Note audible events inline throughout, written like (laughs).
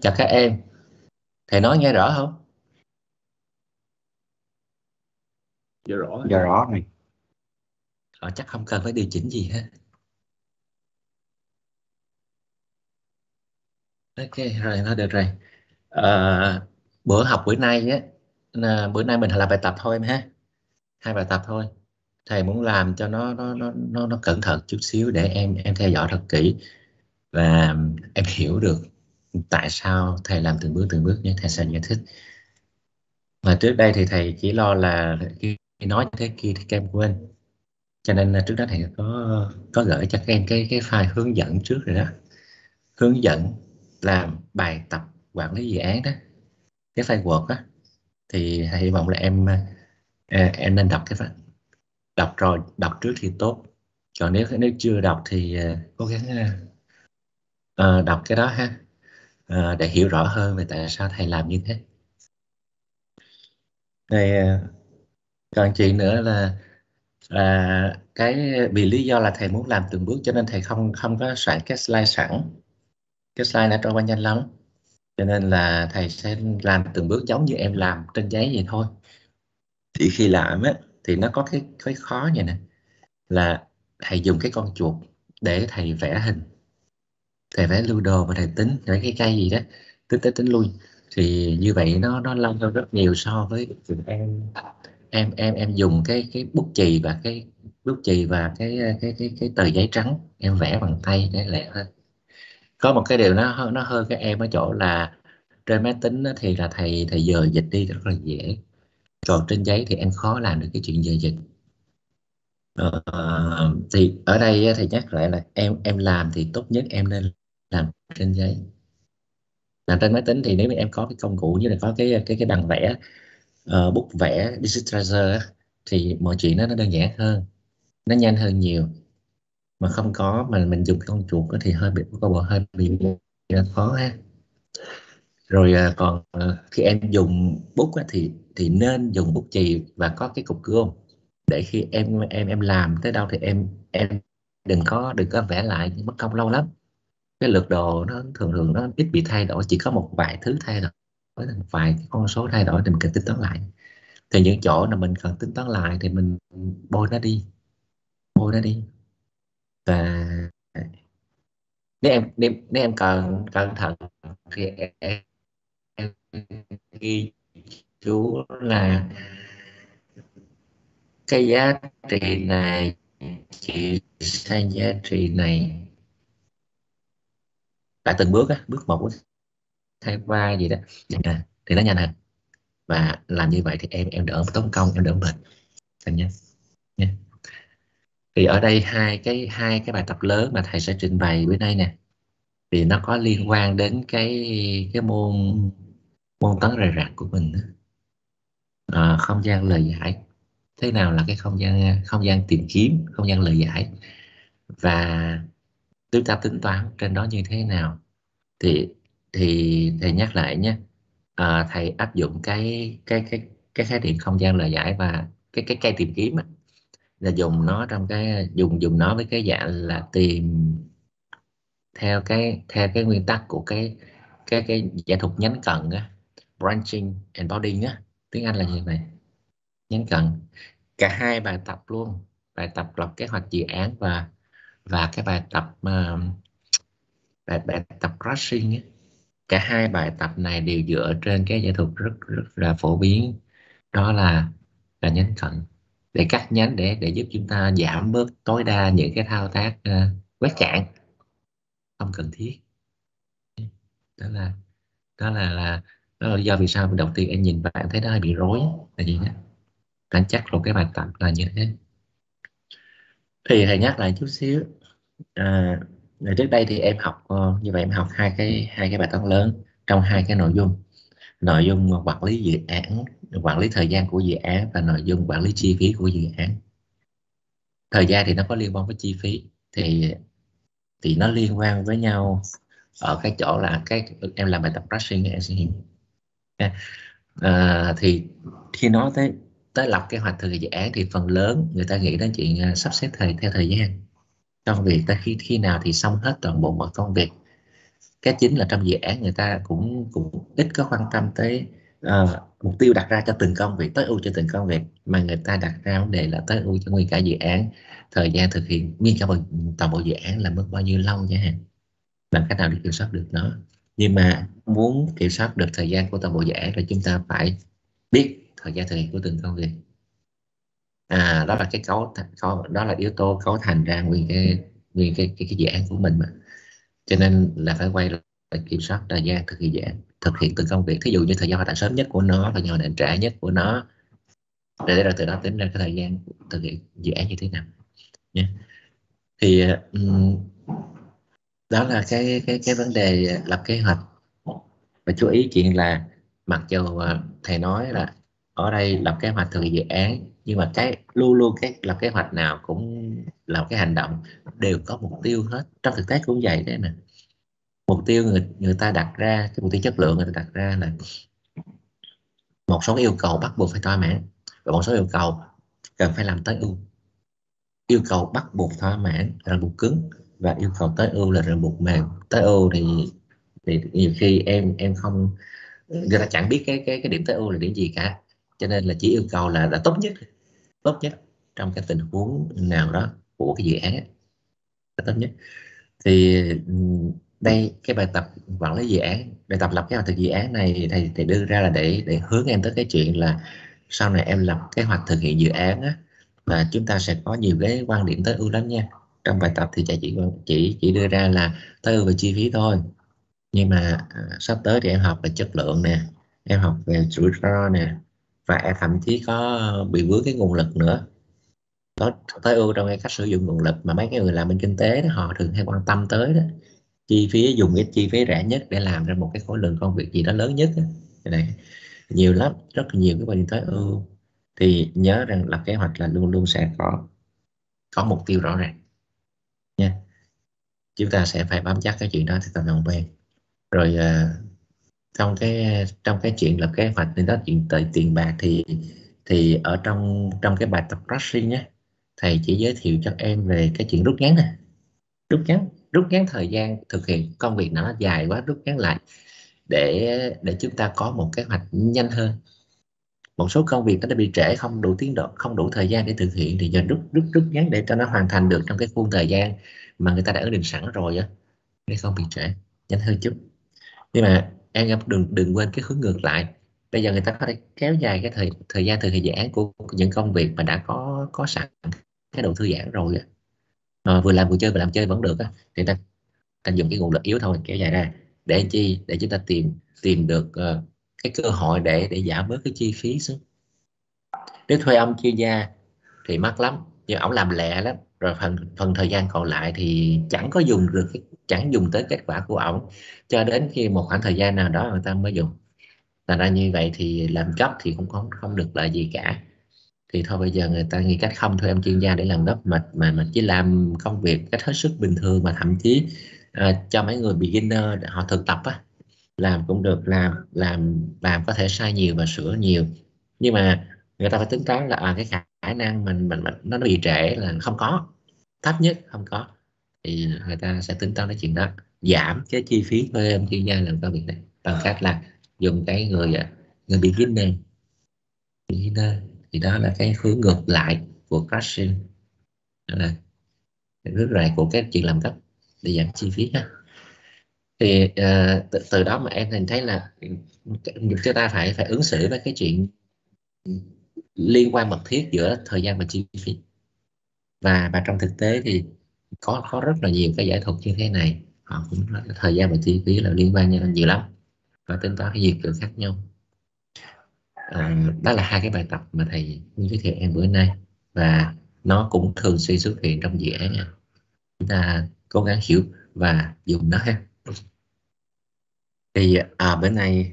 chào các em. Thầy nói nghe rõ không? Giờ rõ. Giờ rõ rồi. Ờ, chắc không cần phải điều chỉnh gì hết. Ok rồi nó được rồi. À, bữa học bữa nay á bữa nay mình làm bài tập thôi em ha hai bài tập thôi. Thầy muốn làm cho nó nó nó nó, nó cẩn thận chút xíu để em em theo dõi thật kỹ. Và em hiểu được tại sao thầy làm từng bước từng bước như thầy sẽ giải thích. Mà trước đây thì thầy chỉ lo là khi nói như thế kia thì các em quên. Cho nên là trước đó thầy có có gửi cho các em cái cái file hướng dẫn trước rồi đó. Hướng dẫn làm bài tập quản lý dự án đó. Cái file Word đó. thì hy vọng là em à, em nên đọc cái phần đọc rồi đọc trước thì tốt. Còn nếu nếu chưa đọc thì uh, cố gắng uh, đọc cái đó ha. Uh, để hiểu rõ hơn về tại sao thầy làm như thế. Này uh, còn chuyện nữa là là cái vì lý do là thầy muốn làm từng bước cho nên thầy không không có soạn cái slide sẵn. Cái slide nó trôi qua nhanh lắm. Cho nên là thầy sẽ làm từng bước giống như em làm trên giấy vậy thôi thì khi làm á, thì nó có cái cái khó như này là thầy dùng cái con chuột để thầy vẽ hình, thầy vẽ lưu đồ và thầy tính vẽ cái cây gì đó, tính tới tính lui. Thì như vậy nó nó lâu hơn rất nhiều so với em em em em dùng cái cái bút chì và cái, bút chì và cái cái cái cái tờ giấy trắng em vẽ bằng tay để lẹ hơn. Có một cái điều nó nó hơn cái em ở chỗ là trên máy tính thì là thầy thầy giờ dịch đi rất là dễ còn trên giấy thì em khó làm được cái chuyện về dịch. Ờ, thì ở đây thì nhắc lại là em em làm thì tốt nhất em nên làm trên giấy. Làm trên máy tính thì nếu mà em có cái công cụ như là có cái cái cái bằng vẽ uh, bút vẽ digitizer thì mọi chuyện nó nó đơn giản hơn. Nó nhanh hơn nhiều. Mà không có mà mình dùng con chuột thì hơi bị có bộ hơi bị khó ha. Rồi ờ, còn ờ, khi em dùng bút thì thì nên dùng bút chì và có cái cục gôm để khi em em em làm tới đâu thì em em đừng có đừng có vẽ lại mất công lâu lắm. Cái lượt đồ nó thường thường nó ít bị thay đổi chỉ có một vài thứ thay đổi với vài cái con số thay đổi thì mình cần tính toán lại. Thì những chỗ nào mình cần tính toán lại thì mình bôi nó đi bôi nó đi. Và nếu em nếu, nếu em cần cẩn thận thì em em ghi chú là cái giá trị này chỉ sang giá trị này. Tại từng bước á, bước một hai ba gì đó. Dạ, thì nó nhanh hơn và làm như vậy thì em em đỡ tốn công, em đỡ mệt. Thành nhé nha thì ở đây hai cái hai cái bài tập lớn mà thầy sẽ trình bày bữa nay nè, thì nó có liên quan đến cái cái môn môn toán rời rạc của mình đó à, không gian lời giải. Thế nào là cái không gian không gian tìm kiếm không gian lời giải? Và chúng ta tính toán trên đó như thế nào? Thì thì thầy nhắc lại nhé. À, thầy áp dụng cái cái cái cái khái niệm không gian lời giải và cái cái cây tìm kiếm là dùng nó trong cái dùng dùng nó với cái dạng là tìm theo cái theo cái nguyên tắc của cái cái cái giải thuật nhánh cận á branching and bounding á tiếng Anh là gì này nhấn cận. Cả hai bài tập luôn. Bài tập lập kế hoạch dự án và và cái bài tập uh, bài bài tập crushing ấy. cả hai bài tập này đều dựa trên cái giải thuật rất rất là phổ biến. Đó là là nhấn cận. Để cắt nhánh để để giúp chúng ta giảm bớt tối đa những cái thao tác uh, quét cạn. Không cần thiết. Đó là đó là là đó là do vì sao đầu tiên em nhìn bạn thấy nó hơi bị rối là gì đó bạn chắc rồi cái bài tập là như thế. Thì thầy nhắc lại chút xíu. À, trước đây thì em học ờ, như vậy em học hai cái hai cái bài toán lớn trong hai cái nội dung. Nội dung quản lý dự án quản lý thời gian của dự án và nội dung quản lý chi phí của dự án. Thời gian thì nó có liên quan với chi phí thì thì nó liên quan với nhau ở cái chỗ là cái em làm bài tập brushing em sẽ à, thì khi nói tới tới lập kế hoạch thời dự án thì phần lớn người ta nghĩ đến chuyện ờ, sắp xếp thời theo thời gian. Trong việc ta khi khi nào thì xong hết toàn bộ mọi công việc. Cái chính là trong dự án người ta cũng cũng ít có quan tâm tới uh, mục tiêu đặt ra cho từng công việc tối ưu cho từng công việc mà người ta đặt ra vấn đề là tối ưu cho nguyên cả dự án. Thời gian thực hiện nguyên cả toàn bộ dự án là mất bao nhiêu lâu chẳng hạn. Làm cách nào để kiểm soát được nó? Nhưng mà muốn kiểm soát được thời gian của toàn bộ dự án thì chúng ta phải biết thời gian thực hiện của từng công việc. À đó là cái cấu, đó là yếu tố cấu thành ra nguyên cái nguyên cái cái, cái dự án của mình mà. Cho nên là phải quay lại kiểm soát thời gian thực hiện dự án thực hiện từng công việc. Thí dụ như thời gian hoàn thành sớm nhất của nó thời gian hoàn thành trễ nhất của nó để rồi từ đó tính ra cái thời gian thực hiện dự án như thế nào nha thì um, đó là cái cái cái vấn đề lập kế hoạch. Và chú ý chuyện là mặc dù à, thầy nói là ở đây lập kế hoạch thực dự án, nhưng mà cái, luôn luôn cái lập kế hoạch nào cũng là cái hành động đều có mục tiêu hết. Trong thực tế cũng vậy đấy nè. Mục tiêu người người ta đặt ra, cái mục tiêu chất lượng người ta đặt ra là một số yêu cầu bắt buộc phải thỏa mãn, và một số yêu cầu cần phải làm tới ưu. Yêu cầu bắt buộc thỏa mãn là buộc cứng và yêu cầu tối ưu là rồi buộc mềm tối ưu thì thì nhiều khi em em không người ta chẳng biết cái cái cái điểm tối ưu là điểm gì cả. Cho nên là chỉ yêu cầu là là tốt nhất tốt nhất trong cái tình huống nào đó của cái dự án là tốt nhất. Thì đây cái bài tập quản lý dự án bài tập lập kế hoạch thực dự án này thầy thầy đưa ra là để để hướng em tới cái chuyện là sau này em lập kế hoạch thực hiện dự án á, và chúng ta sẽ có nhiều cái quan điểm tới ưu lắm nha trong bài tập thì thầy chỉ chỉ chỉ đưa ra là tối ưu về chi phí thôi. Nhưng mà à, sắp tới thì em học về chất lượng nè em học về rủi ro nè và em thậm chí có bị vướng cái nguồn lực nữa. Đó tối ưu trong cái cách sử dụng nguồn lực mà mấy cái người làm bên kinh tế đó, họ thường hay quan tâm tới đó. Chi phí dùng cái chi phí rẻ nhất để làm ra một cái khối lượng công việc gì đó lớn nhất đó. cái này nhiều lắm rất là nhiều cái bài tối ưu. Thì nhớ rằng lập kế hoạch là luôn luôn sẽ có có mục tiêu rõ ràng nha. Chúng ta sẽ phải bám chắc cái chuyện đó thì tầm lòng quen. Rồi ờ, trong cái trong cái chuyện lập kế hoạch nên đó chuyện tới tiền bạc thì thì ở trong trong cái bài tập brushing nhé thầy chỉ giới thiệu cho em về cái chuyện rút ngắn nè. Rút ngắn rút ngắn thời gian thực hiện công việc nó dài quá, rút ngắn lại để để chúng ta có một kế hoạch nhanh hơn một số công việc nó đã bị trễ không đủ tiến độ không đủ thời gian để thực hiện thì giờ rút rút rút ngắn để cho nó hoàn thành được trong cái khuôn thời gian mà người ta đã ấn định sẵn rồi á để không bị trễ nhanh hơn chút. Nhưng mà em đừng đừng quên cái hướng ngược lại. Bây giờ người ta có thể kéo dài cái thời thời gian thực hiện dự án của những công việc mà đã có có sẵn cái độ thư giãn rồi à, vừa làm vừa chơi vừa làm chơi vẫn được á thì ta tận dụng cái nguồn lực yếu thôi kéo dài ra. Để chi? Để chúng ta tìm tìm được uh, cái cơ hội để để giảm bớt cái chi phí xuống. Nếu thuê ông chuyên gia thì mắc lắm nhưng ổng làm lẹ lắm. Rồi phần phần thời gian còn lại thì chẳng có dùng được chẳng dùng tới kết quả của ổng. Cho đến khi một khoảng thời gian nào đó người ta mới dùng. Là ra như vậy thì làm gấp thì cũng không không được lợi gì cả. Thì thôi bây giờ người ta nghĩ cách không thuê em chuyên gia để làm gấp mà mà mà chỉ làm công việc cách hết sức bình thường mà thậm chí uh, cho mấy người beginner họ thực tập á làm cũng được làm làm làm có thể sai nhiều và sửa nhiều. Nhưng mà người ta phải tính toán là à, cái khả năng mình mình, mình nó bị trễ là không có. Thấp nhất không có. Thì người ta sẽ tính toán cái chuyện đó. Giảm cái chi phí thuê em chuyên gia làm công việc này. Bằng cách là dùng cái người à, người bị kiếm nền thì đó là cái hướng ngược lại của crashing đó là hướng lại của cái chuyện làm gấp để giảm chi phí ha thì uh, từ, từ đó mà em thấy là chúng ta phải phải ứng xử với cái chuyện liên quan mật thiết giữa thời gian và chi phí. Và và trong thực tế thì có có rất là nhiều cái giải thuật như thế này. Họ cũng nói thời gian và chi phí là liên quan nhau nhiều lắm và tính toán cái gì kiểu khác nhau. À, đó là hai cái bài tập mà thầy giới thiệu em bữa nay và nó cũng thường xuyên xuất hiện trong dự án chúng ta cố gắng hiểu và dùng nó ha thì à, bữa nay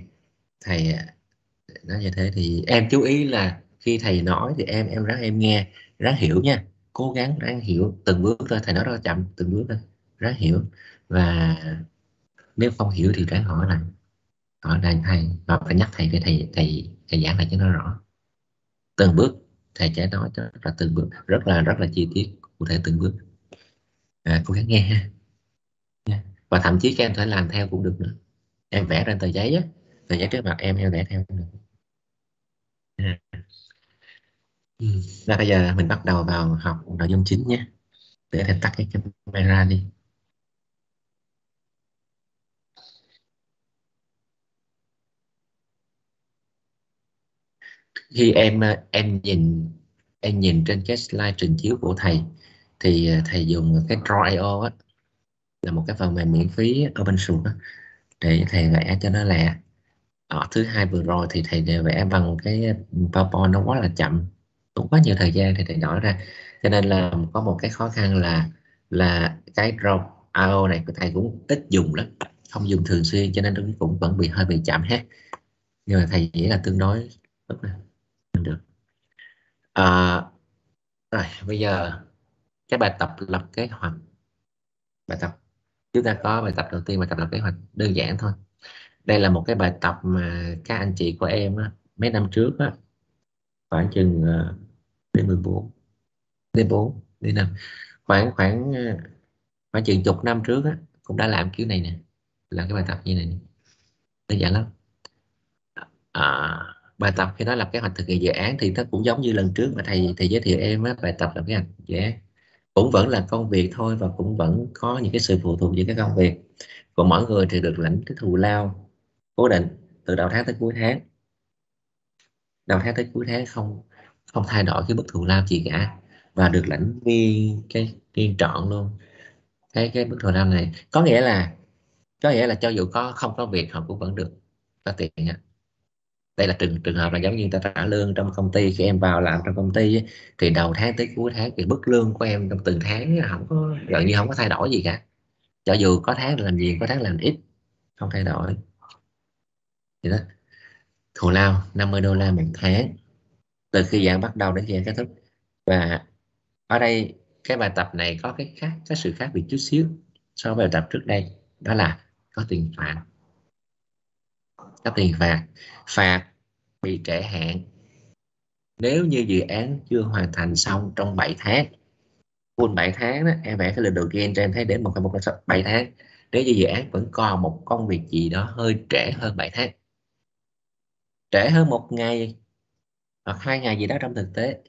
thầy à, nói như thế thì em chú ý là khi thầy nói thì em em ráng em nghe ráng hiểu nha. Cố gắng ráng hiểu từng bước thôi. Thầy nói rất chậm từng bước thôi. Ráng hiểu. Và nếu không hiểu thì ráng hỏi lại. Hỏi lại thầy và phải nhắc thầy để thầy thầy thầy giảng lại cho nó rõ. Từng bước thầy sẽ nói cho là từng bước rất là rất là chi tiết cụ thể từng bước. À, cố gắng nghe ha. Và thậm chí các em thể làm theo cũng được nữa em vẽ trên tờ giấy á. Tờ giấy trước mặt em em vẽ theo được. À. Bây giờ mình bắt đầu vào học nội dung chính nhé. Để thầy tắt cái camera đi. Khi em em nhìn em nhìn trên cái slide trình chiếu của thầy thì thầy dùng cái Draw.io là một cái phần mềm miễn phí open source đó, để thầy vẽ cho nó lẹ. Ở thứ hai vừa rồi thì thầy vẽ bằng cái ừ, PowerPoint nó quá là chậm. Cũng quá nhiều thời gian thì thầy nói ra. Cho nên là có một cái khó khăn là là cái Draw AO này của thầy cũng ít dùng lắm không dùng thường xuyên cho nên nó cũng vẫn bị hơi bị chậm hết nhưng mà thầy nghĩ là tương đối được. À, rồi bây giờ cái bài tập lập kế hoạch. Bài tập chúng ta có bài tập đầu tiên bài tập lập kế hoạch đơn giản thôi. Đây là một cái bài tập mà các anh chị của em á, mấy năm trước á, khoảng chừng uh, đến 14 đến 4 đến 5 khoảng khoảng ờ, khoảng chừng chục năm trước á, cũng đã làm kiểu này nè là cái bài tập như này nè. đơn giản lắm. À, bài tập khi đó lập kế hoạch thực hiện dự án thì nó cũng giống như lần trước mà thầy thầy giới thiệu em á, bài tập lập kế hoạch dự án cũng vẫn là công việc thôi và cũng vẫn có những cái sự phụ thuộc giữa cái công việc. Của mỗi người thì được lãnh cái thù lao cố định từ đầu tháng tới cuối tháng. Đầu tháng tới cuối tháng không không thay đổi cái mức thù lao gì cả và được lãnh nguyên cái, nguyên trọn luôn. Cái cái mức thù lao này có nghĩa là, có nghĩa là cho dù có không có việc họ cũng vẫn được có tiền ạ đây là trường trường hợp là giống như ta trả lương trong công ty khi em vào làm trong công ty ấy, thì đầu tháng tới cuối tháng thì mức lương của em trong từng tháng không có gần như không có thay đổi gì cả. Cho dù có tháng làm gì có tháng làm ít không thay đổi. Thì đó. Thù lao 50 đô la một tháng. Từ khi dạng bắt đầu đến khi kết thúc. Và ở đây cái bài tập này có cái khác cái sự khác biệt chút xíu so với bài tập trước đây. Đó là có tiền phạt có tiền phạt phạt bị trễ hạn. Nếu như dự án chưa hoàn thành xong trong 7 tháng full 7 tháng đó, em vẽ cái lịch đầu tiên cho em thấy đến một một bảy tháng. Nếu như dự án vẫn còn một công việc gì đó hơi trễ hơn 7 tháng. Trễ hơn một ngày hoặc hai ngày gì đó trong thực tế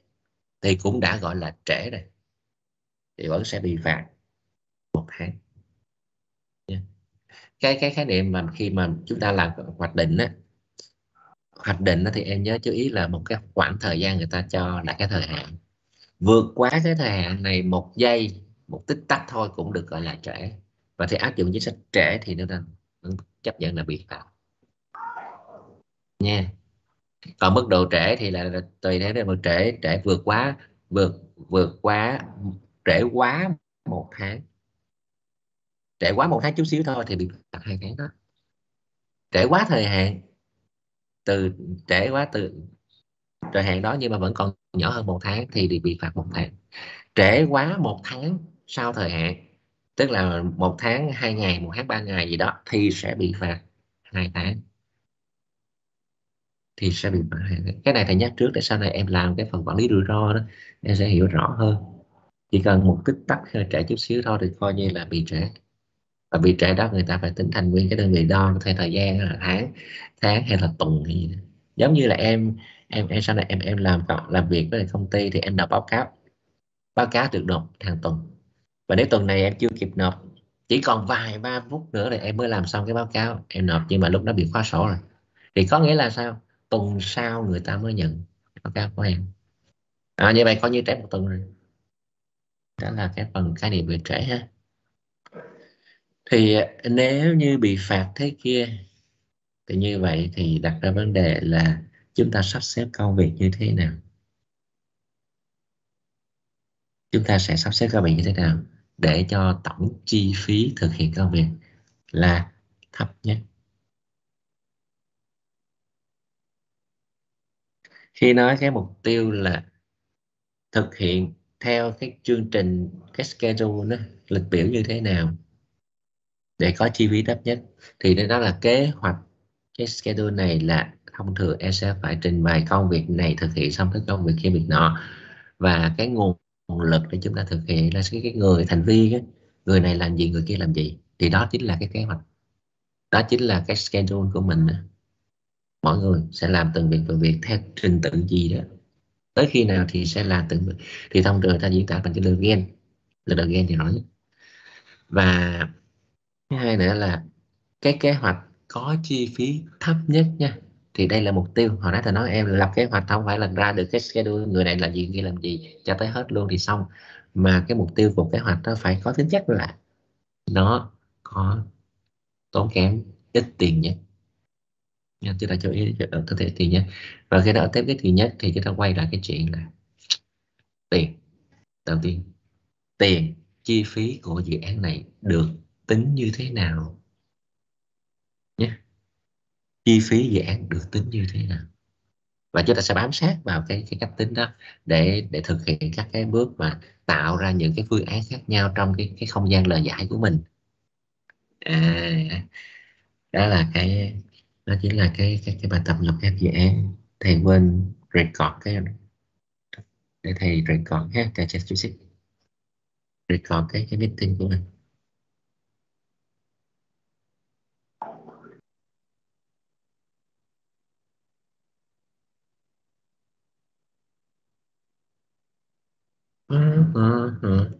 thì cũng đã gọi là trễ rồi. Thì vẫn sẽ bị phạt một tháng cái cái khái niệm mà khi mà chúng ta làm hoạch định á hoạch định á thì em nhớ chú ý là một cái khoảng thời gian người ta cho là cái thời hạn. Vượt quá cái thời hạn này một giây một tích tắc thôi cũng được gọi là trễ. Và thì áp dụng chính sách trễ thì nó chấp nhận là bị phạt. Nha. Còn mức độ trễ thì là, là tùy theo mức trễ trễ vượt quá vượt vượt quá trễ quá một tháng trễ quá một tháng chút xíu thôi thì bị phạt hai tháng đó. Trễ quá thời hạn. Từ trễ quá từ thời hạn đó nhưng mà vẫn còn nhỏ hơn một tháng thì bị phạt một tháng. Trễ quá một tháng sau thời hạn, tức là một tháng, hai ngày, một tháng ba ngày gì đó thì sẽ bị phạt hai tháng. Thì sẽ bị phạt hai tháng. Cái này thầy nhắc trước để sau này em làm cái phần quản lý rủi ro đó, em sẽ hiểu rõ hơn. Chỉ cần một tích tắc trễ chút xíu thôi thì coi như là bị trễ và bị trễ đó người ta phải tính thành nguyên cái đơn vị đo theo thời gian là tháng tháng hay là tuần gì đó. giống như là em em em sau này em em làm làm việc với công ty thì em nộp báo cáo báo cáo được nộp hàng tuần. Và nếu tuần này em chưa kịp nộp chỉ còn vài ba phút nữa thì em mới làm xong cái báo cáo em nộp nhưng mà lúc đó bị khóa sổ rồi. Thì có nghĩa là sao? Tuần sau người ta mới nhận báo cáo của em. À, như vậy coi như trễ một tuần rồi. Đó là cái phần khái niệm về trễ ha thì nếu như bị phạt thế kia thì như vậy thì đặt ra vấn đề là chúng ta sắp xếp công việc như thế nào? Chúng ta sẽ sắp xếp công việc như thế nào để cho tổng chi phí thực hiện công việc là thấp nhất? Khi nói cái mục tiêu là thực hiện theo cái chương trình, cái schedule đó, lịch biểu như thế nào để có chi phí thấp nhất. Thì đó là kế hoạch cái schedule này là thông thường em sẽ phải trình bày công việc này thực hiện xong cái công việc kia việc nọ. Và cái nguồn, nguồn lực để chúng ta thực hiện là cái, cái người thành viên ấy, người này làm gì người kia làm gì. Thì đó chính là cái kế hoạch. Đó chính là cái schedule của mình mỗi người sẽ làm từng việc từng việc theo trình tự gì đó. Tới khi nào thì sẽ làm từng việc. Thì thông thường ta diễn tả bằng cái đường gen. Là đường gen thì nói. Và thứ hai nữa là cái kế hoạch có chi phí thấp nhất nha. Thì đây là mục tiêu. Hồi nãy ta nói em lập kế hoạch không phải là ra được cái schedule, người này là gì kia làm gì, cho tới hết luôn thì xong. Mà cái mục tiêu của kế hoạch nó phải có tính chất là nó có tốn kém ít tiền nhất. Nha, chúng ta chú ý ở thực thể tiền nhất và khi đã tiếp cái tiền nhất thì chúng ta quay lại cái chuyện là tiền. Đầu tiên, tiền chi phí của dự án này được tính như thế nào nhé? Chi phí dự án được tính như thế nào? Và chúng ta sẽ bám sát vào cái cái cách tính đó để để thực hiện các cái bước mà tạo ra những cái phương án khác nhau trong cái cái không gian lời giải của mình. À, đó là cái đó chính là cái cái, cái bài tập lập các dự án. Thầy quên record cái để thầy record ha cái chat chút record cái cái meeting của mình. Ừ, ừ, ừ.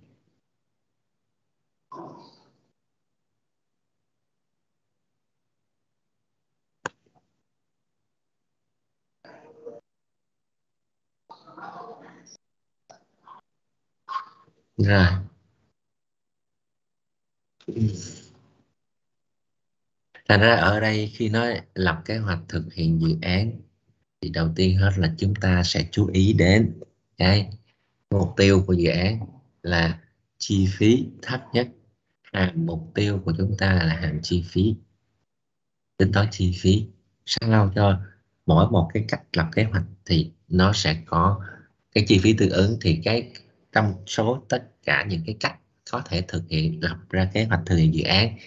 rồi thành ra ở đây khi nói lập kế hoạch thực hiện dự án thì đầu tiên hết là chúng ta sẽ chú ý đến cái mục tiêu của dự án là chi phí thấp nhất hàm mục tiêu của chúng ta là hàm chi phí. Tính toán chi phí sao cho mỗi một cái cách lập kế hoạch thì nó sẽ có cái chi phí tương ứng thì cái trong số tất cả những cái cách có thể thực hiện lập ra kế hoạch thực hiện dự án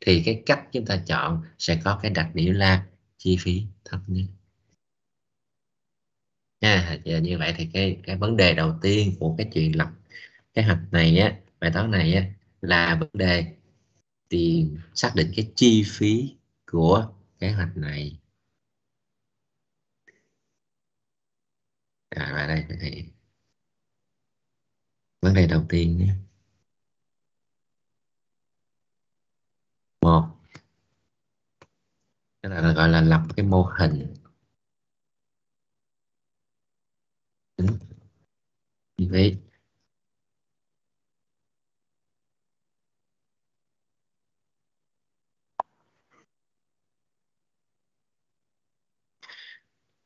thì cái cách chúng ta chọn sẽ có cái đặc điểm là chi phí thấp nhất nha giờ như vậy thì cái cái vấn đề đầu tiên của cái chuyện lập kế hoạch này á bài toán này á là vấn đề tìm xác định cái chi phí của kế hoạch này. À, và đây thì vấn đề đầu tiên nhé. Một cái là gọi là lập cái mô hình. Như vậy.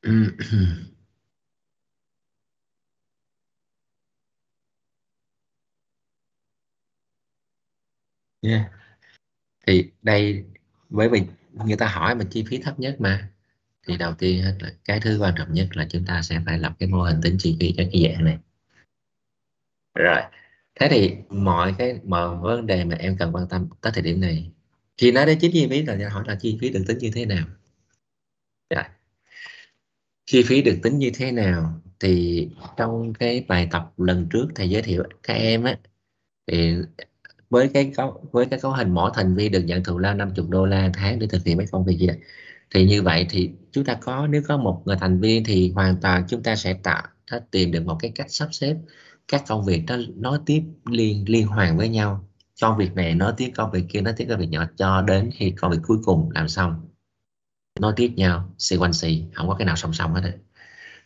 (coughs) Yeah. thì đây, với mình, người ta hỏi mình chi phí thấp nhất mà thì đầu tiên hết là cái thứ quan trọng nhất là chúng ta sẽ phải lập cái mô hình tính chi phí cho cái dạng này. Rồi, thế thì mọi cái, mọi vấn đề mà em cần quan tâm tới thời điểm này, khi nói đến chính chi phí là hỏi là chi phí được tính như thế nào? Rồi, chi phí được tính như thế nào thì trong cái bài tập lần trước thầy giới thiệu các em á, thì với cái cấu, với cái cấu hình mỗi thành viên được nhận thù lao 50 đô la tháng để thực hiện mấy công việc gì đó thì như vậy thì chúng ta có, nếu có một người thành viên thì hoàn toàn chúng ta sẽ tạo tìm được một cái cách sắp xếp các công việc đó nó tiếp liên liên hoàn với nhau. Công việc này nói tiếp công việc kia nói tiếp công việc nhỏ, cho đến khi công việc cuối cùng làm xong nói tiếp nhau sequence không có cái nào song song hết đấy.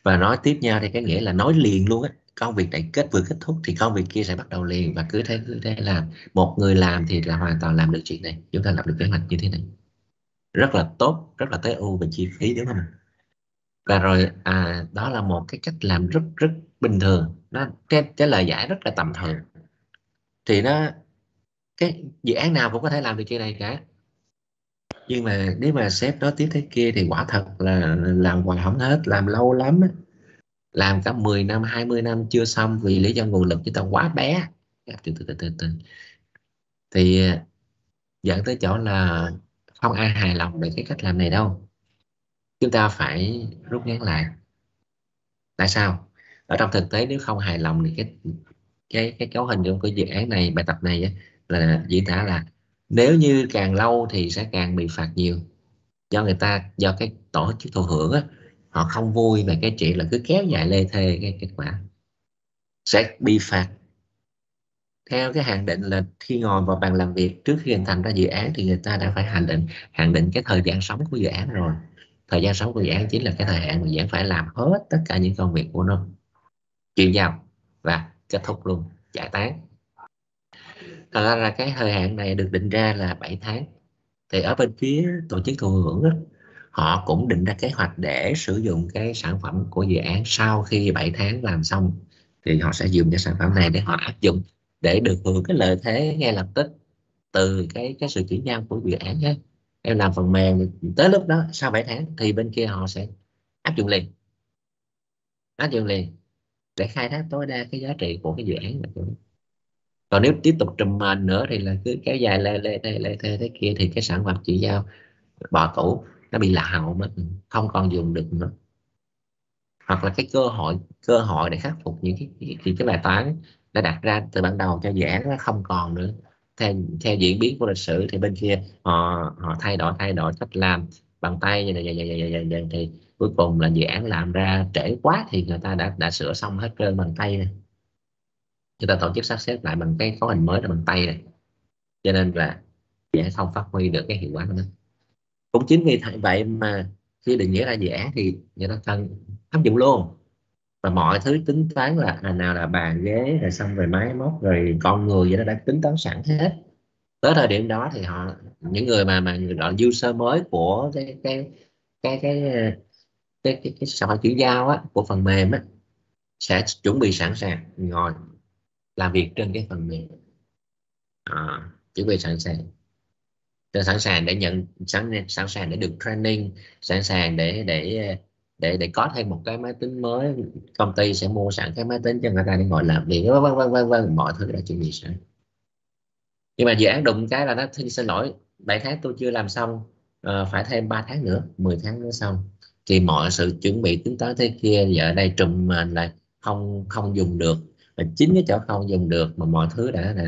Và nói tiếp nhau thì cái nghĩa là nói liền luôn á công việc này kết vừa kết thúc thì công việc kia sẽ bắt đầu liền và cứ thế cứ thế làm. Một người làm thì là hoàn toàn làm được chuyện này. Chúng ta làm được kế hoạch như thế này. Rất là tốt rất là tối ưu về chi phí đúng không và rồi à, đó là một cái cách làm rất rất bình thường. Nó cái, cái lời giải rất là tầm thường. Thì nó cái dự án nào cũng có thể làm được chuyện này cả. Nhưng mà nếu mà sếp nói tiếp thế kia thì quả thật là làm hoài không hết làm lâu lắm làm cả 10 năm 20 năm chưa xong vì lý do nguồn lực chúng ta quá bé. Từ từ từ từ từ. Thì à, dẫn tới chỗ là không ai hài lòng về cái cách làm này đâu. Chúng ta phải rút ngắn lại. Tại sao? Ở trong thực tế nếu không hài lòng thì cái cái cái cấu hình trong cái dự án này bài tập này là diễn tả là nếu như càng lâu thì sẽ càng bị phạt nhiều. Do người ta do cái tổ chức thụ hưởng á, họ không vui về cái chuyện là cứ kéo dài lê thê cái kết quả. Sẽ bị phạt. Theo cái hạn định là khi ngồi vào bàn làm việc trước khi hình thành ra dự án thì người ta đã phải hạn định hạn định cái thời gian sống của dự án rồi. Thời gian sống của dự án chính là cái thời hạn mà dự án phải làm hết tất cả những công việc của nó. Chuyển giao và kết thúc luôn giải tán. Thật ra là cái thời hạn này được định ra là 7 tháng. Thì ở bên phía tổ chức thụ hưởng đó, họ cũng định ra kế hoạch để sử dụng cái sản phẩm của dự án sau khi 7 tháng làm xong. Thì họ sẽ dùng cái sản phẩm này để họ áp dụng để được hưởng cái lợi thế ngay lập tức từ cái cái sự chuyển giao của dự án ấy. em làm phần mềm tới lúc đó sau 7 tháng thì bên kia họ sẽ áp dụng liền. Áp dụng liền để khai thác tối đa cái giá trị của cái dự án còn nếu tiếp tục trùm mền nữa thì là cứ kéo dài lê lê lê lê thế, thế kia thì cái sản phẩm chuyển giao bỏ cũ nó bị lạc hậu mất không còn dùng được nữa. Hoặc là cái cơ hội cơ hội để khắc phục những cái, cái, cái bài toán đã đặt ra từ ban đầu cho dự án nó không còn nữa. Theo theo diễn biến của lịch sử thì bên kia họ họ thay đổi thay đổi cách làm bằng tay như này, vậy, vậy, vậy, vậy, thì cuối cùng là dự án làm ra trễ quá thì người ta đã đã sửa xong hết trơn bằng tay này người ta tổ chức sắp xếp lại bằng cái cấu hình mới là bằng tay này cho nên là dễ không phát huy được cái hiệu quả của nó cũng chính vì vậy mà khi định nghĩa ra dự án thì người ta cần áp dụng luôn. Và mọi thứ tính toán là à, nào là bàn ghế rồi xong rồi máy móc rồi con người vậy đó đã tính toán sẵn hết. Tới thời điểm đó thì họ những người mà mà gọi là user mới của cái cái cái cái cái cái, cái sản phẩm chuyển giao á, của phần mềm á, sẽ chuẩn bị sẵn sàng ngồi làm việc trên cái phần mềm. À, chuẩn bị sẵn sàng sẵn sàng để nhận sẵn sẵn sàng để được training sẵn sàng để để để để có thêm một cái máy tính mới. Công ty sẽ mua sẵn cái máy tính cho người ta để ngồi làm việc. Vân vân vân vân mọi thứ đã chuẩn bị sẵn. Nhưng mà dự án đụng cái là nó xin xin lỗi 7 tháng tôi chưa làm xong uh, phải thêm 3 tháng nữa 10 tháng nữa xong. Thì mọi sự chuẩn bị tính toán thế kia giờ đây trùm là không không dùng được. Và chính cái chỗ không dùng được mà mọi thứ đã đã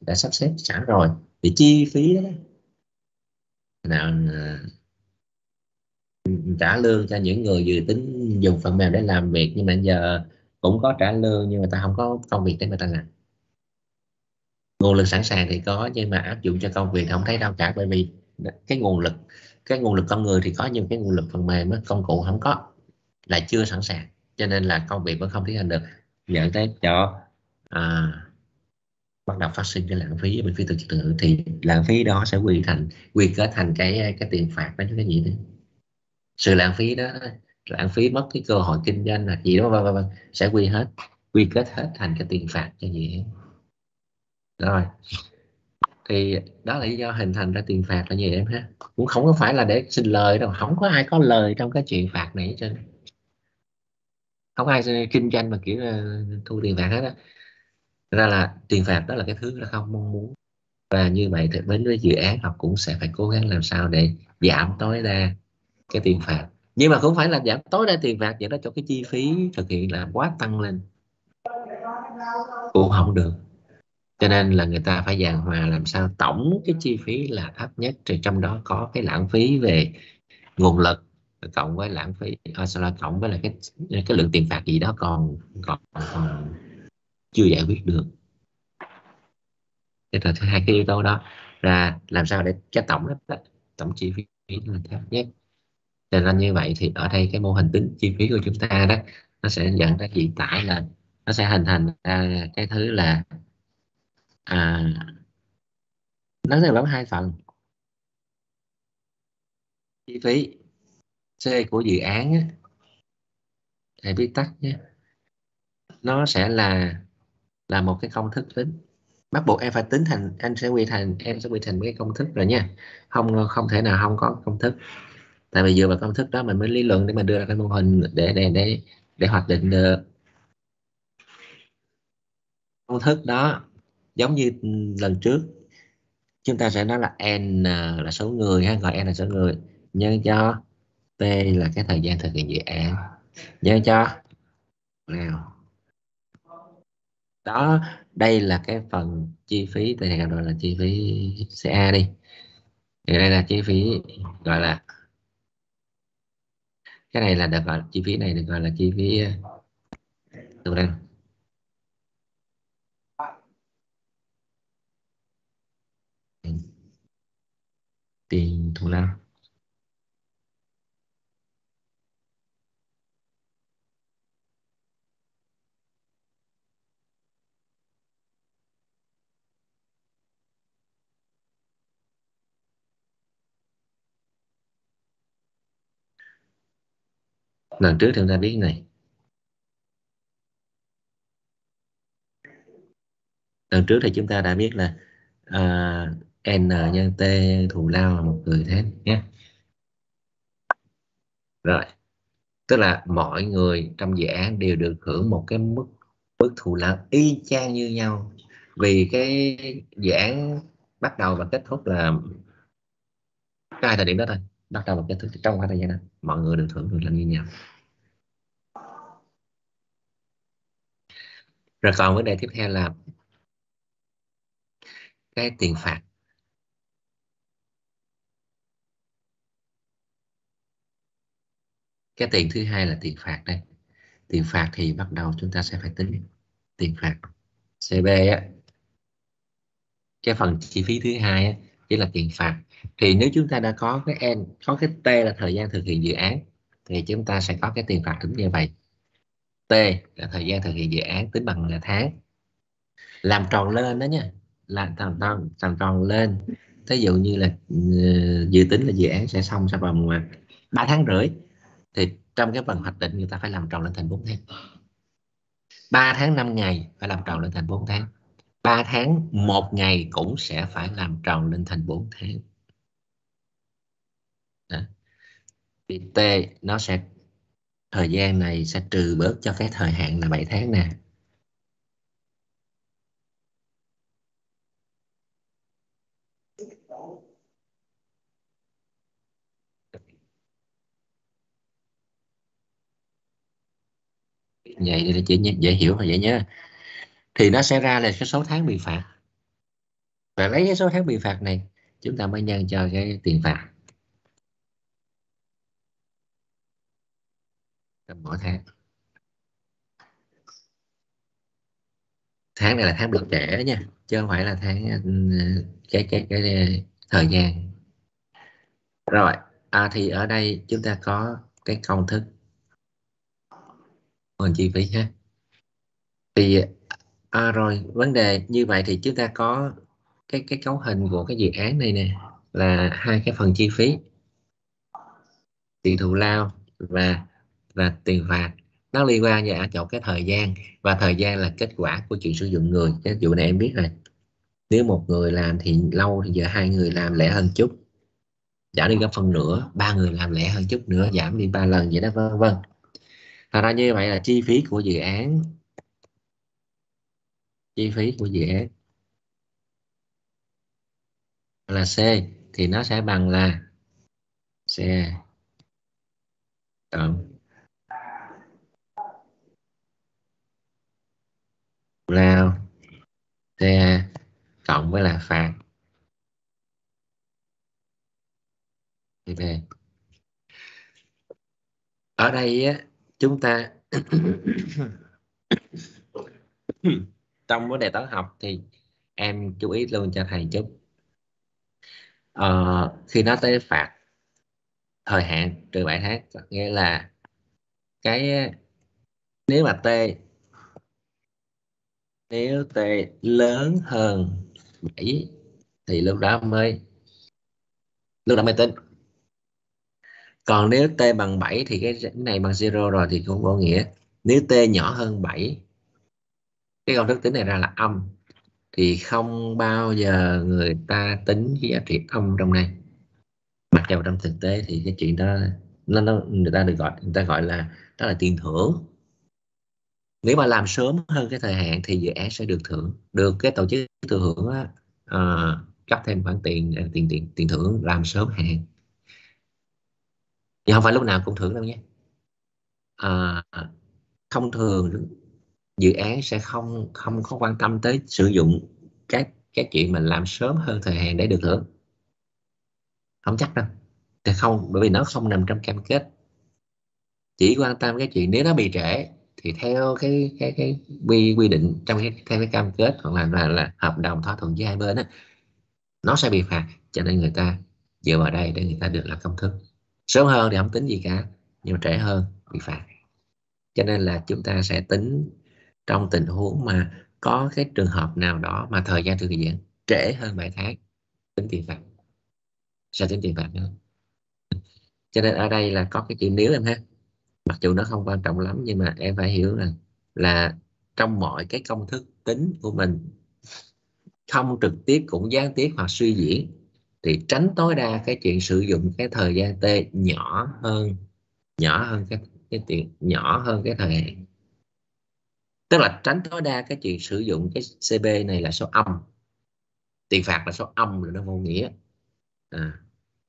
đã sắp xếp sẵn rồi. Thì chi phí đó? Nào à, trả lương cho những người dự tính dùng phần mềm để làm việc nhưng mà giờ cũng có trả lương nhưng mà ta không có công việc để người ta làm. Nguồn lực sẵn sàng thì có nhưng mà áp dụng cho công việc không thấy đâu cả bởi vì cái nguồn lực cái nguồn lực con người thì có nhưng cái nguồn lực phần mềm công cụ không có là chưa sẵn sàng. Cho nên là công việc vẫn không tiến hành được. Dẫn tới cho à, bắt đầu phát sinh cái lãng phí ở bên phía tổ chức tự thì lãng phí đó sẽ quy thành, quy kết thành cái cái tiền phạt đó cái gì đấy sự lãng phí đó, lãng phí mất cái cơ hội kinh doanh là gì đó, vân vân vân, sẽ quy hết, quy kết hết thành cái tiền phạt cho gì. Rồi. Thì đó là lý do hình thành ra tiền phạt là gì em ha? Cũng không có phải là để xin lời đâu, không có ai có lời trong cái chuyện phạt này cho không ai kinh doanh mà kiểu ờ, thu tiền phạt hết á ra là tiền phạt đó là cái thứ là không mong muốn. Và như vậy thì bên với dự án học cũng sẽ phải cố gắng làm sao để giảm tối đa cái tiền phạt. Nhưng mà không phải là giảm tối đa tiền phạt vậy đó cho cái chi phí thực hiện là quá tăng lên. Cũng không được. Cho nên là người ta phải dàn hòa làm sao tổng cái chi phí là thấp nhất. Thì trong đó có cái lãng phí về nguồn lực cộng với lãng phí à, là cộng với là cái cái lượng tiền phạt gì đó còn còn, còn chưa giải quyết được. Thế là hai cái yếu tố đó ra làm sao để cái tổng đó tổng chi phí là thấp nhất. Cho nên như vậy thì ở đây cái mô hình tính chi phí của chúng ta đó nó sẽ dẫn ra hiện tải là nó sẽ hình thành ra cái thứ là à, nó sẽ lắm hai phần chi phí C của dự án á, thầy viết tắt nhé. Nó sẽ là là một cái công thức tính. Bắt buộc em phải tính thành anh sẽ quy thành, em sẽ quy thành cái công thức rồi nha. Không không thể nào không có công thức. Tại vì dựa vào công thức đó mình mới lý luận để mình đưa ra cái mô hình để để để để hoạch định được. Công thức đó giống như lần trước, chúng ta sẽ nói là n là số người hay gọi n là số người. Nhân cho t là cái thời gian thực hiện dự án. Nhân cho. Nào đó, đây là cái phần chi phí tôi gọi là chi phí CA đi. Thì đây là chi phí, gọi là, cái này là được gọi, chi phí này được gọi là chi phí ờ, thù lao tiền thù lao lần trước chúng ta biết này. Lần trước thì chúng ta đã biết là uh, n nhân t thù lao là một người thế nhé. Rồi tức là mọi người trong dự án đều được hưởng một cái mức mức thù lao y chang như nhau. Vì cái dự án bắt đầu và kết thúc là hai thời điểm đó thôi bắt đầu và kết thúc trong hai thời gian đó mọi người được hưởng được là như nhau. Rồi còn vấn đề tiếp theo là cái tiền phạt. Cái tiền thứ hai là tiền phạt đây. Tiền phạt thì bắt đầu chúng ta sẽ phải tính tiền phạt CB á. Cái phần chi phí thứ hai á, chỉ là tiền phạt. Thì nếu chúng ta đã có cái n có cái t là thời gian thực hiện dự án thì chúng ta sẽ có cái tiền phạt cũng như vậy t là thời gian thực hiện dự án tính bằng là tháng. Làm tròn lên đó nha. Làm tròn tròn làm tròn lên. Thí dụ như là ờ, dự tính là dự án sẽ xong sau vòng ờ, 3 tháng rưỡi, thì trong cái phần hoạch định người ta phải làm tròn lên thành 4 tháng. 3 tháng 5 ngày phải làm tròn lên thành 4 tháng. 3 tháng 1 ngày cũng sẽ phải làm tròn lên thành 4 tháng. Đó. thì T nó sẽ thời gian này sẽ trừ bớt cho cái thời hạn là 7 tháng nè. Vậy để chỉ dễ hiểu và dễ nhớ thì nó sẽ ra là cái số tháng bị phạt. Và lấy cái số tháng bị phạt này, chúng ta mới nhân cho cái tiền phạt. Trong mỗi tháng. Tháng này là tháng được trẻ nha chứ không phải là tháng ừ, cái cái cái, cái thời gian. Rồi à, thì ở đây chúng ta có cái công thức. Phần chi phí ha. Thì à, rồi vấn đề như vậy thì chúng ta có cái cái cấu hình của cái dự án này nè là hai cái phần chi phí. Tiền thù lao và và tiền phạt. Nó liên quan về chọn cái thời gian, và thời gian là kết quả của chuyện sử dụng người. Cái vụ này em biết rồi. Nếu một người làm thì lâu, thì giờ hai người làm lẻ hơn chút. Giảm đi gấp phần nửa, ba người làm lẻ hơn chút nữa, giảm đi ba lần vậy đó, vân vân. Thật ra như vậy là chi phí của dự án. Chi phí của dự án là C, thì nó sẽ bằng là C. Cộng lao CA cộng với là phạt. Thì ở đây á, chúng ta (coughs) trong vấn đề toán học thì em chú ý luôn cho thầy chút. Ờ, khi nói tới phạt thời hạn trừ 7 tháng nghĩa là cái nếu mà t nếu t lớn hơn 7 thì lúc đó mới lúc đó mới tính. Còn nếu t bằng 7 thì cái này bằng 0 rồi thì cũng có nghĩa. Nếu t nhỏ hơn 7 cái công thức tính này ra là âm. Thì không bao giờ người ta tính cái giá trị âm trong này. Mặc dù trong thực tế thì cái chuyện đó nó, nó người ta được gọi người ta gọi là đó là tiền thưởng nếu mà làm sớm hơn cái thời hạn thì dự án sẽ được thưởng được cái tổ chức thừa hưởng á, à, cấp thêm khoản tiền ờ, tiền tiền tiền thưởng làm sớm hạn. Nhưng không phải lúc nào cũng thưởng đâu nhé. À, thông thường dự án sẽ không không có quan tâm tới sử dụng cái cái chuyện mình làm sớm hơn thời hạn để được thưởng. Không chắc đâu. Thì không bởi vì nó không nằm trong cam kết. Chỉ quan tâm cái chuyện nếu nó bị trễ thì theo cái cái cái quy quy định trong cái theo cái cam kết hoặc là là, là hợp đồng thỏa thuận giữa hai bên á nó sẽ bị phạt cho nên người ta dựa vào đây để người ta được là công thức. Sớm hơn thì không tính gì cả nhưng mà trễ hơn bị phạt. Cho nên là chúng ta sẽ tính trong tình huống mà có cái trường hợp nào đó mà thời gian thực hiện trễ hơn 7 tháng tính tiền phạt. Sẽ tính tiền phạt nữa. Cho nên ở đây là có cái chuyện nếu em ha mặc dù nó không quan trọng lắm nhưng mà em phải hiểu rằng là trong mọi cái công thức tính của mình không trực tiếp cũng gián tiếp hoặc suy diễn thì tránh tối đa cái chuyện sử dụng cái thời gian t nhỏ hơn nhỏ hơn cái cái tiền nhỏ hơn cái thời hạn. Tức là tránh tối đa cái chuyện sử dụng cái CB này là số âm. Tiền phạt là số âm là nó vô nghĩa. À,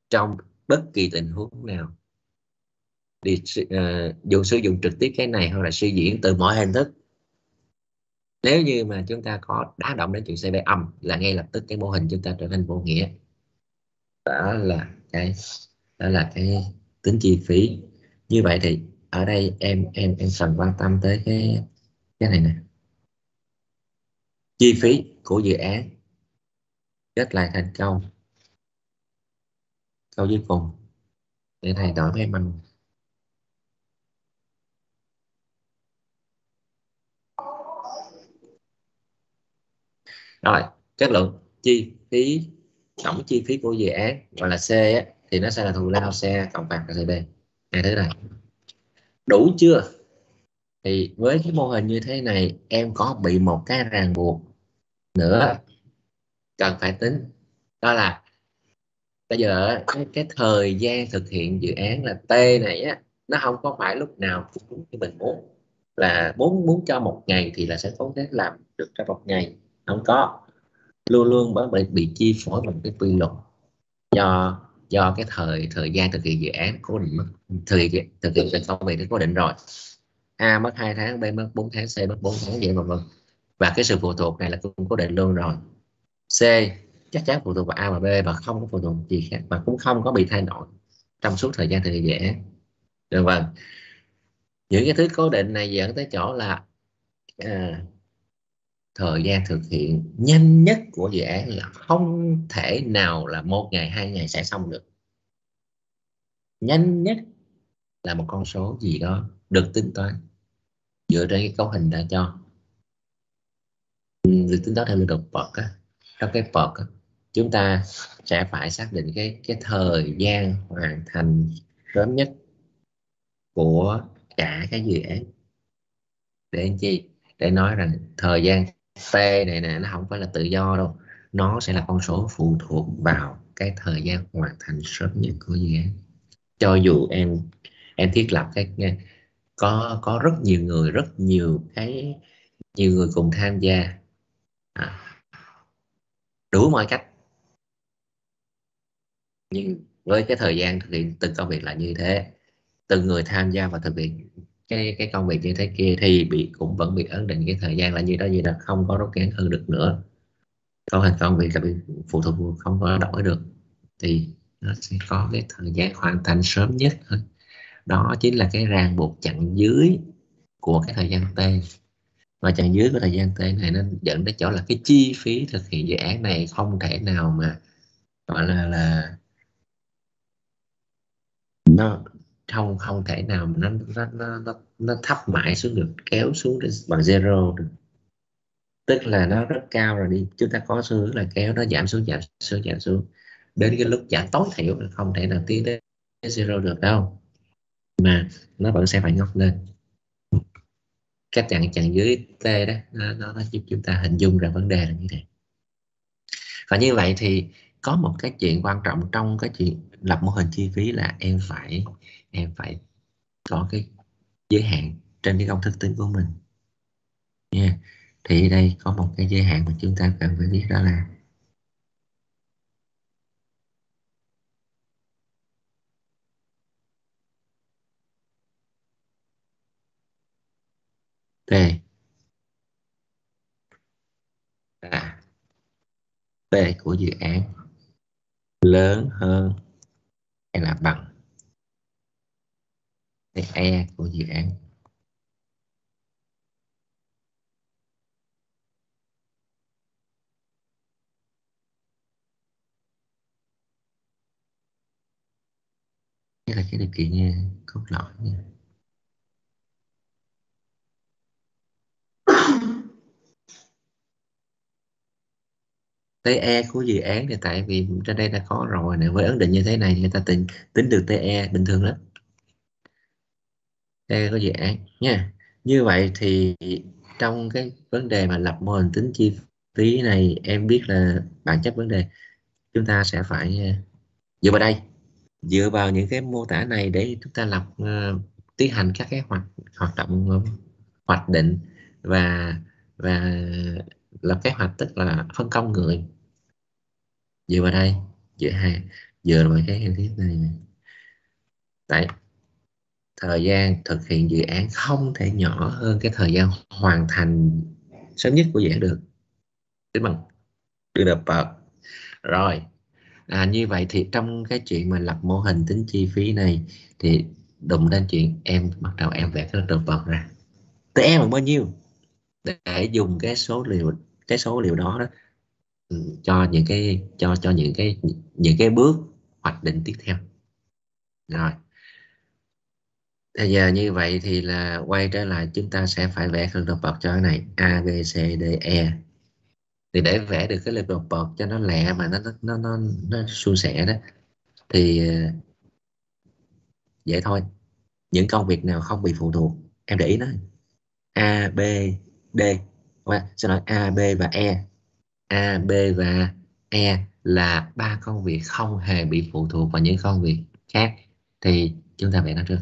trong bất kỳ tình huống nào thì uh, à, dù sử dụng trực tiếp cái này hoặc là suy diễn từ mọi hình thức. Nếu như mà chúng ta có đá động đến chuyện CB âm là ngay lập tức cái mô hình chúng ta trở nên vô nghĩa. Đó là cái đó là cái tính chi phí. Như vậy thì ở đây em em em cần quan tâm tới cái cái này nè. Chi phí của dự án kết lại thành công câu dưới cùng. Để thầy đổi với mình rồi kết luận chi phí tổng chi phí của dự án gọi là C á, thì nó sẽ là thù lao xe cộng phạt là CB nghe thế này. Đủ chưa? Thì với cái mô hình như thế này em có bị một cái ràng buộc nữa. Cần phải tính. Đó là bây giờ cái, cái thời gian thực hiện dự án là T này á nó không có phải lúc nào cũng đúng như mình muốn. Là muốn muốn cho một ngày thì là sẽ cố thể làm được trong một ngày không có. Luôn luôn bởi bị, bị chi phối bằng cái quy luật do do cái thời thời gian thực hiện dự án cố định mất thực hiện thực hiện công việc nó cố định rồi. A mất 2 tháng B mất 4 tháng C mất 4 tháng vậy mà vân. Và cái sự phụ thuộc này là cũng cố định luôn rồi. C chắc chắn phụ thuộc vào A và B và không có phụ thuộc gì khác mà cũng không có bị thay đổi trong suốt thời gian thực hiện dự án. Được vâng những cái thứ cố định này dẫn tới chỗ là à, thời gian thực hiện nhanh nhất của dự án là không thể nào là một ngày, hai ngày sẽ xong được. Nhanh nhất là một con số gì đó được tính toán dựa trên cái cấu hình đã cho. Được tính toán theo lưu động bậc á, trong cái bậc chúng ta sẽ phải xác định cái cái thời gian hoàn thành sớm nhất của cả cái dự án. Để anh chi? Để nói rằng thời gian T này nè nó không phải là tự do đâu. Nó sẽ là con số phụ thuộc vào cái thời gian hoàn thành sớm nhất của dự án. Cho dù em em thiết lập cái có có rất nhiều người rất nhiều cái nhiều người cùng tham gia. À, đủ mọi cách. Nhưng với cái thời gian thực hiện từng công việc là như thế. Từng người tham gia và thực hiện cái cái công việc như thế kia thì bị, cũng vẫn bị ấn định cái thời gian là như đó gì là không có rút ngắn hơn được nữa. Câu thành công việc là bị phụ thuộc không có đổi được. Thì nó sẽ có cái thời gian hoàn thành sớm nhất thôi. Đó chính là cái ràng buộc chặn dưới của cái thời gian t. Và chặn dưới của thời gian t này nó dẫn đến chỗ là cái chi phí thực hiện dự án này không thể nào mà, gọi là là nó không không thể nào mà nó nó nó nó, nó thấp mãi xuống được kéo xuống đến bằng zero được. Tức là nó rất cao rồi đi chúng ta có xu hướng là kéo nó giảm xuống giảm xuống giảm xuống. Đến cái lúc giảm tối thiểu không thể nào tiến đến zero được đâu mà nó vẫn sẽ phải ngóc lên. Cách chặn chặn dưới t đó nó, nó, nó giúp chúng ta hình dung ra vấn đề là như thế. Và như vậy thì có một cái chuyện quan trọng trong cái chuyện lập mô hình chi phí là em phải em phải có cái giới hạn trên cái công thức tính của mình. Nha. Yeah. thì đây có một cái giới hạn mà chúng ta cần phải biết đó là T. À, T của dự án lớn hơn hay là bằng? E của dự án. Đây là cái điều kiện nha cốt lõi nha. TE của dự án thì tại vì trên đây đã có rồi nè. Với ấn định như thế này người ta tính tính được TE bình thường lắm đây có dự án nha. Như vậy thì trong cái vấn đề mà lập mô hình tính chi phí này em biết là bản chất vấn đề chúng ta sẽ phải ờ, dựa vào đây. Dựa vào những cái mô tả này để chúng ta lập uh, tiến hành các cái hoạt hoạt động uh, hoạch định và và lập kế hoạch tức là phân công người. Dựa vào đây dựa hai dựa vào cái hình thức này tại thời gian thực hiện dự án không thể nhỏ hơn cái thời gian hoàn thành sớm nhất của dự án được. Tính bằng. Được đập vào rồi. À, như vậy thì trong cái chuyện mà lập mô hình tính chi phí này thì đụng đến chuyện em bắt đầu em vẽ cái đập vật ra. Em bằng bao nhiêu? Để dùng cái số liệu cái số liệu đó đó ừ, cho những cái cho cho những cái những cái bước hoạch định tiếp theo. Rồi bây giờ như vậy thì là quay trở lại chúng ta sẽ phải vẽ lực đột bọt cho cái này, a, b, c, d e. Thì để vẽ được cái lực đột bọt cho nó lẹ mà nó nó nó nó suôn sẻ đó, thì à, dễ thôi. Những công việc nào không bị phụ thuộc, em để ý nó. A, b, d. Xin lỗi, a, b và e. A, b và e là ba công việc không hề bị phụ thuộc vào những công việc khác. Thì chúng ta vẽ nó trước.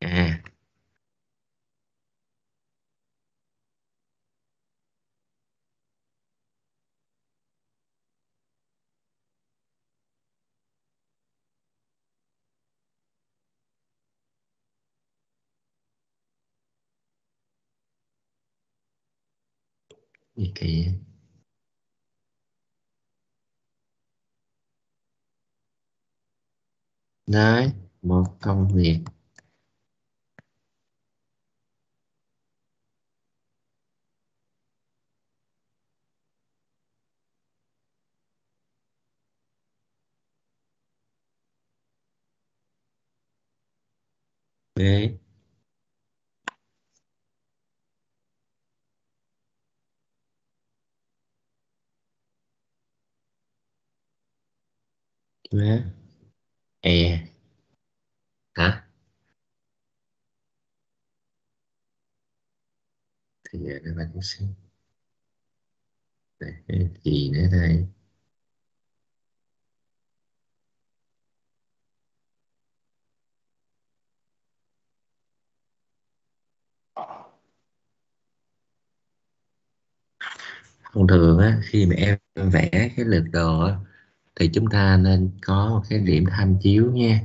À. Gì kỳ đấy một công việc. Đấy. Má. E hả? Thì giờ các bạn xem. Đấy, gì nữa đây? Thông thường á khi mà em vẽ cái lượt đồ á, thì chúng ta nên có một cái điểm tham chiếu nha.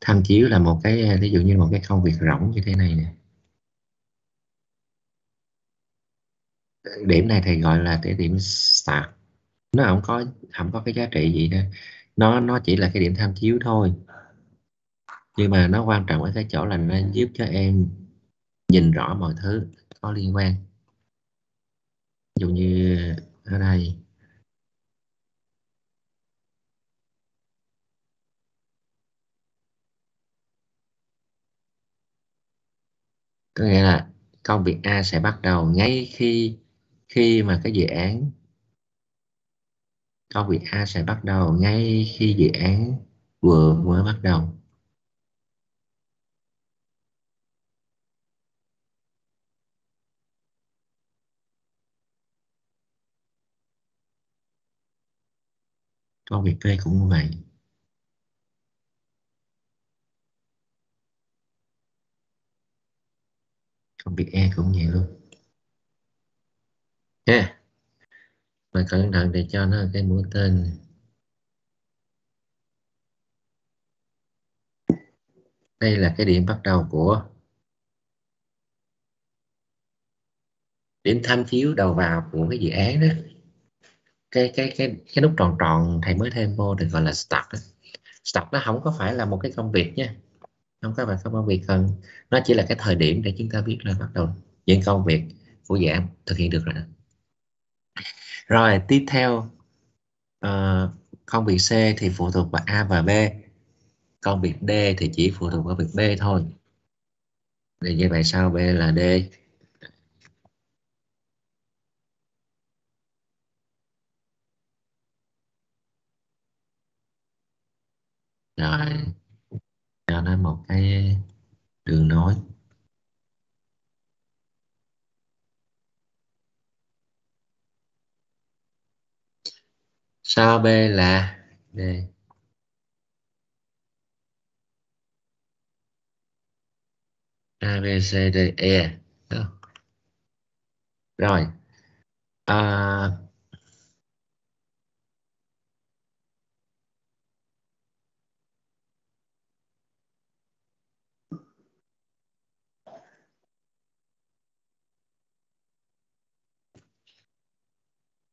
Tham chiếu là một cái ví dụ như một cái công việc rỗng như thế này nè. Điểm này thì gọi là cái điểm start nó không có không có cái giá trị gì đó nó nó chỉ là cái điểm tham chiếu thôi. Nhưng mà nó quan trọng ở cái chỗ là nó giúp cho em nhìn rõ mọi thứ có liên quan dụ như ở đây. Có nghĩa là công việc A sẽ bắt đầu ngay khi khi mà cái dự án. Công việc A sẽ bắt đầu ngay khi dự án vừa mới bắt đầu. Công việc đây cũng như vậy. Công việc E cũng vậy luôn. Nha. Yeah. mà cẩn thận để cho nó cái mũi tên. Đây là cái điểm bắt đầu của điểm tham chiếu đầu vào của cái dự án đó cái cái cái cái nút tròn tròn thầy mới thêm vô được gọi là start start nó không có phải là một cái công việc nha. Không có phải công việc cần. Nó chỉ là cái thời điểm để chúng ta biết là bắt đầu những công việc của dự án thực hiện được rồi đó. Rồi tiếp theo ờ, uh, công việc C thì phụ thuộc vào A và B. Công việc D thì chỉ phụ thuộc vào việc B thôi. Thì như vậy sao? B là D. rồi cho nó một cái đường nối. Sao B là D? A B C D E. Rồi. À,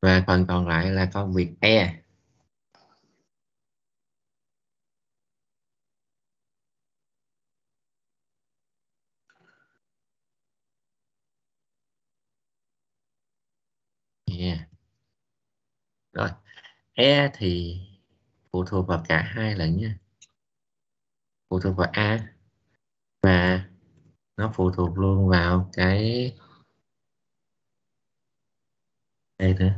và phần còn lại là công việc E. Yeah. rồi. E thì phụ thuộc vào cả hai lần nha. Phụ thuộc vào A và nó phụ thuộc luôn vào cái đây nữa.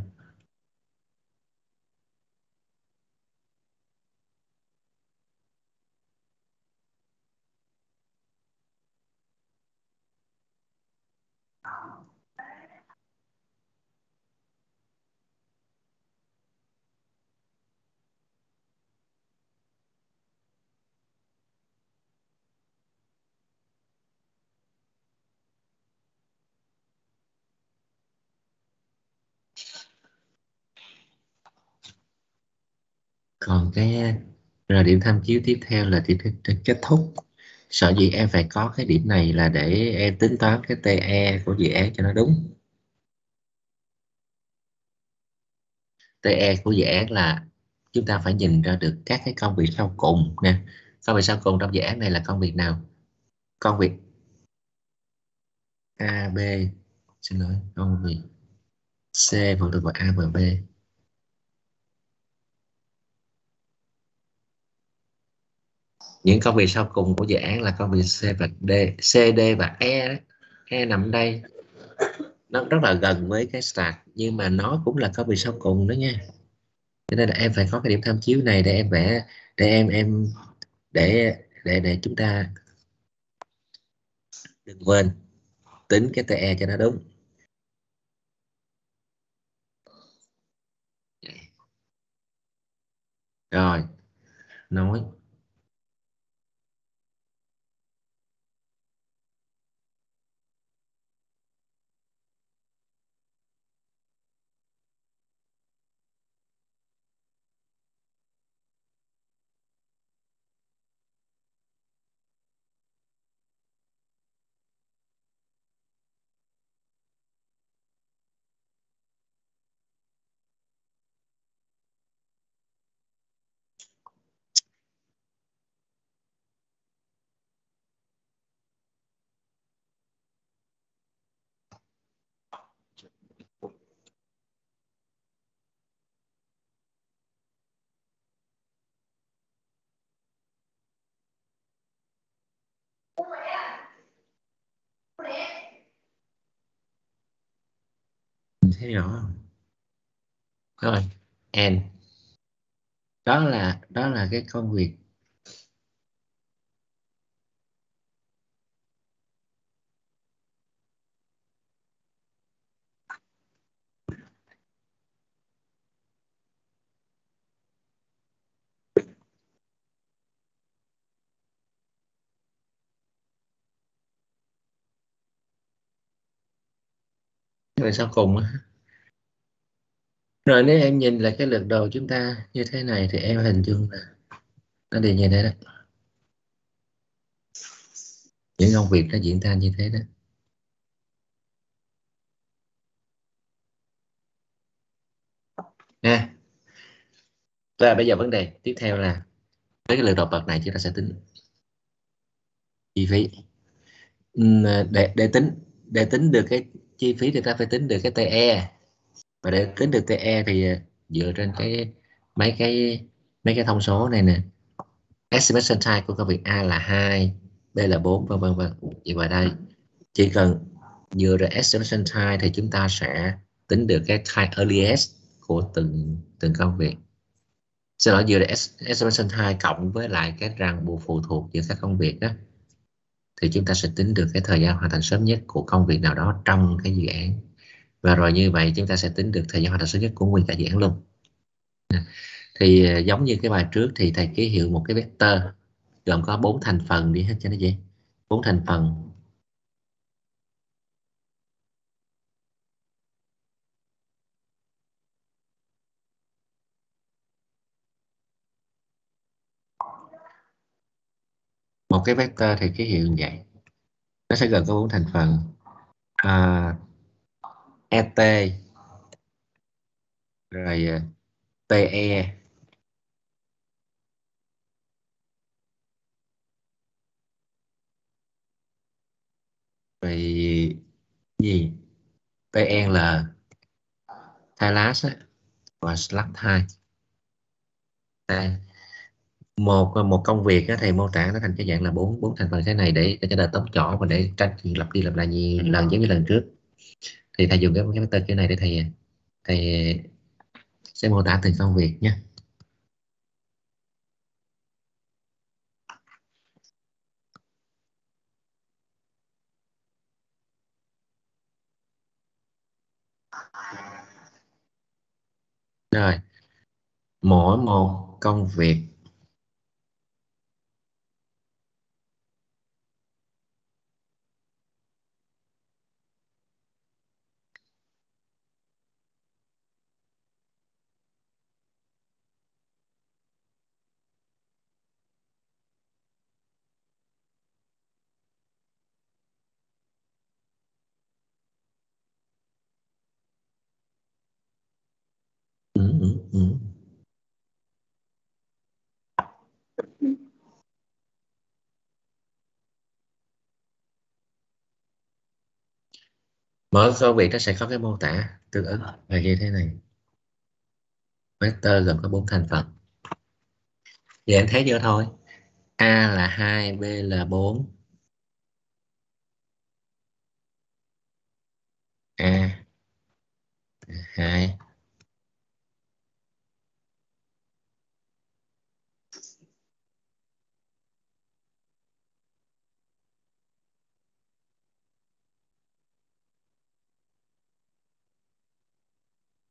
Còn cái, rồi điểm tham chiếu tiếp theo là điểm kết thúc. Sở dĩ em phải có cái điểm này là để em tính toán cái TE của dự án cho nó đúng. TE của dự án là chúng ta phải nhìn ra được các cái công việc sau cùng nè. Công việc sau cùng trong dự án này là công việc nào? Công việc A, B, xin lỗi, công việc C phụ thuộc vào A và B. những công việc sau cùng của dự án là công việc C và D, C, D và E E nằm đây. Nó rất là gần với cái start, nhưng mà nó cũng là công việc sau cùng đó nha. Cho nên là em phải có cái điểm tham chiếu này để em vẽ, để em em để để để chúng ta đừng quên tính cái TE cho nó đúng. Rồi, nói. Thấy rõ không rồi, and. Đó là đó là cái công việc. Rồi sau cùng á? Rồi nếu em nhìn lại cái lượt đầu chúng ta như thế này thì em hình dung là nó đi như thế đó. Những công việc nó diễn ra như thế đó. Nha. Và bây giờ vấn đề tiếp theo là với cái lượt đồ bậc này chúng ta sẽ tính chi phí. Để để tính để tính được cái chi phí thì ta phải tính được cái TE và để tính được TE thì ờ, dựa trên cái mấy cái mấy cái thông số này nè. Estimation time của công việc A là 2 B là 4 vân vân vân. Vậy vào đây, chỉ cần dựa trên estimation time thì chúng ta sẽ tính được cái time earliest của từng từng công việc. Sau đó dựa trên estimation time cộng với lại cái ràng buộc phụ thuộc giữa các công việc đó, thì chúng ta sẽ tính được cái thời gian hoàn thành sớm nhất của công việc nào đó trong cái dự án và rồi như vậy chúng ta sẽ tính được thời gian hoạt động sớm nhất của nguyên cả dự án luôn thì ờ, giống như cái bài trước thì thầy ký hiệu một cái vector gồm có bốn thành phần đi hết cho nó dễ. Bốn thành phần. Một cái vector thì ký hiệu như vậy. Nó sẽ gồm có bốn thành phần. À, et rồi ờ, te rồi gì? Tn là thalas và slack 2 đây một một công việc á, thầy mô tả nó thành cái dạng là bốn bốn thành phần thế này để cho đỡ tóm chỏ và để tránh lặp đi lặp lại nhiều lần giống như lần trước thì thầy dùng cái cái tên kiểu này để thầy thầy sẽ mô tả từng công việc nhé. Rồi, mỗi một công việc ừ, ừ, ừ mỗi công việc nó sẽ có cái mô tả tương ứng. Là như thế này. Vector gồm có bốn thành phần. Vậy em thấy chưa thôi? A là 2 B là 4 A. 2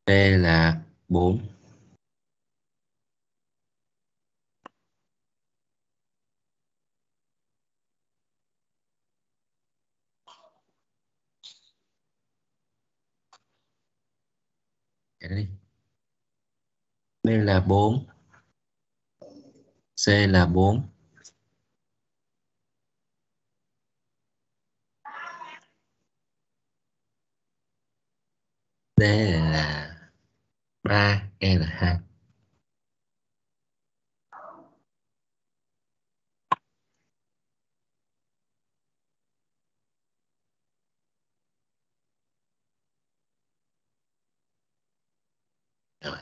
B là 4 đi. B là 4 C là 4 D là 3 E là 2 rồi.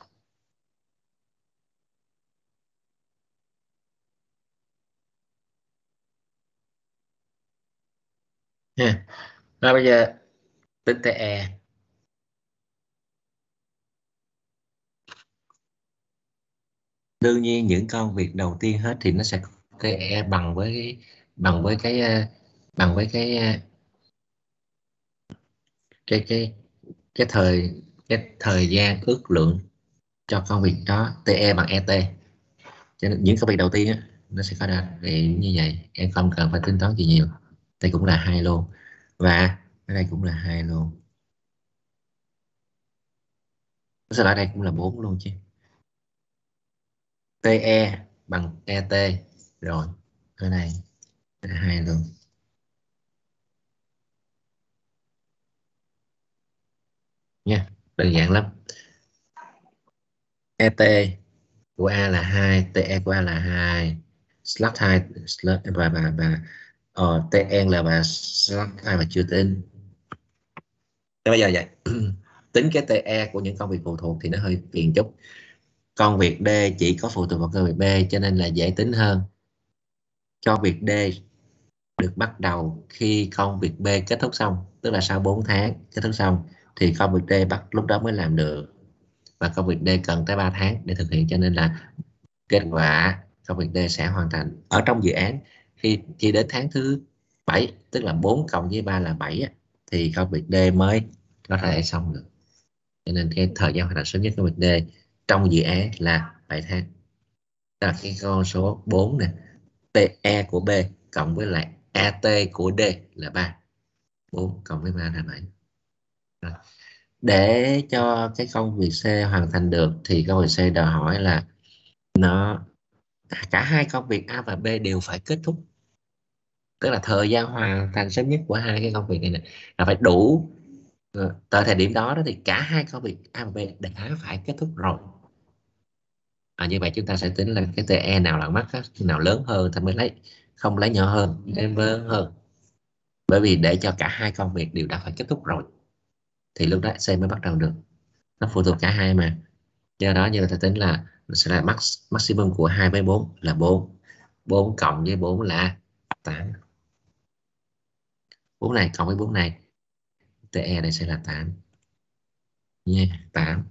Ha. Rồi bây giờ tính tới E. đương nhiên những công việc đầu tiên hết thì nó sẽ có TE bằng với bằng với cái bằng với cái ờ, ờ, cái cái cái thời cái thời gian ước lượng cho công việc đó TE bằng ET cho nên những công việc đầu tiên á, nó sẽ có ra điểm như vậy em không cần phải tính toán gì nhiều. Đây cũng là hai luôn. Và ở đây cũng là hai luôn. Sau đó đây cũng là bốn luôn chứ. TE bằng ET rồi ở đây hai luôn. Nha đơn giản lắm. ET của A là 2 TE của A là 2 slot 2 slot và và và ờ, TN là và slot 2 mà chưa tính. Thế bây giờ vậy (clears throat) tính cái TE của những công việc phụ thuộc thì nó hơi phiền chút công việc D chỉ có phụ thuộc vào công việc B cho nên là dễ tính hơn. Cho việc D được bắt đầu khi công việc B kết thúc xong, tức là sau 4 tháng kết thúc xong, thì công việc D bắt, lúc đó mới làm được. Và công việc D cần tới 3 tháng để thực hiện cho nên là kết quả công việc D sẽ hoàn thành. Ở trong dự án, khi chỉ đến tháng thứ 7 tức là 4 cộng với 3 là 7 thì công việc D mới có thể xong được. Cho nên cái thời gian hoàn thành sớm nhất công việc D trong dự án là 7 tháng đó là cái con số 4 nè. TE của B cộng với lại AT của D là 3 4 cộng với 3 là 7 Rồi. để cho cái công việc C hoàn thành được thì công việc C đòi hỏi là nó cả hai công việc A và B đều phải kết thúc. Tức là thời gian hoàn thành sớm nhất của hai cái công việc này, này là phải đủ. Ờ, tới thời điểm đó, đó thì cả hai công việc A và B đã phải kết thúc rồi à, như vậy chúng ta sẽ tính là cái TE nào là mắc nào lớn hơn ta mới lấy không lấy nhỏ hơn lấy lớn hơn. Bởi vì để cho cả hai công việc đều đã phải kết thúc rồi thì lúc đó C mới bắt đầu được. Nó phụ thuộc cả hai mà. Do đó như là ta tính là sẽ là max maximum của 2 với 4 là 4 4 cộng với 4 là 8 4 này cộng với 4 này TE này sẽ là 8 nha yeah, 8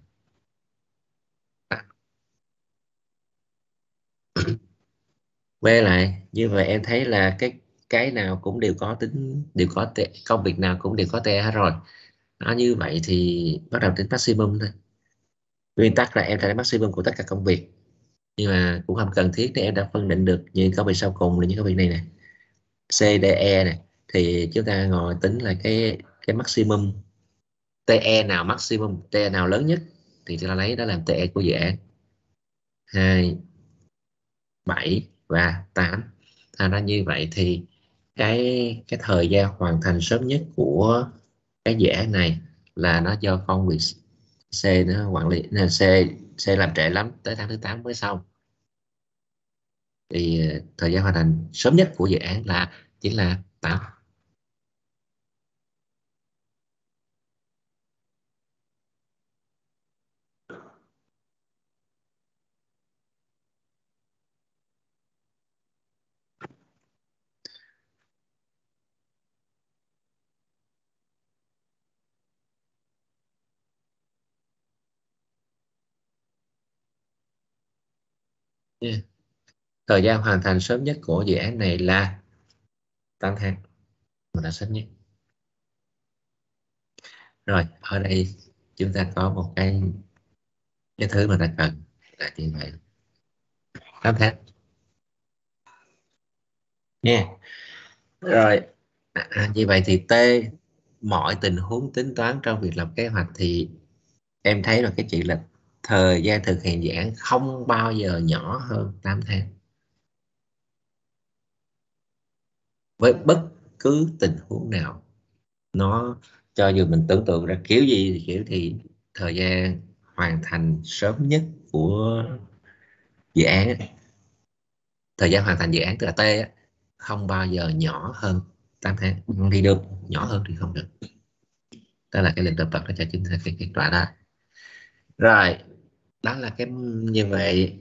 quay lại như vậy em thấy là cái cái nào cũng đều có tính đều có tệ, công việc nào cũng đều có TE hết rồi. Nó như vậy thì bắt đầu tính maximum thôi. Nguyên tắc là em phải maximum của tất cả công việc. Nhưng mà cũng không cần thiết để em đã phân định được những công việc sau cùng là những công việc này nè. CDE này thì chúng ta ngồi tính là cái cái maximum. TE nào maximum TE nào lớn nhất thì chúng ta lấy đó làm TE của dự án. 2 7 và 8 thành ra như vậy thì cái cái thời gian hoàn thành sớm nhất của cái dự án này là nó do công việc C nó quản lý nên C C làm trễ lắm, tới tháng thứ 8 mới xong. Thì ờ, thời gian hoàn thành sớm nhất của dự án là chính là 8 yeah. thời gian hoàn thành sớm nhất của dự án này là 8 tháng mà là sớm nhất rồi ở đây chúng ta có một cái cái thứ mà ta cần là như vậy 8 tháng nha yeah. rồi à, à, như vậy thì T mọi tình huống tính toán trong việc lập kế hoạch thì em thấy là cái chị là thời gian thực hiện dự án không bao giờ nhỏ hơn 8 tháng. Với bất cứ tình huống nào, nó cho dù mình tưởng tượng ra kiểu gì thì kiểu thì thời gian hoàn thành sớm nhất của dự án thời gian hoàn thành dự án tức là T không bao giờ nhỏ hơn 8 tháng. Thì được, nhỏ hơn thì không được. Đó là cái lệnh tập tập cho chúng ta cái kết quả đó. Rồi đó là cái như vậy.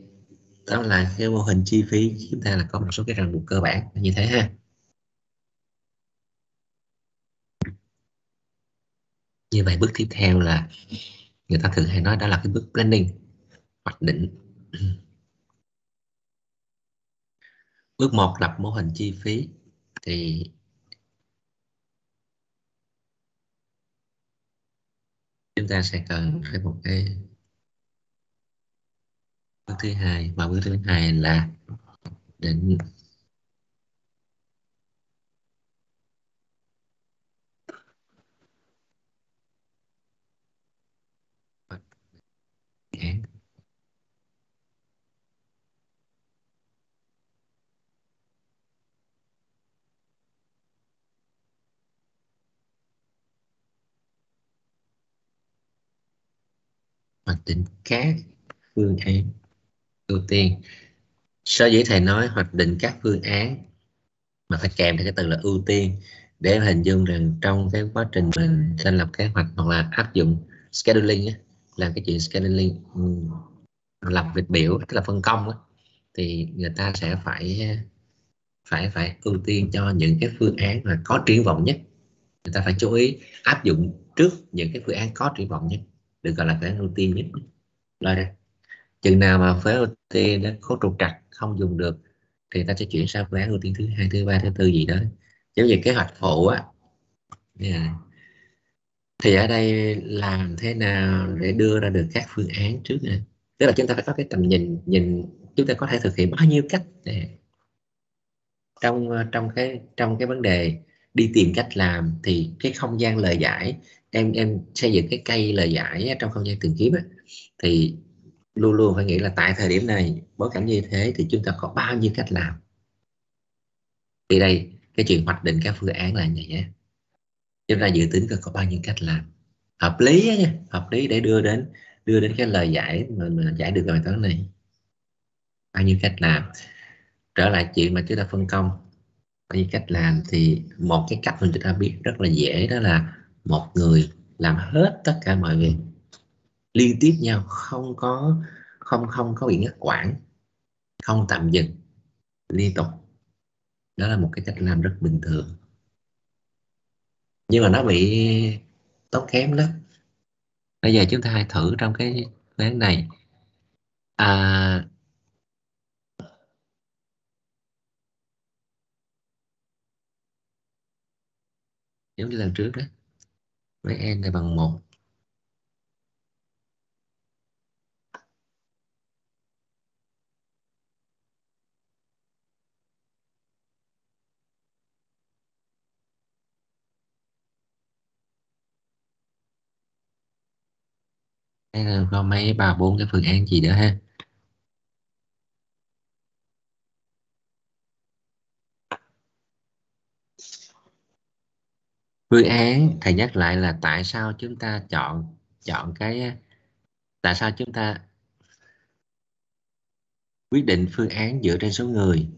Đó là cái mô hình chi phí chúng ta là có một số cái ràng buộc cơ bản như thế ha. Như vậy bước tiếp theo là người ta thường hay nói đó là cái bước planning, hoạch định. Bước một, lập mô hình chi phí. Thì chúng ta sẽ cần phải một cái bước thứ hai và bước thứ hai là định hoạch định các phương án ưu tiên. Sở dĩ thầy nói hoạch định các phương án mà phải kèm theo cái từ là ưu tiên để hình dung rằng trong cái quá trình mình thành lập kế hoạch hoặc là áp dụng scheduling á, làm cái chuyện scheduling ừ, lập việc biểu tức là phân công á, thì người ta sẽ phải phải phải ưu tiên cho những cái phương án mà có triển vọng nhất. Người ta phải chú ý áp dụng trước những cái phương án có triển vọng nhất được gọi là phương án ưu tiên nhất. Rồi đây chừng nào mà phế ưu tiên nó có trục trặc không dùng được thì ta sẽ chuyển sang phương án ưu tiên thứ hai thứ ba thứ tư gì đó. Giống như kế hoạch phụ á. Yeah. thì ở đây làm thế nào để đưa ra được các phương án trước này tức là chúng ta phải có cái tầm nhìn nhìn chúng ta có thể thực hiện bao nhiêu cách để trong trong cái trong cái vấn đề đi tìm cách làm thì cái không gian lời giải em em xây dựng cái cây lời giải trong không gian tìm kiếm á, thì luôn luôn phải nghĩ là tại thời điểm này bối cảnh như thế thì chúng ta có bao nhiêu cách làm. Thì đây cái chuyện hoạch định các phương án là như vậy nhé. Chúng ta dự tính có bao nhiêu cách làm. Hợp lý nha hợp lý để đưa đến đưa đến cái lời giải mà, mà giải được bài toán này. Bao nhiêu cách làm. Trở lại chuyện mà chúng ta phân công. Bao nhiêu cách làm thì một cái cách mà chúng ta biết rất là dễ đó là một người làm hết tất cả mọi việc liên tiếp nhau không có không không có bị ngắt quãng không tạm dừng liên tục. Đó là một cái cách làm rất bình thường. Nhưng mà nó bị tốn kém lắm. Bây giờ chúng ta hãy thử trong cái án này. À, giống như lần trước đó với n là bằng một. Hay là có mấy ba, bốn cái phương án gì nữa ha. Phương án thầy nhắc lại là tại sao chúng ta chọn chọn cái, tại sao chúng ta quyết định phương án dựa trên số người?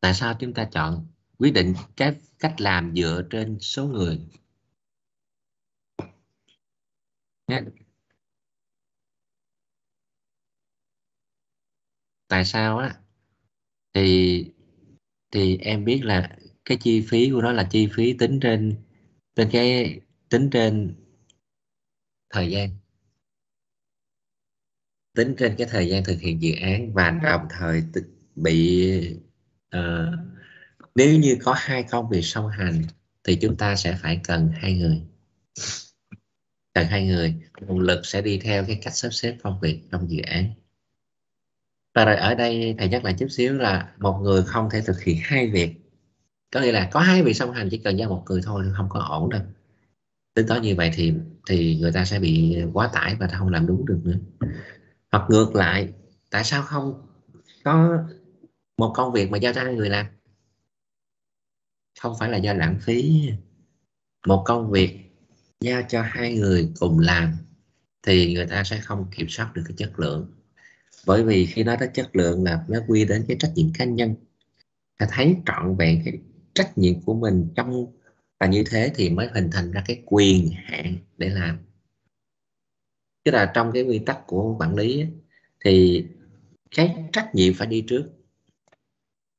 Tại sao chúng ta chọn quyết định cái cách làm dựa trên số người? Tại sao á? Thì thì em biết là cái chi phí của nó là chi phí tính trên trên cái tính trên thời gian. Tính trên cái thời gian thực hiện dự án và đồng thời bị uh, nếu như có hai công việc song hành thì chúng ta sẽ phải cần hai người cần hai người nguồn lực sẽ đi theo cái cách sắp xếp công việc trong dự án. Và rồi ở đây thầy nhắc lại chút xíu là một người không thể thực hiện hai việc. Có nghĩa là có hai việc song hành, chỉ cần giao một người thôi, không có ổn đâu. Tính toán như vậy thì thì người ta sẽ bị quá tải và không làm đúng được nữa. Hoặc ngược lại, tại sao không có một công việc mà giao cho hai người làm? Không phải là do lãng phí. Một công việc giao cho hai người cùng làm thì người ta sẽ không kiểm soát được cái chất lượng. Bởi vì khi nói tới chất lượng là nó quy đến cái trách nhiệm cá nhân. Ta thấy trọn vẹn cái trách nhiệm của mình trong và như thế thì mới hình thành ra cái quyền hạn để làm. Tức là trong cái nguyên tắc của quản lý thì cái trách nhiệm phải đi trước.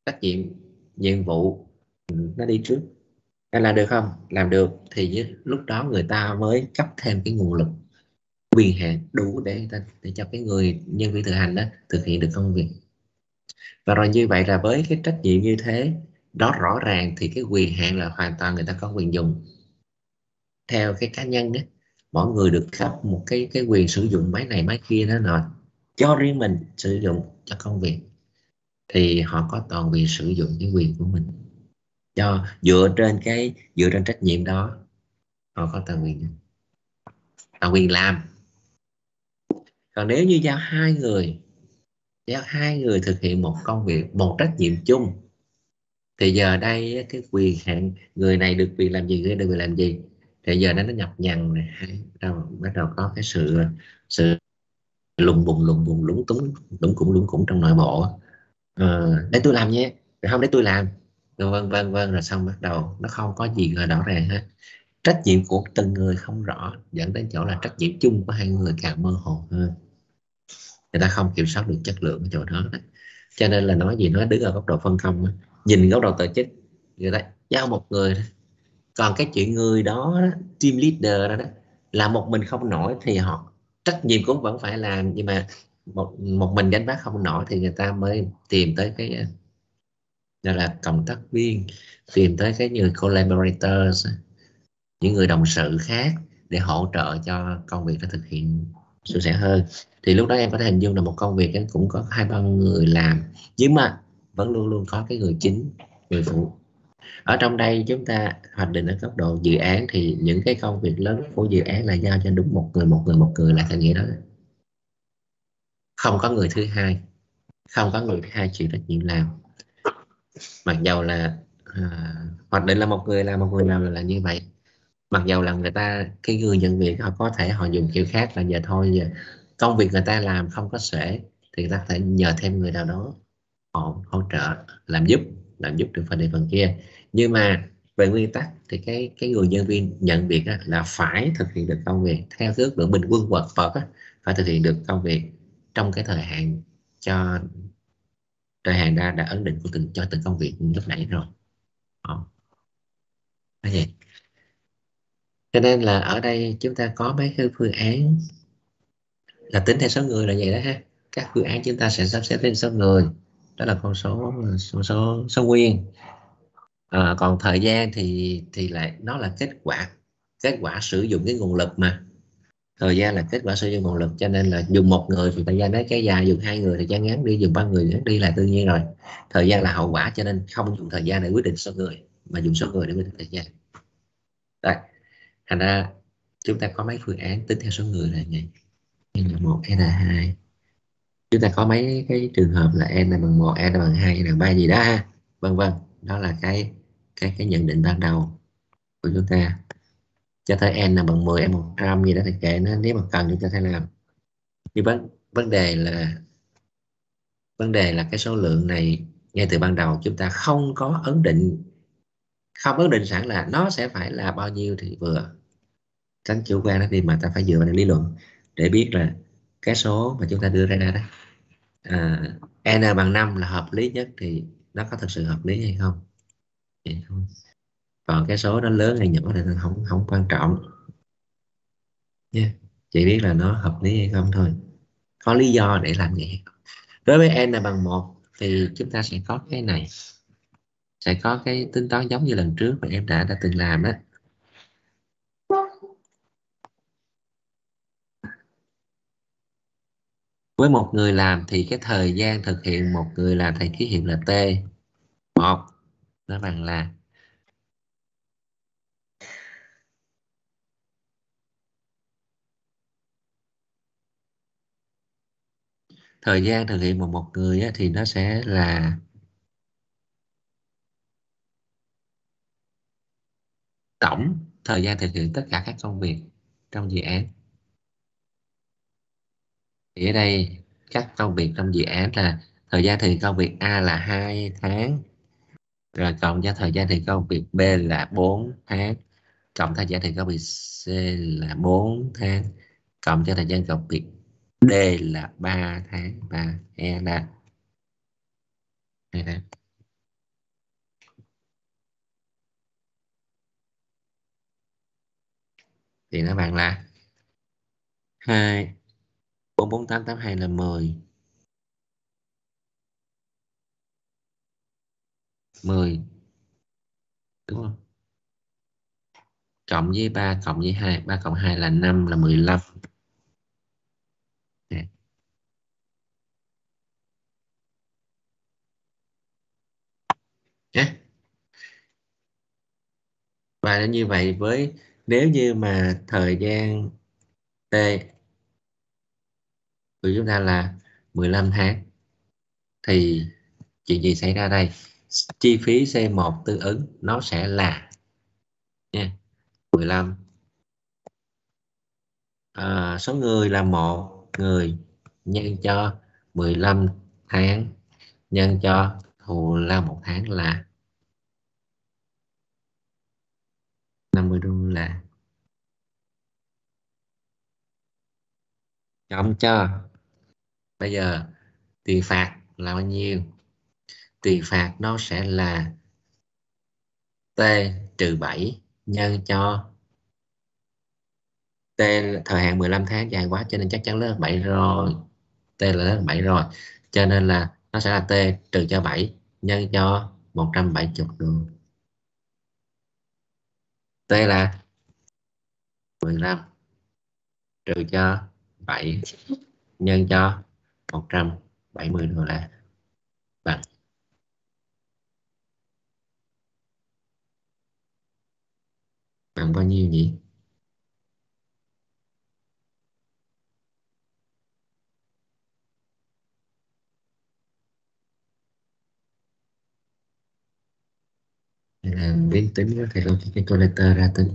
Trách nhiệm nhiệm vụ nó đi trước hay làm được không? Làm được. Thì lúc đó người ta mới cấp thêm cái nguồn lực, quyền hạn đủ để để cho cái người nhân viên thực hành đó thực hiện được công việc. Và rồi như vậy là với cái trách nhiệm như thế, đó rõ ràng thì cái quyền hạn là hoàn toàn người ta có quyền dùng. Theo cái cá nhân đó mỗi người được cấp một cái cái quyền sử dụng máy này, máy kia đó nọ, cho riêng mình sử dụng cho công việc, thì họ có toàn quyền sử dụng cái quyền của mình cho dựa trên cái dựa trên trách nhiệm đó. Họ có toàn quyền toàn quyền làm. Còn nếu như giao hai người giao hai người thực hiện một công việc một trách nhiệm chung thì giờ đây cái quyền hạn người này được quyền làm gì người được quyền làm gì thì giờ nó nó nhập nhằn này bắt đầu bắt đầu có cái sự sự lùng bùng lùng bùng lúng túng lúng cũng lúng cũng trong nội bộ à, để tôi làm nhé. Không để tôi làm vân vân vân rồi xong bắt đầu nó không có gì rõ ràng hết. Trách nhiệm của từng người không rõ dẫn đến chỗ là trách nhiệm chung của hai người càng mơ hồ hơn. Người ta không kiểm soát được chất lượng ở chỗ đó. Cho nên là nói gì nói đứng ở góc độ phân công nhìn góc độ tổ chức người ta giao một người còn cái chuyện người đó, đó team leader đó, đó là một mình không nổi thì họ trách nhiệm cũng vẫn phải làm nhưng mà một một mình gánh vác không nổi thì người ta mới tìm tới cái đó là cộng tác viên tìm tới cái người collaborators, những người đồng sự khác để hỗ trợ cho công việc nó thực hiện suôn sẻ hơn. Thì lúc đó em có thể hình dung là một công việc cũng có hai, ba người làm, nhưng mà vẫn luôn luôn có cái người chính, người phụ. Ở trong đây chúng ta hoạch định ở cấp độ dự án thì những cái công việc lớn của dự án là giao cho đúng một người một người một người là cái nghĩa đó. Không có người thứ hai, không có người thứ hai chịu trách nhiệm làm mặc dầu là à, hoạch định là một người làm một người làm là như vậy. Mặc dầu là người ta cái người nhận việc họ có thể họ dùng kiểu khác là giờ thôi giờ công việc người ta làm không có sể thì người ta phải nhờ thêm người nào đó họ hỗ trợ làm giúp làm giúp được phần này phần kia. Nhưng mà về nguyên tắc thì cái cái người nhân viên nhận việc á, là phải thực hiện được công việc theo cái ước lượng bình quân vật vật á, phải thực hiện được công việc trong cái thời hạn cho thời hàng ra đã ấn định của từng cho từng công việc lúc nãy rồi. Đó. vậy. Cho nên là ở đây chúng ta có mấy cái phương án. Là tính theo số người là vậy đó ha. Các phương án chúng ta sẽ sắp xếp lên số người. Đó là con số số số, số nguyên. À, còn thời gian thì thì lại nó là kết quả kết quả sử dụng cái nguồn lực mà thời gian là kết quả sử dụng nguồn lực, cho nên là dùng một người thì thời gian đấy, cái dài dùng hai người thì gian ngắn đi dùng ba người ngắn đi là tự nhiên rồi. Thời gian là hậu quả, cho nên không dùng thời gian để quyết định số người, mà dùng số người để quyết định thời gian. Đây, thành ra chúng ta có mấy phương án tính theo số người là vậy. N là một, n là hai. Chúng ta có mấy cái trường hợp là n là bằng một n là bằng hai, n là ba gì đó ha. Vân vân, đó là cái cái cái nhận định ban đầu của chúng ta cho tới n là bằng 10 m 100 gì đó thì kệ nó nếu mà cần chúng ta sẽ làm. Nhưng vấn vấn đề là vấn đề là cái số lượng này ngay từ ban đầu chúng ta không có ấn định. Không ấn định sẵn là nó sẽ phải là bao nhiêu thì vừa tránh chủ quan đó đi mà ta phải dựa vào lý luận để biết là cái số mà chúng ta đưa ra đó à, n bằng 5 là hợp lý nhất thì nó có thực sự hợp lý hay không? Vậy thôi còn cái số nó lớn hay nhỏ thì không không quan trọng. Nha yeah. chỉ biết là nó hợp lý hay không thôi. Có lý do để làm vậy. Đối với n là bằng một thì chúng ta sẽ có cái này. Sẽ có cái tính toán giống như lần trước mà em đã đã từng làm đó với một người làm thì cái thời gian thực hiện một người làm thầy ký hiệu là t. Một, nó bằng là thời gian thực hiện một một người á, thì nó sẽ là tổng thời gian thực hiện tất cả các công việc trong dự án. Thì ở đây các công việc trong dự án là thời gian thực hiện công việc A là 2 tháng rồi cộng cho thời gian thực hiện công việc B là 4 tháng cộng thời gian thực hiện công việc C là 4 tháng cộng cho thời gian công việc D là 3 tháng và E là 2 tháng thì nó bằng là 2 44882 là 10 10 đúng không? Cộng với 3 cộng với 2 3 cộng 2 là 5 là 15 Nè. Nhé. và như vậy với nếu như mà thời gian t của chúng ta là 15 tháng thì chuyện gì xảy ra đây chi phí C1 tương ứng nó sẽ là nha 15 à, số người là một người nhân cho 15 tháng nhân cho thù lao một tháng là 50 đô la. Cộng cho. Bây giờ, tiền phạt là bao nhiêu? Tiền phạt nó sẽ là t trừ 7 nhân cho t thời hạn 15 tháng dài quá, cho nên chắc chắn lớn 7 rồi. T là lớn 7 rồi. Cho nên là nó sẽ là t trừ cho 7 nhân cho 170 đô t là 15 trừ cho 7 nhân cho 170 đô la bằng. Bằng bao nhiêu nhỉ? Ờ, là biến tính có thể lấy cái calculator ra tính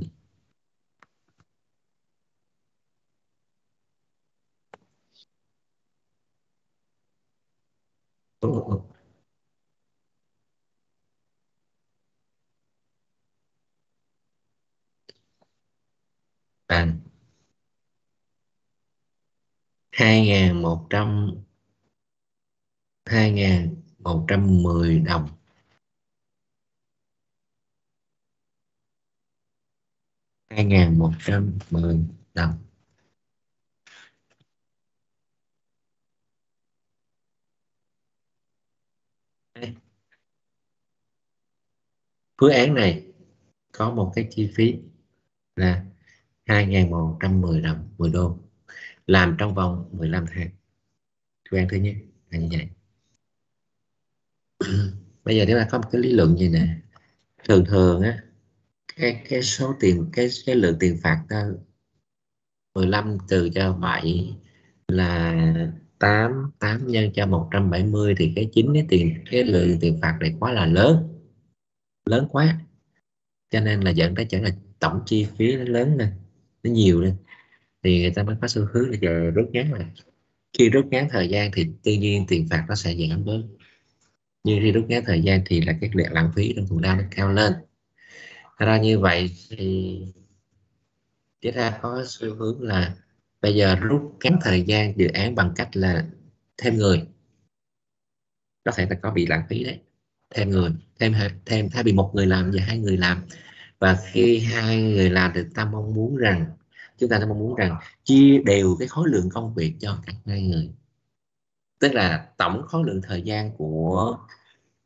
bằng hai ngàn một trăm, hai ngàn một trăm mười đồng. Hai ngàn một trăm mười đồng phương án này có một cái chi phí là 2.110 đồng 10 đô, làm trong vòng 15 tháng. Phương án thứ nhất là như vậy. Bây giờ chúng ta có một cái lý luận như này, thường thường á cái cái số tiền, cái cái lượng tiền phạt đó 15 trừ cho 7 là 8 8 nhân cho 170 thì cái chính cái tiền, cái lượng tiền phạt này quá là lớn lớn quá. Cho nên là dẫn tới chẳng là tổng chi phí nó lớn lên, nó nhiều lên. Thì người ta mới có xu hướng là giờ rút ngắn lại. Khi rút ngắn thời gian thì tự nhiên tiền phạt nó sẽ giảm bớt. Nhưng khi rút ngắn thời gian thì là cái lượng lãng phí trong thủ đa nó cao lên ra như vậy thì chúng ra có xu hướng là bây giờ rút ngắn thời gian dự án bằng cách là thêm người. Có thể là có bị lãng phí đấy. Thêm người thêm thêm thay vì một người làm và hai người làm. Và khi hai người làm thì ta mong muốn rằng chúng ta mong muốn rằng chia đều cái khối lượng công việc cho cả hai người. Tức là tổng khối lượng thời gian của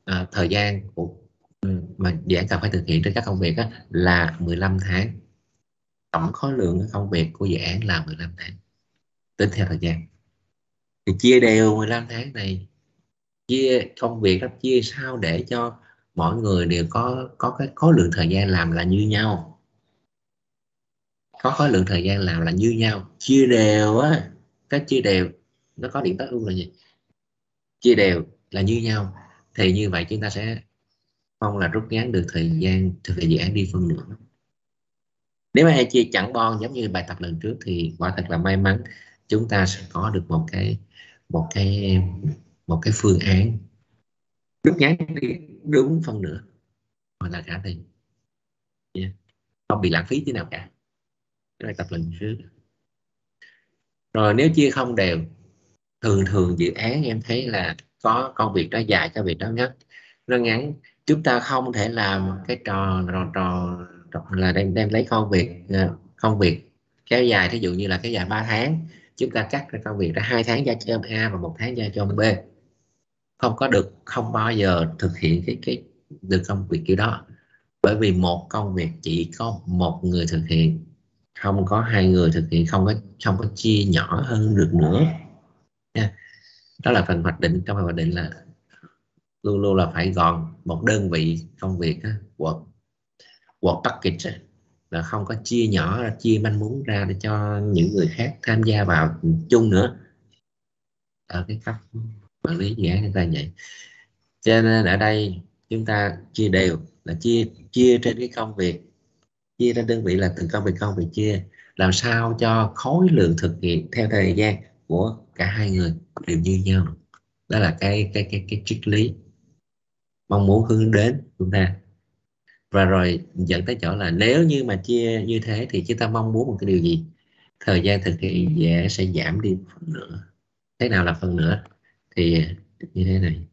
à, thời gian của Ừ, mà dự án cần phải thực hiện trên các công việc á, là 15 tháng. Tổng khối lượng công việc của dự án là 15 tháng. Tính theo thời gian. Thì chia đều 15 tháng này chia công việc đó chia sao để cho mọi người đều có có cái khối lượng thời gian làm là như nhau. Có khối lượng thời gian làm là như nhau. Chia đều á cái chia đều nó có điểm tối ưu là gì? Chia đều là như nhau. Thì như vậy chúng ta sẽ mong là rút ngắn được thời gian thực hiện dự án đi phân nửa. Nếu mà chia chẳng bon giống như bài tập lần trước thì quả thật là may mắn chúng ta sẽ có được một cái một cái một cái phương án rút ngắn đi đúng phân nửa hoặc là cả thì yeah. không bị lãng phí thế nào cả. Cái bài tập lần trước. Rồi nếu chia không đều thường thường dự án em thấy là có công việc đó dài cho việc đó ngắn nó ngắn chúng ta không thể làm cái trò trò trò là đem đem lấy công việc ờ, công việc kéo dài, thí dụ như là cái dài 3 tháng. Chúng ta cắt ra công việc ra hai tháng giao cho ông A và một tháng giao cho ông B. Không có được, không bao giờ thực hiện cái cái được công việc kiểu đó. Bởi vì một công việc chỉ có một người thực hiện. Không có hai người thực hiện, không có không có chia nhỏ hơn được nữa. Nha. Đó là phần hoạch định. Trong phần hoạch định là luôn luôn là phải gọn một đơn vị công việc á, work work package là không có chia nhỏ chia manh mún ra để cho những người khác tham gia vào chung nữa. Ở cái cấp quản lý dự án chúng ta vậy. Cho nên ở đây chúng ta chia đều là chia chia trên cái công việc. Chia ra đơn vị là từng công việc công việc chia. Làm sao cho khối lượng thực hiện theo thời gian của cả hai người đều như nhau. Đó là cái cái cái cái triết lý mong muốn hướng đến chúng ta. Và rồi dẫn tới chỗ là nếu như mà chia, như thế thì chúng ta mong muốn một cái điều gì? Thời gian thực hiện dễ sẽ giảm đi phần nữa. Thế nào là phần nữa? Thì như thế này.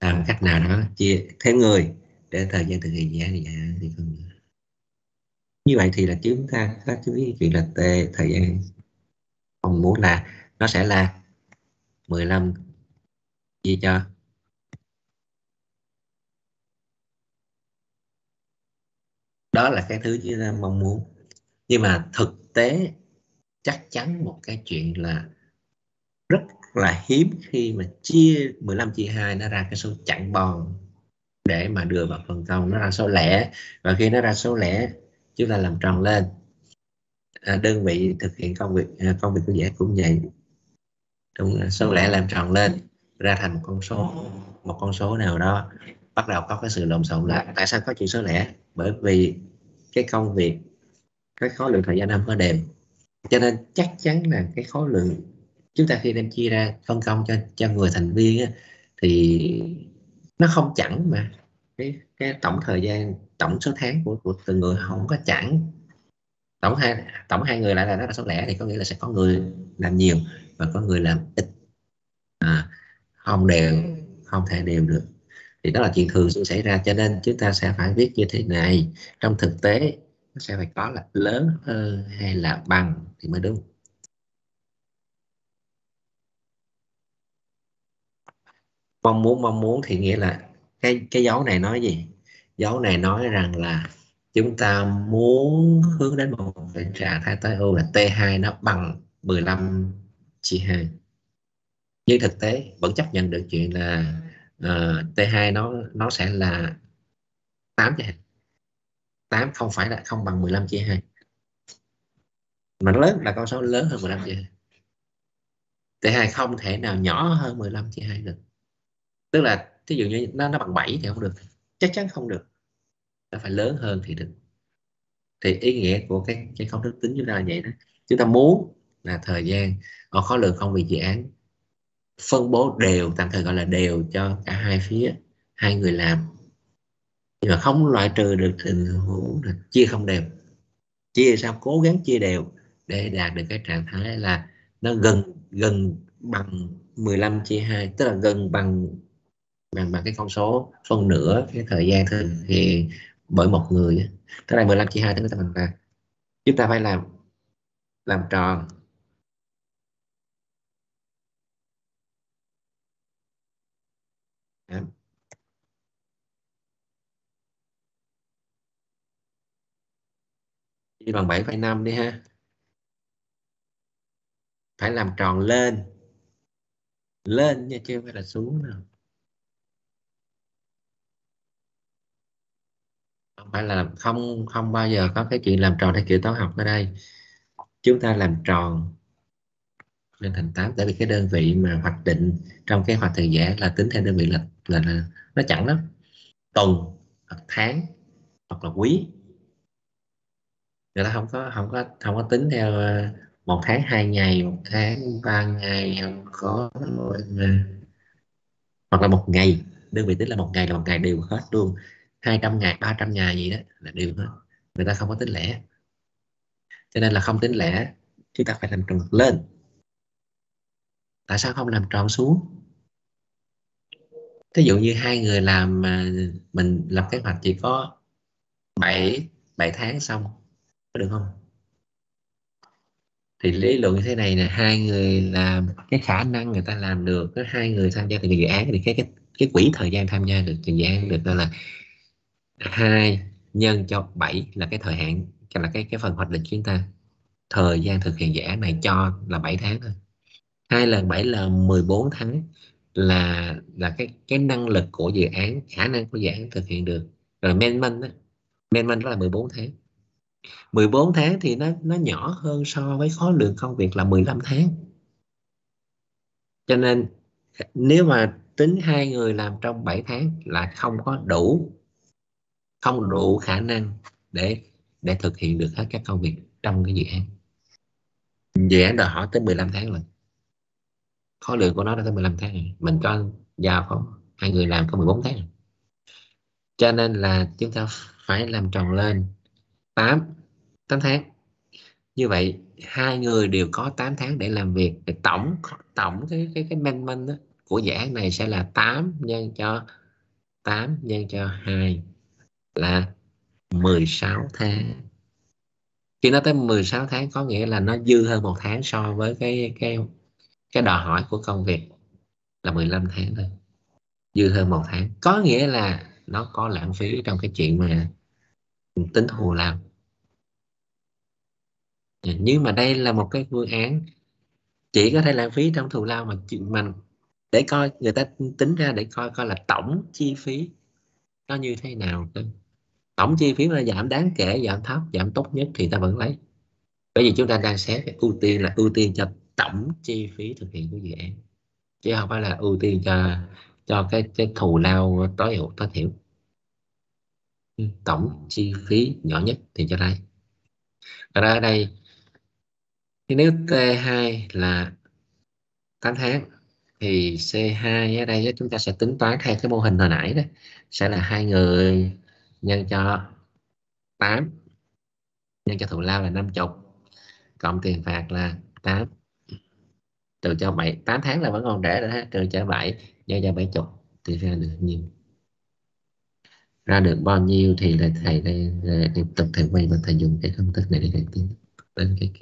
Làm cách nào đó, chia thêm người để thời gian thực hiện dễ thì giảm đi phần nữa. Như vậy thì là chúng ta có chú ý chuyện là t thời gian mong muốn là nó sẽ là 15 gì cho? Đó là cái thứ chúng ta mong muốn. Nhưng mà thực tế chắc chắn một cái chuyện là rất là hiếm khi mà chia 15 chia 2 nó ra cái số chặn bòn để mà đưa vào phần công. Nó ra số lẻ. Và khi nó ra số lẻ chúng ta làm tròn lên. À, đơn vị thực hiện công việc à, công việc của dễ cũng vậy. Đúng là số lẻ làm tròn lên ra thành một con số một con số nào đó bắt đầu có cái sự lộn xộn lại. Tại sao có chuyện số lẻ? Bởi vì cái công việc cái khối lượng thời gian năm có đều cho nên chắc chắn là cái khối lượng chúng ta khi đem chia ra phân công cho cho người thành viên á, thì nó không chẳng mà. Cái cái tổng thời gian tổng số tháng của của từng người không có chẳng tổng hai tổng hai người lại là nó là số lẻ thì có nghĩa là sẽ có người làm nhiều và có người làm ít không đều không thể đều được. Thì đó là chuyện thường xuyên xảy ra cho nên chúng ta sẽ phải viết như thế này. Trong thực tế nó sẽ phải có là lớn hơn hay là bằng thì mới đúng. Mong muốn mong muốn thì nghĩa là cái cái dấu này nói gì? Dấu này nói rằng là chúng ta muốn hướng đến một trạng thái tối ưu là T2 nó bằng 15 chia 2 nhưng thực tế vẫn chấp nhận được chuyện là ờ, uh, T2 nó nó sẽ là 8 chia 2 8 không phải là không bằng 15 chia 2 mà nó lớn là con số lớn hơn 15 chia 2 T2 không thể nào nhỏ hơn 15 chia 2 được. Tức là thí dụ như nó nó bằng 7 thì không được. Chắc chắn không được. Nó phải lớn hơn thì được. Thì ý nghĩa của cái cái công thức tính chúng ta là vậy đó. Chúng ta muốn là thời gian hoặc khối lượng công việc dự án phân bố đều, tạm thời gọi là đều cho cả hai phía, hai người làm. Nhưng mà không loại trừ được tình huống là chia không đều. Chia sao? Cố gắng chia đều để đạt được cái trạng thái là nó gần gần bằng 15 chia 2 tức là gần bằng bằng bằng cái con số phân nửa cái thời gian thực hiện bởi một người tức là 15 chia 2 tức là bằng là chúng ta phải làm làm tròn y bằng 7,5 đi ha. Phải làm tròn lên. Lên nha chứ không phải là xuống nào không phải là không không bao giờ có cái chuyện làm tròn theo kiểu toán học ở đây. Chúng ta làm tròn lên thành 8 tại vì cái đơn vị mà hoạch định trong cái hoạch thời giả là tính theo đơn vị lịch là, là nó chẳng lắm. Tuần hoặc tháng hoặc là quý người ta không có không có không có tính theo ờ, một tháng hai ngày, một tháng ba ngày, không có hoặc là một ngày. Đơn vị tính là một ngày là một ngày đều hết luôn. 200 ngày 300 ngày gì đó là đều hết. Người ta không có tính lẻ. Cho nên là không tính lẻ, chúng ta phải làm tròn lên. Tại sao không làm tròn xuống? Ví dụ như hai người làm mà mình lập kế hoạch chỉ có 7 7 tháng xong có được không? Thì lý luận như thế này là hai người làm cái khả năng người ta làm được, có hai người tham gia từng dự án thì cái cái cái quỹ thời gian tham gia được dự án được đó là hai nhân cho 7 là cái thời hạn cho là cái cái phần hoạch định chúng ta. Thời gian thực hiện dự án này cho là 7 tháng thôi. Hai lần 7 là 14 tháng là là cái cái năng lực của dự án, khả năng của dự án thực hiện được. Rồi men minh đó men minh đó là 14 tháng. 14 tháng thì nó nó nhỏ hơn so với khối lượng công việc là 15 tháng. Cho nên, nếu mà tính hai người làm trong 7 tháng là không có đủ, không đủ khả năng để để thực hiện được hết các công việc trong cái dự án. Dự án đòi hỏi tới 15 tháng rồi khối lượng của nó đã tới 15 tháng rồi. Mình có giao có hai người làm có 14 tháng. Rồi. cho nên là chúng ta phải làm tròn lên. 8 8 tháng. Như vậy, hai người đều có 8 tháng để làm việc. Thì tổng tổng cái cái cái men minh của dự án này sẽ là 8 nhân cho 8 nhân cho 2 là 16 tháng. Khi nó tới 16 tháng có nghĩa là nó dư hơn một tháng so với cái cái cái đòi hỏi của công việc là 15 tháng thôi. Dư hơn một tháng. Có nghĩa là nó có lãng phí trong cái chuyện mà tính thù lao dạ, nhưng mà đây là một cái phương án chỉ có thể lãng phí trong thù lao mà mình để coi, người ta tính ra để coi coi là tổng chi phí nó như thế nào tổng chi phí mà giảm đáng kể, giảm thấp, giảm tốt nhất thì ta vẫn lấy. Bởi vì chúng ta đang xét ưu tiên là ưu tiên cho tổng chi phí thực hiện của dự án, chứ không phải là ưu tiên cho cho cái cái thù lao tối thiểu tối thiểu tổng chi phí nhỏ nhất thì cho đây. Ở đây thì nếu T2 là 8 tháng, thì C2 ở đây chúng ta sẽ tính toán theo cái mô hình hồi nãy đó, sẽ là hai người nhân cho 8 nhân cho thù lao là 50 cộng tiền phạt là 8 trừ cho 7 8 tháng là vẫn còn rẻ rồi ha, trừ cho 7 nhân cho 70 thì ra được nhiều ra được bao nhiêu thì là thầy đây tiếp tục thầy quay và thầy dùng cái công thức này để tiến đến cái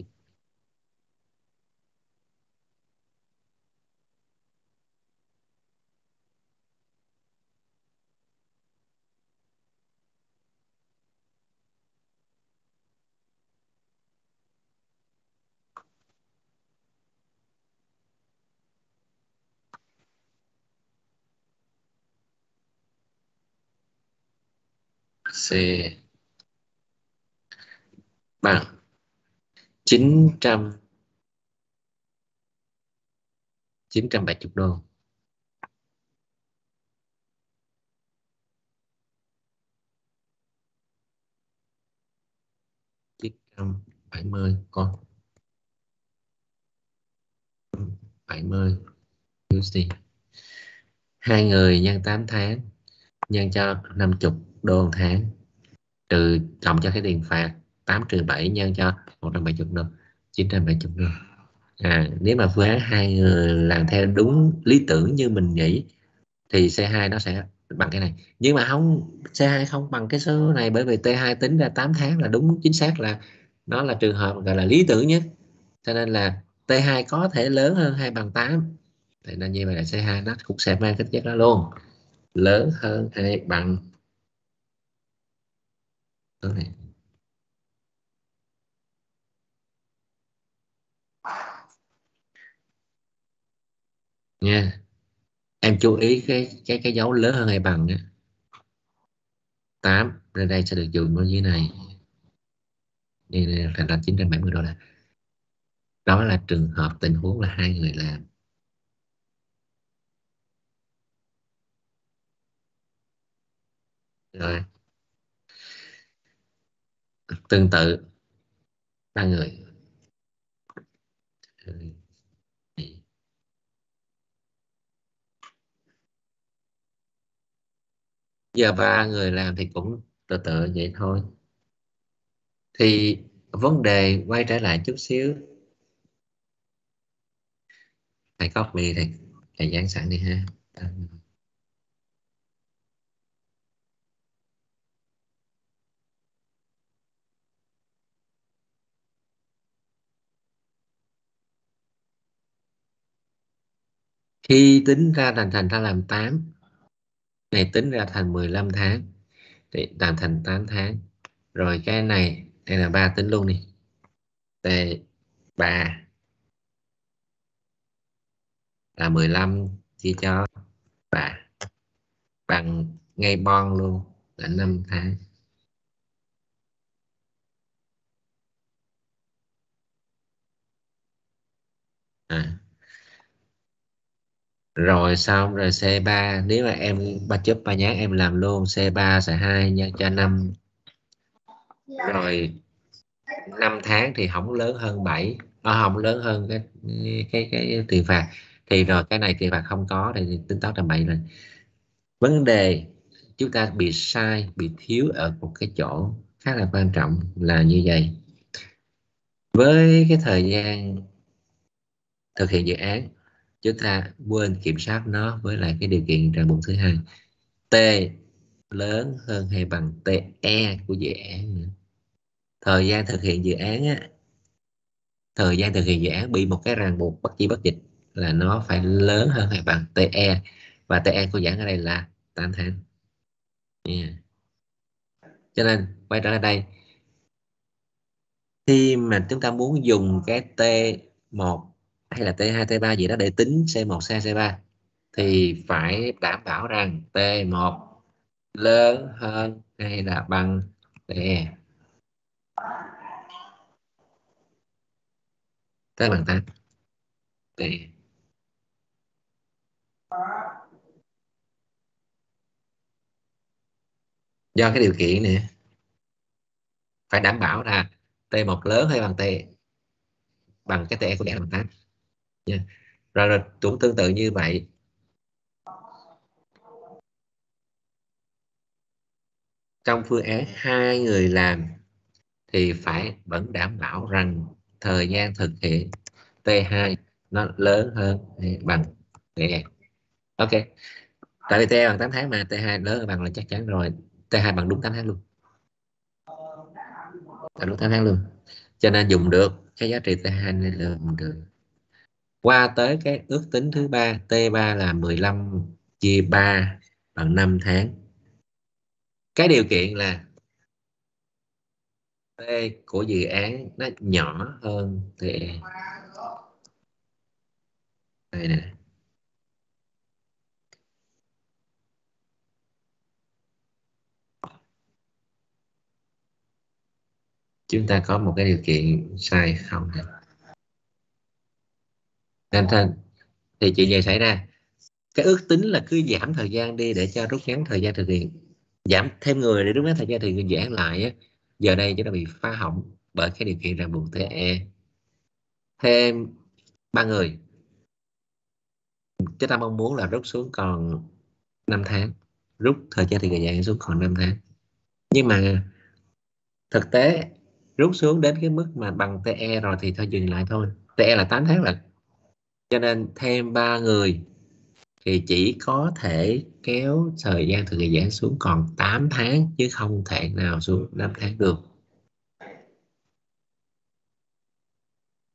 C. Bằng 900 970 đô. chín trăm bảy mươi con. Bảy mươi USD. Hai người nhân 8 tháng, nhân cho 50 đô một tháng. Trừ cộng cho cái tiền phạt 8 trừ 7 nhân cho 170 đô 970 đô. À, nếu mà phương án hai người làm theo đúng lý tưởng như mình nghĩ thì C2 nó sẽ bằng cái này. Nhưng mà không C2 không bằng cái số này bởi vì T2 tính ra 8 tháng là đúng chính xác là nó là trường hợp gọi là lý tưởng nhất. Cho nên là T2 có thể lớn hơn 2 bằng 8 thì nên như vậy là C2 nó cũng sẽ mang tính chất đó luôn. Lớn hơn 2 bằng Đúng này. nha. Em chú ý cái cái cái dấu lớn hơn hay bằng á. 8 ra đây sẽ được dùng ở dưới này. Đây là thành là 970 đô la. Đó là trường hợp tình huống là hai người làm. Rồi tương tự, ba người. Giờ ba người làm thì cũng tự tự vậy thôi. Thì vấn đề quay trở lại chút xíu. Thầy copy thì thầy dán sẵn đi ha. Khi tính ra thành thành ta làm 8 này tính ra thành 15 tháng thì làm thành 8 tháng. Rồi cái này, đây là ba tính luôn đi. T 3 là 15 chia cho 3 bằng ngay bon luôn là 5 tháng. À rồi xong, rồi C3 nếu mà em ba chớp ba nhát, em làm luôn C3 sẽ 2 nhân cho 5 rồi 5 tháng thì không lớn hơn 7 nó không lớn hơn cái cái cái tiền phạt. Thì rồi cái này tiền phạt không có thì tính toán là 7 rồi vấn đề, chúng ta bị sai, bị thiếu ở một cái chỗ khá là quan trọng là như vậy. Với cái thời gian thực hiện dự án chúng ta quên kiểm soát nó với lại cái điều kiện ràng buộc thứ hai. T lớn hơn hay bằng te của dự án nữa. Thời gian thực hiện dự án á, thời gian thực hiện dự án bị một cái ràng buộc bất chi bất dịch là nó phải lớn hơn hay bằng te và te của giảng ở đây là 8 tháng yeah. cho nên quay trở lại đây. Khi mà chúng ta muốn dùng cái T1 hay là T2, T3 gì đó để tính C1, C2, C3 thì phải đảm bảo rằng T1 lớn hơn hay là bằng T2. T bằng 8 T. do cái điều kiện nè. Phải đảm bảo là T1 lớn hay bằng T. Bằng cái TE của đẻ bằng 8 nha rồi, rồi cũng tương tự như vậy. Trong phương án hai người làm thì phải vẫn đảm bảo rằng thời gian thực hiện T2 nó lớn hơn bằng bằng TE ok. Tại vì T bằng 8 tháng mà T2 lớn hơn bằng là chắc chắn rồi. T2 bằng đúng 8 tháng luôn. Bằng đúng 8 tháng luôn. Cho nên dùng được cái giá trị T2 nên là dùng được qua tới cái ước tính thứ ba T3 là 15 chia 3 bằng 5 tháng. Cái điều kiện là T của dự án nó nhỏ hơn T. Đây nè. Chúng ta có một cái điều kiện sai không nên thân thì chuyện gì xảy ra. Cái ước tính là cứ giảm thời gian đi để cho rút ngắn thời gian thực hiện. Giảm thêm người để rút ngắn thời gian thực hiện, giãn lại á. giờ đây chúng ta bị phá hỏng bởi cái điều kiện ràng buộc TE thêm ba người. Chúng ta mong muốn là rút xuống còn 5 tháng. Rút thời gian thực hiện dự xuống còn 5 tháng. Nhưng mà thực tế, rút xuống đến cái mức mà bằng TE rồi thì thôi, dừng lại thôi. TE là 8 tháng là cho nên thêm ba người thì chỉ có thể kéo thời gian thực hiện dự án xuống còn 8 tháng chứ không thể nào xuống 5 tháng được.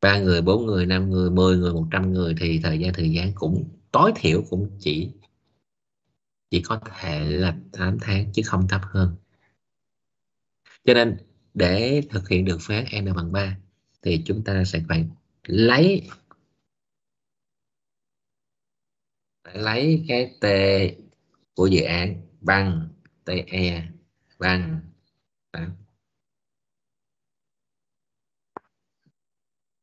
Ba người, bốn người, năm người 10 người 100 người thì thời gian thời gian cũng tối thiểu cũng chỉ chỉ có thể là 8 tháng chứ không thấp hơn. Cho nên để thực hiện được phán n bằng 3 thì chúng ta sẽ phải lấy phải lấy cái t của dự án, bằng te bằng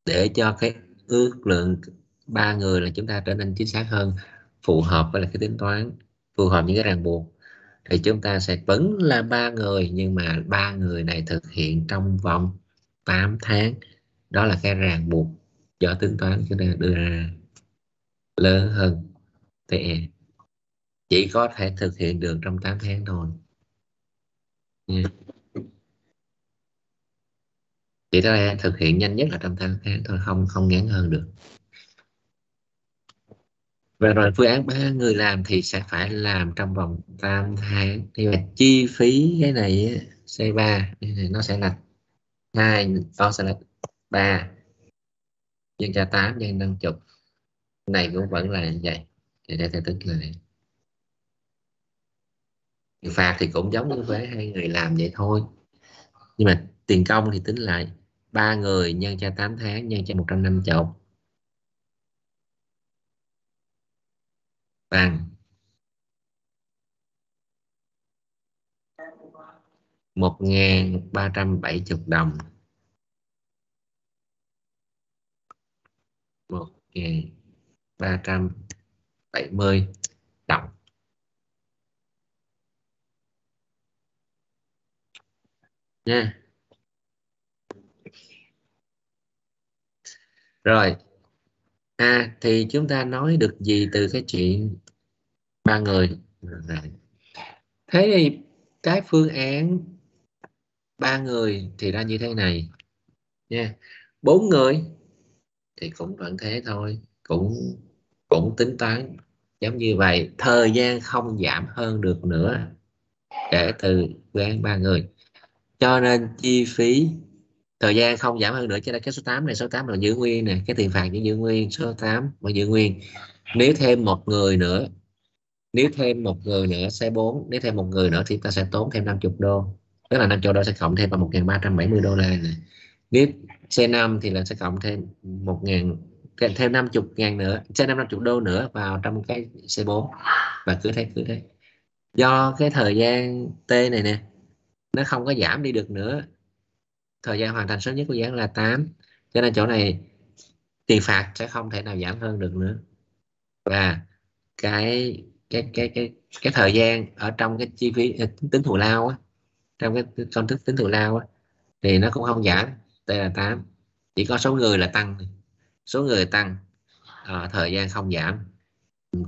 để cho cái ước lượng ba người là chúng ta trở nên chính xác hơn, phù hợp với là cái tính toán, phù hợp những cái ràng buộc. Thì chúng ta sẽ vẫn là ba người, nhưng mà ba người này thực hiện trong vòng 8 tháng. Đó là cái ràng buộc do tính toán chúng ta đưa ra lớn hơn thì chỉ có thể thực hiện được trong 8 tháng thôi. Yeah. chỉ có thể thực hiện nhanh nhất là trong 8 tháng thôi, không không ngắn hơn được. Và rồi phương án ba, người làm thì sẽ phải làm trong vòng 8 tháng. Thì mà chi phí cái này C3 nó sẽ là hai con sẽ là 3 nhân cho 8 nhân 50 này cũng vẫn là như vậy thì đây theo tính là này phạt thì cũng giống như với hai người làm vậy thôi. Nhưng mà tiền công thì tính lại, ba người nhân cho 8 tháng, nhân cho 150 bằng. 1.370 đồng. 1.370 70 đồng. Nha. Rồi. À, thì chúng ta nói được gì từ cái chuyện ba người? Thế thì cái phương án ba người thì ra như thế này. Nha. Bốn người thì cũng vẫn thế thôi cũng cũng tính toán giống như vậy, thời gian không giảm hơn được nữa kể từ phương ba người. Cho nên chi phí thời gian không giảm hơn nữa cho nên cái số 8 này, số 8 là giữ nguyên nè, cái tiền phạt vẫn giữ nguyên, số 8 vẫn giữ nguyên. Nếu thêm một người nữa, nếu thêm một người nữa sẽ 4 nếu thêm một người nữa thì ta sẽ tốn thêm 50 đô. Tức là 50 đô sẽ cộng thêm vào 1.370 đô la này. nếu xe 5 thì là sẽ cộng thêm 1.000 thêm 50 ngàn nữa, trên 50 đô nữa vào trong cái xe 4 và cứ thế cứ thế. Do cái thời gian T này nè, nó không có giảm đi được nữa. Thời gian hoàn thành sớm nhất của dự án là 8 cho nên chỗ này tiền phạt sẽ không thể nào giảm hơn được nữa. Và cái cái cái cái cái thời gian ở trong cái chi phí ờ, tính thù lao á, trong cái công thức tính thù lao á, thì nó cũng không giảm. Đây là 8 chỉ có số người là tăng số người tăng à, thời gian không giảm.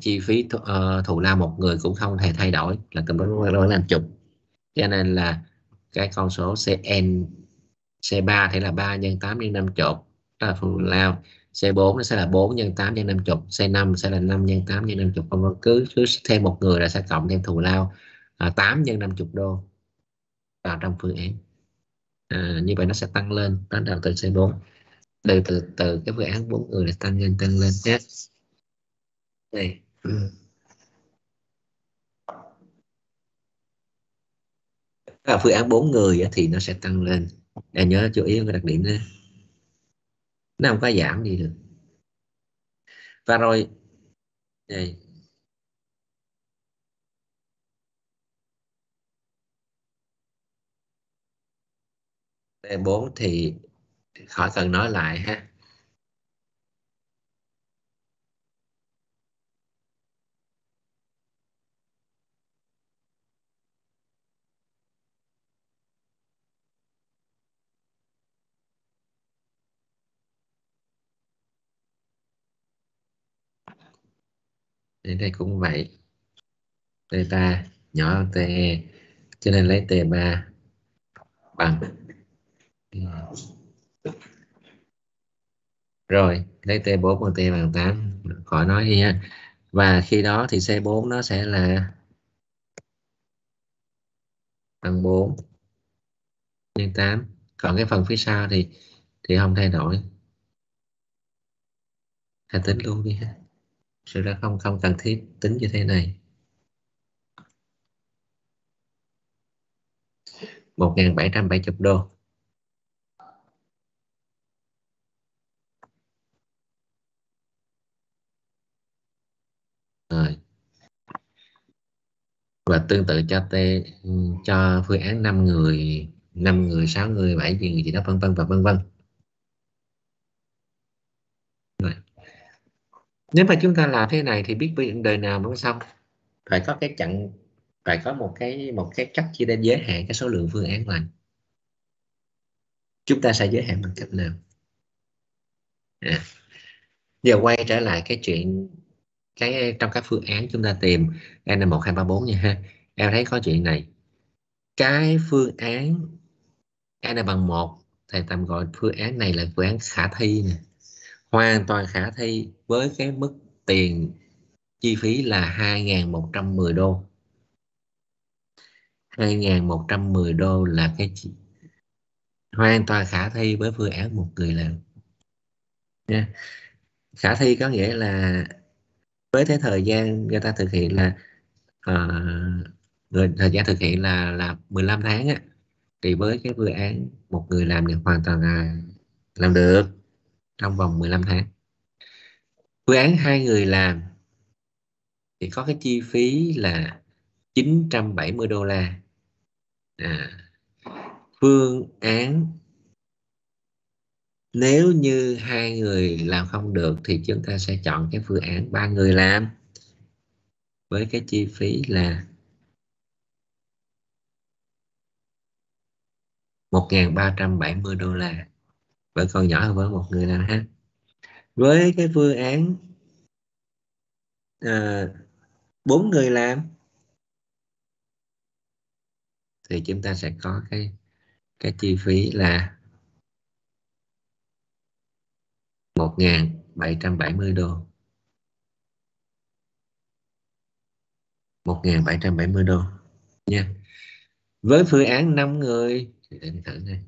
Chi phí th uh, ờ, thù lao một người cũng không thể thay đổi là tầm đó vẫn là chục. Cho nên là cái con số CN C3 thì là 3 nhân 8 nhân 5 chục đó là thù lao. C4 nó sẽ là 4 nhân 8 nhân 5 chục C5 sẽ là 5 nhân 8 nhân 50 vân cứ, cứ thêm một người là sẽ cộng thêm thù lao à, 8 nhân 50 đô vào trong phương án. À, như vậy nó sẽ tăng lên đó là từ C4 từ từ từ, cái phương án bốn người là tăng lên tăng lên nhé. Đây. Là phương án bốn người thì nó sẽ tăng lên. Để nhớ chú ý cái đặc điểm đó nó không có giảm gì được. Và rồi này T4 thì khỏi cần nói lại ha. Đến đây cũng vậy. T3 nhỏ hơn TE cho nên lấy t ba bằng rồi, lấy T4 bằng T bằng 8 khỏi nói đi ha. Và khi đó thì C4 nó sẽ là bằng 4 nhân 8 còn cái phần phía sau thì thì không thay đổi. Hãy tính luôn đi ha. Sự ra không không cần thiết tính như thế này. 1.770 đô rồi và tương tự cho t, cho phương án 5 người 5 người 6 người 7 người gì đó, vân vân và vân vân. Nếu mà chúng ta làm thế này thì biết vấn đời nào mới xong? Phải có cái chặn phải có một cái một cái cách chỉ để giới hạn cái số lượng phương án này chúng ta sẽ giới hạn bằng cách nào? À. giờ quay trở lại cái chuyện cái trong các phương án chúng ta tìm n là một hai ba bốn nha ha. Em thấy có chuyện này. Cái phương án n bằng một thầy tạm gọi phương án này là phương án khả thi nè. Hoàn toàn khả thi với cái mức tiền chi phí là 2.110 đô. 2.110 đô là cái chi... hoàn toàn khả thi với phương án một người làm. Nha. Khả thi có nghĩa là với cái thời gian người ta thực hiện là uh, người thời gian thực hiện là là 15 tháng á thì với cái phương án một người làm được hoàn toàn là làm được trong vòng 15 tháng. Phương án hai người làm thì có cái chi phí là 970 đô la. À, phương án nếu như hai người làm không được thì chúng ta sẽ chọn cái phương án ba người làm với cái chi phí là 1.370 đô la. Vẫn còn nhỏ hơn với một người làm ha. Với cái phương án à, bốn người làm thì chúng ta sẽ có cái cái chi phí là 1.770 đô. 1.770 đô nha. Với phương án 5 người thì để thử này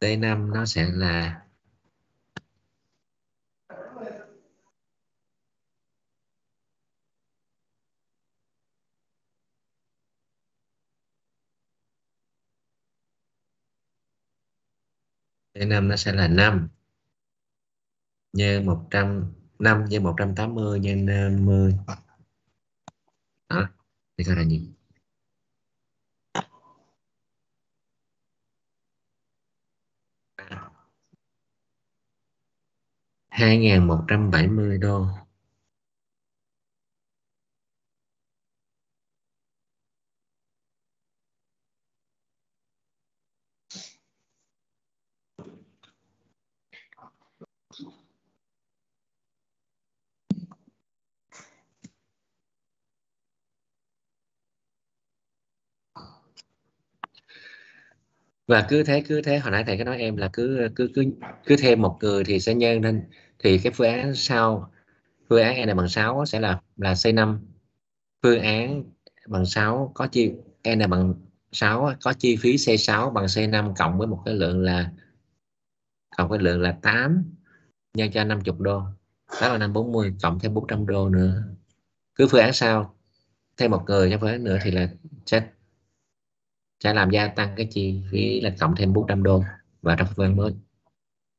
T5 nó sẽ là T5 nó sẽ là 5 nhân 100 5 nhân 180 nhân 50 đó, thì coi là gì? 2.170 đô. Và cứ thế cứ thế. Hồi nãy thầy có nói em là cứ cứ cứ cứ thêm một người thì sẽ nhân lên thì cái phương án sau, phương án n bằng 6 sẽ là là C5 phương án bằng 6 có chi n bằng 6 có chi phí C6 bằng C5 cộng với một cái lượng là, cộng cái lượng là 8 nhân cho 50 đô. Đó là 540 cộng thêm 400 đô nữa. Cứ phương án sau, thêm một người cho phương án nữa thì là chết sẽ làm gia tăng cái chi phí là cộng thêm 400 đô vào trong phương án mới.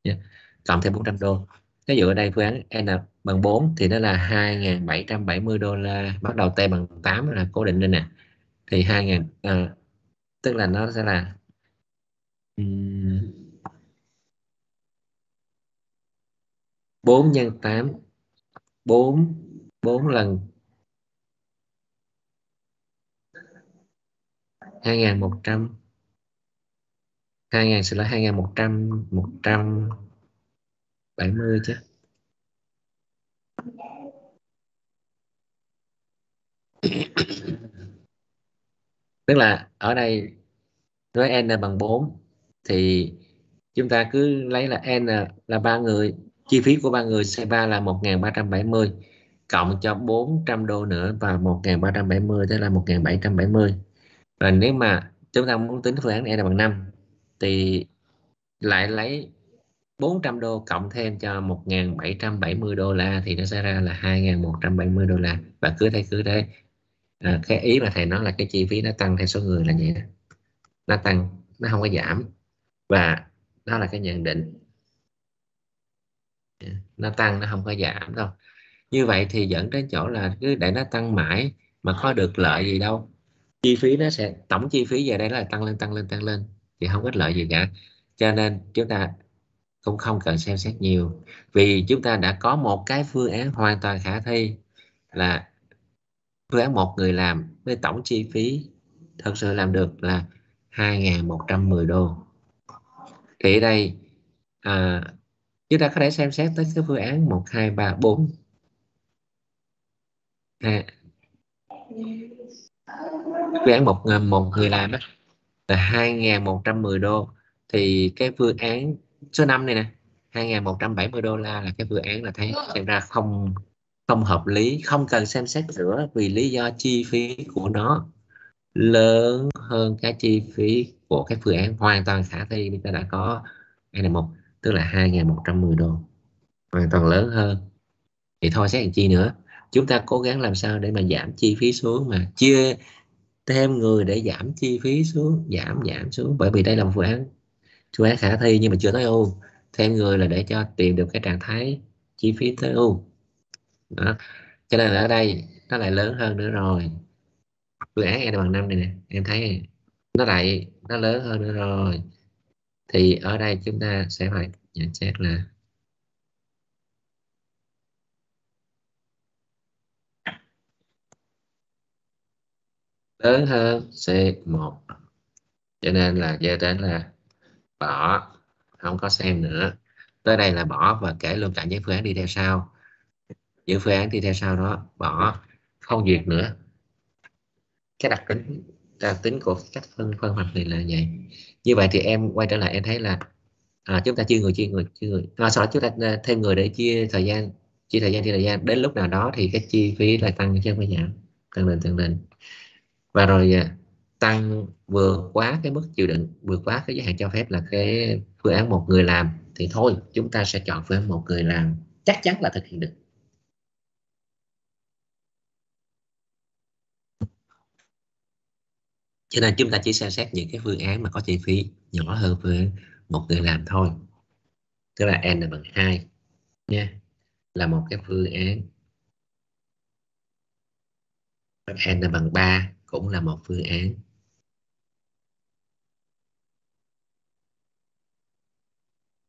Yeah. cộng thêm 400 đô. Ví dụ ở đây phương án N bằng 4 thì nó là 2.770 đô la bắt đầu T bằng 8 là cố định lên nè. Thì 2.000 à, tức là nó sẽ là um, 4 nhân 8 4 4 lần 2.100 2.000 sẽ là 2.100 170 chứ. (coughs) Tức là ở đây với n bằng 4 thì chúng ta cứ lấy là n là ba người, chi phí của ba người C3 là 1.370 cộng cho 400 đô nữa và 1.370 tức là 1.770 và nếu mà chúng ta muốn tính phương án n bằng 5 thì lại lấy 400 đô cộng thêm cho 1.770 đô la thì nó sẽ ra là 2.170 đô la. Và cứ thế cứ thế. À, cái ý mà thầy nói là cái chi phí nó tăng theo số người là vậy nó tăng nó không có giảm. Và đó là cái nhận định. Nó tăng nó không có giảm đâu. Như vậy thì dẫn đến chỗ là cứ để nó tăng mãi mà có được lợi gì đâu chi phí nó sẽ tổng chi phí giờ đây là tăng lên tăng lên tăng lên thì không có lợi gì cả. Cho nên chúng ta cũng không cần xem xét nhiều. Vì chúng ta đã có một cái phương án hoàn toàn khả thi là phương án một người làm với tổng chi phí thật sự làm được là 2.110 đô. Thì ở đây à, chúng ta có thể xem xét tới cái phương án 1 2 3 4 à, phương án một à, một người làm đó là 2.110 đô. Thì cái phương án số 5 này nè 2.170 đô la là cái phương án là thấy xảy ra không không hợp lý, không cần xem xét nữa vì lý do chi phí của nó lớn hơn cái chi phí của cái phương án. Hoàn toàn khả thi chúng ta đã có n một, tức là 2.110 đô. Hoàn toàn lớn hơn. Thì thôi, xét làm chi nữa. Chúng ta cố gắng làm sao để mà giảm chi phí xuống mà chưa thêm người để giảm chi phí xuống, giảm giảm xuống. Bởi vì đây là một phương án phương án khả thi nhưng mà chưa tối ưu. Thêm người là để cho tìm được cái trạng thái chi phí tối ưu. Đó. Cho nên là ở đây nó lại lớn hơn nữa rồi. Phương án n bằng 5 này nè, em thấy nó lại, nó lớn hơn nữa rồi. Thì ở đây chúng ta sẽ phải nhận xét là lớn hơn C1 cho nên là dẫn đến là bỏ. Không có xem nữa. Tới đây là bỏ và kể luôn cả những phương án đi theo sau. Những phương án đi theo sau đó bỏ. Không duyệt nữa. Cái đặc tính đặc tính của cách phân phân hoạch này là vậy. Như vậy thì em quay trở lại em thấy là à, chúng ta chia người chia người chia người. À, sau đó chúng ta à, thêm người để chia thời gian chia thời gian chia thời gian. Đến lúc nào đó thì cái chi phí lại tăng chứ không phải giảm. Tăng lên tăng lên và rồi à, tăng vượt quá cái mức chịu đựng, vượt quá cái giới hạn cho phép là cái phương án một người làm, thì thôi, chúng ta sẽ chọn phương án một người làm, chắc chắn là thực hiện được. Cho nên chúng ta chỉ xem xét những cái phương án mà có chi phí nhỏ hơn phương án một người làm thôi. Tức là n là bằng 2 nha, là một cái phương án. N là bằng 3 cũng là một phương án.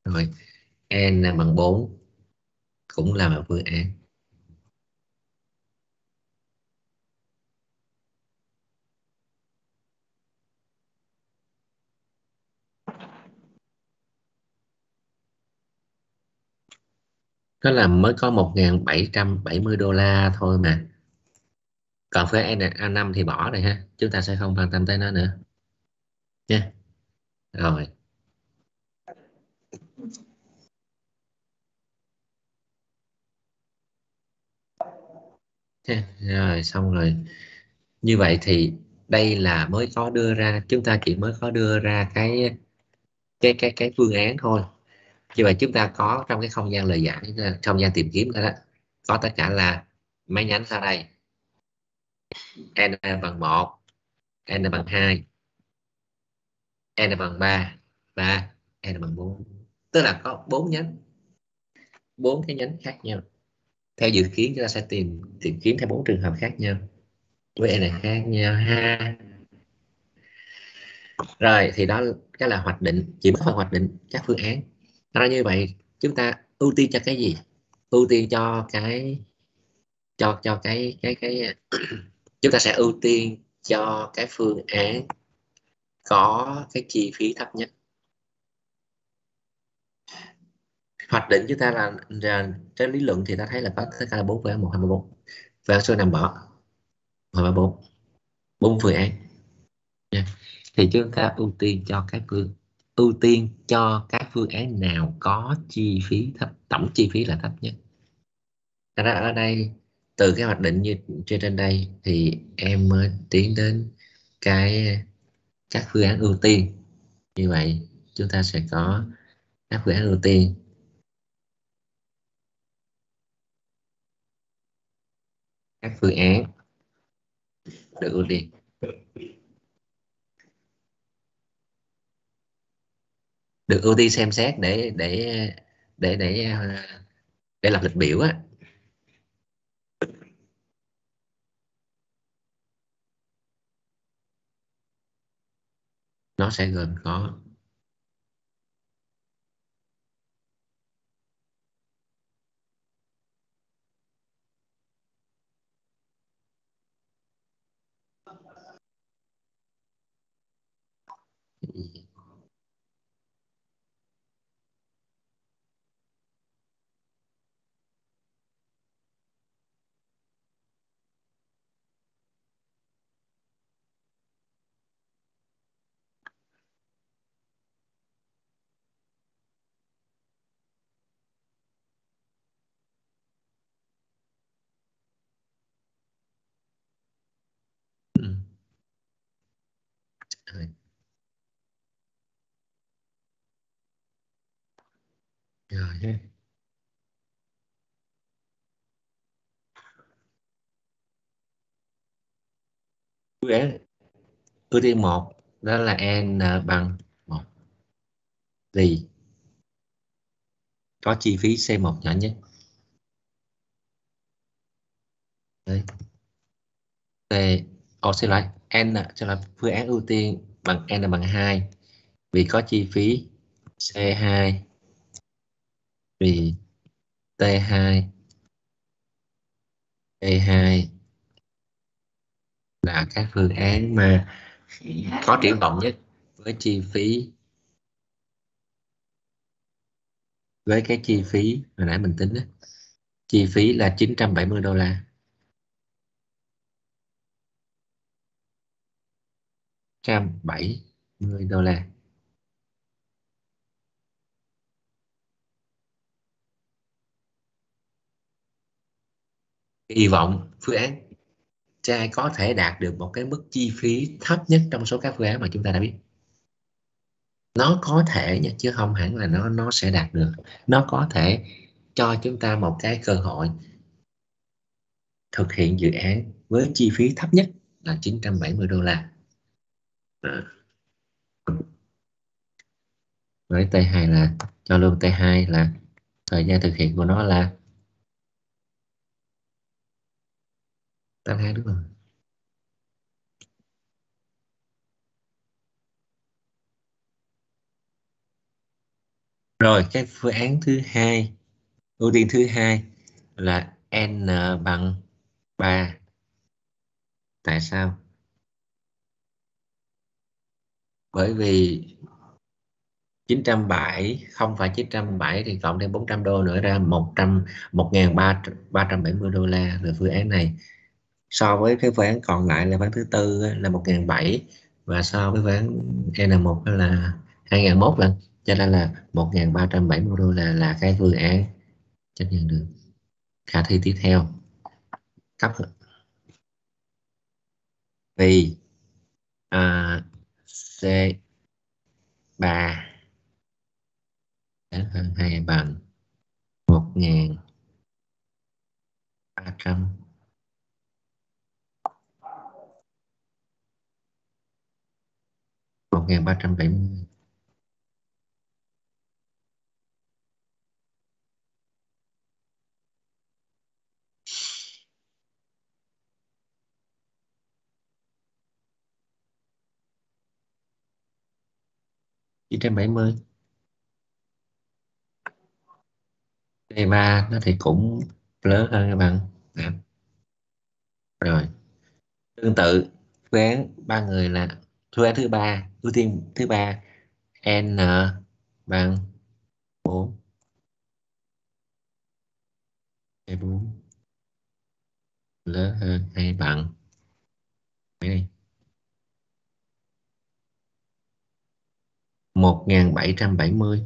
Rồi, n bằng 4 cũng là một phương án. Nó là mới có 1.770 đô la thôi mà còn phương án A5 thì bỏ rồi ha chúng ta sẽ không quan tâm tới nó nữa. Nha. Rồi. Rồi xong rồi. Như vậy thì đây là mới có đưa ra chúng ta chỉ mới có đưa ra cái cái cái cái phương án thôi. Như vậy chúng ta có trong cái không gian lời giải không gian tìm kiếm đó, đó có tất cả là mấy nhánh sau đây n bằng 1 n bằng 2 n bằng 3 và n bằng 4 tức là có bốn nhánh, bốn cái nhánh khác nhau. Theo dự kiến chúng ta sẽ tìm tìm kiếm theo bốn trường hợp khác nhau, với n khác nhau, ha. Rồi, thì đó, cái là hoạch định, chỉ có phần hoạch định các phương án. Ra như vậy, chúng ta ưu tiên cho cái gì? Ưu tiên cho cái, cho cho cái cái cái chúng ta sẽ ưu tiên cho cái phương án có cái chi phí thấp nhất. Hoạch định chúng ta là, là trên lý luận thì ta thấy là có tất cả là bốn phương án một hai bốn. Và số nằm bỏ một ba bốn. Bốn phương án. Yeah. thì chúng ta ưu tiên cho cái phương ưu tiên cho các phương án nào có chi phí thấp tổng chi phí là thấp nhất. Ở đây từ cái hoạch định như trên trên đây thì em mới tiến đến cái, các phương án ưu tiên. Như vậy, chúng ta sẽ có các phương án ưu tiên. Các phương án được ưu tiên. Được ưu tiên xem xét để để để để ờ, để làm lịch biểu á. Nó sẽ gồm có rồi. Rồi. Ha ưu tiên một đó là n bằng một. Vì có chi phí C1 nhỏ nhất. Đây. T, oh, xin lỗi. N cho là phương án ưu tiên bằng n bằng 2 vì có chi phí C2 vì T2 T2 e là các phương án mà có triển vọng nhất với chi phí với cái chi phí hồi nãy mình tính đó, chi phí là 970 đô la. 170 đô la. Hy vọng phương án trai có thể đạt được một cái mức chi phí thấp nhất trong số các phương án mà chúng ta đã biết. Nó có thể nha, chứ không hẳn là nó nó sẽ đạt được. Nó có thể cho chúng ta một cái cơ hội thực hiện dự án với chi phí thấp nhất là 970 đô la à. với T2 là, cho luôn T2 là thời gian thực hiện của nó là 8 tháng đúng không rồi, cái phương án thứ hai, ưu tiên thứ hai là n bằng 3 tại sao bởi vì 907 không phải 907 thì cộng thêm 400 đô nữa ra 100 1370 đô la là phương án này. So với cái phương án còn lại là phương án thứ tư là 1007 và so với phương án N1 là 2001 lần. Cho nên là 1370 đô la là cái phương án chấp nhận được. Khả thi tiếp theo. Cấp vì à, C. 3 hơn 2 bằng 1300 1370 970 D3 nó thì cũng lớn hơn các bạn. À. rồi. Tương tự phương án ba người là phương án thứ ba, ưu tiên thứ ba, n, bằng 4 4 lớn hơn hay bằng mấy đây? 1770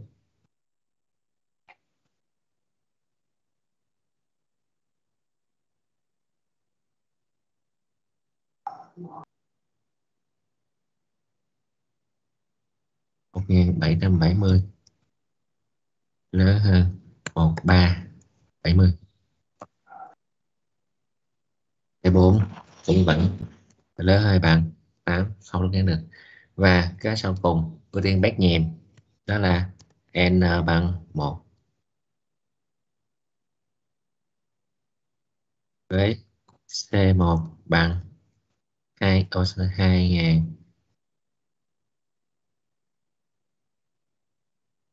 1770 lớn hơn 1370 cái 4 cũng vẫn. Lớn hơn bằng 8 không lớn được. Và cái sau cùng ưu tiên bét nhèm, đó là n bằng 1 với C1 bằng 2 OC 2000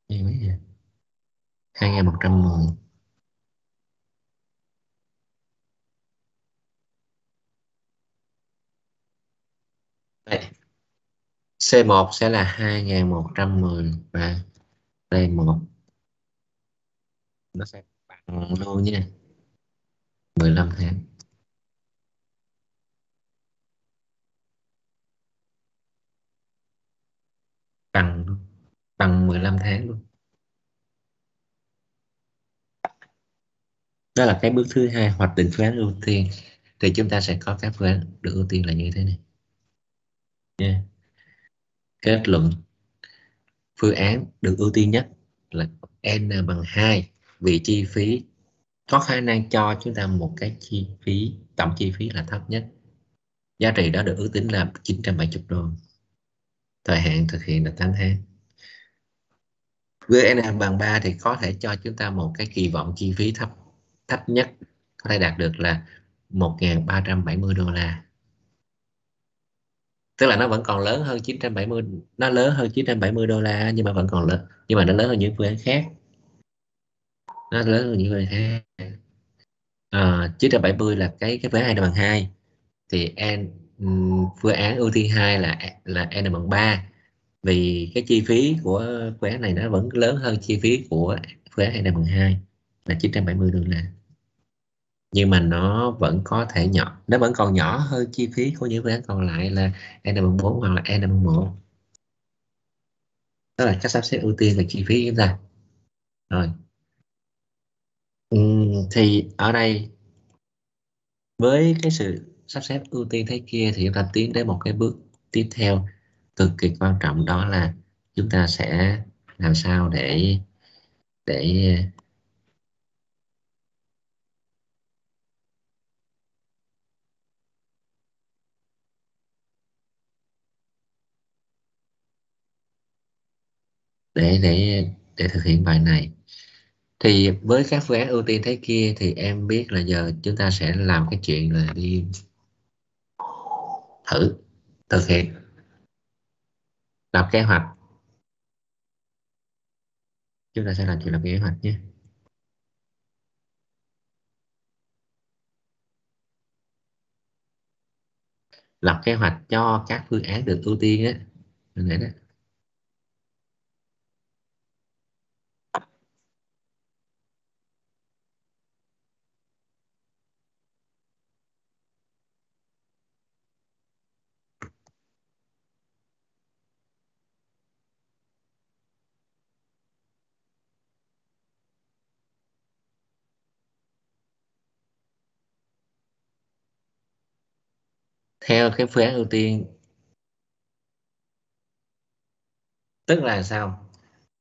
mấy vậy? 2110 Đây. C1 sẽ là 2110 và T1 nó sẽ bằng luôn nha 15 tháng. Bằng bằng 15 tháng luôn. Đó là cái bước thứ hai, hoạch định phương án ưu tiên. Thì chúng ta sẽ có các phương án được ưu tiên là như thế này. Yeah kết luận. Phương án được ưu tiên nhất là n bằng 2 vì chi phí, có khả năng cho chúng ta một cái chi phí, tổng chi phí là thấp nhất. Giá trị đó được ước tính là 970 đô thời hạn thực hiện là 8 tháng với n bằng 3 thì có thể cho chúng ta một cái kỳ vọng chi phí thấp thấp nhất có thể đạt được là 1.370 đô la tức là nó vẫn còn lớn hơn 970 nó lớn hơn 970 đô la nhưng mà vẫn còn lớn nhưng mà nó lớn hơn những phương án khác. Nó lớn hơn những phương án khác. Ờ, à, 970 là cái cái phương án 2 bằng 2 thì n phương án ưu tiên 2 là là n bằng 3 vì cái chi phí của phương án này nó vẫn lớn hơn chi phí của phương án n bằng 2 là 970 đô la nhưng mà nó vẫn có thể nhỏ nó vẫn còn nhỏ hơn chi phí của những phương án còn lại là n bằng 4 hoặc là n bằng 1 Tức là cách sắp xếp ưu tiên là chi phí chúng ta rồi. Ừ, thì ở đây với cái sự sắp xếp ưu tiên thế kia thì chúng ta tiến đến một cái bước tiếp theo cực kỳ quan trọng đó là chúng ta sẽ làm sao để để để để để thực hiện bài này. Thì với các phương án ưu tiên thế kia thì em biết là giờ chúng ta sẽ làm cái chuyện là đi thử thực hiện. Lập kế hoạch. Chúng ta sẽ làm chuyện lập kế hoạch nhé. Lập kế hoạch cho các phương án được ưu tiên á. Đó. Theo cái phương án ưu tiên. Tức là sao?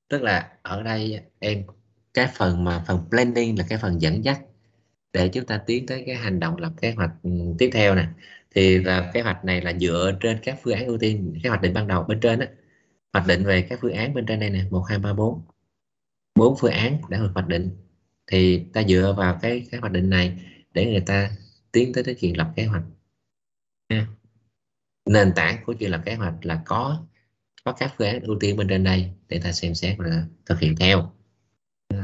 Tức là ở đây em, cái phần mà phần planning là cái phần dẫn dắt để chúng ta tiến tới cái hành động lập kế hoạch ừ, tiếp theo nè. Thì là kế hoạch này là dựa trên các phương án ưu tiên kế hoạch định ban đầu bên trên á. Hoạch định về các phương án bên trên đây nè, một, hai, ba, bốn. Bốn phương án đã được hoạch định. Thì ta dựa vào cái cái hoạch định này để người ta tiến tới cái chuyện lập kế hoạch. Ừ. nền tảng của chuyện lập kế hoạch là có có các phương án ưu tiên bên trên đây để ta xem xét và thực hiện theo. Ừ.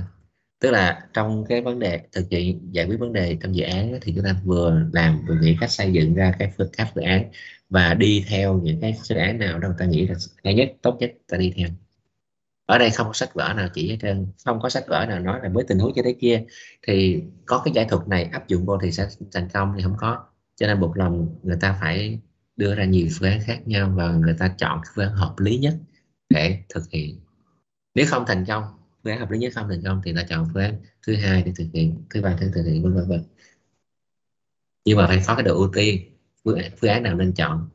Tức là trong cái vấn đề thực hiện, giải quyết vấn đề trong dự án thì chúng ta vừa làm, vừa nghĩ cách xây dựng ra cái phương, các phương án và đi theo những cái dự án nào đâu ta nghĩ là hay nhất, tốt nhất, ta đi theo. Ở đây không có sách vở nào chỉ hết trơn, không có sách vở nào nói là với tình huống như thế kia. Thì có cái giải thuật này áp dụng vô thì sẽ thành công thì không có? Cho nên buộc lòng người ta phải đưa ra nhiều phương án khác nhau và người ta chọn phương án hợp lý nhất để thực hiện. Nếu không thành công phương án hợp lý nhất không thành công thì ta chọn phương án thứ hai để thực hiện thứ ba để thực hiện vân vân nhưng mà phải có cái độ ưu tiên phương, phương án nào nên chọn.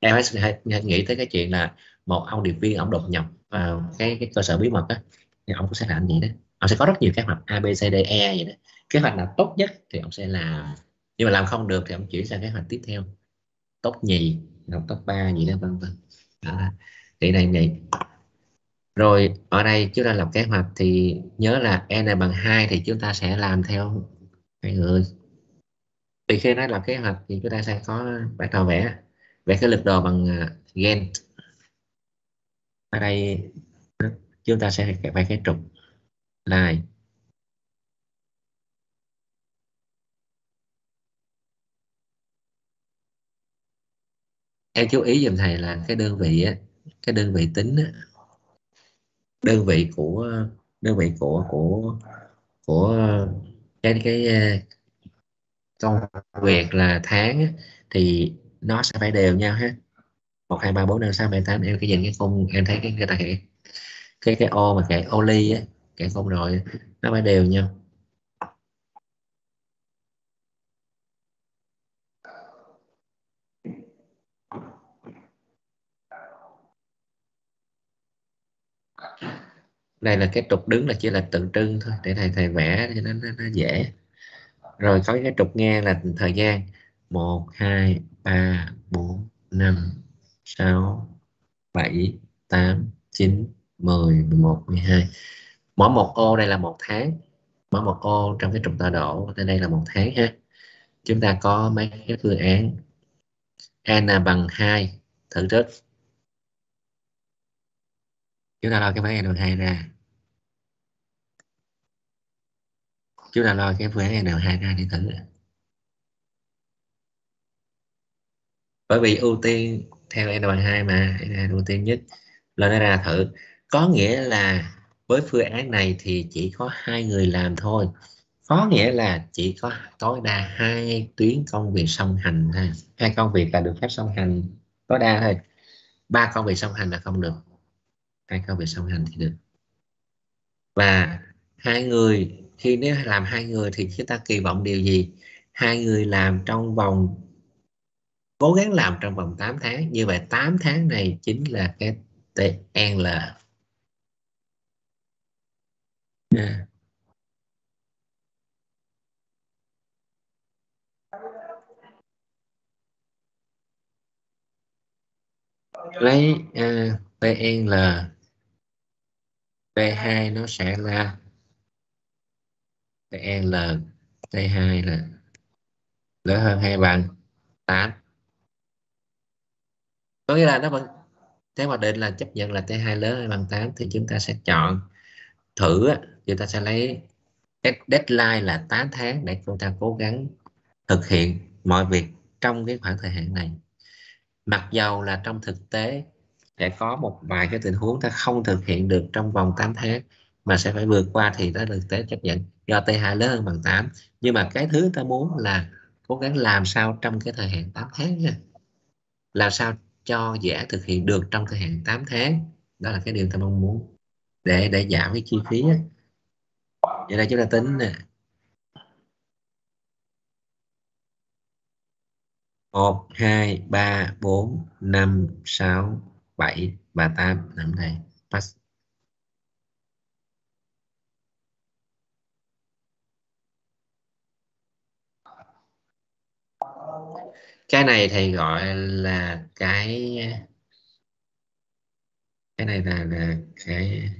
Em hãy nghĩ tới cái chuyện là một ông điệp viên ông đột nhập vào cái, cái cơ sở bí mật á thì ông cũng sẽ làm gì đó. Ông sẽ có rất nhiều kế hoạch A B C D E vậy đó. Kế hoạch nào tốt nhất thì ông sẽ làm nhưng mà làm không được thì ông chuyển sang kế hoạch tiếp theo. Tốt nhì, học tốt ba gì đó, vân vân. Thì này này. Rồi, ở đây chúng ta lập kế hoạch thì nhớ là n bằng 2 thì chúng ta sẽ làm theo hai người. Thì khi nói lập kế hoạch thì chúng ta sẽ có bắt đầu vẽ. Vẽ cái lực đồ bằng à, gen. Ở đây, chúng ta sẽ vẽ cái trục line. Em chú ý giùm thầy là cái đơn vị á cái đơn vị tính á đơn vị của đơn vị của của của cái cái ờ, công việc là tháng á, thì nó sẽ phải đều nhau ha. Một hai ba bốn năm sáu bảy tám em cái nhìn cái khung em thấy cái người ta cái cái cái ô mà cái ô ly á cái khung rồi nó phải đều nhau. Đây là cái trục đứng là chỉ là tượng trưng thôi để thầy thầy vẽ cho nó, nó, nó dễ. Rồi có cái trục ngang là thời gian. 1 2 3 4 5 6 7 8 9 10 11 12 mỗi một ô đây là một tháng. Mỗi một ô trong cái trục tọa độ đây đây là một tháng ha. Chúng ta có mấy cái phương án? N bằng 2 thử trước. Chúng ta lo cái máy n bằng 2 ra. Chúng ta lo cái phương án nào hai ra để thử bởi vì ưu tiên theo n bằng hai mà, n ưu tiên nhất. Lên nó ra thử. Có nghĩa là với phương án này thì chỉ có hai người làm thôi. Có nghĩa là chỉ có tối đa hai tuyến công việc song hành ha. Hai công việc là được phép song hành, tối đa thôi. Ba công việc song hành là không được. Hai công việc song hành thì được. Và hai người khi nếu làm hai người thì chúng ta kỳ vọng điều gì? Hai người làm trong vòng cố gắng làm trong vòng 8 tháng. Như vậy 8 tháng này chính là cái TL yeah. À. lấy uh, PL P2 nó sẽ là L T2 là lớn hơn hay bằng 8 có nghĩa là nó vẫn, nếu mà định là chấp nhận là T2 lớn hay bằng 8 thì chúng ta sẽ chọn thử chúng ta sẽ lấy deadline là 8 tháng để chúng ta cố gắng thực hiện mọi việc trong cái khoảng thời hạn này. Mặc dầu là trong thực tế sẽ có một vài cái tình huống ta không thực hiện được trong vòng 8 tháng mà sẽ phải vượt qua thì ta thực tế chấp nhận do T2 lớn hơn bằng 8 nhưng mà cái thứ ta muốn là cố gắng làm sao trong cái thời hạn 8 tháng nha. Làm sao cho dễ thực hiện được trong thời hạn 8 tháng. Đó là cái điều ta mong muốn. Để để giảm cái chi phí vậy đây chúng ta tính nè. Một, hai, ba, bốn, năm, sáu, bảy và tám. Nằm này pass. Cái này thầy gọi là cái cái này là là cái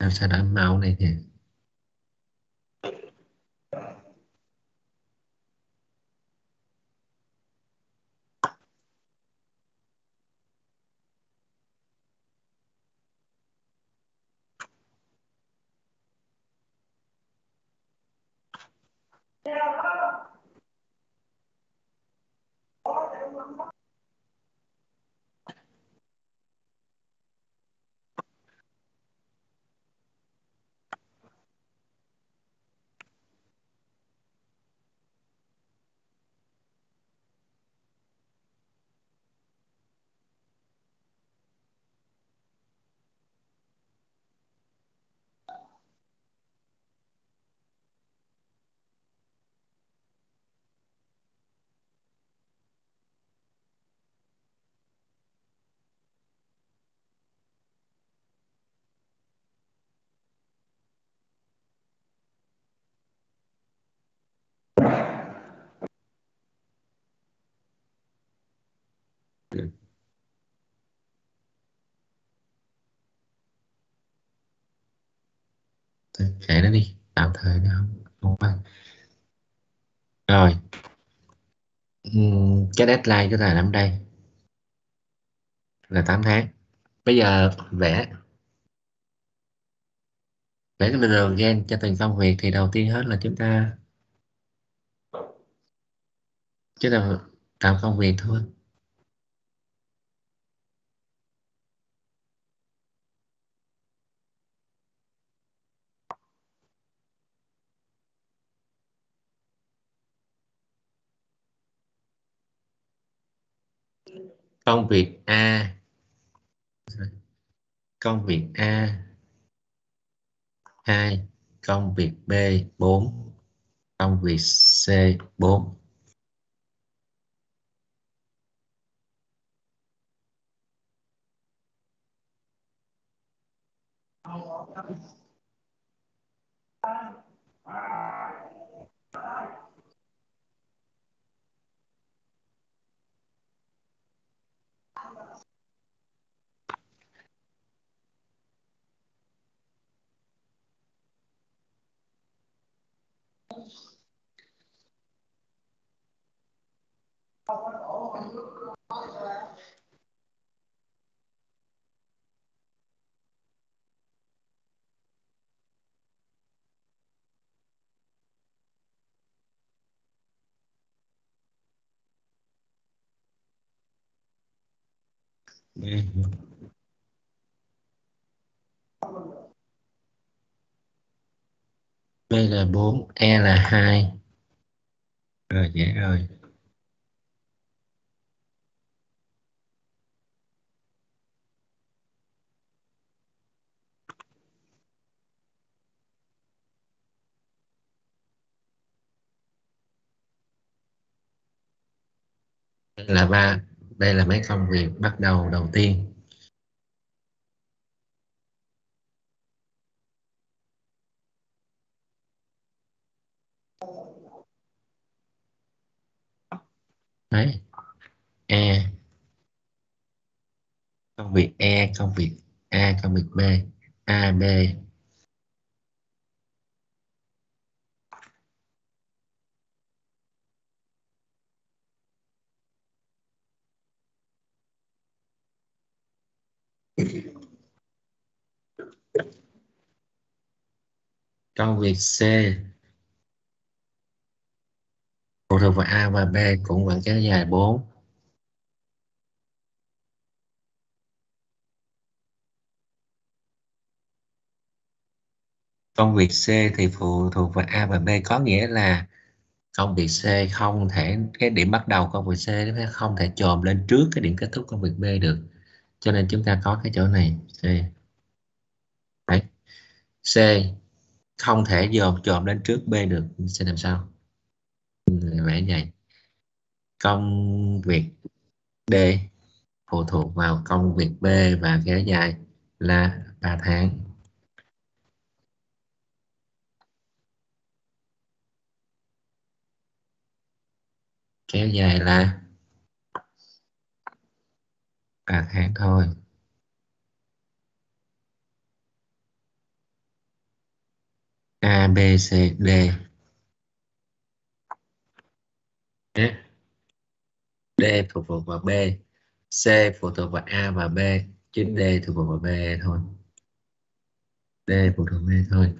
làm sao đã bảo này 내가 어 내가 뭐 Okay. kệ nó đi. Tạm thời nó không không quan rồi. Cái deadline của thầy năm đây là 8 tháng. Bây giờ vẽ. Vẽ cái bình đường gen cho từng công việc thì đầu tiên hết là chúng ta chúng ta tạo công việc thôi. công việc a. Công việc a. 2 công việc b 4 công việc c 4 Mm-hmm. B là 4, E là 2. Rồi dễ rồi. Là ba, đây là mấy công việc bắt đầu đầu tiên. Đấy. E. Công việc E công việc A, công việc B. A, B. Công việc C phụ thuộc vào A và B cũng vẫn kéo dài 4 công việc C thì phụ thuộc vào A và B, có nghĩa là công việc C không thể, cái điểm bắt đầu công việc C không thể chồm lên trước cái điểm kết thúc công việc B được. Cho nên chúng ta có cái chỗ này, C. Đấy. C không thể dồn, chồm lên trước B được. Sẽ làm sao? Vẽ này công việc D phụ thuộc vào công việc B và kéo dài là 3 tháng. Kéo dài là 3 tháng thôi. A, B, C, D. D phụ thuộc vào B, C phụ thuộc vào A và B chính D phụ thuộc vào B thôi. D phụ thuộc vào B thôi.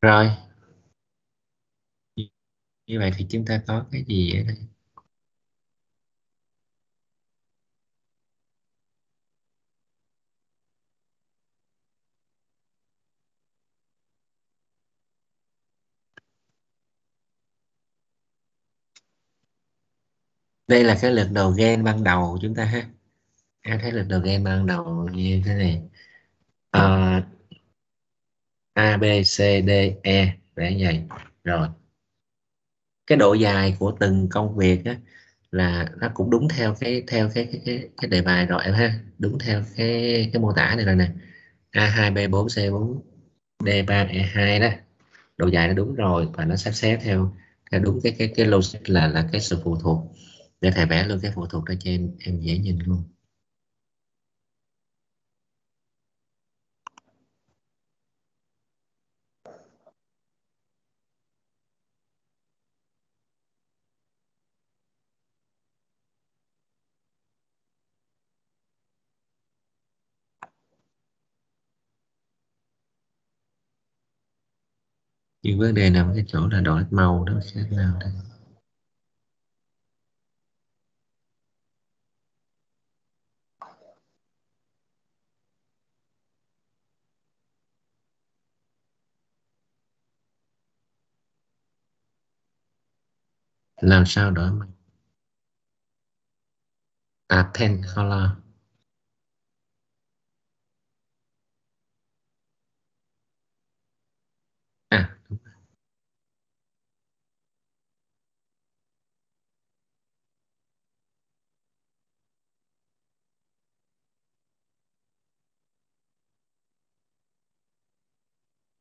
Rồi. Như vậy thì chúng ta có cái gì ở đây? Đây là cái lượt đầu gen ban đầu của chúng ta ha. À, thấy lượt đầu gen ban đầu như thế này. À, A B C D E vẽ vậy rồi. Cái độ dài của từng công việc á, là nó cũng đúng theo cái theo cái cái cái, cái đề bài rồi em ha. Đúng theo cái cái mô tả này rồi nè. A2 B4 C4 D3 E2 đó. Độ dài nó đúng rồi và nó sắp xếp theo theo đúng cái cái cái logic là là cái sự phụ thuộc để thầy vẽ luôn cái phụ thuộc để cho em em dễ nhìn luôn. Nhưng vấn đề nằm cái chỗ là đổi màu đó sẽ nào đây làm sao đổi mà attend color à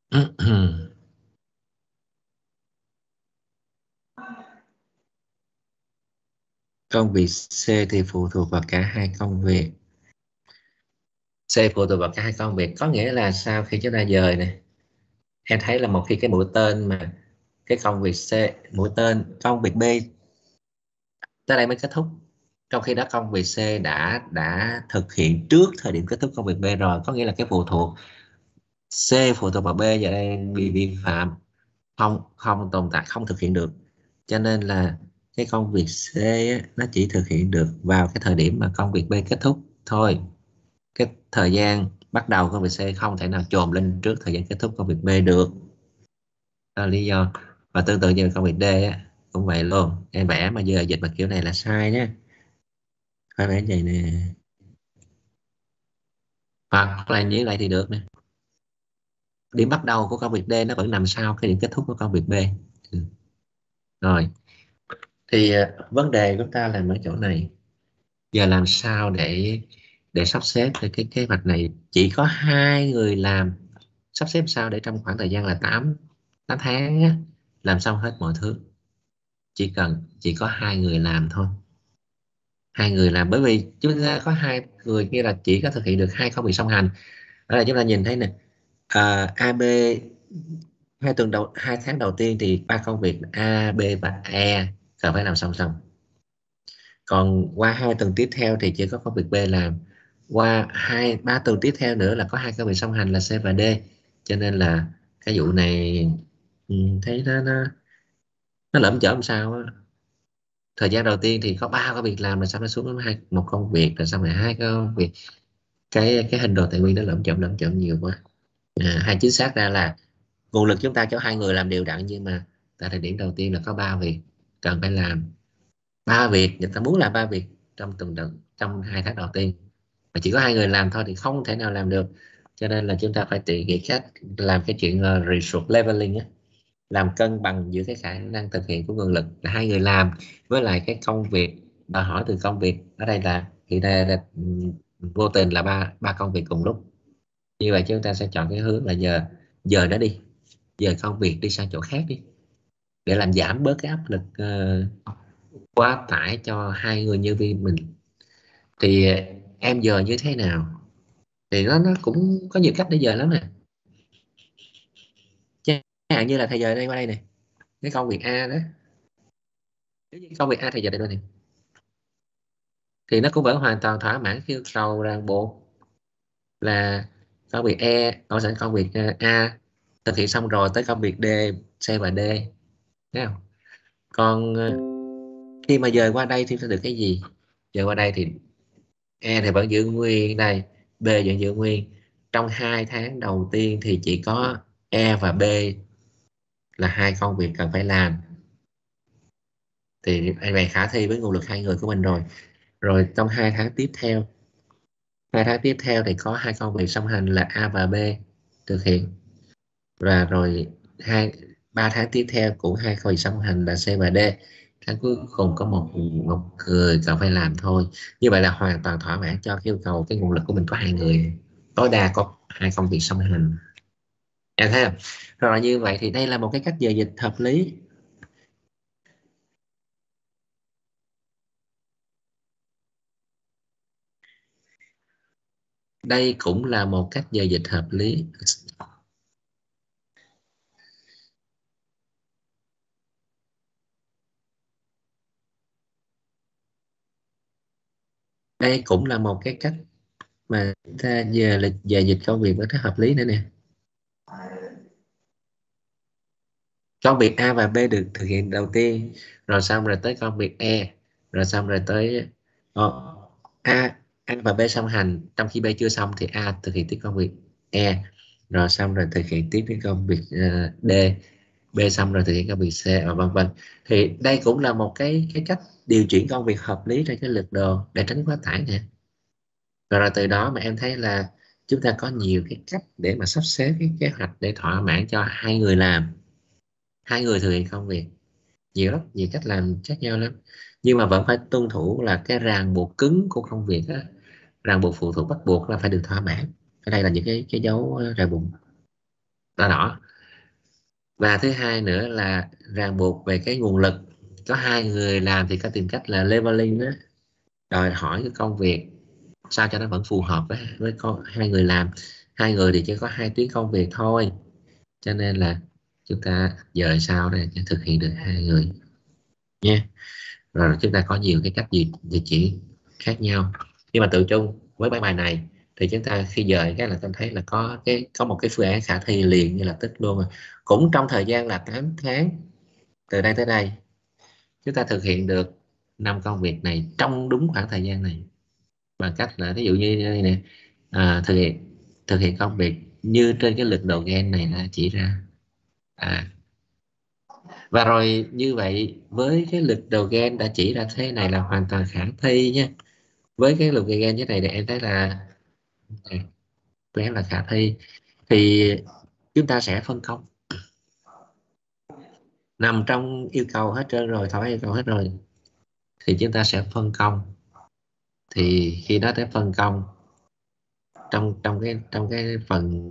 đúng công việc C thì phụ thuộc vào cả hai công việc. C phụ thuộc vào cả hai công việc. Có nghĩa là sau khi chúng ta dời này em thấy là một khi cái mũi tên mà, cái công việc C, mũi tên, công việc B, tới đây mới kết thúc. Trong khi đó công việc C đã đã thực hiện trước thời điểm kết thúc công việc B rồi, có nghĩa là cái phụ thuộc C phụ thuộc vào B giờ đây bị vi phạm, không không tồn tại, không thực hiện được. Cho nên là cái công việc C á, nó chỉ thực hiện được vào cái thời điểm mà công việc B kết thúc thôi. Cái thời gian bắt đầu công việc C không thể nào trồn lên trước thời gian kết thúc công việc B được. Đó là lý do. Và tương tự như công việc D á, cũng vậy luôn. Em vẽ mà giờ dịch mà kiểu này là sai nhé phải vẽ vậy nè. Hoặc là như vậy thì được nè. Điểm bắt đầu của công việc D nó vẫn nằm sau cái điểm kết thúc của công việc B. Ừ. rồi thì à, vấn đề của ta là ở chỗ này. Giờ làm sao để để sắp xếp cái cái kế hoạch này? Chỉ có hai người làm. Sắp xếp sao để trong khoảng thời gian là 8 8 tháng á, làm xong hết mọi thứ? Chỉ cần chỉ có hai người làm thôi. Hai người làm bởi vì chúng ta có hai người kia là chỉ có thực hiện được hai công việc song hành. Đó là chúng ta nhìn thấy nè à, AB hai tuần đầu hai tháng đầu tiên thì ba công việc A B và E cần phải làm song song. Còn qua hai tuần tiếp theo thì chỉ có công việc B làm qua hai ba tuần tiếp theo nữa là có hai công việc song hành là C và D. Cho nên là cái vụ này ừ, thấy nó nó nó lẫm chởm sao á. Thời gian đầu tiên thì có ba công việc làm rồi xong nó xuống hai một công việc rồi xong rồi hai công việc. Cái cái hình đồ tài nguyên nó lẫm chậm lẫm chậm nhiều quá. À, hay chính xác ra là nguồn lực chúng ta cho hai người làm đều đặn nhưng mà tại thời điểm đầu tiên là có ba việc cần phải làm ba việc người ta muốn làm ba việc trong tuần đầu trong hai tháng đầu tiên. Mà chỉ có hai người làm thôi thì không thể nào làm được. Cho nên là chúng ta phải tự nghĩ cách làm cái chuyện uh, resource leveling á làm cân bằng giữa cái khả năng thực hiện của nguồn lực là hai người làm với lại cái công việc. Đòi hỏi từ công việc ở đây là thì đây là vô tình là ba ba công việc cùng lúc. Như vậy chúng ta sẽ chọn cái hướng là giờ giờ đó đi giờ công việc đi sang chỗ khác đi để làm giảm bớt cái áp lực uh, quá tải cho hai người nhân viên mình. Thì ờ, em giờ như thế nào? Thì nó nó cũng có nhiều cách để giờ lắm nè. Chẳng hạn như là thầy giờ đây qua đây này cái công việc A đó. Nếu như công việc A thầy giờ đây đây này thì nó cũng vẫn hoàn toàn thỏa mãn yêu cầu ràng buộc là công việc E ở sẵn công việc ờ, A thực hiện xong rồi tới công việc D C và D thấy không? Còn ờ, khi mà dời qua đây thì sẽ được cái gì? Dời qua đây thì E thì vẫn giữ nguyên đây, B vẫn giữ nguyên. Trong hai tháng đầu tiên thì chỉ có E và B là hai công việc cần phải làm. Thì anh này khả thi với nguồn lực hai người của mình rồi. Rồi trong hai tháng tiếp theo, hai tháng tiếp theo thì có hai công việc song hành là A và B thực hiện. Và rồi hai ba tháng tiếp theo cũng hai việc song hành là C và D. Tháng cuối cùng có một một người cần phải làm thôi. Như vậy là hoàn toàn thỏa mãn cho yêu cầu cái nguồn lực của mình có hai người. Tối đa có hai công việc song hành. Em thấy không? Rồi như vậy thì đây là một cái cách giờ dịch hợp lý. Đây cũng là một cách giờ dịch hợp lý đây cũng là một cái cách mà chúng ta về lịch về dịch công việc với nó hợp lý nữa nè. Công việc A và B được thực hiện đầu tiên rồi xong rồi tới công việc E rồi xong rồi tới Ồ, A A và B song hành. Trong khi B chưa xong thì A thực hiện tiếp công việc E rồi xong rồi thực hiện tiếp cái công việc uh, D. B xong rồi thực hiện công việc C và vân vân. Thì đây cũng là một cái cái cách điều chuyển công việc hợp lý trên cái lực đồ để tránh quá tải nè. Và rồi từ đó mà em thấy là chúng ta có nhiều cái cách để mà sắp xếp cái kế hoạch để thỏa mãn cho hai người làm, hai người thực hiện công việc. Nhiều lắm, nhiều cách làm khác nhau lắm. Nhưng mà vẫn phải tuân thủ là cái ràng buộc cứng của công việc đó. ràng buộc phụ thuộc bắt buộc là phải được thỏa mãn. Ở đây là những cái cái dấu ờ, ràng buộc. Đỏ đỏ và thứ hai nữa là ràng buộc về cái nguồn lực. Có hai người làm thì có tìm cách là leveling đó. Đòi hỏi cái công việc sao cho nó vẫn phù hợp với với con, hai người làm. Hai người thì chỉ có hai tuyến công việc thôi. Cho nên là chúng ta giờ sao đây để thực hiện được hai người. Nha. Rồi chúng ta có nhiều cái cách gì địa chỉ khác nhau. Nhưng mà tự chung với bài bài này thì chúng ta khi dời cái là tôi thấy là có cái có một cái phương án khả thi liền như là tích luôn rồi. Cũng trong thời gian là 8 tháng từ đây tới đây chúng ta thực hiện được năm công việc này trong đúng khoảng thời gian này. Bằng cách là ví dụ như đây nè à, thực hiện thực hiện công việc như trên cái lực độ gen này là chỉ ra. À và rồi như vậy với cái lực đầu gen đã chỉ ra thế này là hoàn toàn khả thi nhé với cái lực đầu gen như thế này thì em thấy là này, là khả thi. Thì chúng ta sẽ phân công. Nằm trong yêu cầu hết trơn rồi thỏa yêu cầu hết rồi thì chúng ta sẽ phân công. Thì khi đó tới phân công trong trong cái trong cái phần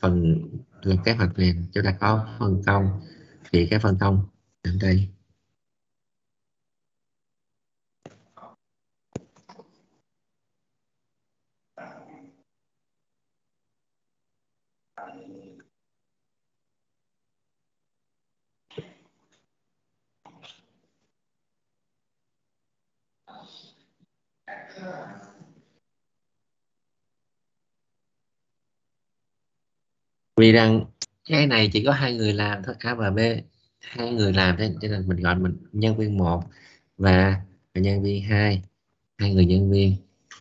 phần lập kế hoạch này chúng ta có phân công. Thì cái phân công ở đây. Vì rằng cái này chỉ có hai người làm thôi, A và B. Hai người làm thế, cho nên mình gọi mình nhân viên một và nhân viên hai hai người nhân viên.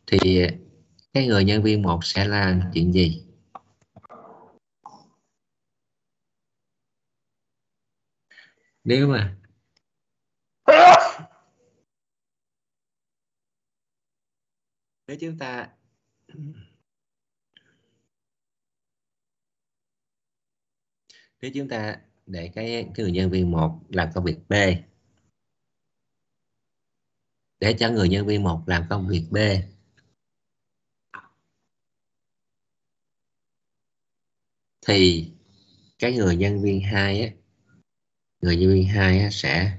Thì cái người nhân viên một sẽ làm chuyện gì? Nếu mà nếu chúng ta nếu chúng ta để cái, cái người nhân viên một làm công việc B. Để cho người nhân viên một làm công việc B. Thì cái người nhân viên 2 á, người nhân viên 2 á, sẽ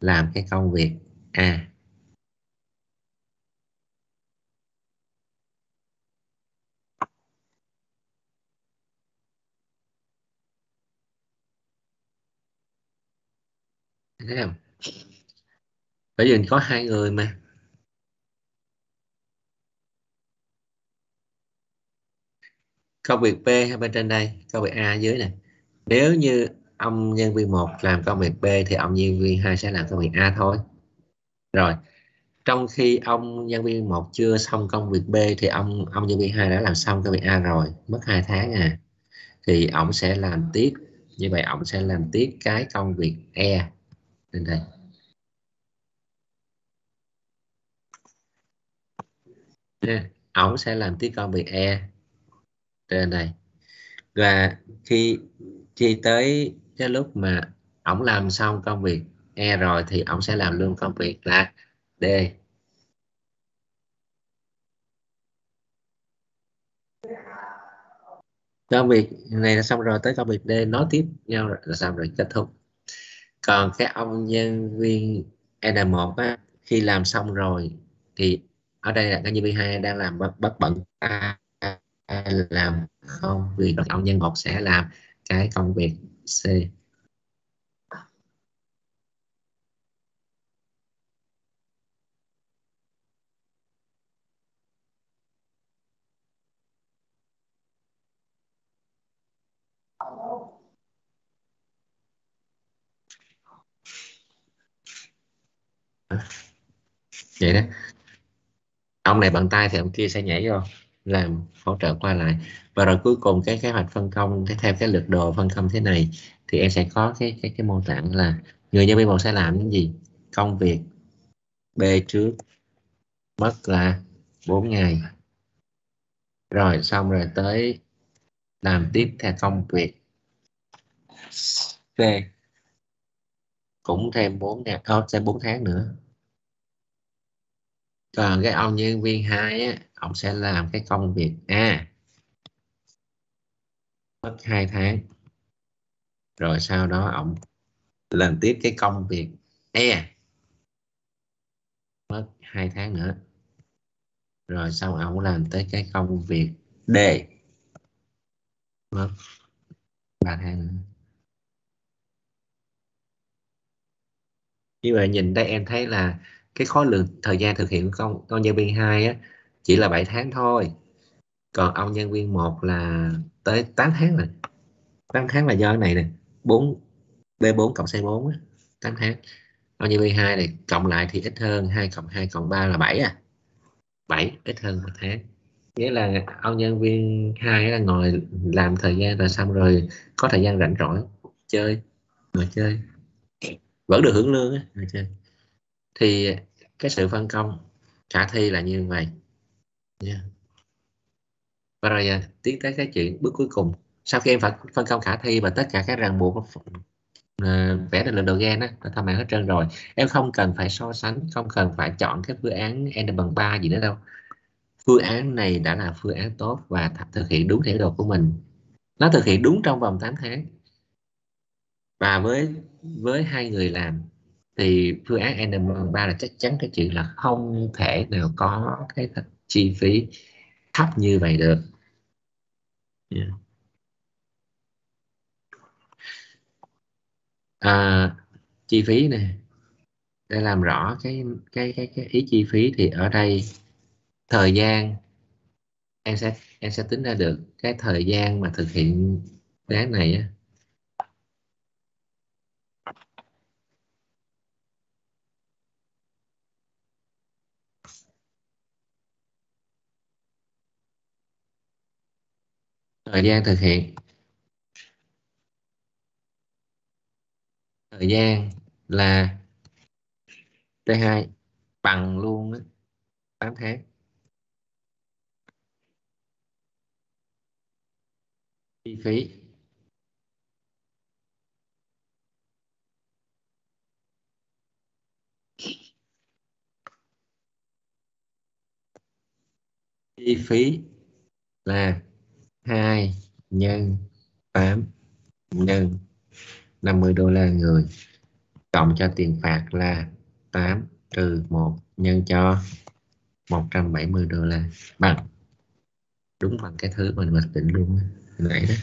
làm cái công việc A. thấy không? Bởi vì có hai người mà. Công việc B hai bên trên đây? Công việc A dưới này. Nếu như ông nhân viên 1 làm công việc B thì ông nhân viên 2 sẽ làm công việc A thôi. Rồi, trong khi ông nhân viên 1 chưa xong công việc B thì ông ông nhân viên 2 đã làm xong công việc A rồi, mất 2 tháng à. Thì ông sẽ làm tiếp. Như vậy ông sẽ làm tiếp cái công việc E lên đây. Nha. ổng sẽ làm tí công việc E. Trên này và khi khi tới cái lúc mà ổng làm xong công việc E rồi thì ổng sẽ làm luôn công việc là D. Công việc này là xong rồi, tới công việc D nói tiếp nhau là xong rồi, kết thúc còn cái ông nhân viên N1 á, khi làm xong rồi thì ở đây là cái nhân viên 2 đang làm bất, bất bận A, làm không vì ông nhân một sẽ làm cái công việc C. vậy đó. Ông này bằng tay thì ông kia sẽ nhảy vô làm hỗ trợ qua lại. Và rồi cuối cùng cái kế hoạch phân công theo cái lượt đồ phân công thế này thì em sẽ có cái cái cái mô tả là người nhân viên một sẽ làm những gì? Công việc B trước mất là 4 ngày. Rồi xong rồi tới làm tiếp theo công việc. C cũng thêm 4 ngày oh, thêm 4 tháng nữa còn cái ông nhân viên hai á, ông sẽ làm cái công việc A. Mất hai tháng. Rồi sau đó ông làm tiếp cái công việc E. Mất hai tháng nữa. Rồi sau ông làm tới cái công việc D. Mất ba tháng nữa. Như vậy nhìn đây em thấy là cái khối lượng thời gian thực hiện của con con nhân viên 2 á, chỉ là 7 tháng thôi. Còn ông nhân viên 1 là tới 8 tháng rồi. 8 tháng là do cái này nè 4 B4 cộng C4 á 8 tháng. Ông nhân viên 2 này, cộng lại thì ít hơn 2 cộng 2 cộng 3 là 7 à. 7 ít hơn một tháng. Nghĩa là ông nhân viên 2 là ngồi làm thời gian rồi xong rồi, có thời gian rảnh rỗi, chơi, ngồi chơi. Vẫn được hưởng lương á, ngồi chơi thì cái sự phân công khả thi là như vậy. Yeah. và rồi à, tiến tới cái chuyện bước cuối cùng. Sau khi em phải phân công khả thi và tất cả các ràng buộc ờ, vẽ định lượng đồ gen đó đã thỏa mãn hết trơn rồi. Em không cần phải so sánh không cần phải chọn cái phương án n bằng 3 gì nữa đâu. Phương án này đã là phương án tốt và thực hiện đúng thể độ của mình. Nó thực hiện đúng trong vòng 8 tháng. Và với với hai người làm thì phương án N13 là chắc chắn cái chuyện là không thể nào có cái chi phí thấp như vậy được. Yeah. à, chi phí này để làm rõ cái cái cái cái ý chi phí thì ở đây thời gian em sẽ em sẽ tính ra được cái thời gian mà thực hiện án này á. Thời gian thực hiện. Thời gian là T2 bằng luôn 8 tháng. Chi phí. Chi phí là 2 nhân 8 nhân 50 đô la người. Cộng cho tiền phạt là 8 trừ 1 nhân cho 170 đô la. Bằng. Đúng bằng cái thứ mình mặc định luôn nãy đó.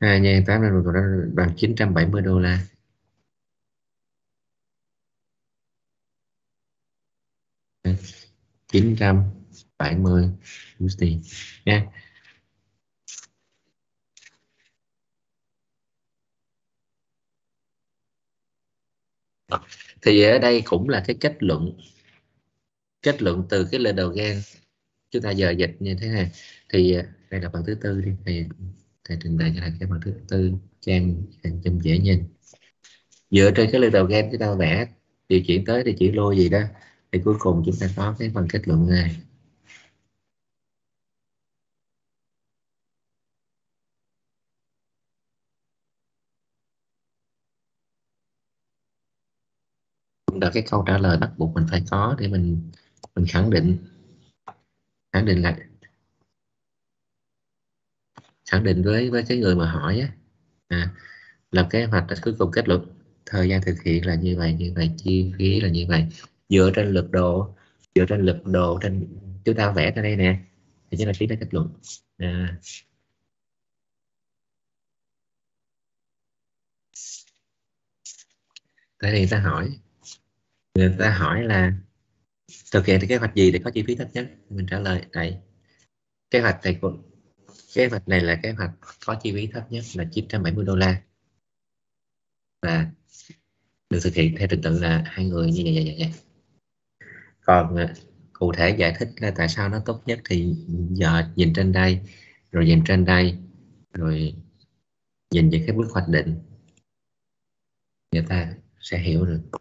Hai nhân 8 nhân bằng 970 đô la. 970 USD nha. Thì ở đây cũng là cái kết luận kết luận từ cái lên đầu gan chúng ta giờ dịch như thế này. Thì à, đây là phần thứ tư đi. Thì thầy trình bày cho thầy cái phần thứ tư, trang chân dễ nhìn. Dựa trên cái lên đầu gan chúng ta vẽ, điều chuyển tới thì chỉ lôi gì đó thì cuối cùng chúng ta có cái phần kết luận này. Là cái câu trả lời bắt buộc mình phải có để mình mình khẳng định. Khẳng định là khẳng định với với cái người mà hỏi á. À, lập kế hoạch cuối cùng kết luận. Thời gian thực hiện là như vậy như vậy chi phí là như vậy dựa trên lực độ, dựa trên lực độ, trên chúng ta vẽ ra đây nè. Thì chính là tiến tới kết luận. À. tại vì ta hỏi, người ta hỏi là thực hiện kế hoạch gì để có chi phí thấp nhất? Mình trả lời đây kế hoạch này của kế hoạch này là kế hoạch có chi phí thấp nhất là 970 đô la. Và được thực hiện theo trình tự là hai người, như vậy vậy vậy còn à, cụ thể giải thích là tại sao nó tốt nhất thì giờ nhìn trên đây, rồi nhìn trên đây, rồi nhìn những cái bước hoạch định, người ta sẽ hiểu được. À,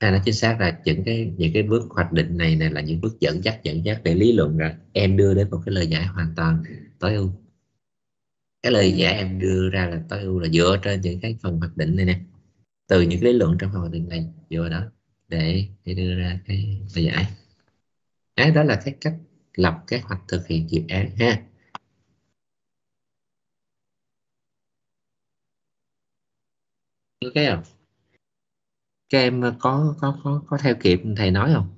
Hay nói chính xác là những cái những cái bước hoạch định này này là những bước dẫn dắt dẫn dắt để lý luận rằng em đưa đến một cái lời giải hoàn toàn tối ưu. Cái lời giải em đưa ra là tối ưu là dựa trên những cái phần hoạch định này nè. Từ những lý luận trong phần hoạch định này, dựa đó để để đưa ra cái lời giải. Cái đó là cái cách lập kế hoạch thực hiện dự án ha. Ok không? Các em có có có có theo kịp thầy nói không?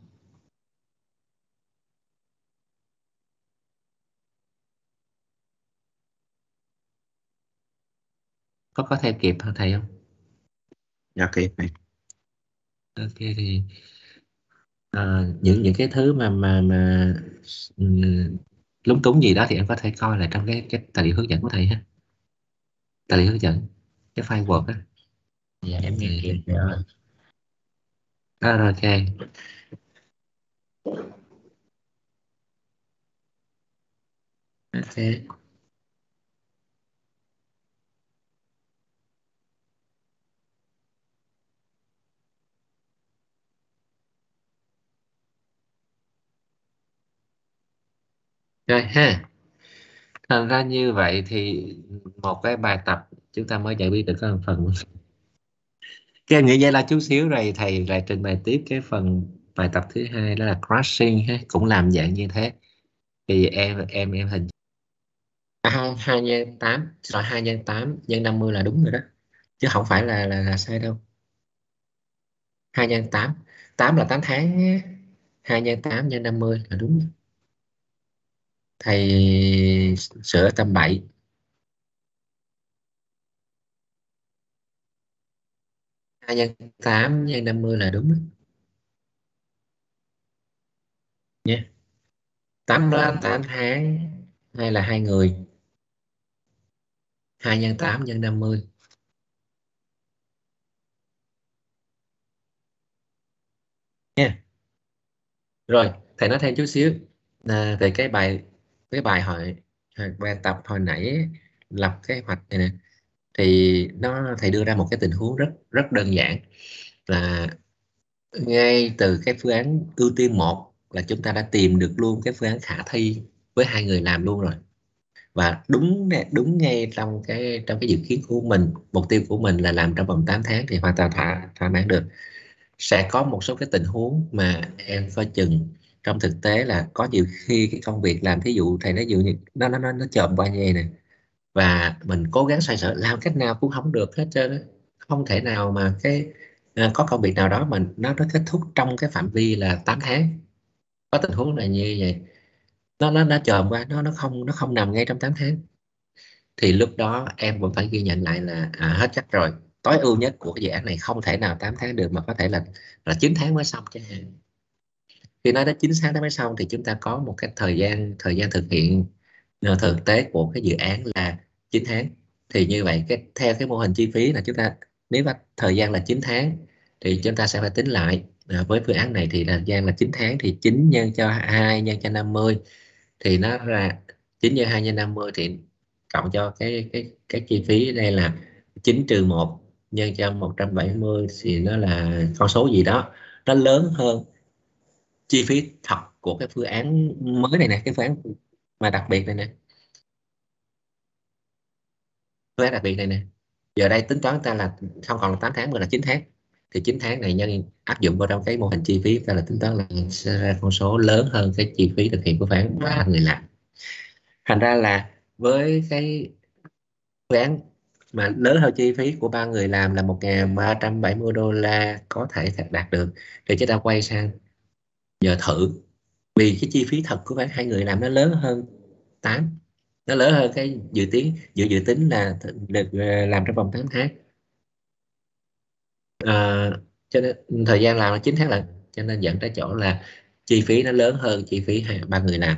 Có có theo kịp thầy không? Dạ kịp okay ok thì à, những những cái thứ mà mà mà um, lúng túng gì đó thì em có thể coi lại trong cái cái tài liệu hướng dẫn của thầy ha. Tài liệu hướng dẫn cái file word á. Dạ em nghe kịp rồi à, rồi, ok. Ok rồi ha. Thành ra như vậy thì một cái bài tập chúng ta mới giải quyết được có một phần (laughs) cái em nghĩ vậy là chút xíu rồi thầy lại trình bày tiếp cái phần bài tập thứ hai đó là crashing ha cũng làm dạng như thế. Thì em em em hình à, hai hai nhân tám rồi hai nhân tám nhân 50 là đúng rồi đó. Chứ không phải là là, là sai đâu. Hai nhân tám tám là 8 tháng hai nhân tám nhân 50 là đúng thầy sửa tâm bảy hai nhân tám, nhân năm mươi là đúng nhé tám là tám tháng, hay là hai người. Hai nhân tám, nhân năm mươi. Nha. Rồi, thầy nói thêm chút xíu. Là về cái bài cái bài hỏi bài tập hồi nãy lập kế hoạch này nè, thì nó, thầy đưa ra một cái tình huống rất rất đơn giản là ngay từ cái phương án ưu tiên một là chúng ta đã tìm được luôn cái phương án khả thi với hai người làm luôn rồi. Và đúng đúng ngay trong cái trong cái dự kiến của mình, mục tiêu của mình là làm trong vòng 8 tháng thì hoàn toàn thỏa thỏa mãn được. Sẽ có một số cái tình huống mà em coi chừng trong thực tế là có nhiều khi cái công việc làm thí dụ thầy nói dụ như nó nó nó nó chồm qua như vậy nè. Và mình cố gắng xoay sở làm cách nào cũng không được hết trơn không thể nào mà cái à, có công việc nào đó mình nó nó kết thúc trong cái phạm vi là 8 tháng. Có tình huống là như vậy. Nó nó nó chồm qua nó nó không nó không nằm ngay trong 8 tháng. Thì lúc đó em vẫn phải ghi nhận lại là à, hết chắc rồi. Tối ưu nhất của dự án này không thể nào 8 tháng được mà có thể là là 9 tháng mới xong chẳng hạn khi nói đến 9 tháng mới xong thì chúng ta có một cái thời gian thời gian thực hiện ờ, thực tế của cái dự án là 9 tháng. Thì như vậy cái theo cái mô hình chi phí là chúng ta nếu mà thời gian là 9 tháng thì chúng ta sẽ phải tính lại à, với phương án này thì thời gian là 9 tháng thì 9 nhân cho 2 nhân cho 50 thì nó ra 9 nhân 2 nhân 50 thì cộng cho cái cái cái chi phí đây là 9 trừ 1 nhân cho 170 thì nó là con số gì đó. Nó lớn hơn chi phí thật của cái phương án mới này nè, cái phương án mà đặc biệt này nè. Phương án đặc biệt này nè. Giờ đây tính toán ta là không còn là 8 tháng mà là 9 tháng. Thì 9 tháng này nhân áp dụng vào trong cái mô hình chi phí, ta là tính toán là sẽ ra con số lớn hơn cái chi phí thực hiện của phương án ba người làm. Thành ra là với cái phương án mà lớn hơn chi phí của ba người làm là 1.370 đô la có thể đạt được. Thì chúng ta quay sang giờ thử. Vì cái chi phí thật của hai người làm nó lớn hơn 8 nó lớn hơn cái dự tính dự dự tính là được ờ, làm trong vòng 8 tháng. À, cho nên thời gian làm là 9 tháng là cho nên dẫn tới chỗ là chi phí nó lớn hơn chi phí hai ba người làm.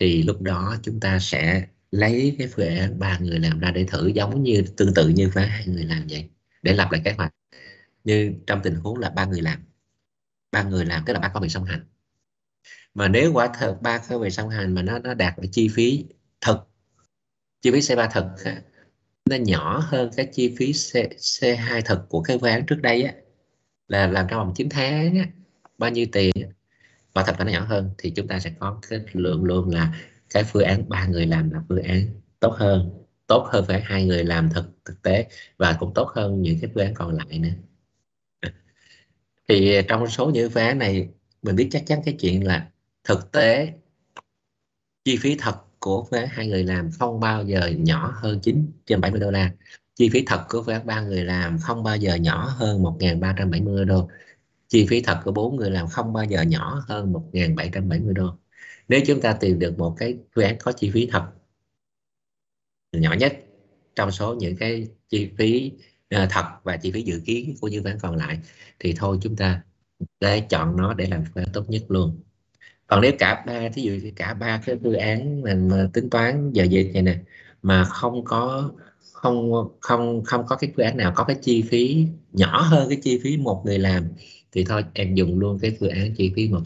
Thì lúc đó chúng ta sẽ lấy cái phương án ba người làm ra để thử giống như tương tự như với hai người làm vậy để lập lại kế hoạch. Như trong tình huống là ba người làm. Ba người làm tức là ba con việc song hành mà nếu quả thật ba công về song hành mà nó nó đạt được chi phí thực chi phí C3 thực nó nhỏ hơn cái chi phí C, C2 thực của cái phương án trước đây á là làm trong vòng 9 tháng á, bao nhiêu tiền và thật là nó nhỏ hơn thì chúng ta sẽ có cái lượng luôn là cái phương án ba người làm là phương án tốt hơn tốt hơn phải hai người làm thực thực tế và cũng tốt hơn những cái phương án còn lại nữa. Thì trong số những phương án này mình biết chắc chắn cái chuyện là thực tế chi phí thật của vé hai người làm không bao giờ nhỏ hơn 970 đô la. Chi phí thật của vé ba người làm không bao giờ nhỏ hơn 1.370 đô. Chi phí thật của bốn người làm không bao giờ nhỏ hơn 1.770 đô. Nếu chúng ta tìm được một cái phương án có chi phí thật nhỏ nhất trong số những cái chi phí uh, thật và chi phí dự kiến của dự án còn lại thì thôi chúng ta để chọn nó để làm phương án tốt nhất luôn còn nếu cả ba thí dụ cả ba cái phương án mình mà tính toán giờ dịch này nè mà không có không không không có cái phương án nào có cái chi phí nhỏ hơn cái chi phí một người làm thì thôi em dùng luôn cái phương án chi phí một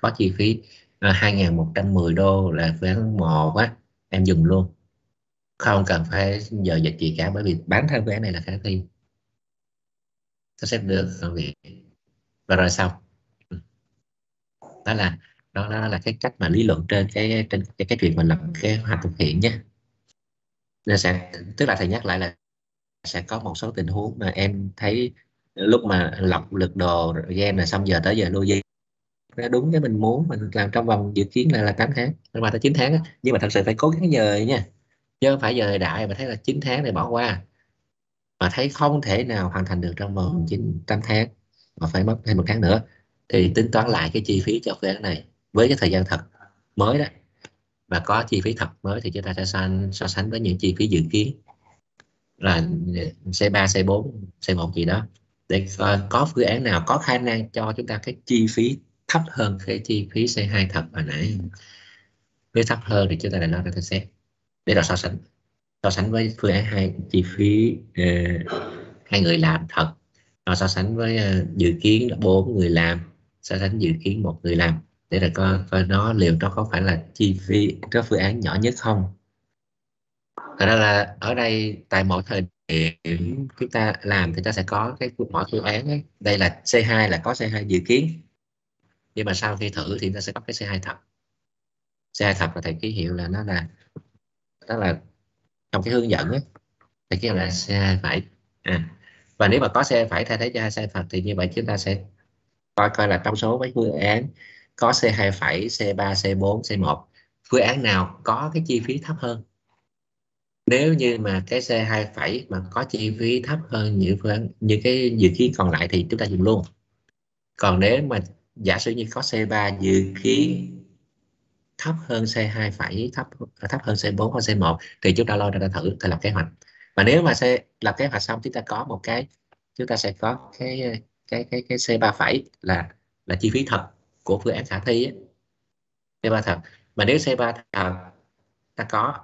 có chi phí à, 2.110 đô là phương án một á em dùng luôn. Không cần phải giờ dịch gì cả bởi vì bán thân phương án này là khả thi. Sắp sẽ được công việc và rồi xong đó là đó, đó là cái cách mà lý luận trên cái trên cái, cái chuyện mình lập kế hoạch thực hiện nhé. Nên sẽ tức là thầy nhắc lại là sẽ có một số tình huống mà em thấy lúc mà lọc lực đồ gen là xong giờ tới giờ logic ra đúng cái mình muốn mình làm trong vòng dự kiến là là 8 tháng mà tới 9 tháng nhưng mà thật sự phải cố gắng giờ nha. Chứ không phải giờ đại mà thấy là 9 tháng này bỏ qua. Mà thấy không thể nào hoàn thành được trong vòng 9 8 tháng mà phải mất thêm một tháng nữa. Thì tính toán lại cái chi phí cho phương án này với cái thời gian thật mới đó. Và có chi phí thật mới thì chúng ta sẽ so, so sánh với những chi phí dự kiến. Là C3, C4, C1 gì đó. Để coi có phương án nào có khả năng cho chúng ta cái chi phí thấp hơn cái chi phí C2 thật hồi nãy. Nếu thấp hơn thì chúng ta lại nói ra xét. Để rồi so sánh so sánh với phương án hai chi phí uh, hai người làm thật. Rồi so sánh với uh, dự kiến là bốn người làm so sánh dự kiến một người làm để là coi coi nó liệu nó có phải là chi phí, cái phương án nhỏ nhất không? Thật ra là ở đây tại mỗi thời điểm chúng ta làm thì ta sẽ có cái mỗi phương án ấy. đây là C2 là có C2 dự kiến. Nhưng mà sau khi thử thì ta sẽ có cái C2 thật. C2 thật là thầy ký hiệu là nó là đó là trong cái hướng dẫn ấy. Thầy ký hiệu là C2 phải. À. và nếu mà có C2 phải thay thế cho C2 thật thì như vậy chúng ta sẽ coi coi là trong số mấy phương án có C2 phẩy, C3, C4, C1 phương án nào có cái chi phí thấp hơn? Nếu như mà cái C2 phẩy mà có chi phí thấp hơn những phương án như cái dự kiến còn lại thì chúng ta dùng luôn. Còn nếu mà giả sử như có C3 dự kiến thấp hơn C2 phẩy thấp thấp hơn C4 hoặc C1 thì chúng ta lo ra thử thì lập kế hoạch. Và nếu mà C lập kế hoạch xong chúng ta có một cái chúng ta sẽ có cái cái cái cái C3 phẩy là là chi phí thật của phương án khả thi ấy. C3 thật mà nếu C3 thật ta có.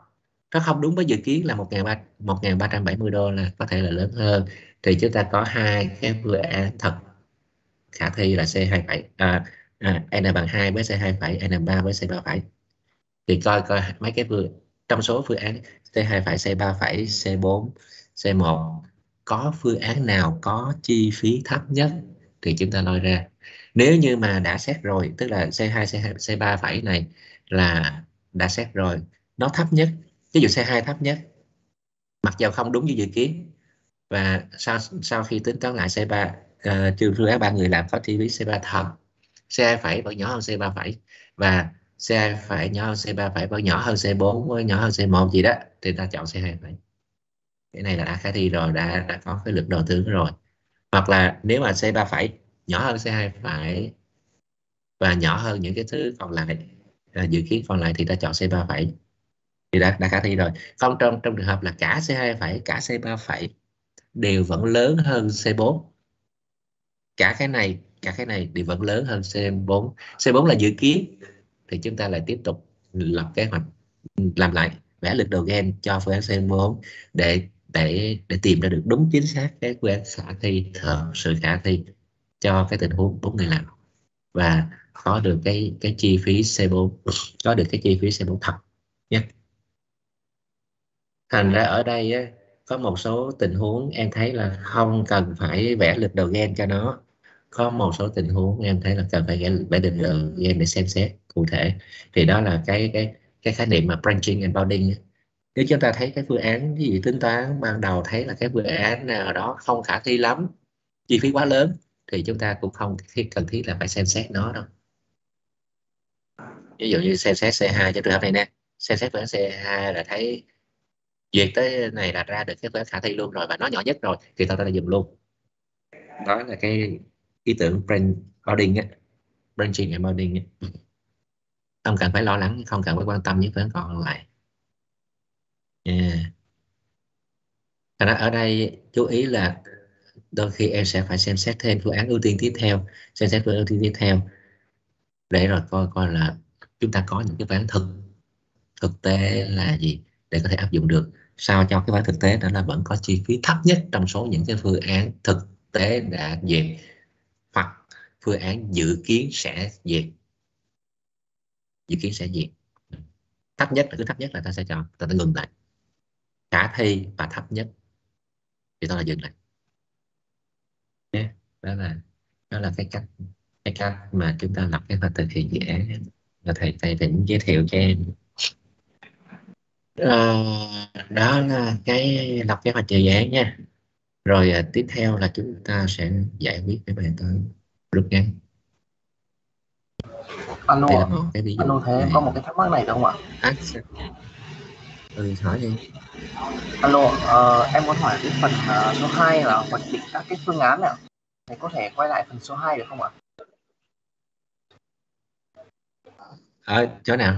Nó không đúng với dự kiến là 1.370 đô là có thể là lớn hơn. Thì chúng ta có hai cái phương án thật khả thi là C2 phẩy à, à, n bằng 2 với C2 phẩy n 3 với C3 phẩy. Thì coi coi mấy cái phương trong số phương án C2 phẩy C3 phẩy C4 C1 có phương án nào có chi phí thấp nhất? Thì chúng ta lôi ra nếu như mà đã xét rồi tức là C2 C2 C3 phẩy này là đã xét rồi nó thấp nhất ví dụ C2 thấp nhất mặc dù không đúng như dự kiến và sau sau khi tính toán lại C3 uh, ờ, trừ phương án ba người làm có chi phí C3 thật C2 phẩy vẫn nhỏ hơn C3 phẩy và C2 phẩy nhỏ hơn C3 phẩy vẫn nhỏ hơn C4 với nhỏ hơn C1 gì đó thì ta chọn C2 phẩy cái này là đã khả thi rồi đã đã có cái lực đầu tư rồi. Hoặc là nếu mà C3 phẩy nhỏ hơn C2 phải. Và nhỏ hơn những cái thứ còn lại. À, dự kiến còn lại thì ta chọn C3 phẩy thì đã, đã khả thi rồi. Không trong trong trường hợp là cả C2 phẩy cả C3 phẩy đều vẫn lớn hơn C4 cả cái này cả cái này đều vẫn lớn hơn C4 C4 là dự kiến. Thì chúng ta lại tiếp tục lập kế hoạch làm lại vẽ lực đầu gen cho phương án C4 để để để tìm ra được đúng chính xác cái phương án khả thi thật sự khả thi cho cái tình huống bốn người làm. Và có được cái cái chi phí C4 (coughs) có được cái chi phí C4 thật nhé. Thành ra ở đây á, có một số tình huống em thấy là không cần phải vẽ lịch đầu gen cho nó. Có một số tình huống em thấy là cần phải vẽ định lịch đầu gen để xem xét cụ thể. Thì đó là cái cái cái khái niệm mà branching and bounding nếu chúng ta thấy cái phương án gì tính toán ban đầu thấy là cái phương án nào đó không khả thi lắm chi phí quá lớn thì chúng ta cũng không thiết, cần thiết là phải xem xét nó đâu. Ví dụ như xem xét C2 cho trường hợp này nè. Xem xét phương án C2 là thấy duyệt tới này là ra được cái phương án khả thi luôn rồi và nó nhỏ nhất rồi thì ta ta dùng luôn. Đó là cái ý tưởng brand boarding á. Branching and boarding á. Không cần phải lo lắng, không cần phải quan tâm những phương án còn lại. Yeah. Thành ra ở đây chú ý là đôi khi em sẽ phải xem xét thêm phương án ưu tiên tiếp theo xem xét phương án ưu tiên tiếp theo để rồi coi coi là chúng ta có những cái phương án thực thực tế là gì để có thể áp dụng được. Sao cho cái bản án thực tế đó là vẫn có chi phí thấp nhất trong số những cái phương án thực tế đã duyệt hoặc phương án dự kiến sẽ duyệt. Dự kiến sẽ duyệt. Thấp nhất là cứ thấp nhất là ta sẽ chọn ta, ta ngừng lại. Khả thi và thấp nhất thì ta là dừng lại đó là đó là cái cách cái cách mà chúng ta lập kế hoạch thực hiện dự án và thầy thầy định giới thiệu cho em. À, đó là cái lập kế hoạch dự án nha. Rồi à, tiếp theo là chúng ta sẽ giải quyết cái bài toán rút ngắn. Alo đây là một cái ví dụ. alo thế có một cái thắc mắc này được không ạ? À, sao? ừ, hỏi đi. Alo ờ, em muốn hỏi cái phần ờ, số 2 là hoạch định các cái phương án ạ thầy có thể quay lại phần số 2 được không ạ? Ở chỗ nào?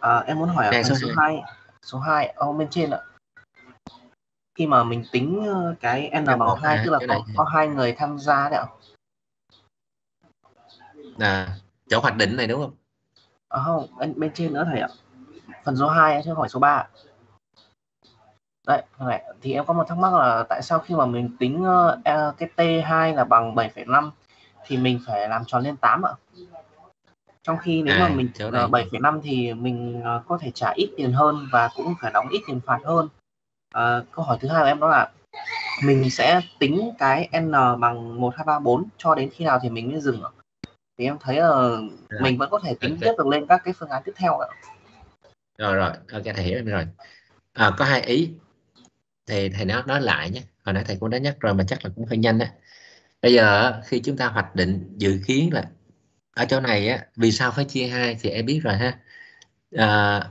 À, em muốn hỏi ở Đây, phần số số 2 số 2 ở bên trên ạ. Khi mà mình tính ờ, cái n bằng một, 2 à, tức là có, này. có hai người tham gia đấy ạ. À, chỗ hoạch định này đúng không? À, không bên, bên trên nữa thầy ạ. Phần số 2 ấy, chứ không phải số 3 đấy này thì em có một thắc mắc là tại sao khi mà mình tính ờ, e- cái T2 là bằng 7,5 thì mình phải làm tròn lên 8 ạ trong khi nếu À, mà mình uh, này. 7,5 thì mình ờ, có thể trả ít tiền hơn và cũng phải đóng ít tiền phạt hơn Ờ, câu hỏi thứ hai của em đó là mình sẽ tính cái n bằng 1 2 3 4 cho đến khi nào thì mình mới dừng ạ? thì em thấy là Rồi. mình vẫn có thể tính tiếp được lên các cái phương án tiếp theo ạ rồi rồi ok thầy hiểu em rồi à, có hai ý thì thầy nói nói lại nhé hồi nãy thầy cũng đã nhắc rồi mà chắc là cũng hơi nhanh á. Bây giờ khi chúng ta hoạch định dự kiến là ở chỗ này á vì sao phải chia hai thì em biết rồi ha. À,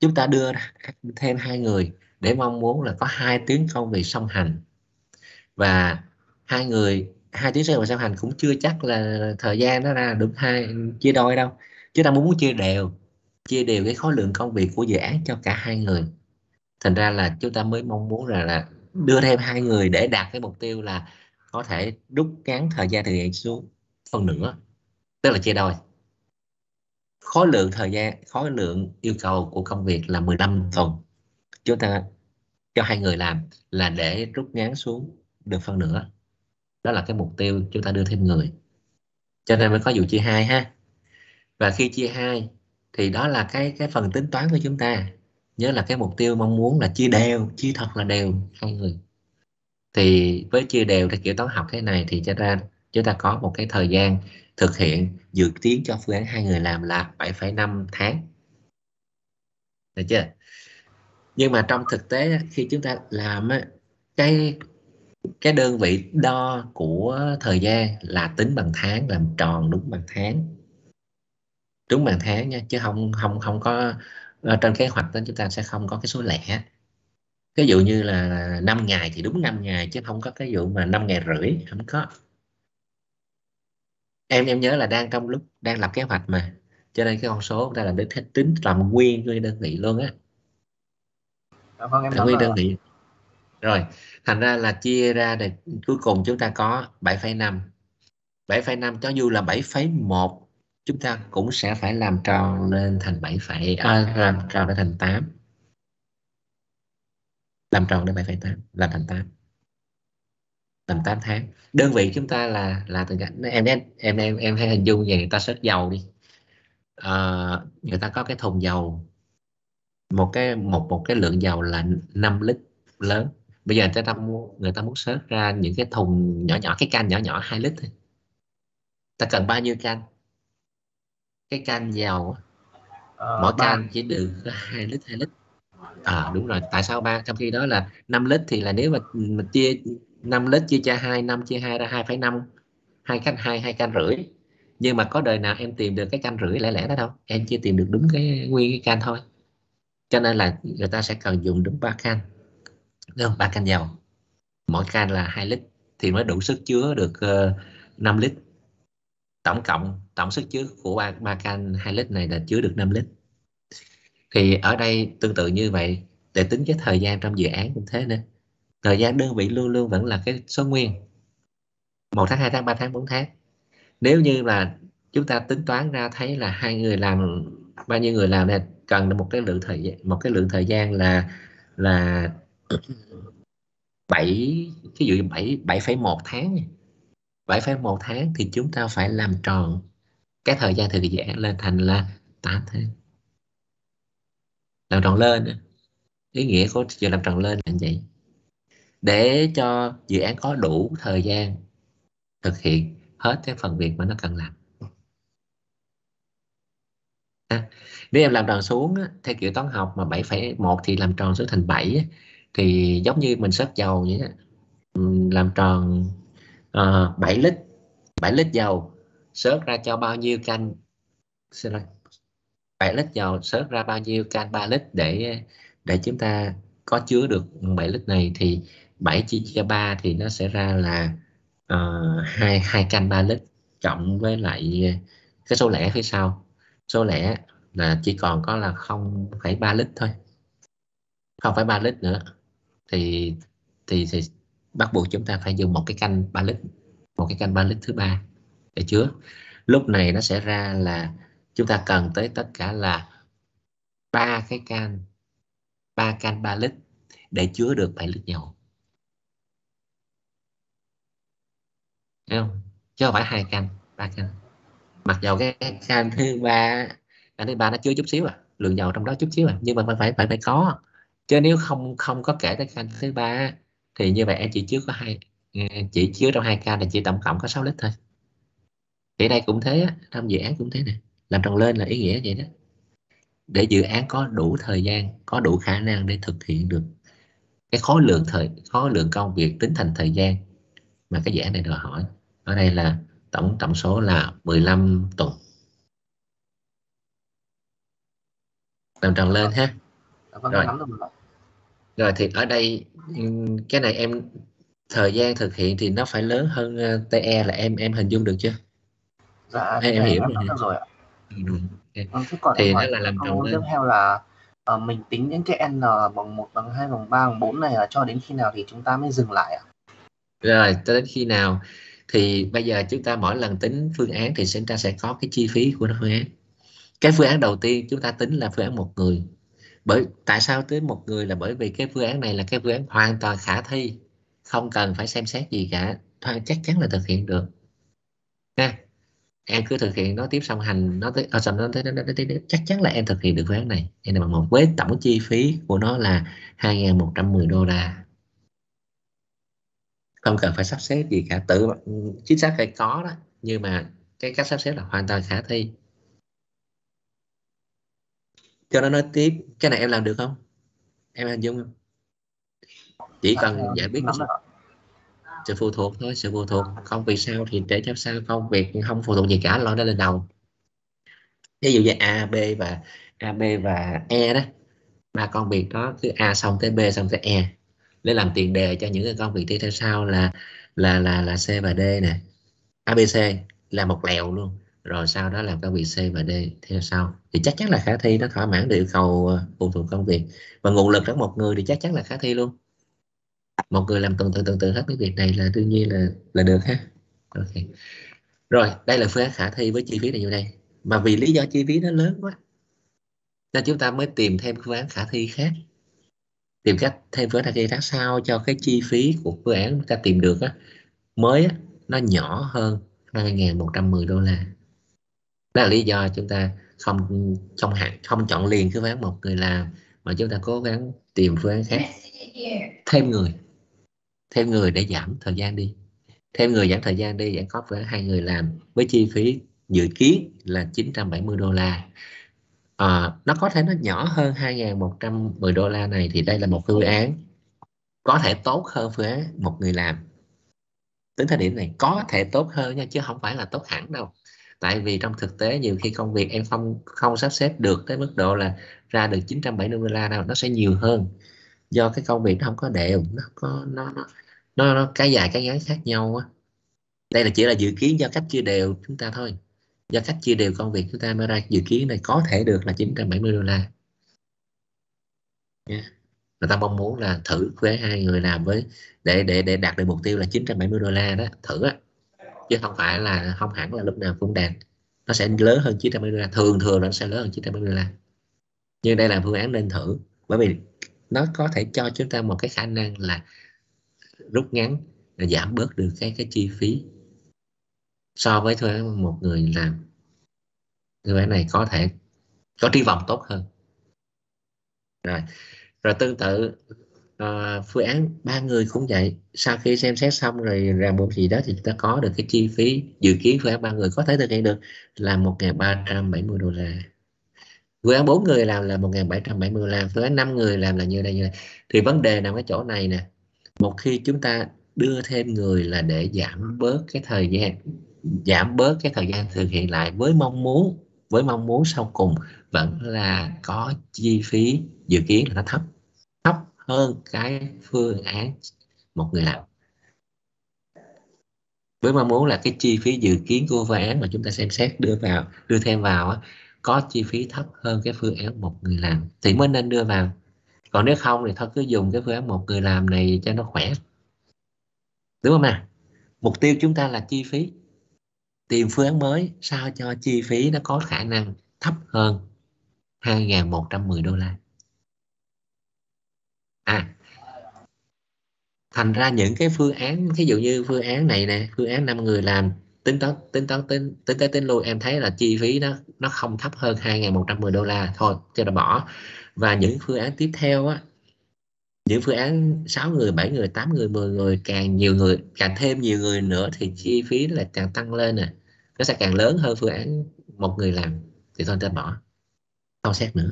chúng ta đưa thêm hai người để mong muốn là có hai tiếng công việc song hành. Và hai người hai tiếng công việc song hành cũng chưa chắc là thời gian nó ra được hai chia đôi đâu. Chúng ta muốn chia đều chia đều cái khối lượng công việc của dự án cho cả hai người thành ra là chúng ta mới mong muốn là, là đưa thêm hai người để đạt cái mục tiêu là có thể rút ngắn thời gian thực hiện xuống phần nửa tức là chia đôi. Khối lượng thời gian khối lượng yêu cầu của công việc là 15 tuần chúng ta cho hai người làm là để rút ngắn xuống được phần nửa đó là cái mục tiêu chúng ta đưa thêm người. Cho nên mới có vụ chia hai ha. Và khi chia hai thì đó là cái cái phần tính toán của chúng ta nhớ là cái mục tiêu mong muốn là chia đều chia thật là đều hai người. Thì với chia đều thì kiểu toán học thế này thì cho ra chúng ta có một cái thời gian thực hiện dự kiến cho phương án hai người làm là 7,5 tháng. Được chưa? Nhưng mà trong thực tế khi chúng ta làm á, cái cái đơn vị đo của thời gian là tính bằng tháng làm tròn đúng bằng tháng. Đúng bằng tháng nha chứ không không không có ở trên kế hoạch đó chúng ta sẽ không có cái số lẻ. Ví dụ như là 5 ngày thì đúng 5 ngày chứ không có cái vụ mà 5 ngày rưỡi không có. Em em nhớ là đang trong lúc đang lập kế hoạch mà cho nên cái con số chúng ta là để tính làm nguyên cái đơn vị luôn á. Vâng em nguyên đơn vị. Rồi thành ra là chia ra để cuối cùng chúng ta có 7,5 7,5 cho dù là 7,1 chúng ta cũng sẽ phải làm tròn lên thành 7, phẩy- à, làm tròn lên thành 8 làm tròn lên 7,8 làm thành 8 tầm 8 tháng. Đơn vị chúng ta là là từ em em em em em hay hình dung về người ta xếp dầu đi. À, người ta có cái thùng dầu. Một cái một một cái lượng dầu là 5 lít lớn. Bây giờ người ta muốn người ta muốn xếp ra những cái thùng nhỏ nhỏ cái can nhỏ nhỏ 2 lít thôi. Ta cần bao nhiêu can? Cái can dầu Ờ, mỗi ba- can chỉ được có 2 lít 2 lít. À đúng rồi tại sao ba? Trong khi đó là 5 lít thì là nếu mà mình chia 5 lít chia cho 2 năm chia 2 ra 2,5 hai canh hai hai canh rưỡi. Nhưng mà có đời nào em tìm được cái canh rưỡi lẻ lẻ đó đâu? Em chỉ tìm được đúng cái nguyên cái canh thôi. Cho nên là người ta sẽ cần dùng đúng ba canh đúng không? Ba canh dầu mỗi canh là 2 lít thì mới đủ sức chứa được uh, 5 lít tổng cộng tổng sức chứa của ba, ba can 2 lít này là chứa được 5 lít. Thì ở đây tương tự như vậy để tính cái thời gian trong dự án cũng thế nữa. Thời gian đơn vị luôn luôn vẫn là cái số nguyên. Một tháng hai tháng ba tháng bốn tháng. Nếu như là chúng ta tính toán ra thấy là hai người làm bao nhiêu người làm này cần một cái lượng thời gian một cái lượng thời gian là là bảy ví dụ bảy bảy phẩy một tháng bảy phẩy một tháng thì chúng ta phải làm tròn cái thời gian thực hiện lên thành là 8 tháng. Làm tròn lên ý nghĩa của chuyện làm tròn lên là như vậy. Để cho dự án có đủ thời gian thực hiện hết cái phần việc mà nó cần làm. À, nếu em làm tròn xuống theo kiểu toán học mà 7,1 thì làm tròn xuống thành 7 thì giống như mình xếp dầu vậy đó. làm tròn à, 7 lít 7 lít dầu sớt ra cho bao nhiêu canh xin lỗi 7 lít dầu sớt ra bao nhiêu can 3 lít để để chúng ta có chứa được 7 lít này thì 7 chia cho 3 thì nó sẽ ra là uh, 2, 2 can 3 lít cộng với lại cái số lẻ phía sau. Số lẻ là chỉ còn có là 0,3 lít thôi 0,3 lít nữa. Thì thì thì bắt buộc chúng ta phải dùng một cái canh 3 lít, một cái canh 3 lít thứ ba để chứa. Lúc này nó sẽ ra là chúng ta cần tới tất cả là ba cái can, ba can 3 lít để chứa được 7 lít dầu. Thấy không? Chứ không phải hai can, ba can. Mặc dầu cái can thứ ba, can thứ ba nó chứa chút xíu à lượng dầu trong đó chút xíu à nhưng mà phải phải phải có. Chứ nếu không không có kể tới can thứ ba thì như vậy em chỉ chứa có hai chỉ chứa trong hai can là chỉ tổng cộng có 6 lít thôi. Thì đây cũng thế trong dự án cũng thế này làm tròn lên là ý nghĩa vậy đó. Để dự án có đủ thời gian có đủ khả năng để thực hiện được cái khối lượng thời khối lượng công việc tính thành thời gian mà cái dự án này đòi hỏi. Ở đây là tổng tổng số là 15 tuần. Làm tròn lên ha. Vâng, rồi rồi thì ở đây cái này em thời gian thực hiện thì nó phải lớn hơn ờ, TE là em em hình dung được chưa? Dạ, em, em hiểu rồi. rồi ạ. Ừ, okay. Vâng, thế còn thì nó là làm tròn tiếp theo là uh, mình tính những cái n bằng 1 bằng 2 bằng 3 bằng 4 này là cho đến khi nào thì chúng ta mới dừng lại ạ? Rồi, cho đến khi nào thì bây giờ chúng ta mỗi lần tính phương án thì chúng ta sẽ có cái chi phí của phương án. Cái phương án đầu tiên chúng ta tính là phương án một người. Bởi tại sao tới một người là bởi vì cái phương án này là cái phương án hoàn toàn khả thi, không cần phải xem xét gì cả, chắc chắn là thực hiện được. Nha, em cứ thực hiện nó tiếp song hành nó tới ờ, xong nó tới, nó tới, chắc chắn là em thực hiện được phương án này. Em bằng một với tổng chi phí của nó là 2.110 đô la. Không cần phải sắp xếp gì cả tự chính xác phải có đó nhưng mà cái cách sắp xếp là hoàn toàn khả thi cho nó nói tiếp cái này em làm được không? Em hình dung không? Chỉ cần giải quyết sự phụ thuộc thôi sự phụ thuộc. Không vì sao thì để cho sao công việc không phụ thuộc gì cả lo nó lên đầu. Ví dụ như a b và a b và e đó. Ba con việc đó cứ a xong tới b xong tới e. Để làm tiền đề cho những cái công việc tiếp theo sau là là là là c và d nè. Abc là một lèo luôn rồi sau đó làm công việc C và D theo sau thì chắc chắn là khả thi nó thỏa mãn được yêu cầu ờ, phụ thuộc công việc. Và nguồn lực của một người thì chắc chắn là khả thi luôn. Một người làm tuần tự tuần tự hết cái việc này là đương nhiên là là được ha. Ok. Rồi đây là phương án khả thi với chi phí là như đây. Mà vì lý do chi phí nó lớn quá nên chúng ta mới tìm thêm phương án khả thi khác. Tìm cách thêm phương án khả thi khác sao cho cái chi phí của phương án chúng ta tìm được á, mới á, nó nhỏ hơn 2.110 đô la đó là lý do chúng ta không trong hạn không chọn liền cái phương án một người làm mà chúng ta cố gắng tìm phương án khác. Thêm người thêm người để giảm thời gian đi. Thêm người giảm thời gian đi giảm có với hai người làm với chi phí dự kiến là 970 đô la. À, nó có thể nó nhỏ hơn 2.110 đô la này thì đây là một phương án. Có thể tốt hơn phương án một người làm. Đến thời điểm này có thể tốt hơn nha chứ không phải là tốt hẳn đâu tại vì trong thực tế nhiều khi công việc em không không sắp xếp được tới mức độ là ra được 970 đô la đâu nó sẽ nhiều hơn. Do cái công việc nó không có đều nó có nó nó nó, nó cái dài cái ngắn khác nhau á. Đây là chỉ là dự kiến do cách chia đều chúng ta thôi. Do cách chia đều công việc chúng ta mới ra dự kiến này có thể được là 970 đô la. Yeah. người ta mong muốn là thử với hai người làm với để để để đạt được mục tiêu là 970 đô la đó thử á chứ không phải là, không hẳn là lúc nào cũng đạt. Nó sẽ lớn hơn 970 đô la thường thường nó sẽ lớn hơn 970 đô la nhưng đây là phương án nên thử. Bởi vì nó có thể cho chúng ta một cái khả năng là rút ngắn, là giảm bớt được cái cái chi phí so với thuê một người làm. Như vậy này có thể, có tri vọng tốt hơn. Rồi. Rồi tương tự à, phương án ba người cũng vậy. Sau khi xem xét xong rồi ràng buộc gì đó thì chúng ta có được cái chi phí dự kiến phương án ba người có thể thực hiện được là 1.370 đô la. Phương án bốn người làm là 1.770 đô la phương án năm người làm là như đây như đây. Thì vấn đề nằm ở chỗ này nè. Một khi chúng ta đưa thêm người là để giảm bớt cái thời gian giảm bớt cái thời gian thực hiện lại với mong muốn với mong muốn sau cùng vẫn là có chi phí dự kiến là nó thấp hơn cái phương án một người làm. Với mong muốn là cái chi phí dự kiến của phương án mà chúng ta xem xét đưa vào đưa thêm vào á, có chi phí thấp hơn cái phương án một người làm. Thì mới nên đưa vào. Còn nếu không thì thôi cứ dùng cái phương án một người làm này cho nó khỏe. Đúng không nào? Mục tiêu chúng ta là chi phí. Tìm phương án mới sao cho chi phí nó có khả năng thấp hơn 2.110 đô la à thành ra những cái phương án ví dụ như phương án này nè, phương án 5 người làm, tính toán tính toán, tính tính tới tính lui, em thấy là chi phí nó nó không thấp hơn 2.110 đô la thôi, cho là bỏ. Và những phương án tiếp theo á, những phương án 6 người 7 người 8 người 10 người, càng nhiều người, càng thêm nhiều người nữa thì chi phí là càng tăng lên nè. Nó sẽ càng lớn hơn phương án một người làm, thì thôi, ta bỏ. Không xét nữa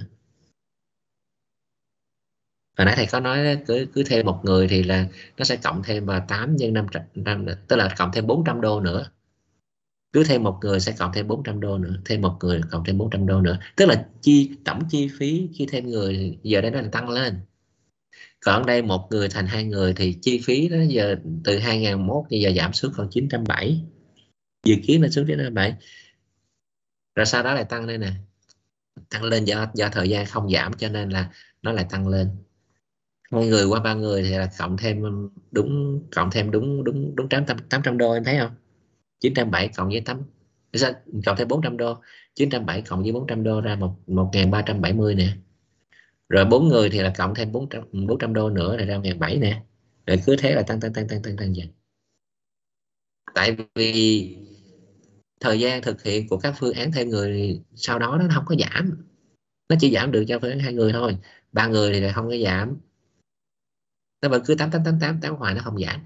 hồi nãy thầy có nói cứ cứ thêm một người thì là nó sẽ cộng thêm vào 8 nhân 500, năm tức là cộng thêm 400 đô nữa. Cứ thêm một người sẽ cộng thêm 400 đô nữa thêm một người cộng thêm 400 đô nữa. Tức là chi tổng chi phí khi thêm người giờ đây nó tăng lên. Còn đây một người thành hai người thì chi phí đó giờ từ 2001 thì giờ giảm xuống còn 970 dự kiến là xuống đến 907 rồi sau đó lại tăng lên nè. Tăng lên do do thời gian không giảm cho nên là nó lại tăng lên hai người qua ba người thì là cộng thêm đúng, cộng thêm đúng đúng đúng 800 800 đô, em thấy không? 970 cộng với tám cộng thêm 400 đô. 970 cộng với 400 đô ra một 1370 nè. Rồi bốn người thì là cộng thêm 400 400 đô nữa là ra 1700 nè. Rồi cứ thế là tăng tăng tăng tăng tăng tăng dần tại vì thời gian thực hiện của các phương án thêm người sau đó nó không có giảm. Nó chỉ giảm được cho phương án hai người thôi. Ba người thì không có giảm nó vẫn cứ tám tám tám tám tám hoài nó không giảm.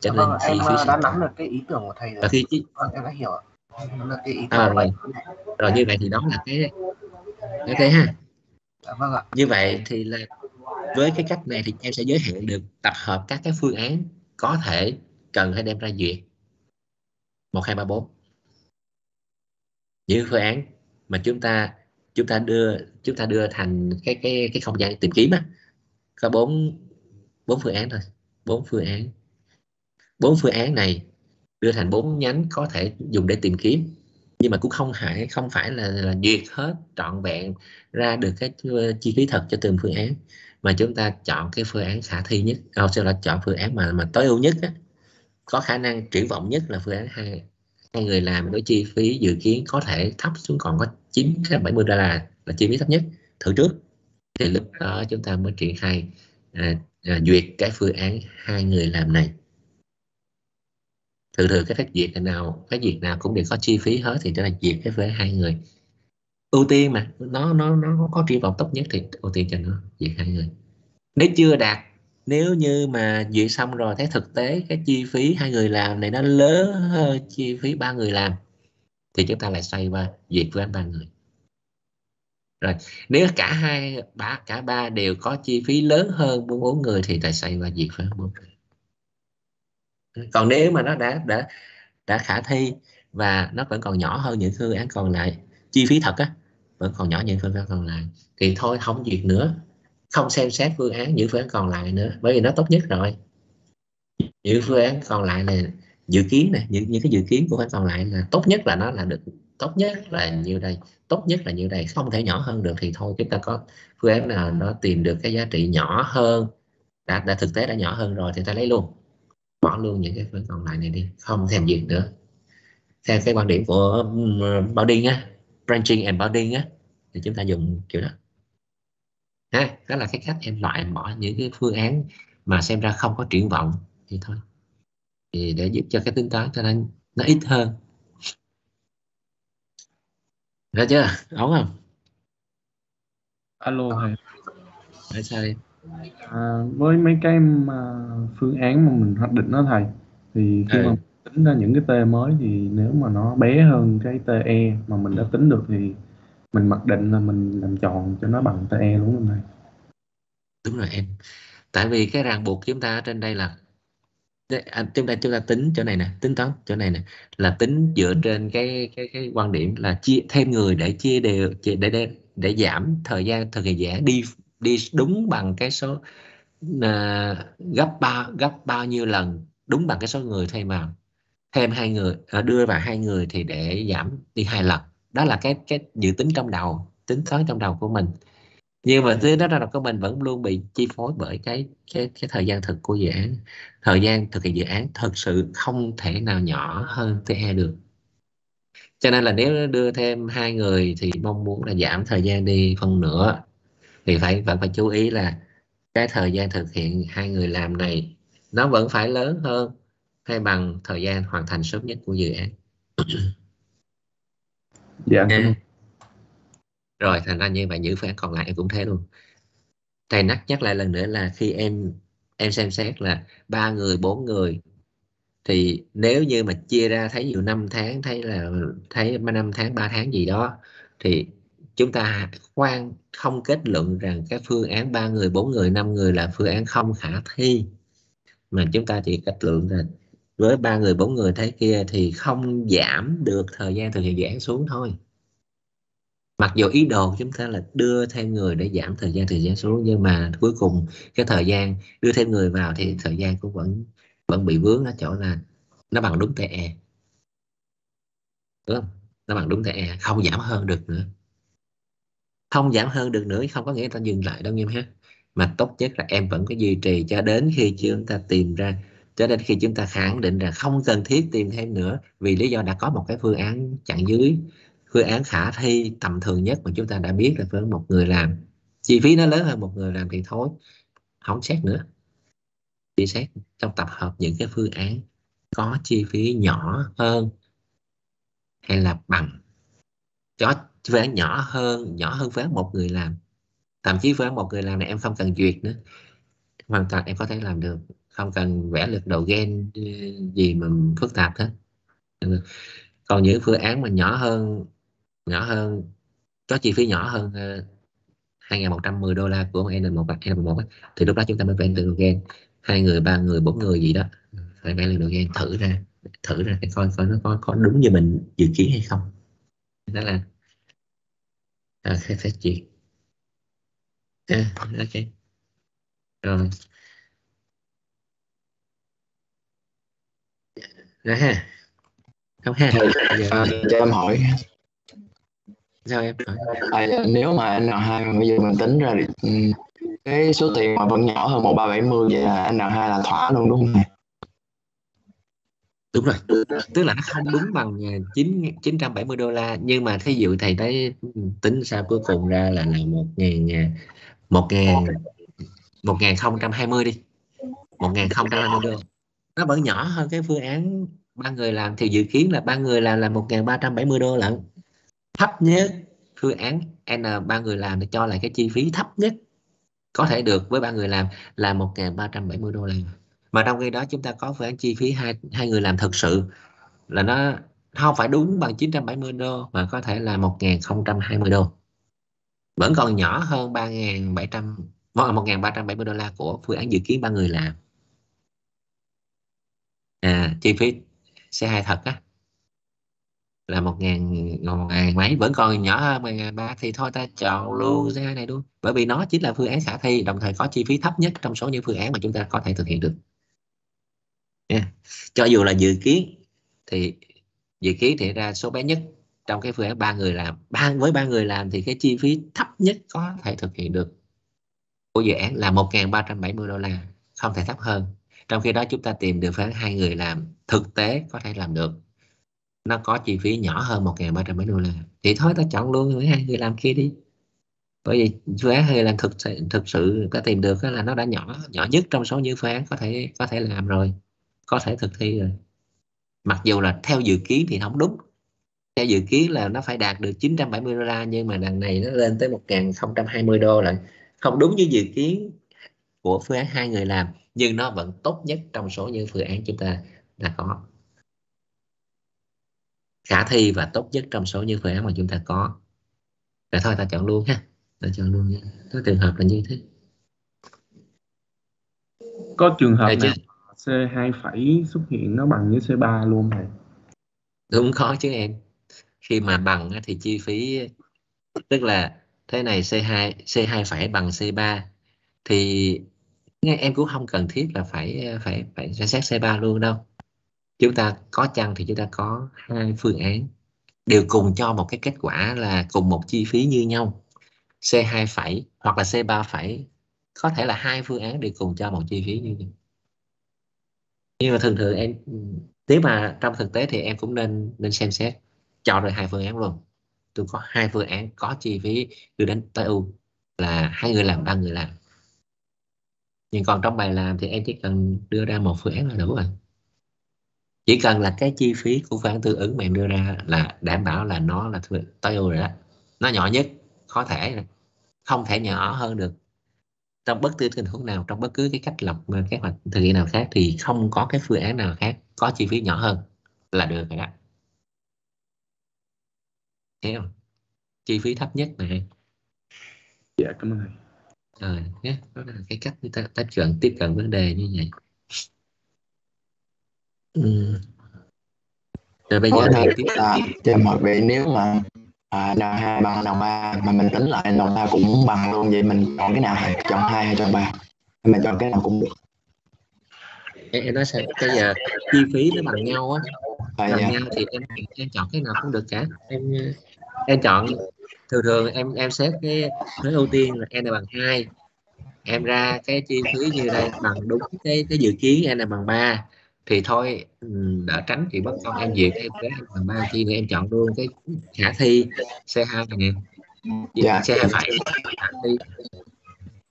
Cho nên vâng, em ờ, đã nắm được cái ý tưởng của thầy rồi. Khi chi... vâng, em đã hiểu ạ. Cái ý à, rồi. rồi như vậy thì đó là cái ok ha. Dạ, vâng ạ. như vậy thì là với cái cách này thì em sẽ giới hạn được tập hợp các cái phương án có thể cần phải đem ra duyệt. Một hai ba bốn. Những phương án mà chúng ta chúng ta đưa chúng ta đưa thành cái cái cái không gian tìm kiếm á. Có bốn bốn phương án thôi. Bốn phương án. Bốn phương án này đưa thành bốn nhánh có thể dùng để tìm kiếm. Nhưng mà cũng không phải không phải là, là duyệt hết trọn vẹn ra được cái ờ, chi phí thật cho từng phương án. Mà chúng ta chọn cái phương án khả thi nhất ờ, hoặc là chọn phương án mà mà tối ưu nhất á, có khả năng triển vọng nhất là phương án hai hai người làm với chi phí dự kiến có thể thấp xuống còn có 970 đô la là chi phí thấp nhất thử trước. Thì lúc đó chúng ta mới triển khai à, à, duyệt cái phương án hai người làm này. Thường thường cái phép duyệt nào cái việc nào cũng đều có chi phí hết thì chúng ta duyệt cái với hai người. Ưu tiên mà nó nó nó có triển vọng tốt nhất thì ưu tiên cho nó duyệt hai người. Nếu chưa đạt nếu như mà duyệt xong rồi, thấy thực tế cái chi phí hai người làm này nó lớn hơn chi phí ba người làm, thì chúng ta lại xoay qua duyệt với ba người. Rồi, nếu cả hai, ba, cả ba đều có chi phí lớn hơn bốn bốn người thì lại xoay qua duyệt với bốn người. Còn nếu mà nó đã đã đã khả thi và nó vẫn còn nhỏ hơn những phương án còn lại, chi phí thật á, vẫn còn nhỏ những phương án còn lại, thì thôi, không duyệt nữa không xem xét phương án những phương án còn lại nữa bởi vì nó tốt nhất rồi. Những phương án còn lại này dự kiến này những những cái dự kiến của phương án còn lại là tốt nhất là nó là được tốt nhất là như đây tốt nhất là như đây không thể nhỏ hơn được thì thôi chúng ta có phương án nào nó tìm được cái giá trị nhỏ hơn đã, đã thực tế đã nhỏ hơn rồi thì ta lấy luôn. Bỏ luôn những cái phương còn lại này đi không thèm duyệt nữa. Theo cái quan điểm của bounding á branching and bounding á thì chúng ta dùng kiểu đó ha đó là cái cách em loại bỏ những cái phương án mà xem ra không có triển vọng. Thì thôi. Thì để giúp cho cái tính toán cho nên nó ít hơn. Ra chưa? Ổn không? Alo thầy. Để sao đi? À, với mấy cái mà phương án mà mình hoạch định đó thầy thì khi Ừ. mà tính ra những cái t mới thì nếu mà nó bé hơn cái te mà mình đã tính được thì mình mặc định là mình làm tròn cho nó bằng te đúng không thầy đúng rồi em. Tại vì cái ràng buộc chúng ta ở trên đây là à, chúng ta chúng ta tính chỗ này nè tính toán chỗ này nè là tính dựa trên cái cái cái quan điểm là chia thêm người để chia đều để, để để giảm thời gian thực hiện giả đi đi đúng bằng cái số à, gấp bao gấp bao nhiêu lần đúng bằng cái số người thêm vào. Thêm hai người à, đưa vào hai người thì để giảm đi hai lần đó là cái cái dự tính trong đầu, tính toán trong đầu của mình. Nhưng mà thứ đó là của mình vẫn luôn bị chi phối bởi cái cái cái thời gian thực của dự án. Thời gian thực hiện dự án thực sự không thể nào nhỏ hơn TE được. Cho nên là nếu đưa thêm hai người thì mong muốn là giảm thời gian đi phân nửa. Thì phải, vẫn phải chú ý là cái thời gian thực hiện hai người làm này nó vẫn phải lớn hơn hay bằng thời gian hoàn thành sớm nhất của dự án dạ yeah. rồi, thành ra như vậy những phương án còn lại em cũng thế luôn thầy nhắc nhắc lại lần nữa là khi em em xem xét là ba người, bốn người, thì nếu như mà chia ra thấy nhiều năm tháng, thấy là, thấy năm tháng, ba tháng gì đó, thì chúng ta khoan, không kết luận rằng cái phương án ba người, bốn người, năm người là phương án không khả thi, mà chúng ta chỉ kết luận là với ba người, bốn người thế kia thì không giảm được thời gian thực hiện dự án xuống thôi. Mặc dù ý đồ chúng ta là đưa thêm người để giảm thời gian thời gian xuống, nhưng mà cuối cùng cái thời gian đưa thêm người vào thì thời gian cũng vẫn vẫn bị vướng ở chỗ là nó bằng đúng TE đúng không? Nó bằng đúng TE không giảm hơn được nữa. Không giảm hơn được nữa không có nghĩa ta dừng lại đâu em ha mà tốt nhất là em vẫn có duy trì cho đến khi chúng ta tìm ra cho nên khi chúng ta khẳng định là không cần thiết tìm thêm nữa vì lý do đã có một cái phương án chặn dưới. Phương án khả thi, tầm thường nhất mà chúng ta đã biết là với một người làm. Chi phí nó lớn hơn một người làm thì thôi, không xét nữa. Chỉ xét trong tập hợp những cái phương án có chi phí nhỏ hơn hay là bằng. Có phương án nhỏ hơn nhỏ hơn phương án một người làm. Thậm chí phương án một người làm này em không cần duyệt nữa. Hoàn toàn em có thể làm được không cần vẽ lực đầu gen ờ, gì mà phức tạp hết. Còn những phương án mà nhỏ hơn nhỏ hơn có chi phí nhỏ hơn ờ, 2.110 đô la của N1 N1 thì lúc đó chúng ta mới vẽ lực đầu gen hai người ba người bốn người gì đó phải vẽ lực đầu gen thử ra thử ra cái coi coi nó có có đúng như mình dự kiến hay không. Đó là à, phép phép chuyện. À, ok. Rồi. Rồi ha. Không ha. Thầy, à, cho em hỏi. Sao em hỏi? À, nếu mà N2 mà bây giờ mình tính ra thì ừ, cái số tiền mà vẫn nhỏ hơn 1370 vậy là N2 là thỏa luôn đúng không thầy? đúng rồi. Tức là nó không đúng bằng à, chín chín trăm bảy mươi đô la. Nhưng mà thí dụ thầy thấy tính sao cuối cùng ra là là một ngàn à, một ngàn một ngàn không trăm hai mươi đi. Một ngàn không trăm hai mươi đô nó vẫn nhỏ hơn cái phương án ba người làm. Thì dự kiến là ba người làm là một ngàn ba trăm bảy mươi đô lận. Thấp nhất phương án n ba người làm thì cho lại cái chi phí thấp nhất có thể được với ba người làm là một ngàn ba trăm bảy mươi đô la mà trong khi đó chúng ta có phương án chi phí hai hai người làm thực sự là nó không phải đúng bằng 970 đô mà có thể là 1020 đô. Vẫn còn nhỏ hơn 3.700 1.370 đô la của phương án dự kiến ba người làm à, chi phí xe hai thật á? Là một ngàn một ngàn mấy. Vẫn còn nhỏ hơn một ngàn ba thì thôi ta chọn luôn xe hai này luôn bởi vì nó chính là phương án khả thi đồng thời có chi phí thấp nhất trong số những phương án mà chúng ta có thể thực hiện được. Yeah. cho dù là dự kiến thì dự kiến thì ra số bé nhất trong cái phương án ba người làm. Ba với ba người làm thì cái chi phí thấp nhất có thể thực hiện được của dự án là 1.370 đô la không thể thấp hơn trong khi đó chúng ta tìm được phương hai người làm thực tế có thể làm được. Nó có chi phí nhỏ hơn 1.370 đô la. Thì thôi ta chọn luôn với hai người làm kia đi. Bởi vì phương án hay làm thực sự thực sự ta tìm được là nó đã nhỏ nhỏ nhất trong số những phương án có thể có thể làm rồi, có thể thực thi rồi. Mặc dù là theo dự kiến thì không đúng. Theo dự kiến là nó phải đạt được 970 đô la, nhưng mà đằng này nó lên tới 1020 đô là không đúng như dự kiến của phương án hai người làm nhưng nó vẫn tốt nhất trong số những phương án chúng ta đã có. Khả thi và tốt nhất trong số những phương án mà chúng ta có. Rồi thôi ta chọn luôn ha. Ta chọn luôn nha. Có trường hợp là như thế. Có trường hợp nào C2 phẩy xuất hiện nó bằng với C3 luôn thầy đúng khó chứ em. Khi mà bằng thì chi phí tức là thế này C2 C2 phải bằng C3 thì nghe em cũng không cần thiết là phải ờ, phải phải xem xét C3 luôn đâu. Chúng ta có chăng thì chúng ta có hai phương án. Đều cùng cho một cái kết quả là cùng một chi phí như nhau. C2 phẩy hoặc là C3 phẩy, có thể là hai phương án đều cùng cho một chi phí như nhau. Nhưng mà thường thường em, nếu mà trong thực tế thì em cũng nên nên xem xét, cho rồi hai phương án luôn. Tôi có hai phương án có chi phí đưa đến tối ưu là hai người làm, ba người làm nhưng còn trong bài làm thì em chỉ cần đưa ra một phương án là đủ rồi. Chỉ cần là cái chi phí của phương án tương ứng mà em đưa ra là đảm bảo là nó là tối ưu rồi đó. Nó nhỏ nhất có thể không thể nhỏ hơn được. Trong bất cứ tình huống nào, trong bất cứ cái cách lập ờ, kế hoạch thực hiện nào khác thì không có cái phương án nào khác có chi phí nhỏ hơn là được rồi đó. Thấy không? Chi phí thấp nhất này dạ cảm ơn rồi nhé. Đó là cái cách chúng ta tiếp cận tiếp cận vấn đề như vậy. Ừ. rồi bây giờ Có thì tiếp là cho hỏi vậy nếu mà à, N2 bằng N3 mà mình tính lại N3 cũng bằng luôn vậy mình chọn cái nào? Chọn hai hay chọn ba? Mình chọn cái nào cũng được. Em, em nói sao? Bây giờ chi phí nó bằng nhau á. Thầy bằng dạ. nhau thì em em chọn cái nào cũng được cả. Em em chọn thường thường em em xét cái hướng ưu tiên là n bằng hai. Em ra cái chi phí như đây bằng đúng cái cái dự kiến n bằng 3 thì thôi đỡ tránh chuyện bất công em duyệt em cái bằng 3 chi nữa em chọn luôn cái khả thi C2 này nè. Dạ. C2 phải khả thi.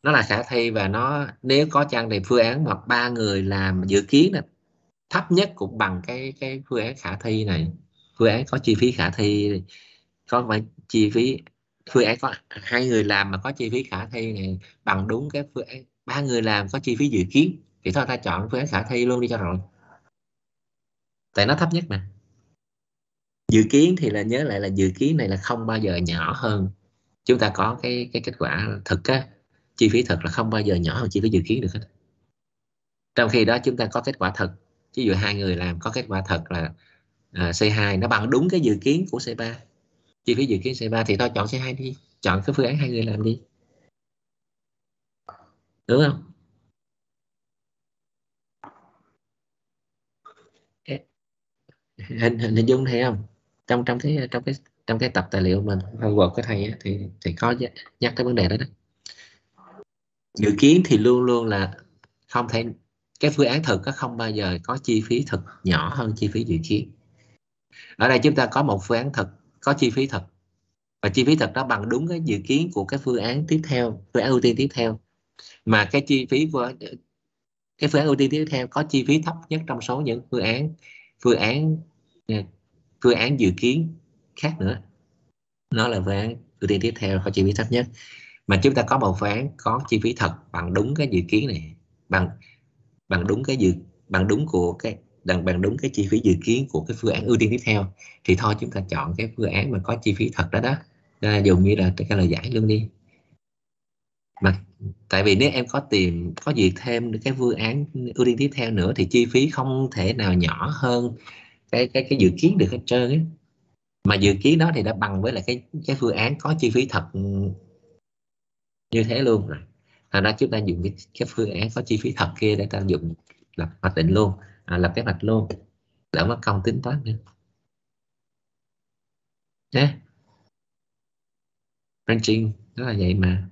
Nó là khả thi và nó nếu có chăng thì phương án mà ba người làm dự kiến là thấp nhất cũng bằng cái cái phương án khả thi này. Phương án có chi phí khả thi có phải chi phí phương án có hai người làm mà có chi phí khả thi này bằng đúng cái phương án ba người làm có chi phí dự kiến thì thôi ta chọn phương án khả thi luôn đi cho rồi. Tại nó thấp nhất mà. Dự kiến thì là nhớ lại là dự kiến này là không bao giờ nhỏ hơn. Chúng ta có cái cái kết quả thực á chi phí thực là không bao giờ nhỏ hơn chi phí dự kiến được hết. Trong khi đó chúng ta có kết quả thực. Ví dụ hai người làm có kết quả thật là à, uh, C2 nó bằng đúng cái dự kiến của C3 chi phí dự kiến C3 thì thôi chọn C2 đi chọn cái phương án hai người làm đi. Đúng không? Hình hình dung thấy không? Trong trong cái trong cái trong cái tập tài liệu mình Word của thầy ấy, thì thì có nhắc- nhắc tới vấn đề đó đó. Dự kiến thì luôn luôn là không thể cái phương án thực nó không bao giờ có chi phí thực nhỏ hơn chi phí dự kiến. Ở đây chúng ta có một phương án thực có chi phí thật. Và chi phí thật đó bằng đúng cái dự kiến của cái phương án tiếp theo, phương án ưu tiên tiếp theo. Mà cái chi phí của cái phương án ưu tiên tiếp theo có chi phí thấp nhất trong số những phương án phương án à, phương án dự kiến khác nữa. Nó là phương án ưu tiên tiếp theo, có chi phí thấp nhất. Mà chúng ta có một phương án có chi phí thật bằng đúng cái dự kiến này, bằng bằng đúng cái dự, bằng đúng của cái bằng bằng đúng cái chi phí dự kiến của cái phương án ưu tiên tiếp theo thì thôi chúng ta chọn cái phương án mà có chi phí thật đó đó. À, dùng như là cái lời giải luôn đi. Mà tại vì nếu em có tìm có duyệt thêm cái phương án ưu tiên tiếp theo nữa thì chi phí không thể nào nhỏ hơn cái cái cái dự kiến được hết trơn ấy. mà dự kiến đó thì đã bằng với lại cái cái phương án có chi phí thật như thế luôn rồi. Thành ra chúng ta dùng cái, cái phương án có chi phí thật kia để ta dùng lập hoạch định luôn à, lập kế hoạch luôn. Đỡ mất công tính toán nữa. Nhé ranking đó là vậy mà.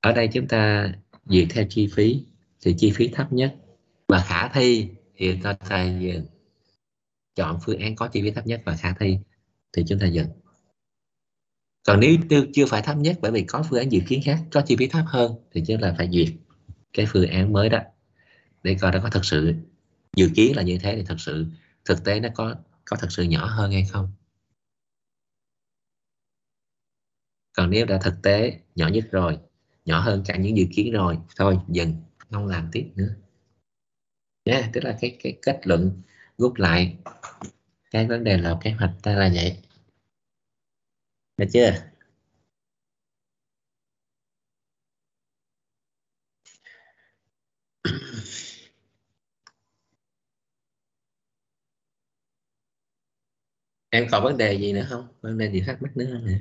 Ở đây chúng ta duyệt theo chi phí thì chi phí thấp nhất. Và khả thi thì ta phải chọn phương án có chi phí thấp nhất và khả thi thì chúng ta dừng. Còn nếu chưa, chưa phải thấp nhất bởi vì có phương án dự kiến khác có chi phí thấp hơn thì chúng ta phải duyệt cái phương án mới đó để coi nó có thực sự dự kiến là như thế thì thực sự thực tế nó có có thực sự nhỏ hơn hay không? Còn nếu đã thực tế nhỏ nhất rồi nhỏ hơn cả những dự kiến rồi thôi dừng không làm tiếp nữa. Nha yeah, tức là cái cái kết luận rút lại cái vấn đề là kế hoạch ta là vậy. Được chưa? Em còn vấn đề gì nữa không? Vấn đề gì thắc mắc nữa không nè?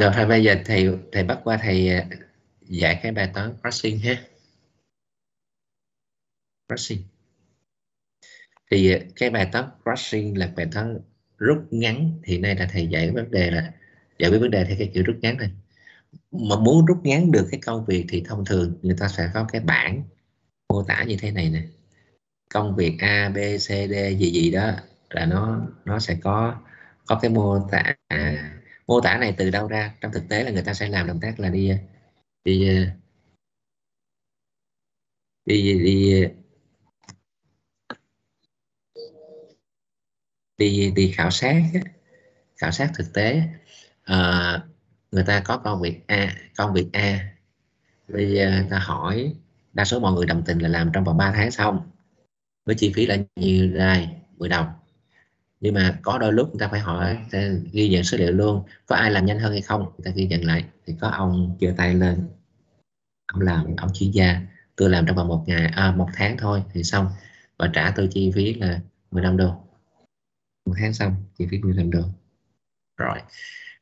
Rồi, thôi, bây giờ thầy thầy bắt qua thầy à, dạy cái bài toán crossing ha. Crossing. Thì à, cái bài toán crossing là bài toán rút ngắn. Thì nay là thầy dạy vấn đề là giải quyết vấn đề theo cái kiểu rút ngắn này mà muốn rút ngắn được cái công việc thì thông thường người ta sẽ có cái bảng mô tả như thế này nè. Công việc A B C D gì gì đó là nó nó sẽ có có cái mô tả à, mô tả này từ đâu ra? Trong thực tế là người ta sẽ làm động tác là đi đi đi đi đi đi khảo sát khảo sát thực tế. À, người ta có công việc A công việc A. Bây giờ người ta hỏi đa số mọi người đồng tình là làm trong vòng 3 tháng xong với chi phí là nhiều rồi 10 đồng. Nhưng mà có đôi lúc người ta phải hỏi ta ghi nhận số liệu luôn có ai làm nhanh hơn hay không? Người ta ghi nhận lại thì có ông giơ tay lên. Ông làm ông chuyên gia tôi làm trong vòng một ngày à, một tháng thôi thì xong. Và trả tôi chi phí là 15 đô. Một tháng xong chi phí 15 đô. Rồi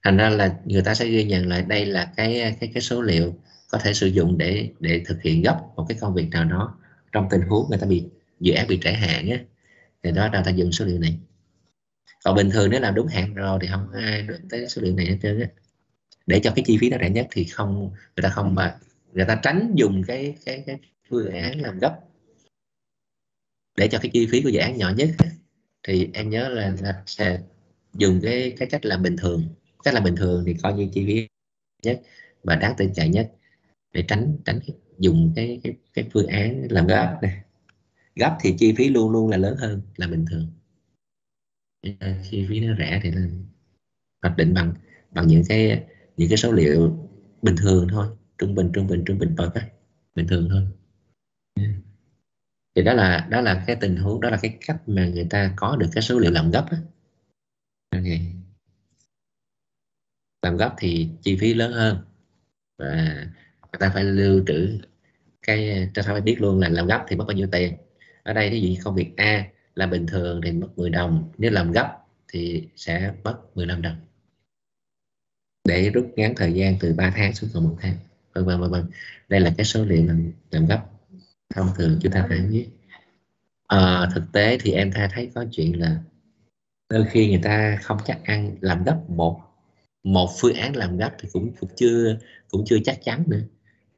thành ra là người ta sẽ ghi nhận lại đây là cái cái cái số liệu có thể sử dụng để để thực hiện gấp một cái công việc nào đó trong tình huống người ta bị dự án bị trễ hạn á. Thì đó là ta dùng số liệu này. Còn bình thường nếu làm đúng hạn rồi thì không ai đến tới số liệu này hết trơn á. Để cho cái chi phí nó rẻ nhất thì không người ta không mà người ta tránh dùng cái cái cái phương án làm gấp. Để cho cái chi phí của dự án nhỏ nhất thì em nhớ là, là sẽ dùng cái cái cách làm bình thường cách là bình thường thì coi như chi phí nhất và đáng tin cậy nhất để tránh tránh dùng cái cái, cái phương án làm gấp này gấp thì chi phí luôn luôn là lớn hơn là bình thường chi phí nó rẻ thì nó hoạch định bằng bằng những cái những cái số liệu bình thường thôi trung bình trung bình trung bình bậc bình thường thôi thì đó là đó là cái tình huống đó là cái cách mà người ta có được cái số liệu làm gấp á. Okay làm gấp thì chi phí lớn hơn. Và người ta phải lưu trữ cái ta phải biết luôn là làm gấp thì mất bao nhiêu tiền. Ở đây ví dụ công việc A là bình thường thì mất 10 đồng. Nếu làm gấp thì sẽ mất 15 đồng. Để rút ngắn thời gian từ 3 tháng xuống còn một tháng. Vân vân vân vân. Đây là cái số liệu làm, làm gấp thông thường chúng ta phải biết. À, thực tế thì em ta thấy có chuyện là đôi khi người ta không chắc ăn làm gấp một một phương án làm gấp thì cũng cũng chưa cũng chưa chắc chắn nữa.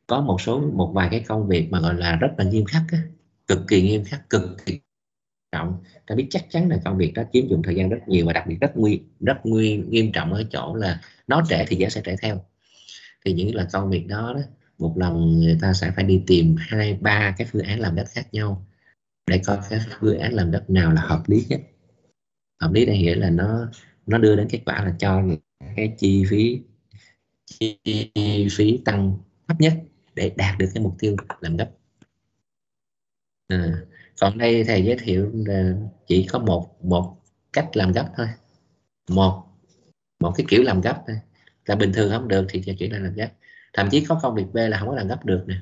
Có một số một vài cái công việc mà gọi là rất là nghiêm khắc á, cực kỳ nghiêm khắc cực kỳ trọng. Ta biết chắc chắn là công việc đó chiếm dụng thời gian rất nhiều và đặc biệt rất nguy rất nguy nghiêm trọng ở chỗ là nó trễ thì giá sẽ trễ theo. Thì những là công việc đó, đó một lần người ta sẽ phải đi tìm hai ba cái phương án làm đất khác nhau để coi cái phương án làm đất nào là hợp lý nhất. Hợp lý đây nghĩa là nó nó đưa đến kết quả là cho cái chi phí chi phí tăng thấp nhất để đạt được cái mục tiêu làm gấp. À, còn đây thầy giới thiệu là chỉ có một một cách làm gấp thôi. Một một cái kiểu làm gấp thôi. Là bình thường không được thì chuyển sang làm gấp. Thậm chí có công việc B là không có làm gấp được nè.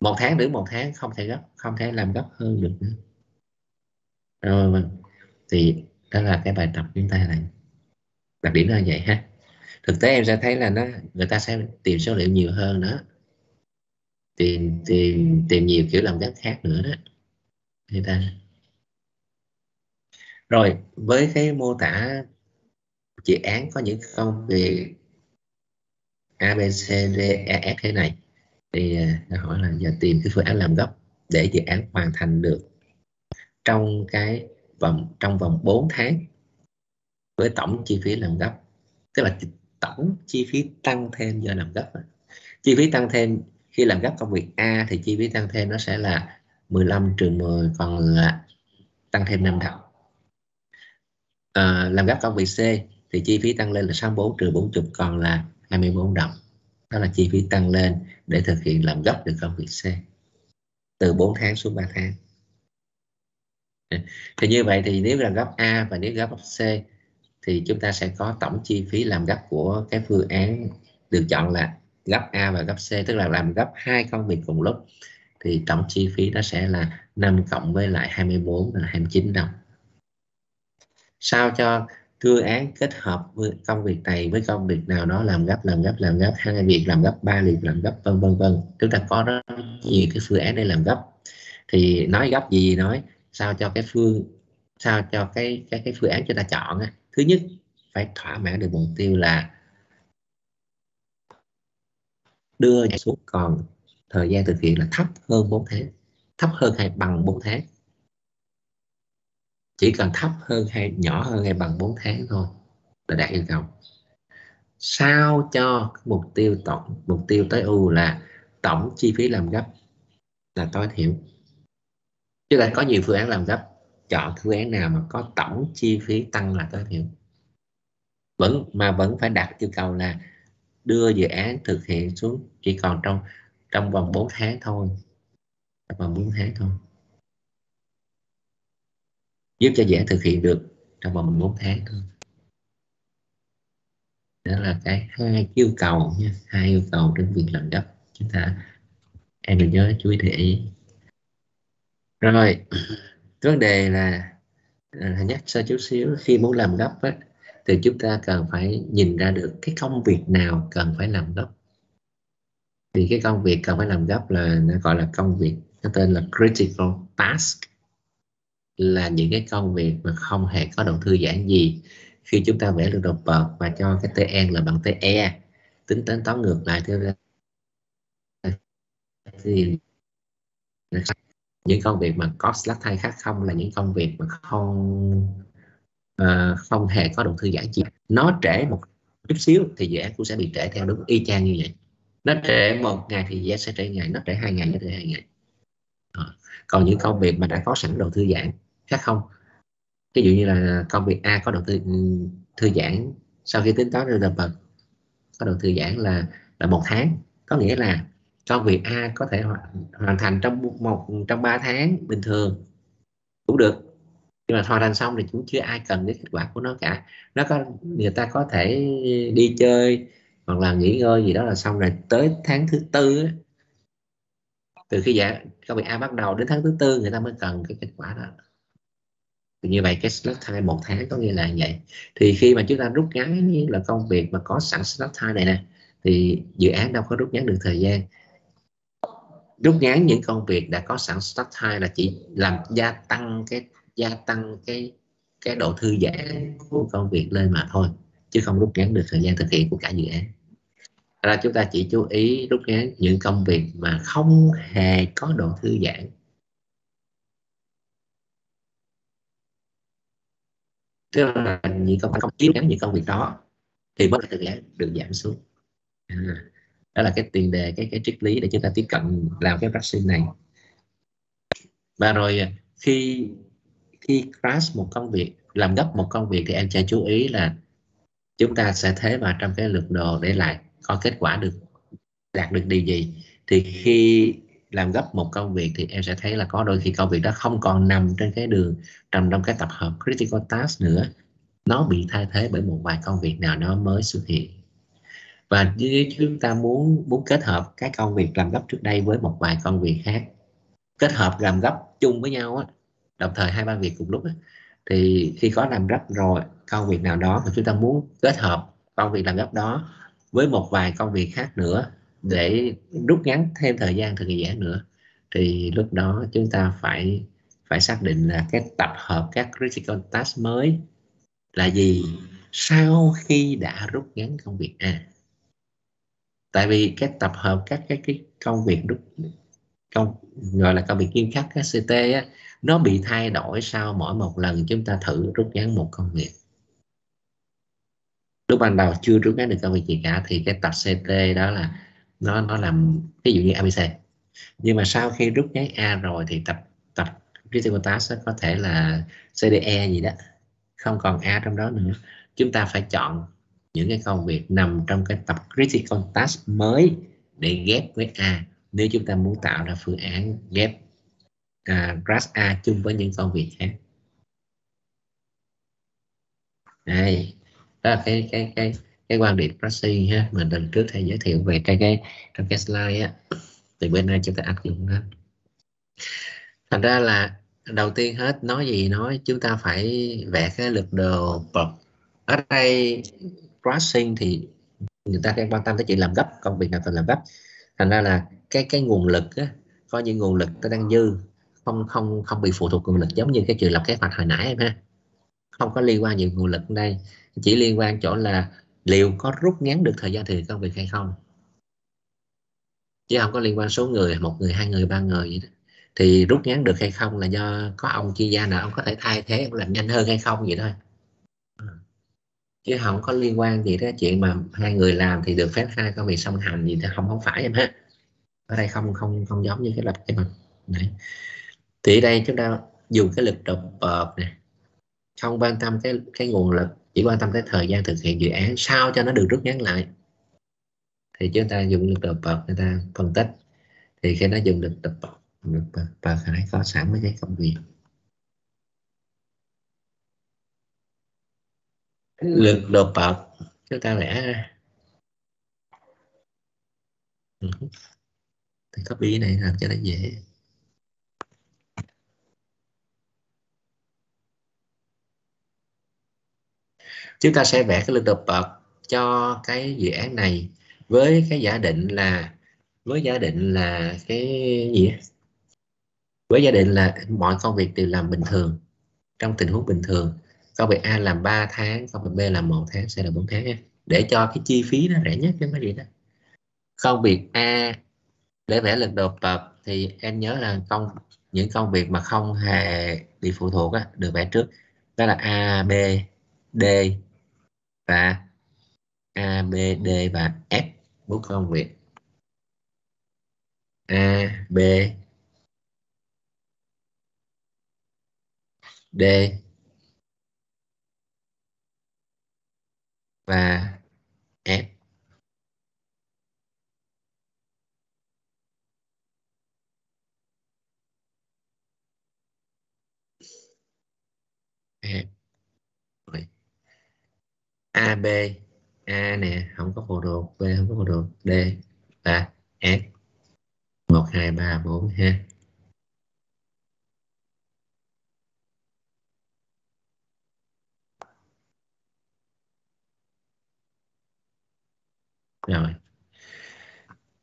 Một tháng đến một tháng không thể gấp không thể làm gấp hơn được nữa. Rồi thì đó là cái bài tập chúng ta này đặc điểm là vậy ha. Thực tế em sẽ thấy là nó người ta sẽ tìm số liệu nhiều hơn nữa tìm tìm tìm nhiều kiểu làm cách khác nữa đó. Người ta. Rồi với cái mô tả dự án có những công việc A, B, C, D, E, F thế này thì à, nó hỏi là giờ tìm cái phương án làm gốc để dự án hoàn thành được trong cái vòng trong vòng 4 tháng với tổng chi phí làm gấp. Tức là tổng chi phí tăng thêm do làm gấp chi phí tăng thêm khi làm gấp công việc A thì chi phí tăng thêm nó sẽ là 15 trừ 10 còn là tăng thêm 5 đồng. À, làm gấp công việc C thì chi phí tăng lên là 64 trừ 40 còn là 24 đồng. Đó là chi phí tăng lên để thực hiện làm gấp được công việc C. Từ 4 tháng xuống 3 tháng. Thì như vậy thì nếu làm gấp A và nếu gấp C thì chúng ta sẽ có tổng chi phí làm gấp của cái phương án được chọn là gấp A và gấp C, tức là làm gấp hai công việc cùng lúc. Thì tổng chi phí nó sẽ là 5 cộng với lại 24 là 29 đồng. Sao cho phương án kết hợp với công việc này với công việc nào đó, làm gấp làm gấp làm gấp, hai việc làm gấp, ba việc làm gấp, vân vân vân. Chúng ta có rất nhiều cái phương án để làm gấp. Thì nói gấp gì nói, sao cho cái phương, sao cho cái cái cái phương án chúng ta chọn thứ nhất, phải thỏa mãn được mục tiêu là đưa nhảy xuống, còn thời gian thực hiện là thấp hơn 4 tháng, thấp hơn hay bằng 4 tháng. Chỉ cần thấp hơn hay nhỏ hơn hay bằng 4 tháng thôi là đạt yêu cầu. Sao cho mục tiêu tổng, mục tiêu tối ưu là tổng chi phí làm gấp là tối thiểu. Chứ là có nhiều phương án làm gấp chọn phương án nào mà có tổng chi phí tăng là tối thiểu. Vẫn, mà vẫn phải đặt yêu cầu là đưa dự án thực hiện xuống chỉ còn trong trong vòng 4 tháng thôi. Trong vòng 4 tháng thôi. Giúp cho dự án thực hiện được trong vòng 4 tháng thôi. Đó là cái hai yêu cầu nha, hai yêu cầu trên việc làm gấp chúng ta, em đừng nhớ, chú ý để ý. Rồi vấn đề là à, nhắc sơ chút xíu khi muốn làm gấp á, thì chúng ta cần phải nhìn ra được cái công việc nào cần phải làm gấp thì cái công việc cần phải làm gấp là nó gọi là công việc nó tên là critical task là những cái công việc mà không hề có độ thư giãn gì khi chúng ta vẽ được đồ bật và cho cái TN là bằng TE tính toán toán ngược lại thì những công việc mà có slack thay khác không là những công việc mà không uh, không hề có độ thư giãn gì nó trễ một chút xíu thì dự án cũng sẽ bị trễ theo đúng y chang như vậy. Nó trễ một ngày thì dự án sẽ trễ ngày nó trễ hai ngày nó trễ hai ngày. À. còn những công việc mà đã có sẵn độ thư giãn khác không? Ví dụ như là công việc A có độ thư, ừ, thư giãn sau khi tính toán được là có độ thư giãn là là một tháng. Có nghĩa là công việc A có thể hoàn thành trong một trong 3 tháng bình thường. Cũng được. Nhưng mà hoàn thành xong thì cũng chưa ai cần đến kết quả của nó cả. Nó có, người ta có thể đi chơi hoặc là nghỉ ngơi gì đó là xong rồi. Tới tháng thứ tư từ khi dạ công việc A bắt đầu đến tháng thứ tư người ta mới cần cái kết quả đó. Thì như vậy cái slot time một tháng có nghĩa là vậy. Thì khi mà chúng ta rút ngắn như là công việc mà có sẵn slot time này nè, thì dự án đâu có rút ngắn được thời gian rút ngắn những công việc đã có sẵn start time là chỉ làm gia tăng cái, gia tăng cái cái độ thư giãn của công việc lên mà thôi, chứ không rút ngắn được thời gian thực hiện của cả dự án. Ra chúng ta chỉ chú ý rút ngắn những công việc mà không hề có độ thư giãn. Tức là những công việc không chiếu ngắn những công việc đó thì mới thực hiện được giảm xuống. À đó là cái tiền đề, cái cái triết lý để chúng ta tiếp cận, làm cái vaccine này. Và rồi, khi khi crash một công việc, làm gấp một công việc thì em sẽ chú ý là chúng ta sẽ thế vào trong cái lượt đồ để lại có kết quả được, đạt được điều gì. Thì khi làm gấp một công việc thì em sẽ thấy là có đôi khi công việc đó không còn nằm trên cái đường, nằm trong cái tập hợp critical task nữa. Nó bị thay thế bởi một vài công việc nào đó mới xuất hiện và nếu chúng ta muốn muốn kết hợp cái công việc làm gấp trước đây với một vài công việc khác. Kết hợp làm gấp chung với nhau á đồng thời hai ba việc cùng lúc á, thì khi có làm gấp rồi công việc nào đó mà chúng ta muốn kết hợp công việc làm gấp đó với một vài công việc khác nữa để rút ngắn thêm thời gian thực hiện nữa thì lúc đó chúng ta phải phải xác định là cái tập hợp các critical task mới là gì sau khi đã rút ngắn công việc A tại vì cái tập hợp các cái cái công việc rút công gọi là công việc nghiêm khắc cái CT á, nó bị thay đổi sau mỗi một lần chúng ta thử rút ngắn một công việc. Lúc ban đầu chưa rút ngắn được công việc gì cả thì cái tập CT đó là nó nó làm ví dụ như ABC nhưng mà sau khi rút ngắn A rồi thì tập tập critical task có thể là CDE gì đó không còn A trong đó nữa. Chúng ta phải chọn những cái công việc nằm trong cái tập critical task mới để ghép với A. Nếu chúng ta muốn tạo ra phương án ghép à, uh, class A chung với những công việc khác. Đây. Đó là cái cái cái cái quan điểm proxy ha mình lần trước thầy giới thiệu về cái cái trong cái slide á. Thì bên đây chúng ta áp dụng đó thành ra là đầu tiên hết nói gì nói chúng ta phải vẽ cái lực đồ bậc. Ở đây Crashing thì người ta đang quan tâm tới chuyện làm gấp công việc nào cần làm gấp. Thành ra là cái cái nguồn lực á, có những nguồn lực nó đang dư không không không bị phụ thuộc nguồn lực. Giống như cái chuyện lập kế hoạch hồi nãy em ha. Không có liên quan nhiều nguồn lực đây chỉ liên quan chỗ là liệu có rút ngắn được thời gian thực hiện công việc hay không. Chứ không có liên quan số người một người hai người ba người vậy đó. thì rút ngắn được hay không là do có ông chuyên gia nào ông có thể thay thế ông làm nhanh hơn hay không vậy thôi chứ không có liên quan gì tới chuyện mà hai người làm thì được phép hai công việc song hành gì thì không không phải em ha. Ở đây không không không giống như cái lập kế hoạch này thì ở đây chúng ta dùng cái lực độc hợp này không quan tâm cái cái nguồn lực, chỉ quan tâm tới thời gian thực hiện dự án sao cho nó được rút ngắn lại. Thì chúng ta dùng lực độc hợp người ta phân tích. Thì khi nó dùng lực độc hợp lực phải có sẵn mấy cái công việc. Lực đồ bậc chúng ta vẽ. Ra thì copy này làm cho nó dễ. Chúng ta sẽ vẽ cái lực đồ bậc cho cái dự án này với cái giả định là, với giả định là cái gì với giả định là mọi công việc đều làm bình thường, trong tình huống bình thường công việc A làm 3 tháng công việc B làm một tháng sẽ là 4 tháng để cho cái chi phí nó rẻ nhất cái gì đó. Công việc A để vẽ lực đột tập thì em nhớ là công những công việc mà không hề bị phụ thuộc á, được vẽ trước. Đó là A, B, D và A, B, D và F bốn công việc. A, B, D và F. F. A, B. A nè, không có phụ thuộc B không có phụ thuộc D. Và F. Một, hai, ba, bốn, ha. Rồi.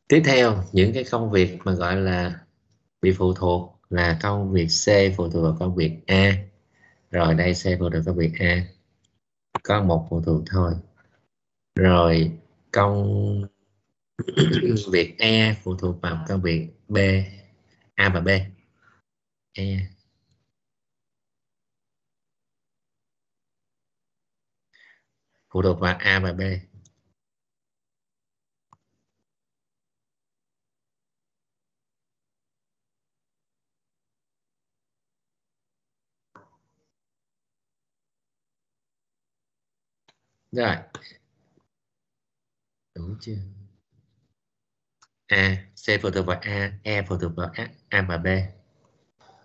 Tiếp theo, những cái công việc mà gọi là bị phụ thuộc là công việc C phụ thuộc vào công việc A. Rồi đây, C phụ thuộc vào công việc A. Có một phụ thuộc thôi. Rồi công (coughs) việc E phụ thuộc vào công việc B. A và B. E. Phụ thuộc vào A và B. rồi. Đúng chưa? A C phụ thuộc vào A E phụ thuộc vào A, A và B.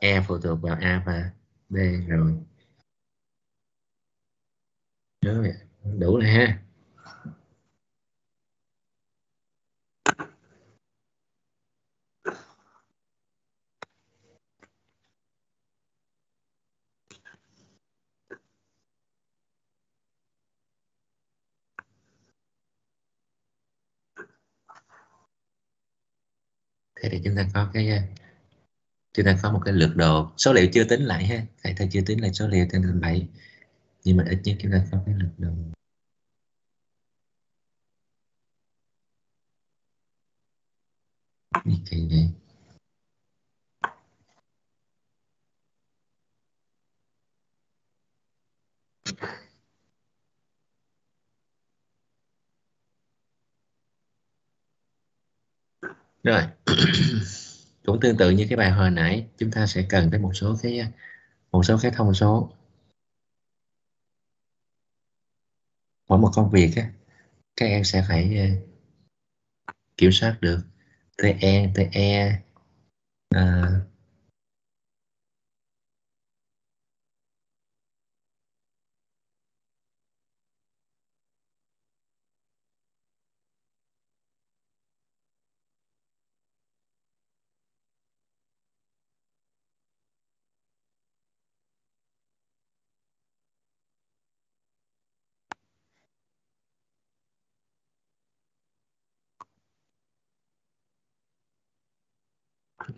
E phụ thuộc vào A và B rồi. Rồi đủ rồi ha. Thế thì chúng ta có cái à, chúng ta có một cái lượt đồ. Số liệu chưa tính lại ha. Thầy thầy chưa tính lại số liệu trên thành bảy. Nhưng mà ít nhất chúng ta có cái lượt đồ. Gì kỳ vậy? Rồi. (clears throat) Cũng tương tự như cái bài hồi nãy chúng ta sẽ cần tới một số cái một số cái thông số. Mỗi một công việc á, các em sẽ phải ờ, kiểm soát được. TE TE uh, ờ,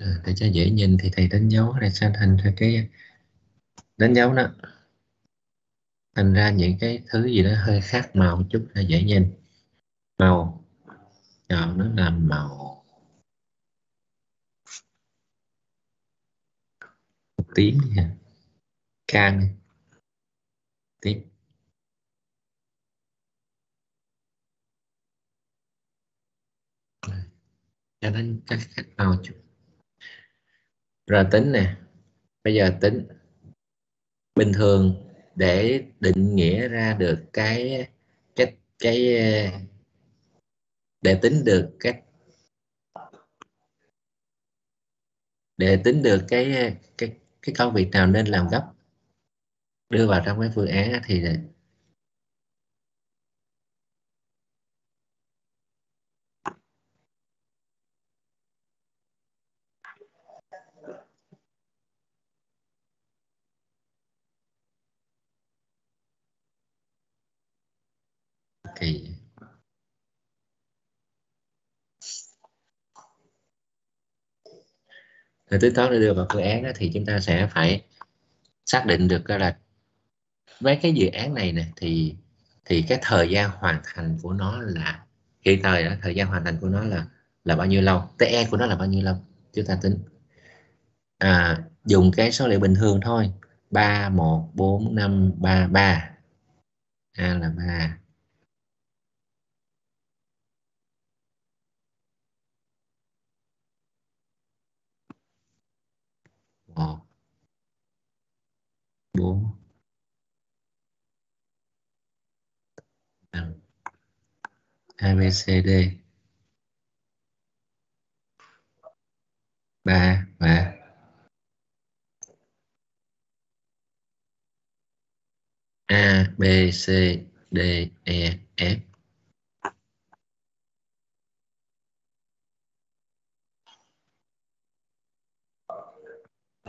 Ừ, để cho dễ nhìn thì thầy đánh dấu này sang thành ra cái, đánh dấu đó. Thành ra những cái thứ gì đó hơi khác màu một chút là dễ nhìn. Màu. Chọn nó là màu. Một tím nha can tím. Cho nên các khác màu chút rồi tính nè. Bây giờ tính. Bình thường để định nghĩa ra được cái cái cái, để tính được cái, để tính được cái cái cái công việc nào nên làm gấp. Đưa vào trong cái phương án thì thì để tính toán để đưa vào phương án đó, thì chúng ta sẽ phải xác định được là với cái dự án này nè thì thì cái thời gian hoàn thành của nó là hiện thời đó, thời gian hoàn thành của nó là là bao nhiêu lâu? TE của nó là bao nhiêu lâu? Chúng ta tính. À, dùng cái số liệu bình thường thôi. 3 1 4 5 3 3 A là 3 một bốn năm a, b, c, d. Ba và a, b, c, d e f.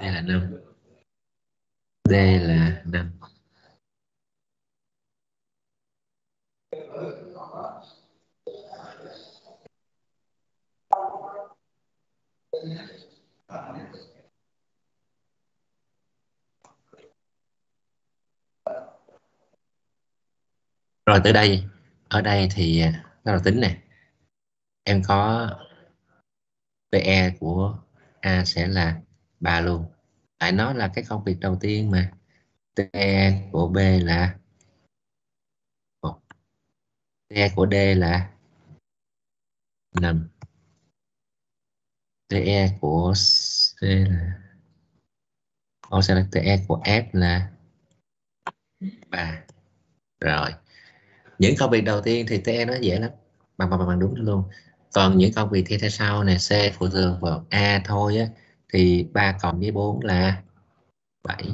đây là 5 D là 5 rồi, tới đây. Ở đây thì bắt đầu tính này em có PE của A sẽ là ba luôn. Tại nó là cái công việc đầu tiên mà. TE của B là một, TE của D là 5 TE của C là Ô sẽ là TE của F là 3 rồi. Những công việc đầu tiên thì TE nó dễ lắm. Bằng bằng bằng đúng luôn. Còn những công việc theo sau này C phụ thuộc vào A thôi á thì 3 cộng với 4 là 7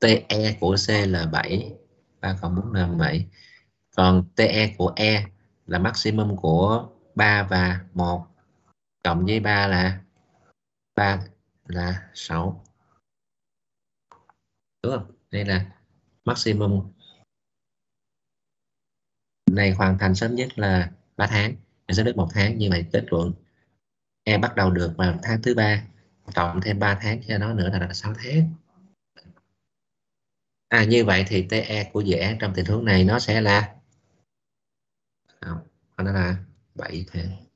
TE của C là 7 3 cộng 4 là 7 còn TE của E là maximum của 3 và 1 cộng với 3 là 3 là 6 đúng không? Đây là maximum. Này hoàn thành sớm nhất là 3 tháng em sẽ được một tháng như vậy kết luận. Em bắt đầu được vào tháng thứ ba cộng thêm 3 tháng cho nó nữa là, 6 tháng. À như vậy thì TE của dự án trong tình huống này nó sẽ là không, nó là 7 tháng.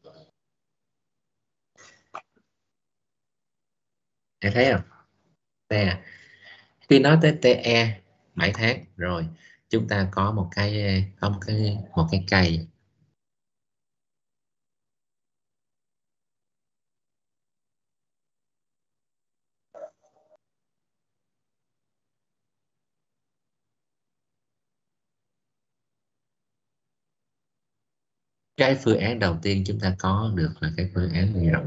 Em thấy không? TE khi nói tới TE 7 tháng rồi chúng ta có một cái có một cái một cái cây. Cái phương án đầu tiên chúng ta có được là cái phương án này rộng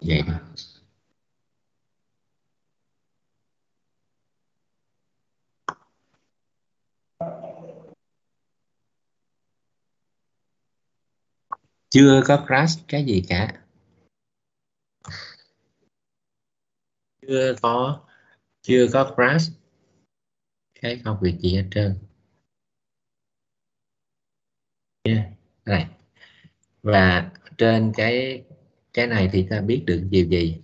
vậy chưa có crash cái gì cả. Chưa có chưa có crash cái công việc gì hết trơn. Dạ, yeah. này và trên cái cái này thì ta biết được điều gì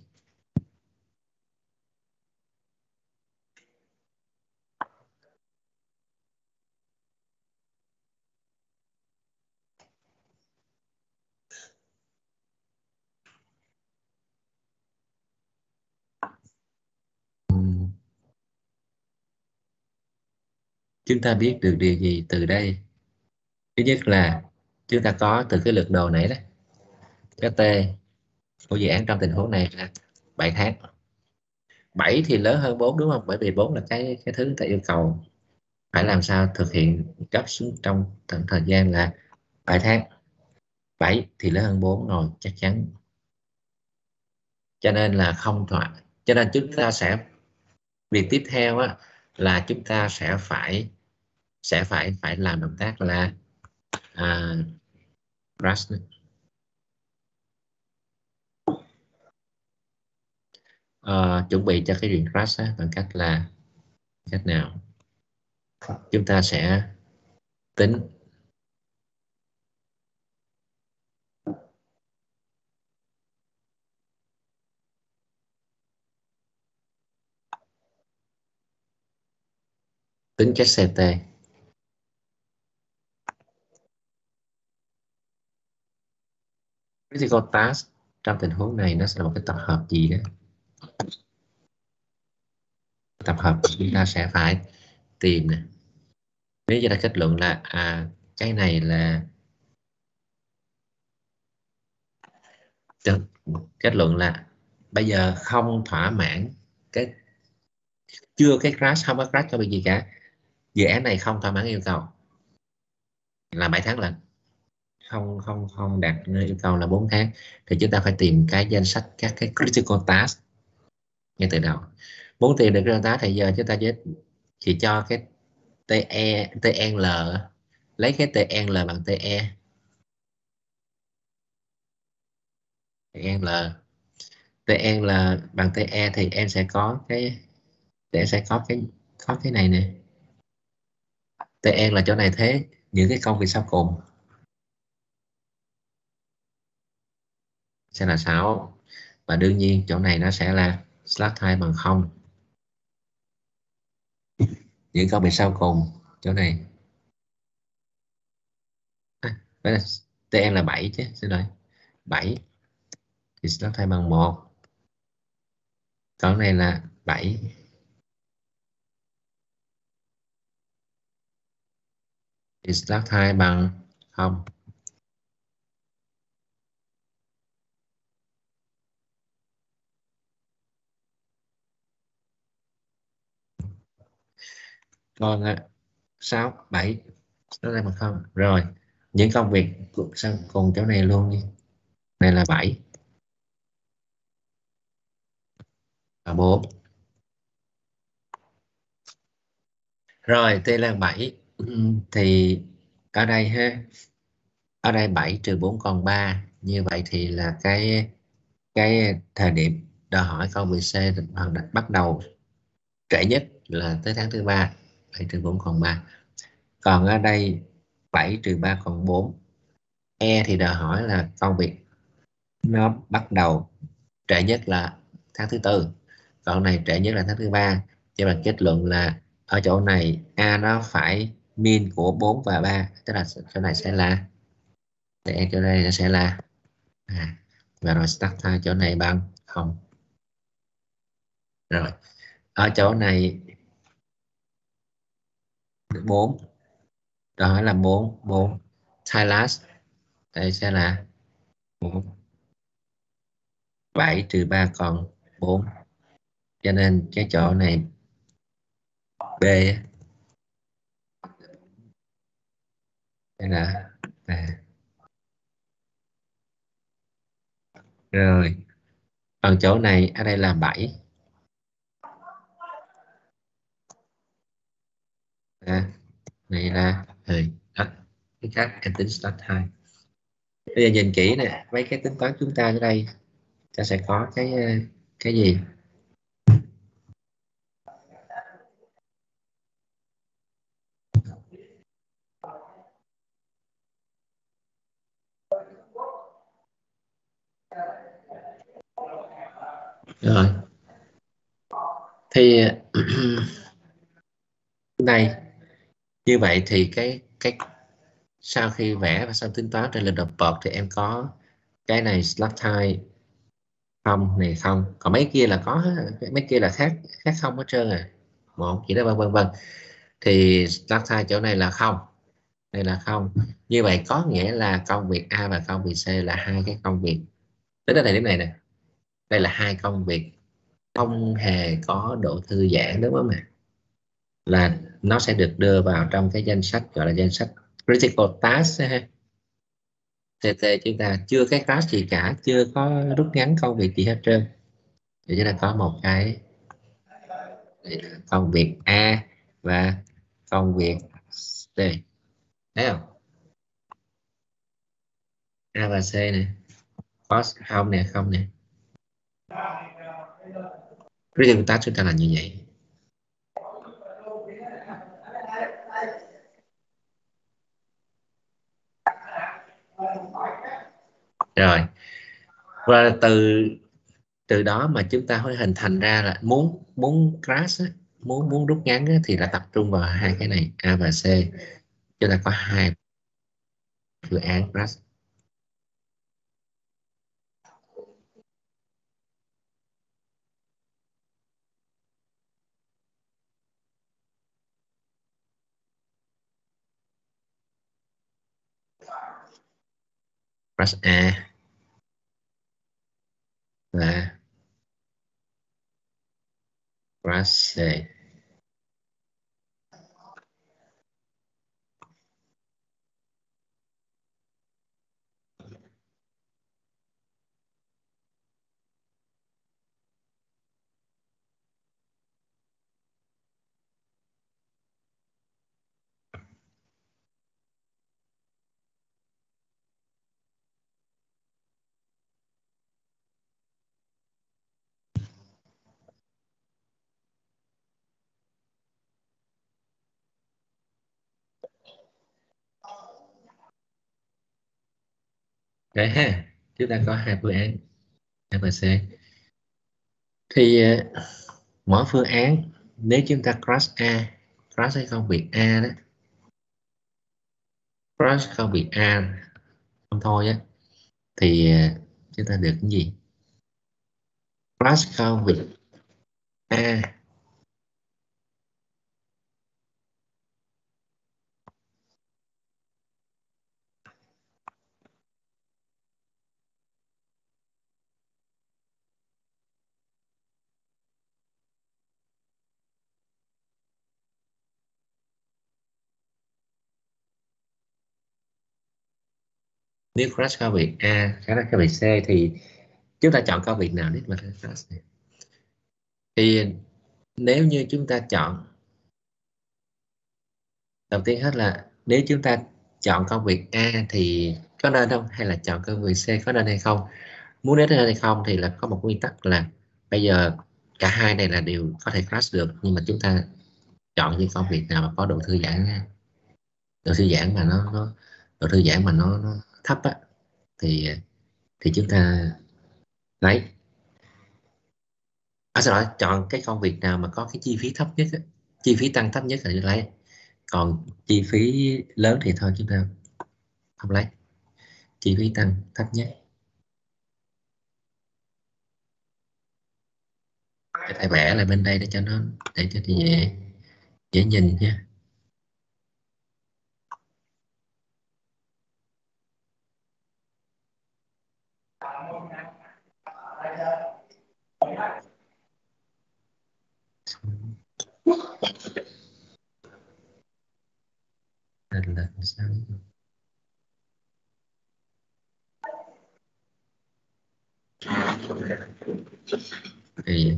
chúng ta biết được điều gì từ đây thứ nhất là chúng ta có từ cái lượt đồ này đó cái t của dự án trong tình huống này là 7 tháng. 7 thì lớn hơn 4 đúng không? Bởi vì 4 là cái cái thứ ta yêu cầu. Phải làm sao thực hiện cấp xuống trong thời, thời gian là 7 tháng. 7 thì lớn hơn 4 rồi chắc chắn. Cho nên là không thoại cho nên chúng ta sẽ việc tiếp theo á, là chúng ta sẽ phải sẽ phải phải làm động tác là à, brush À, ờ, chuẩn bị cho cái chuyện crash á, bằng cách là cách nào? Chúng ta sẽ tính. Tính cái CT critical task trong tình huống này nó sẽ là một cái tập hợp gì đó tập hợp chúng ta sẽ phải tìm nè. Nếu chúng ta kết luận là à cái này là kết luận là bây giờ không thỏa mãn cái, chưa cái crash, không có crash cho bị gì cả. Dự án này không thỏa mãn yêu cầu. Là 7 tháng lần không không không đạt yêu cầu là 4 tháng thì chúng ta phải tìm cái danh sách các cái critical task ngay từ đầu. Muốn tìm được critical task thì giờ chúng ta chỉ, chỉ cho cái TE TNL lấy cái TNL bằng TE TNL TNL bằng TE thì em sẽ có cái để sẽ có cái có cái này nè. TN là chỗ này thế những cái công việc sau cùng. Sẽ là 6 và đương nhiên chỗ này nó sẽ là slash 2 bằng 0 những câu bị sau cùng chỗ này. À, TN là 7 chứ xin lỗi. 7 thì slash 2 bằng 1 chỗ này là 7 thì slash 2 bằng 0 còn à, 6 7 nó đây bằng không. Rồi những công việc sang cùng chỗ này luôn đi. Này là 7 và 4 rồi T là 7 thì ở đây ha. Ở đây 7 trừ 4 còn 3 như vậy thì là cái cái thời điểm đòi hỏi câu 10 C bắt đầu trễ nhất là tới tháng thứ ba. 7 trừ 4 còn 3 còn ở đây 7 trừ 3 còn 4 E thì đòi hỏi là công việc nó bắt đầu trễ nhất là tháng thứ tư. Còn này trễ nhất là tháng thứ ba. Cho nên kết luận là ở chỗ này A nó phải min của 4 và 3 tức là chỗ này sẽ là để e chỗ đây nó sẽ là à, và rồi start time chỗ này bằng không. Rồi ở chỗ này được 4 đó là 4 4 Thailand đây sẽ là 4 7 trừ 3 còn 4 cho nên cái chỗ này B. Đây là à. rồi. Còn chỗ này ở đây là 7 à, này là ừ, đó, cái khác em tính start time. Bây giờ nhìn kỹ nè mấy cái tính toán chúng ta ở đây ta sẽ có cái ờ, cái gì? Rồi. Thì (clears throat) này như vậy thì cái cái sau khi vẽ và sau tính toán trên lịch đọc bọt thì em có cái này slot time không này không. Còn mấy kia là có, mấy kia là khác khác không hết trơn à. Một chỉ đó, vân vân vân. Thì slot time chỗ này là không đây là không. Như vậy có nghĩa là công việc A và công việc C là hai cái công việc. Đến thời điểm này nè, đây là hai công việc không hề có độ thư giãn, đúng không ạ? Là nó sẽ được đưa vào trong cái danh sách, gọi là danh sách critical task TT chúng ta chưa cái class gì cả, chưa có rút ngắn công việc gì hết trơn. Thì chúng ta có một cái công việc A và công việc C. Thấy không? A và C này có không nè không nè. Critical task chúng ta là như vậy. Rồi. Và từ từ đó mà chúng ta phải hình thành ra là muốn muốn crash muốn muốn rút ngắn thì là tập trung vào hai cái này, A và C. Chúng ta có hai phương án crash. Crash A và crash C ha, chúng ta có hai phương án. A và C. Thì ờ, mỗi phương án, nếu chúng ta cross A cross hay không bị A đó cross không bị A, không thôi á, thì ờ, chúng ta được cái gì? Cross không bị A nếu crash cao việc A crash cao việc C thì chúng ta chọn cao việc nào để mà crash này? Thì nếu như chúng ta chọn đầu tiên hết là nếu chúng ta chọn công việc A thì có nên không? Hay là chọn công việc C có nên hay không? Muốn đến hay không thì là có một nguyên tắc là bây giờ cả hai này là đều có thể crash được nhưng mà chúng ta chọn những công việc nào mà có độ thư giãn độ thư giãn mà nó, nó độ thư giãn mà nó, nó thấp á thì thì chúng ta lấy. À, sau đó chọn cái công việc nào mà có cái chi phí thấp nhất á, chi phí tăng thấp nhất là lấy. Còn chi phí lớn thì thôi chúng ta không lấy. Chi phí tăng thấp nhất. Thầy vẽ lại bên đây để cho nó để cho dễ dễ nhìn nha. Lên lên sao thì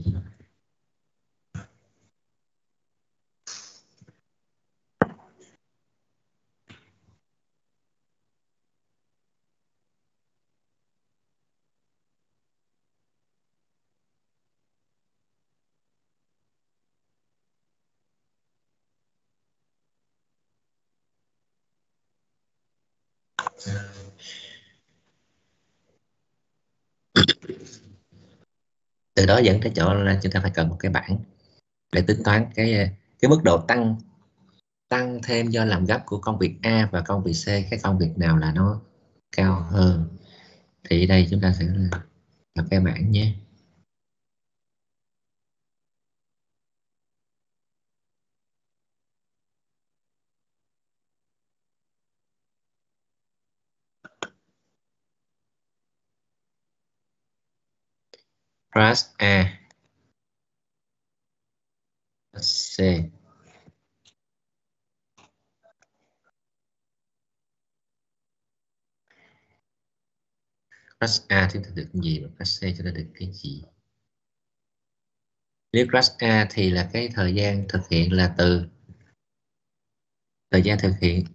từ đó dẫn tới chỗ là chúng ta phải cần một cái bảng để tính toán cái cái mức độ tăng tăng thêm do làm gấp của công việc A và công việc C. Cái công việc nào là nó cao hơn? Thì đây chúng ta sẽ là cái bảng nhé. Plus A. C class A chúng ta được cái gì và class C chúng ta được cái gì? Nếu class A thì là cái thời gian thực hiện là từ thời gian thực hiện.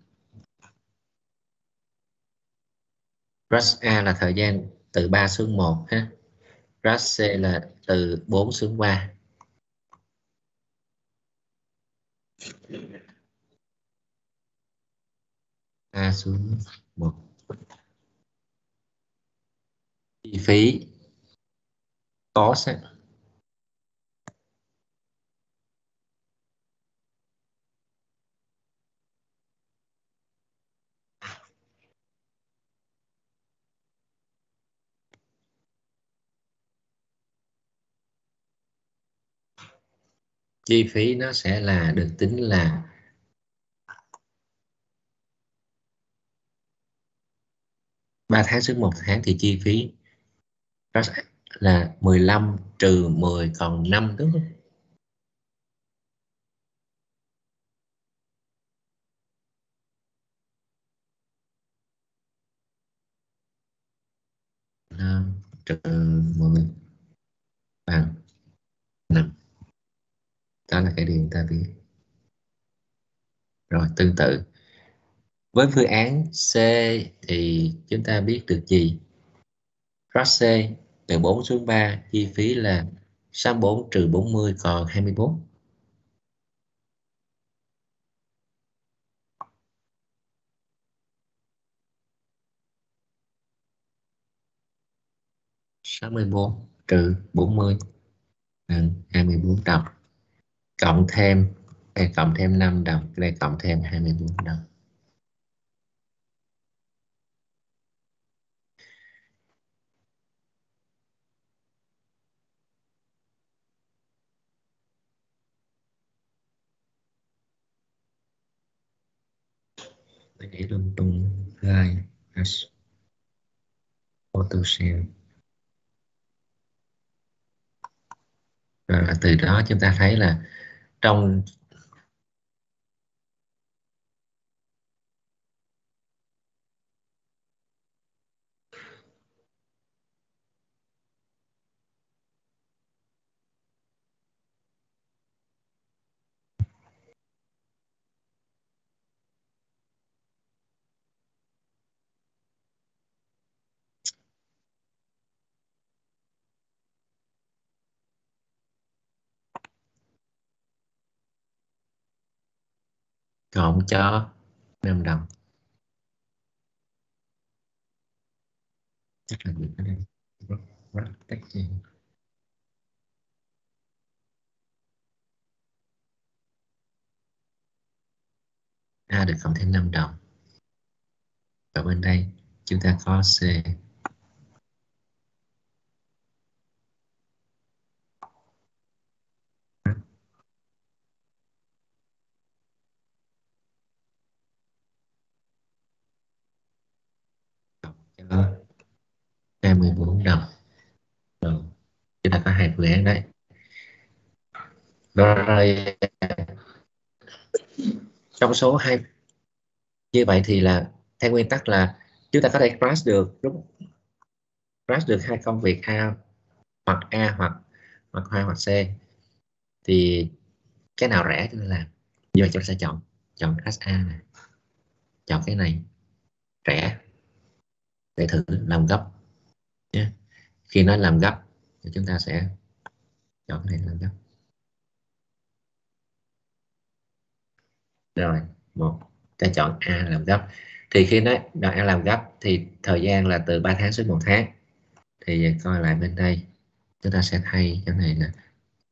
Class A là thời gian từ 3 xuống 1 ha class C là từ 4 xuống 3 A xuống 1 chi phí có sẽ chi phí nó sẽ là được tính là ba tháng xuống một tháng thì chi phí nó sẽ là 15 trừ 10 còn 5 đúng không? trừ 10 bằng đó là cái điều ta biết. Rồi, tương tự. Với phương án C thì chúng ta biết được gì? Cross C từ 4 xuống 3 chi phí là 64 trừ 40 còn 24 64 trừ 40 bằng 24 đồng cộng thêm, đây cộng thêm 5 đồng, đây cộng thêm 24 đồng. Để lung tung gai auto shell rồi từ đó chúng ta thấy là trong không cho 5 đồng. Chắc là được cái này rất rất cách gì A được cộng thêm 5 đồng. Ở bên đây, chúng ta có C cho bốn đồng ừ. chúng ta có hai phương án đấy. Rồi trong số hai, như vậy thì là theo nguyên tắc là chúng ta có thể crash được, đúng crash được hai công việc A hoặc A hoặc hoặc a hoặc C, thì cái nào rẻ chúng ta làm. Như vậy chúng ta sẽ chọn chọn crash A này, chọn cái này rẻ để thử làm gấp nhé. Khi nó làm gấp thì chúng ta sẽ chọn cái này làm gấp. Rồi, một, ta chọn A làm gấp. Thì khi nó đoạn A làm gấp thì thời gian là từ 3 tháng xuống một tháng. Thì coi lại bên đây, chúng ta sẽ thay cái này là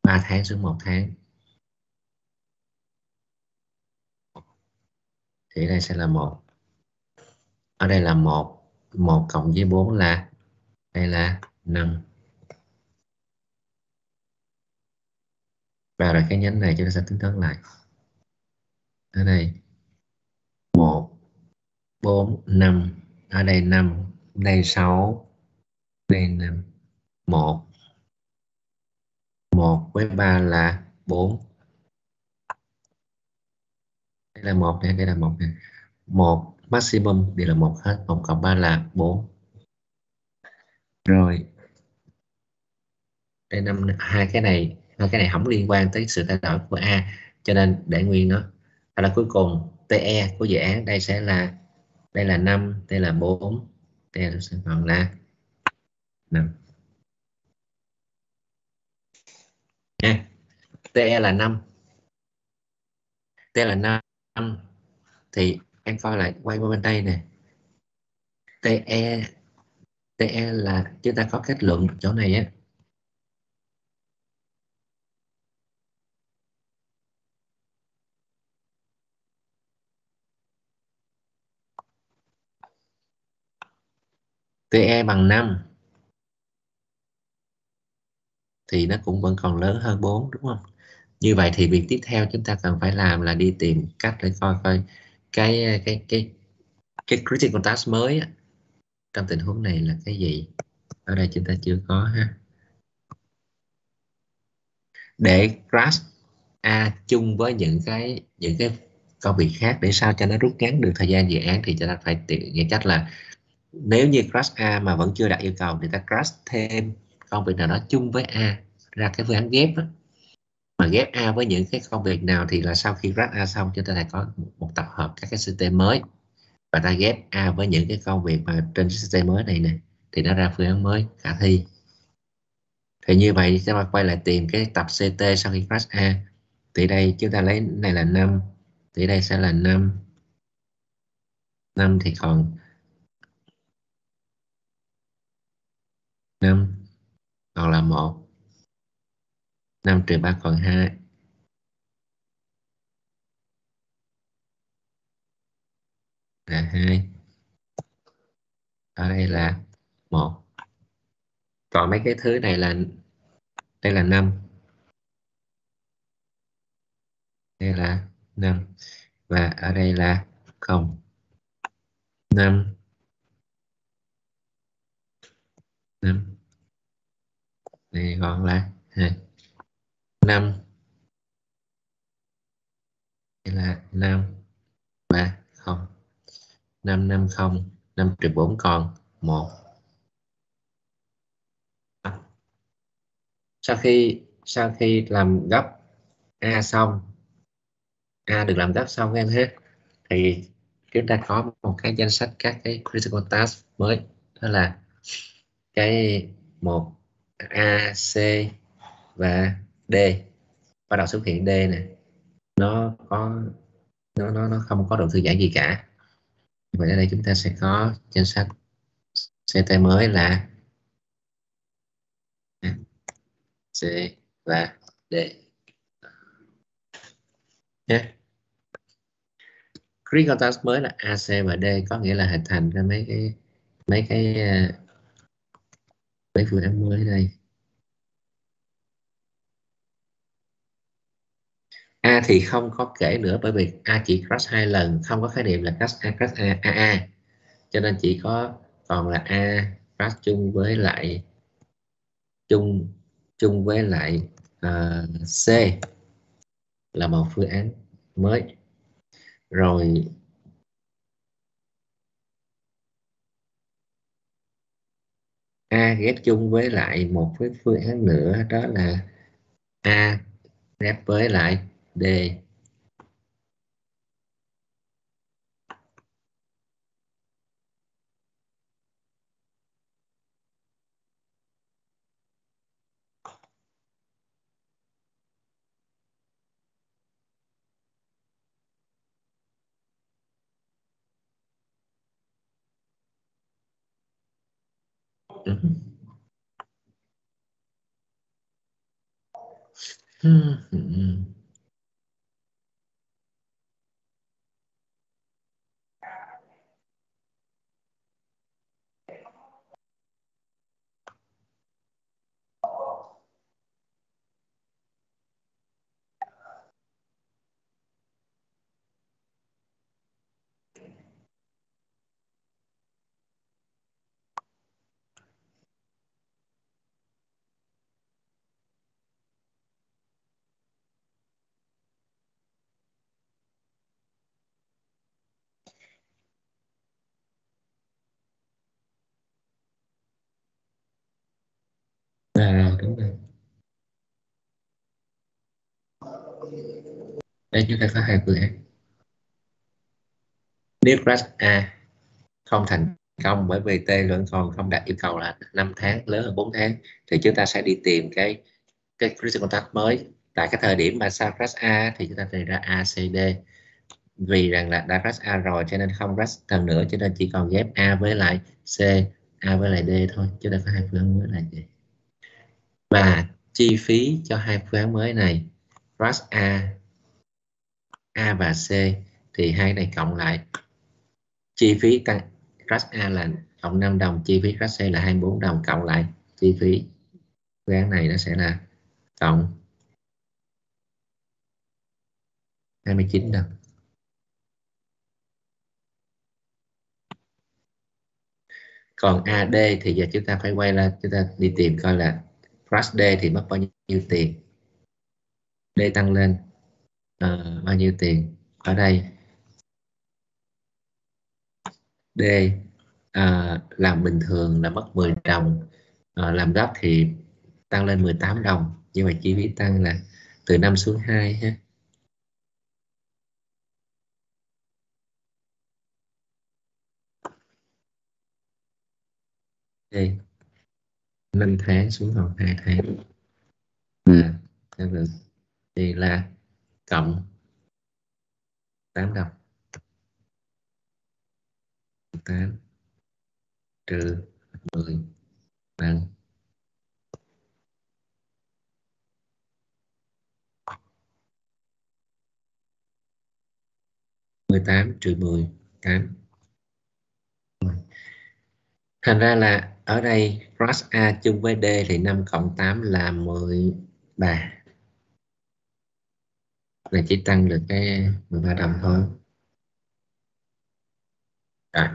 3 tháng xuống một tháng. Thì đây sẽ là một. Ở đây là một một cộng với 4 là đây là 5 và rồi cái nhánh này chúng ta sẽ tính toán lại. Ở đây. 1 4 5 ở đây 5 đây 6 đây 5 1 1 với 3 là 4 đây là 1 này đây là 1 này 1 maximum đều là 1 hết 1 cộng 3 là 4 rồi. Đây năm hai cái này, hai cái này không liên quan tới sự thay đổi của A, cho nên để nguyên nó. Hay là cuối cùng TE của dự án đây sẽ là, đây là 5 đây là 4 đây là sẽ còn là 5 nha. TE là 5 TE là 5 thì em coi lại quay qua bên đây nè. TE TE là chúng ta có kết luận chỗ này á TE bằng 5 thì nó cũng vẫn còn lớn hơn 4 đúng không? Như vậy thì việc tiếp theo chúng ta cần phải làm là đi tìm cách để coi coi cái cái cái cái critical task mới á, trong tình huống này là cái gì? Ở đây chúng ta chưa có ha. Để crash A chung với những cái những cái công việc khác để sao cho nó rút ngắn được thời gian dự án thì chúng ta phải nghĩ cách là nếu như crash A mà vẫn chưa đạt yêu cầu thì ta crash thêm công việc nào đó chung với A ra cái phương án ghép đó. mà ghép A với những cái công việc nào thì là sau khi crash A xong chúng ta lại có một tập hợp các cái CT mới và ta ghép A với những cái công việc mà trên system mới này nè, thì nó ra phương án mới, khả thi. Thì như vậy chúng ta quay lại tìm cái tập CT sau khi crash A. Thì đây chúng ta lấy này là 5 thì đây sẽ là 5 5 thì còn 5 còn là 1 5 trừ 3 còn 2 là 2 ở đây là 1 còn mấy cái thứ này là, đây là 5 đây là 5 và ở đây là 0 5 5 này còn là 2 5 đây là 5 3 550 5 trừ 4 còn 1 sau khi sau khi làm gấp A xong, A được làm gấp xong em hết, thì chúng ta có một cái danh sách các cái critical task mới, đó là cái một, A, C và D. Bắt đầu xuất hiện D nè. Nó có, nó nó nó không có độ thư giãn gì cả vậy ở đây chúng ta sẽ có danh sách CT mới là C và D. Nhé Green contact mới là AC và D, có nghĩa là hình thành ra mấy cái mấy cái ờ, mấy phương án mới đây. A thì không có kể nữa bởi vì A chỉ crash hai lần không có khái niệm là crash A crash A A A. Cho nên chỉ có còn là A crash chung với lại chung chung với lại uh, C là một phương án mới. Rồi A ghép chung với lại một cái phương án nữa đó là A ghép với lại D Hmm. À, đúng rồi. Đây chúng ta có hai phương án. Nếu crash A không thành công bởi vì T vẫn còn không đạt yêu cầu là 5 tháng lớn hơn 4 tháng thì chúng ta sẽ đi tìm cái cái critical contact mới tại cái thời điểm mà sau crash A thì chúng ta tìm ra ACD vì rằng là đã crash A rồi cho nên không crash lần nữa cho nên chỉ còn ghép A với lại C A với lại D thôi chúng ta có hai phương án mới là gì và chi phí cho hai phương án mới này RAS A A và C, thì hai này cộng lại. Chi phí tăng RAS A là cộng 5 đồng, chi phí RAS C là 24 đồng, cộng lại chi phí phương án này nó sẽ là cộng 29 đồng. Còn AD thì giờ chúng ta phải quay ra, chúng ta đi tìm coi là crash D thì mất bao nhiêu tiền? D tăng lên uh, bao nhiêu tiền? Ở đây D uh, làm bình thường là mất 10 đồng. Uh, làm gấp thì tăng lên 18 đồng. Nhưng mà chi phí tăng là từ 5 xuống 2 ha. Okay. 5 tháng xuống còn 2 tháng. À, được thì là cộng 8 đồng 8 trừ 10 bằng mười tám trừ mười tám thành ra là ở đây cross A chung với D thì 5 cộng 8 là 13 là chỉ tăng được cái 13 đồng thôi. Rồi.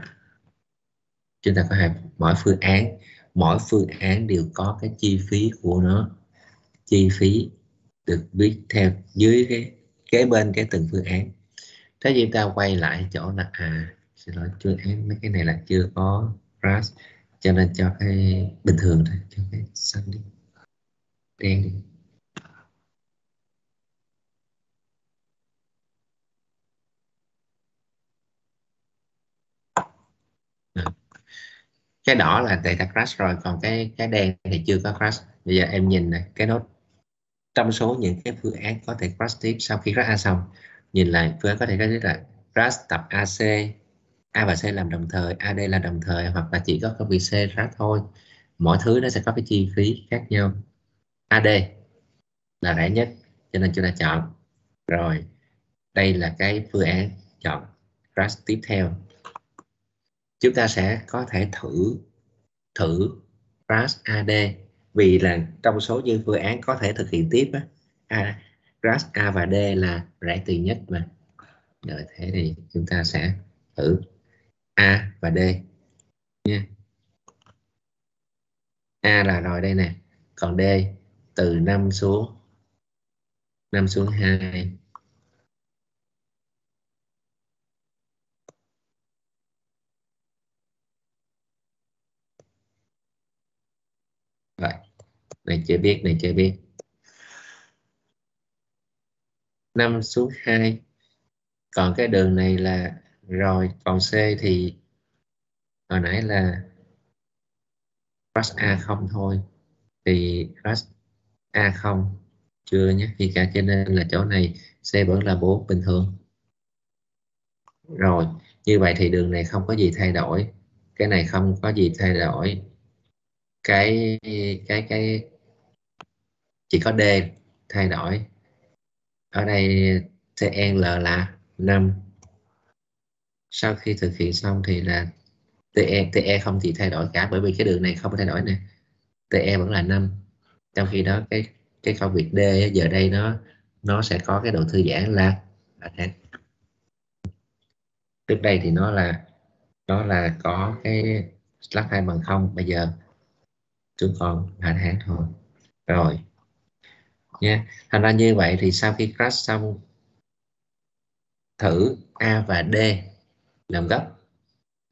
chúng ta có hai mỗi phương án, mỗi phương án đều có cái chi phí của nó. Chi phí được viết theo dưới cái, kế bên cái từng phương án. Thế chúng ta quay lại chỗ là à xin lỗi chưa án mấy cái này là chưa có crash cho nên cho cái bình thường thôi, cho cái xanh đi. Đen đi. Cái đỏ là data crash rồi, còn cái cái đen thì chưa có crash bây giờ em nhìn này, cái nốt, trong số những cái phương án có thể crash tiếp sau khi crash A xong, nhìn lại, phương án có thể crash tiếp là crash tập AC A và C làm đồng thời AD là đồng thời hoặc là chỉ có công việc C ra thôi. Mỗi thứ nó sẽ có cái chi phí khác nhau. AD là rẻ nhất cho nên chúng ta chọn. Rồi đây là cái phương án chọn crash tiếp theo. Chúng ta sẽ có thể thử thử crash AD vì là trong số những phương án có thể thực hiện tiếp á, A, crash A và D là rẻ tiền nhất mà. Rồi thế thì chúng ta sẽ thử. A và D nha A là rồi đây nè còn D từ 5 xuống 5 xuống 2 Rồi, này chưa biết, này chưa biết. 5 xuống 2. Còn cái đường này là rồi, còn C thì hồi nãy là crush A không thôi. Thì crush A không chưa nhé khi cả cho nên là chỗ này C vẫn là 4 bình thường. Rồi, như vậy thì đường này không có gì thay đổi. Cái này không có gì thay đổi cái cái cái chỉ có D thay đổi ở đây CL là 5 sau khi thực hiện xong thì là TE TE không chỉ thay đổi cả, bởi vì cái đường này không thay đổi nè. TE vẫn là 5 trong khi đó cái cái công việc D giờ đây nó nó sẽ có cái độ thư giãn là trước đây thì nó là nó là có cái slack hai bằng không, bây giờ chúng còn hạn hạn thôi. Rồi. Nha. Thành ra như vậy thì sau khi crash xong, thử A và D làm gấp.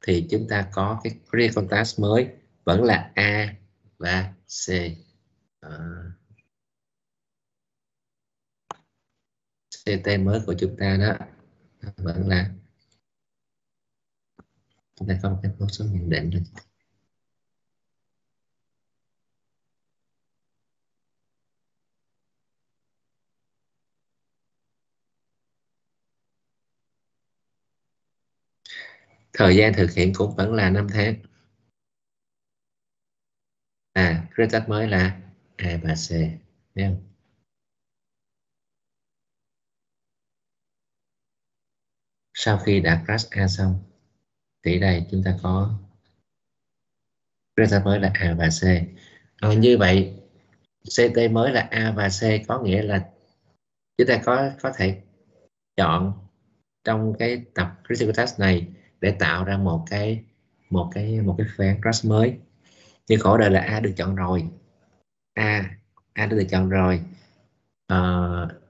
Thì chúng ta có cái critical contrast mới, vẫn là A và C. À. CT mới của chúng ta đó, vẫn là, chúng ta có một cái số nhận định rồi thời gian thực hiện cũng vẫn là 5 tháng à credit mới là A và C Thấy không? sau khi đã crash A xong thì đây chúng ta có credit mới là A và C à, như vậy CT mới là A và C có nghĩa là chúng ta có có thể chọn trong cái tập critical task này để tạo ra một cái một cái một cái phương crush mới. Như khổ đời là a được chọn rồi. A a đã được chọn rồi. À,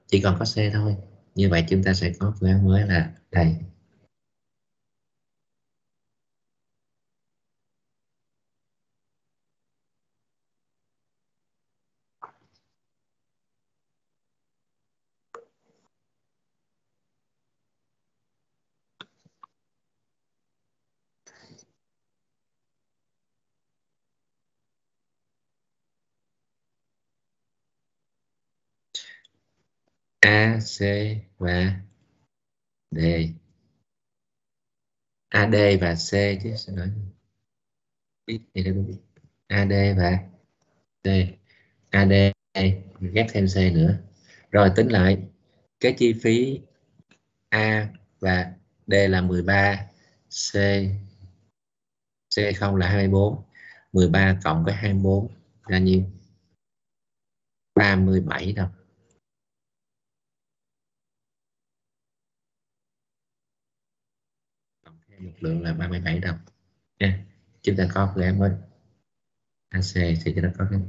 chỉ còn có c thôi. Như vậy chúng ta sẽ có phương án mới là đây. A, C và D. AD và C chứ xin lỗi. Biết thì đâu biết. AD và C. AD ghép thêm C nữa. Rồi tính lại cái chi phí A và D là 13, C C0 là 24, 13 cộng với 24 là nhiêu? 37 đâu. Một lượng là 37 đồng. Nha chúng ta có phương án mới. AC thì chúng ta có cái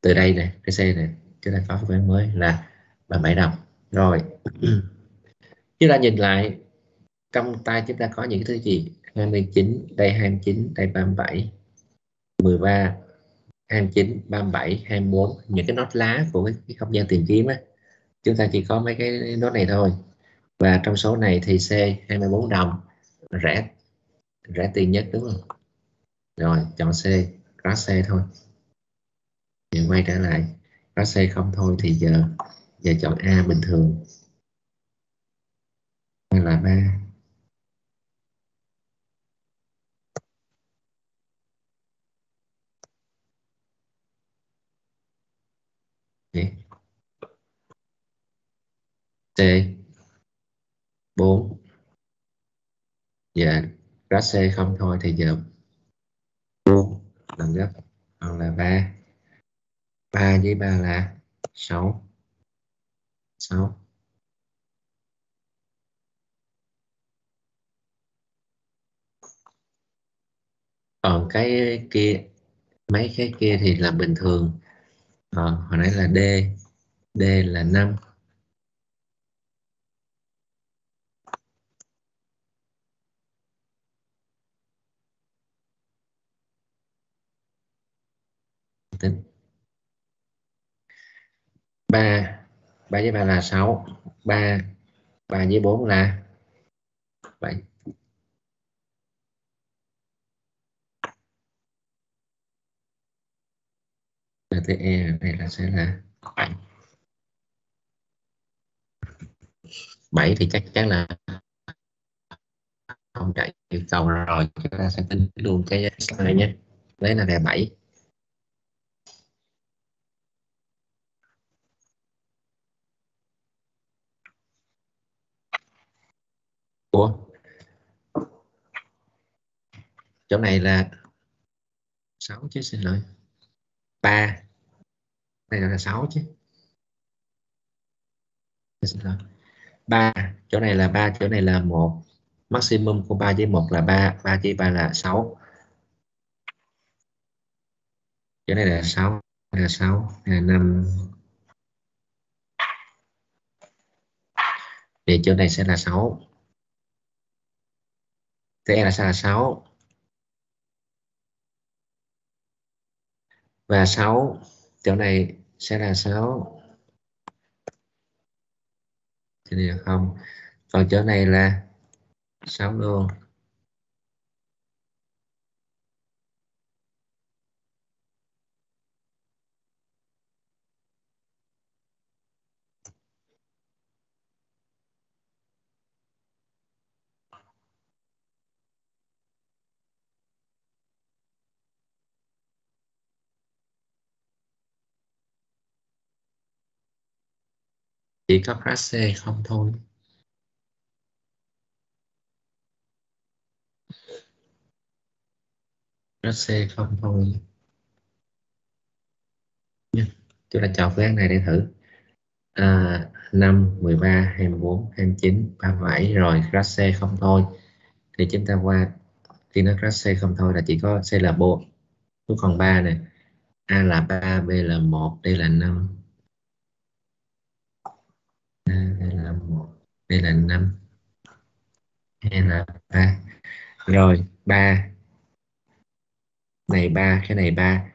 từ đây này cái C này chúng ta có phương án mới là 37 đồng. Rồi. (clears throat) Chúng ta nhìn lại trong tay chúng ta có những thứ gì? 29 đây 29 đây 37 13 29 37 24 những cái nốt lá của cái, cái không gian tìm kiếm á chúng ta chỉ có mấy cái nốt này thôi. Và trong số này thì C 24 đồng rẻ. Rẻ tiền nhất, đúng không? Rồi, chọn C. Class C thôi. Giờ quay trở lại. Class C không thôi thì giờ giờ chọn A bình thường. Hay là ba. C. 4 dạ grad C không thôi thì giờ vuông làm gấp hoặc là 3 3 với 3 là 6 6 còn cái kia mấy cái kia thì là bình thường. Ờ, hồi nãy là D D là 5 tính 3 3 với 3 là 6 3 3 với 4 là 7 LTE này là sẽ là 7 7 thì chắc chắn là không chạy yêu cầu rồi. Chúng ta sẽ tính luôn cái slide nhé. Đấy là đề 7 Ủa? Chỗ này là 6 chứ, xin lỗi. 3 đây là 6 chứ. Xin lỗi. 3 chỗ này là 3 chỗ này là 1 maximum của 3 với 1 là 3 3 với 3 là 6 chỗ này là 6 đây là 6 đây là 5 thì chỗ này sẽ là 6 thế là sao là 6 và 6 chỗ này sẽ là 6 chỗ này là không? Còn chỗ này là 6 luôn. Chỉ có class C không thôi. Class C không thôi. Chúng ta chọn phương án này để thử. À, 5, 13, 24, 29, 37 rồi class C không thôi. Thì chúng ta qua khi nó class C không thôi là chỉ có C là 4 số còn 3 nè. A là 3, B là 1, D là 5 đây là một, đây là năm, hay là ba, rồi ba, này ba, cái này 3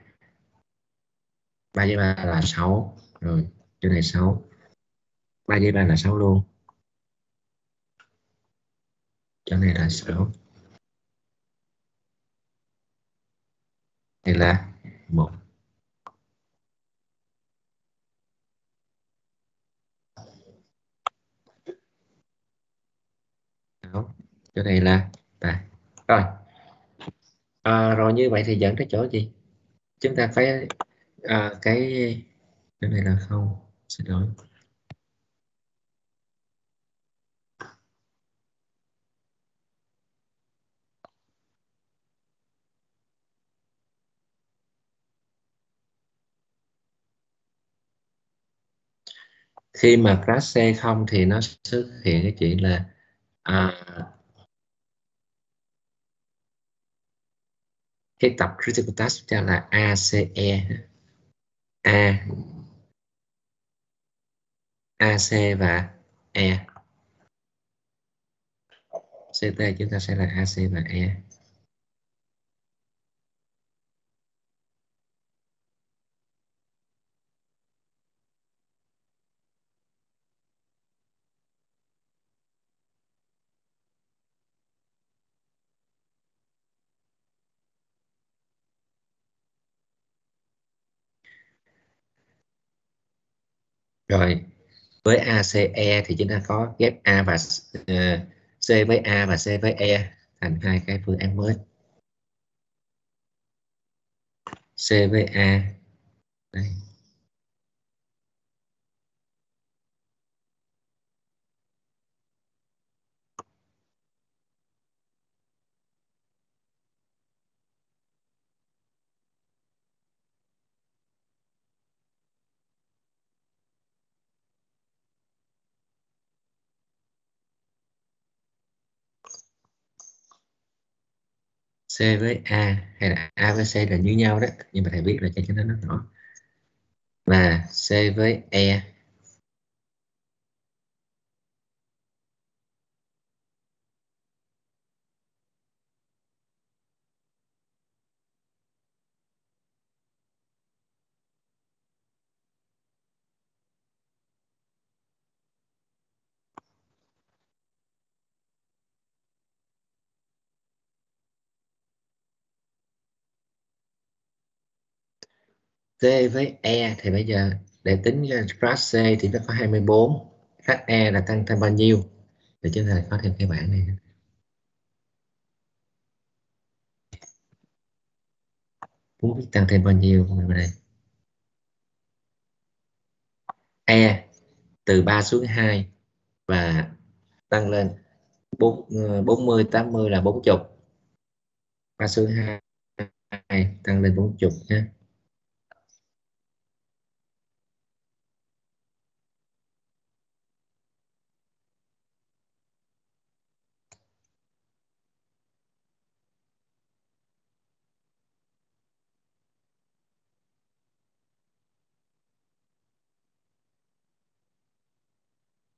3 với ba là sáu, rồi chỗ này 6 3 với ba là sáu luôn. Chỗ này là sáu, đây là một 6 chỗ này là 3 rồi. À, rồi như vậy thì dẫn tới chỗ gì? Chúng ta phải à, cái chỗ này là không. Xin lỗi. Khi mà class C không thì nó xuất hiện cái chuyện là à, cái tập critical task cho là ACE A. AC e. và E. CT chúng ta sẽ là AC và E. rồi với ACE thì chúng ta có ghép A và uh, C với A và C với E thành hai cái phương án mới C với A đây. C với A hay là A với C là như nhau đó. Nhưng mà thầy biết là cho cho nó nó rõ và C với E T với E thì bây giờ để tính ra class C thì nó có 24 khác E là tăng thêm bao nhiêu? Để chúng ta có thêm cái bảng này. Muốn biết tăng thêm bao nhiêu bên đây E từ 3 xuống 2 và tăng lên 4, 40 80 là 40 3 xuống 2 tăng lên 40 nhé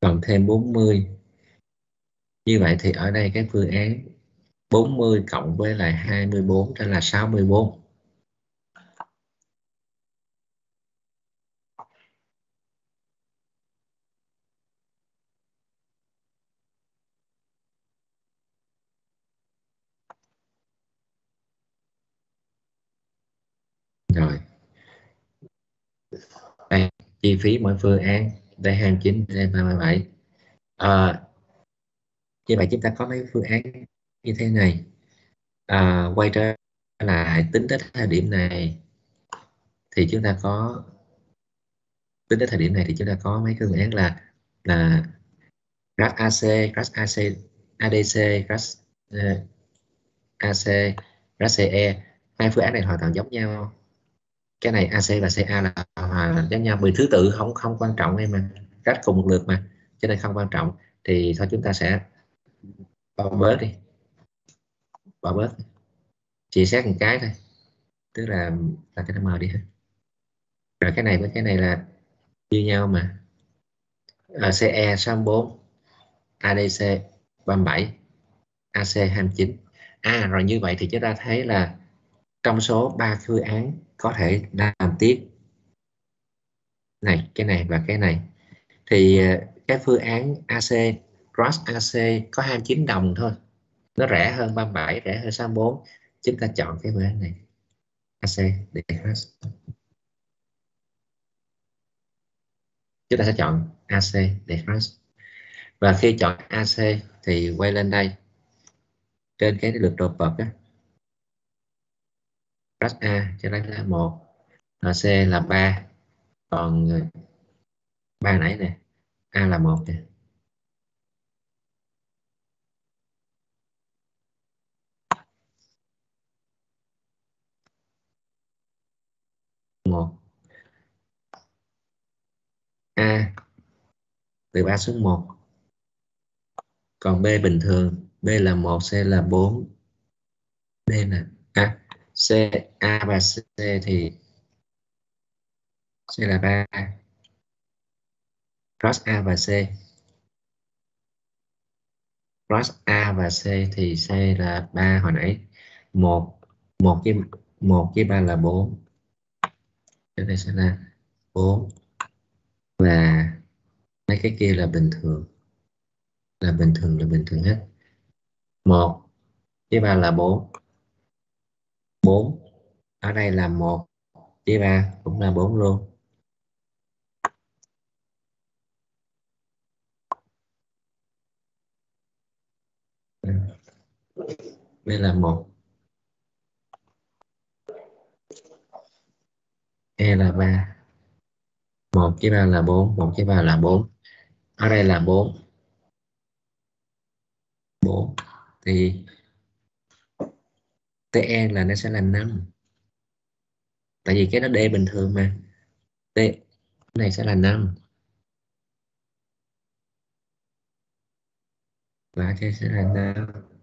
còn thêm 40 như vậy thì ở đây cái phương án 40 cộng với lại 24 đó là 64 rồi. Đây, chi phí mỗi phương án đây 29 đây 37 à, như vậy chúng ta có mấy phương án như thế này. À, quay trở lại tính đến thời điểm này thì chúng ta có tính đến thời điểm này thì chúng ta có mấy phương án là là graph AC, graph AC, ADC, graph ờ, uh, AC, graph CE hai phương án này hoàn toàn giống nhau. Cái này AC và CA là hoàn toàn giống nhau. Vì thứ tự không không quan trọng em mà cách cùng một lượt mà cho nên không quan trọng. Thì thôi chúng ta sẽ bỏ bớt đi. Bỏ bớt chỉ xét một cái thôi. Tức là là cái nó mờ đi hết rồi cái này với cái này là như nhau mà. À, CE 64 ADC 37 AC 29 à rồi như vậy thì chúng ta thấy là trong số 3 phương án có thể làm tiếp này cái này và cái này. Thì à, cái phương án AC cross AC có 29 đồng thôi. Nó rẻ hơn 37 rẻ hơn 64 chúng ta chọn cái phương án này. AC để cross. Chúng ta sẽ chọn AC để cross. Và khi chọn AC thì quay lên đây. Trên cái lượt đột vật đó cross A cho đây là 1 C là 3 còn ờ, 3 nãy nè A là một nè. Một. A. Từ 3 xuống 1 còn B bình thường. B là 1 C là 4 D là à, C A và C thì C là 3 class A và C. Class A và C thì C là 3 hồi nãy. 1 1 với 1 với 3 là 4 cho đây sẽ là 4 và mấy cái kia là bình thường. Là bình thường, là bình thường hết. 1 với 3 là 4 4 ở đây là 1 với 3 cũng là 4 luôn. Đây là một. E là 3 1 chia 3 là 4 1 chia 3 là 4 ở đây là 4 4 thì TE là nó sẽ là 5 tại vì cái nó D bình thường mà. T, cái này sẽ là 5 và cái sẽ là 5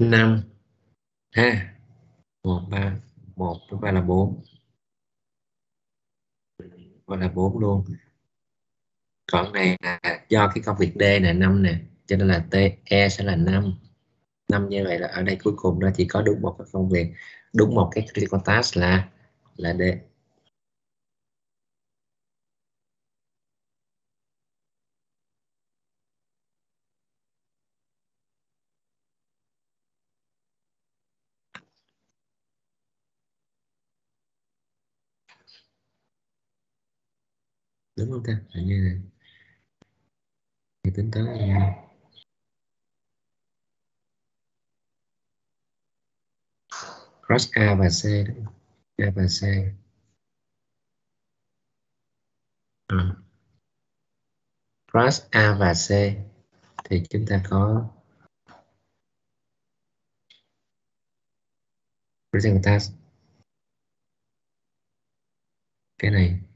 5 ha. 1 3 1 3 là 4 và là 4 luôn. Còn này là do cái công việc D này 5 nè, cho nên là T E sẽ là 5 5 như vậy là ở đây cuối cùng nó chỉ có đúng một cái công việc. Đúng một cái critical task là là D. đúng không ta? Là như là thì tính toán như này, cross A và C. A và C. À. cross A và C thì chúng ta có present task cái này.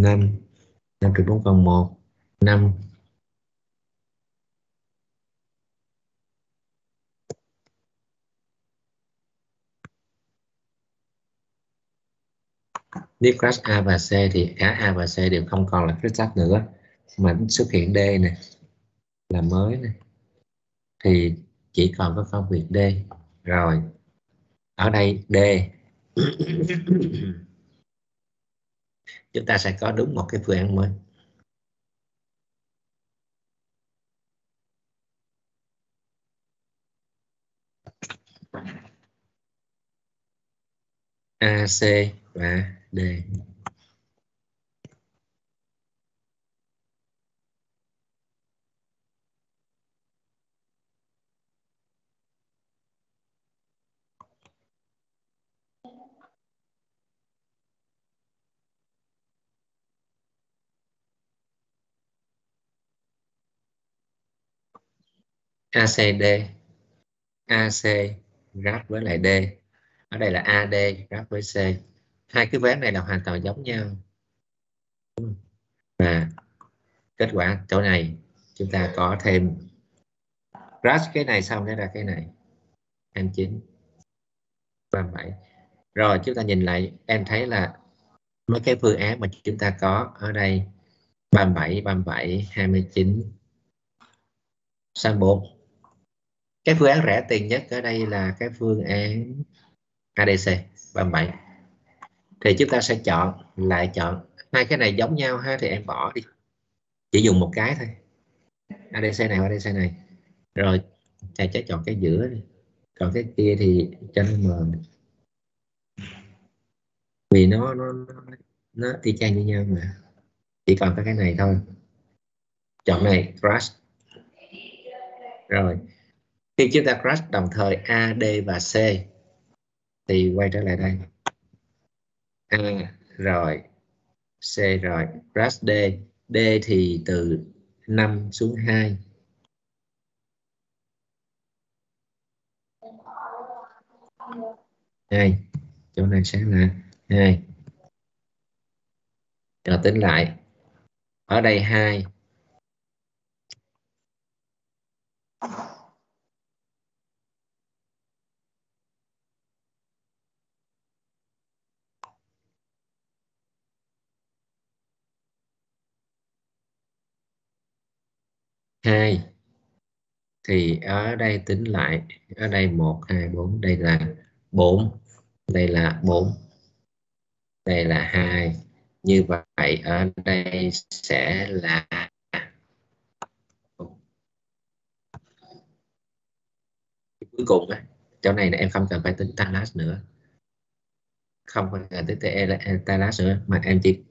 Năm. Năm trừ bốn còn một. Năm. Nếu crash A và C thì cả A và C đều không còn là crash nữa, mà xuất hiện D này là mới này thì chỉ còn có công việc D rồi. Ở đây, D. Chúng ta sẽ có đúng một cái phương án mới. AC và D. ACD AC ráp với lại D. Ở đây là AD ráp với C. Hai cái ván này là hoàn toàn giống nhau. Và kết quả chỗ này, chúng ta có thêm crash cái này xong nó ra cái này. 29 37 rồi, chúng ta nhìn lại, em thấy là mấy cái phương án mà chúng ta có ở đây 37 37 29 64 cái phương án rẻ tiền nhất ở đây là cái phương án ADC 37 thì chúng ta sẽ chọn lại chọn hai cái này giống nhau ha thì em bỏ đi. Chỉ dùng một cái thôi. ADC này ADC này. Rồi thầy chắc chọn cái giữa đi. Còn cái kia thì cho nó mờ. Vì nó nó nó, nó y chang như nhau mà. Chỉ còn có cái này thôi. Chọn này crash rồi khi chúng ta crash đồng thời A, D và C thì quay trở lại đây. A rồi. C rồi. Crash D. D thì từ 5 xuống 2 2 chỗ này sẽ là 2 rồi tính lại. Ở đây hai. Hai. Thì ở đây tính lại, ở đây một, hai, bốn, đây là bốn, đây là bốn, đây là hai. Như vậy ở đây sẽ là cuối cùng á, chỗ này là em không cần phải tính talas nữa. Không cần tính talas nữa, mà em chỉ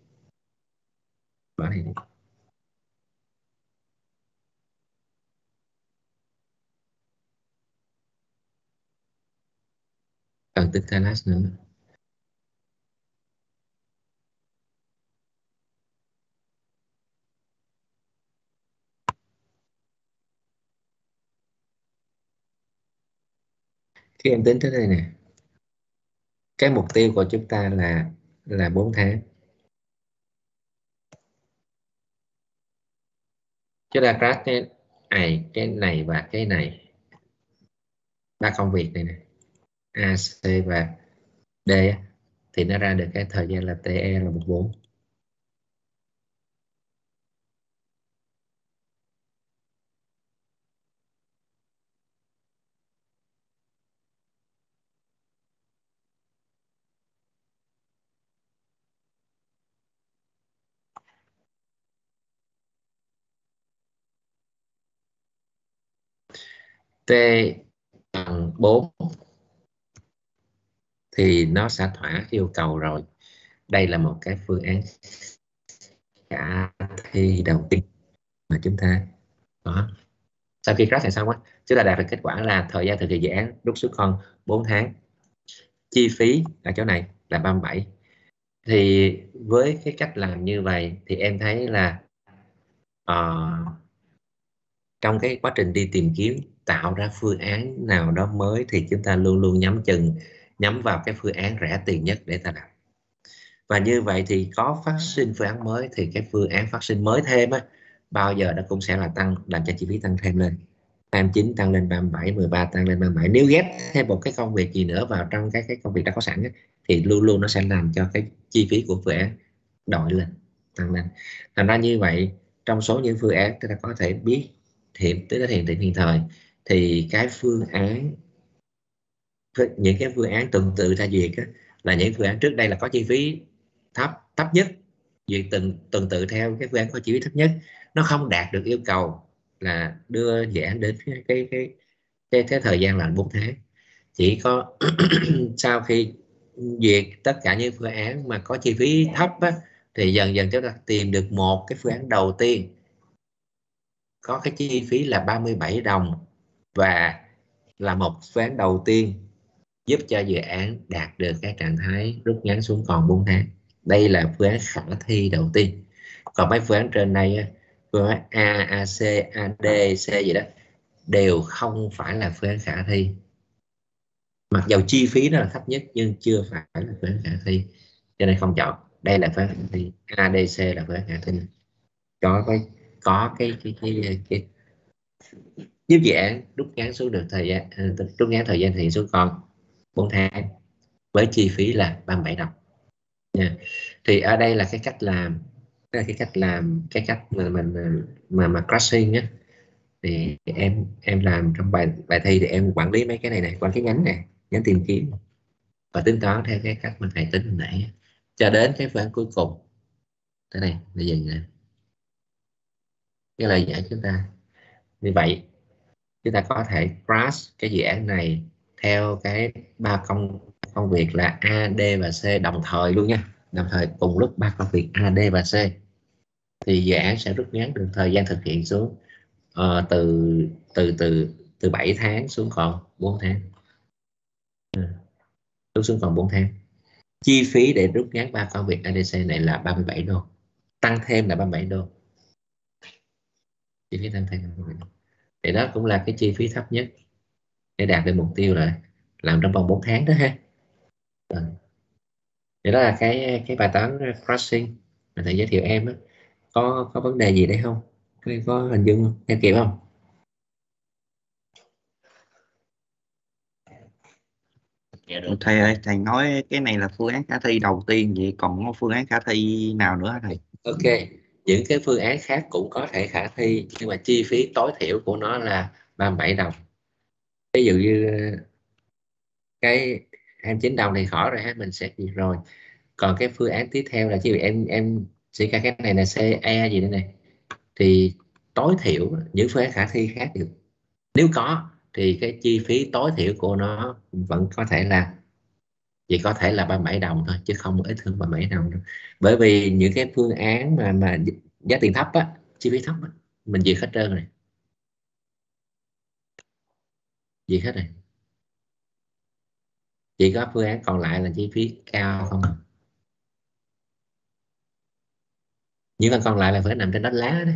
bỏ này đi. Cần tính Thanos nữa. Khi em tính tới đây nè, cái mục tiêu của chúng ta là là 4 tháng. Chúng ta craft cái này cái này và cái này. Ba công việc này nè. A, C và D thì nó ra được cái thời gian là TE là 14 T bằng 4 thì nó sẽ thỏa yêu cầu rồi. Đây là một cái phương án khả thi đầu tiên mà chúng ta có. Sau khi crash thành xong á chúng ta đạt được kết quả là thời gian thực hiện dự án rút xuất con 4 tháng. Chi phí ở chỗ này là 37 thì với cái cách làm như vậy thì em thấy là uh, trong cái quá trình đi tìm kiếm tạo ra phương án nào đó mới thì chúng ta luôn luôn nhắm chừng nhắm vào cái phương án rẻ tiền nhất để ta làm. Và như vậy thì có phát sinh phương án mới thì cái phương án phát sinh mới thêm á, bao giờ nó cũng sẽ là tăng làm cho chi phí tăng thêm lên. 29 tăng lên 37 13 tăng lên 37 nếu ghép thêm một cái công việc gì nữa vào trong cái cái công việc đã có sẵn á, thì luôn luôn nó sẽ làm cho cái chi phí của phương án đội lên tăng lên. Thành ra như vậy trong số những phương án chúng ta có thể biết hiện tới hiện tại hiện thời thì cái phương án những cái phương án tuần tự ra duyệt á, là những phương án trước đây là có chi phí thấp thấp nhất. Duyệt từng tuần tự theo cái phương án có chi phí thấp nhất. Nó không đạt được yêu cầu là đưa dự án đến cái cái cái cái, cái thời gian là 4 tháng chỉ có (clears throat) sau khi duyệt tất cả những phương án mà có chi phí thấp á, thì dần dần chúng ta tìm được một cái phương án đầu tiên. Có cái chi phí là 37 đồng và là một phương án đầu tiên giúp cho dự án đạt được cái trạng thái rút ngắn xuống còn 4 tháng đây là phương án khả thi đầu tiên còn mấy phương án trên đây phương án A, AC, AD, C gì đó đều không phải là phương án khả thi mặc dầu chi phí nó là thấp nhất nhưng chưa phải là phương án khả thi cho nên không chọn đây là phương án khả thi ADC là phương án khả thi có cái có cái cái cái, cái, cái giúp dự án rút ngắn xuống được thời gian rút ngắn thời gian hiện xuống còn 4 tháng với chi phí là 37 đồng. Nha. Thì ở đây là cái cách làm là cái cách làm, cái cách mà mình, mà mà crashing á, thì em em làm trong bài bài thi thì em quản lý mấy cái này này quản cái nhánh này nhánh tìm kiếm. Và tính toán theo cái cách mà thầy tính hồi nãy cho đến cái phương án cuối cùng. Thế này là dừng nè. Cái lời giải chúng ta. Như vậy, chúng ta có thể crash cái dự án này theo cái ba công công việc là A, D và C đồng thời luôn nha. Đồng thời cùng lúc ba công việc A, D và C. Thì dự án sẽ rút ngắn được thời gian thực hiện xuống uh, từ từ từ từ 7 tháng xuống còn 4 tháng. Ừ, rút xuống xuống còn 4 tháng. Chi phí để rút ngắn ba công việc ADC này là 37 đô. Tăng thêm là 37 đô. Chi phí tăng thêm là 37 đô. Thì đó cũng là cái chi phí thấp nhất để đạt được mục tiêu là làm trong vòng 4 tháng đó ha. Rồi. thì đó là cái cái bài toán crossing mà thầy giới thiệu em đó. có có vấn đề gì đây không? Có, có hình dung không? Nghe kịp không? Dạ được. Thầy ơi thầy nói cái này là phương án khả thi đầu tiên vậy còn có phương án khả thi nào nữa hả thầy? Ok. Những cái phương án khác cũng có thể khả thi nhưng mà chi phí tối thiểu của nó là 37 đồng ví dụ như cái 29 đồng thì khỏi rồi ha mình sẽ gì rồi. Còn cái phương án tiếp theo là chứ em em sẽ cả cái này là CE gì đây này thì tối thiểu những phương án khả thi khác được. Nếu có thì cái chi phí tối thiểu của nó vẫn có thể là chỉ có thể là 37 đồng thôi chứ không ít hơn 37 đồng đâu. bởi vì những cái phương án mà mà giá tiền thấp á chi phí thấp á, mình duyệt hết trơn rồi. Gì hết rồi. Chỉ có phương án còn lại là chi phí cao không à? những phần còn lại là phải nằm trên đất lá đấy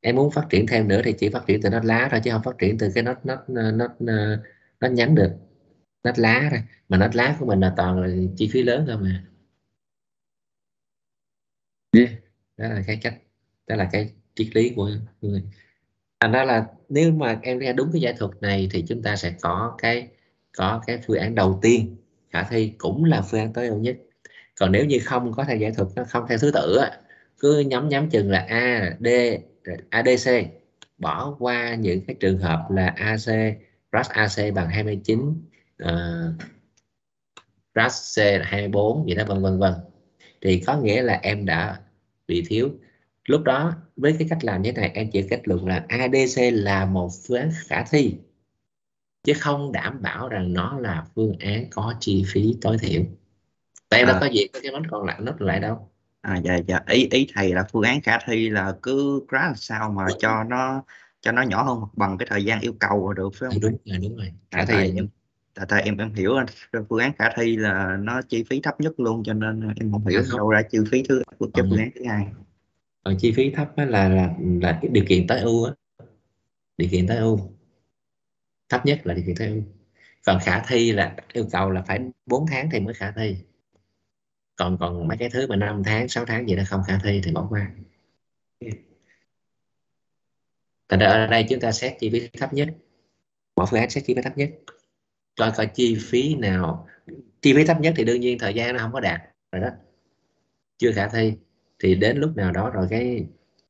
em muốn phát triển thêm nữa thì chỉ phát triển từ nốt lá thôi chứ không phát triển từ cái nốt nốt nốt nốt, nốt nhánh được. Nốt lá thôi. Mà nốt lá của mình là toàn là chi phí lớn thôi mà. Yeah. đó là cái cách đó là cái triết lý của người thành ra là nếu mà em ra đúng cái giải thuật này thì chúng ta sẽ có cái có cái phương án đầu tiên. Khả thi cũng là phương án tối ưu nhất. Còn nếu như không có theo giải thuật nó không theo thứ tự á cứ nhắm nhắm chừng là A D ADC bỏ qua những cái trường hợp là AC RAS AC bằng 29 uh, RAS C là 24 vậy đó vân vân vân. Thì có nghĩa là em đã bị thiếu. Lúc đó với cái cách làm như thế này em chỉ kết luận là ADC là một phương án khả thi chứ không đảm bảo rằng nó là phương án có chi phí tối thiểu. Tại à. đâu có gì cái món còn lại nó lại đâu. À dạ dạ. Ý ý thầy là phương án khả thi là cứ ra sao mà cho nó cho nó nhỏ hơn bằng cái thời gian yêu cầu là được phải không đúng rồi đúng rồi. Khả thi em tại tại em em hiểu phương án khả thi là nó chi phí thấp nhất luôn cho nên em không hiểu đâu ra chi phí thứ của cho phương án thứ hai còn chi phí thấp là là là cái điều kiện tối ưu á. Điều kiện tối ưu. Thấp nhất là điều kiện tối ưu. Còn khả thi là yêu cầu là phải 4 tháng thì mới khả thi. Còn còn mấy cái thứ mà 5 tháng 6 tháng gì đó không khả thi thì bỏ qua. Thành ra ở đây chúng ta xét chi phí thấp nhất. Bỏ phương án xét chi phí thấp nhất. Coi coi chi phí nào. Chi phí thấp nhất thì đương nhiên thời gian nó không có đạt rồi đó. Chưa khả thi thì đến lúc nào đó rồi cái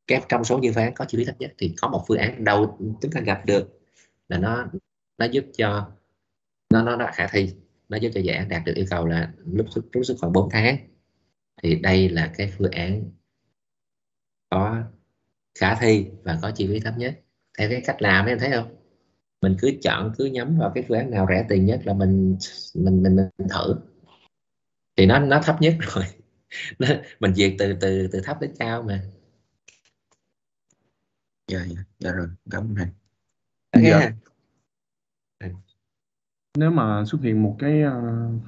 cái trong số nhiều phương án có chi phí thấp nhất thì có một phương án đầu chúng ta gặp được là nó nó giúp cho nó nó, nó khả thi nó giúp cho dự án đạt được yêu cầu là lúc rút lúc xuất khoảng 4 tháng. Thì đây là cái phương án có khả thi và có chi phí thấp nhất. Theo cái cách làm em thấy không? Mình cứ chọn cứ nhắm vào cái phương án nào rẻ tiền nhất là mình mình mình, mình thử. Thì nó nó thấp nhất rồi. (laughs) mình duyệt từ từ từ thấp đến cao mà. Dạ dạ, dạ rồi cảm ơn thầy. Dạ. nếu mà xuất hiện một cái uh,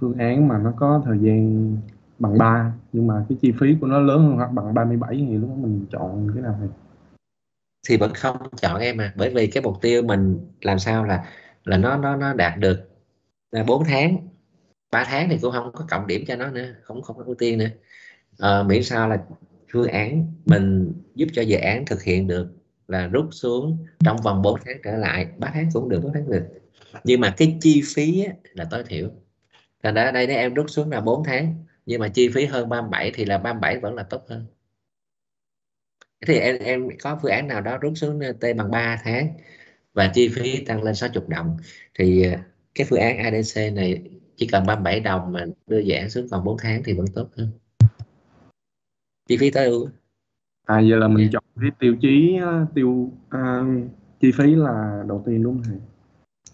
phương án mà nó có thời gian bằng 3 nhưng mà cái chi phí của nó lớn hơn hoặc bằng 37 thì lúc đó mình chọn cái nào thầy? Thì vẫn không chọn em mà bởi vì cái mục tiêu mình làm sao là là nó nó nó đạt được là 4 tháng. 3 tháng thì cũng không có cộng điểm cho nó nữa không không có ưu tiên nữa à, miễn sao là phương án mình giúp cho dự án thực hiện được là rút xuống trong vòng 4 tháng trở lại. 3 tháng cũng được 4 tháng được. Nhưng mà cái chi phí á, là tối thiểu. Thành ra đây nếu em rút xuống là 4 tháng nhưng mà chi phí hơn 37 thì là 37 vẫn là tốt hơn. Thì em em có phương án nào đó rút xuống ờ, T bằng 3 tháng và chi phí tăng lên 60 đồng thì ờ, cái phương án ADC này chỉ cần 37 đồng mà đưa dự án xuống còn 4 tháng thì vẫn tốt hơn chi phí tối ưu à vậy là mình yeah. chọn cái tiêu chí tiêu uh, chi phí là đầu tiên đúng không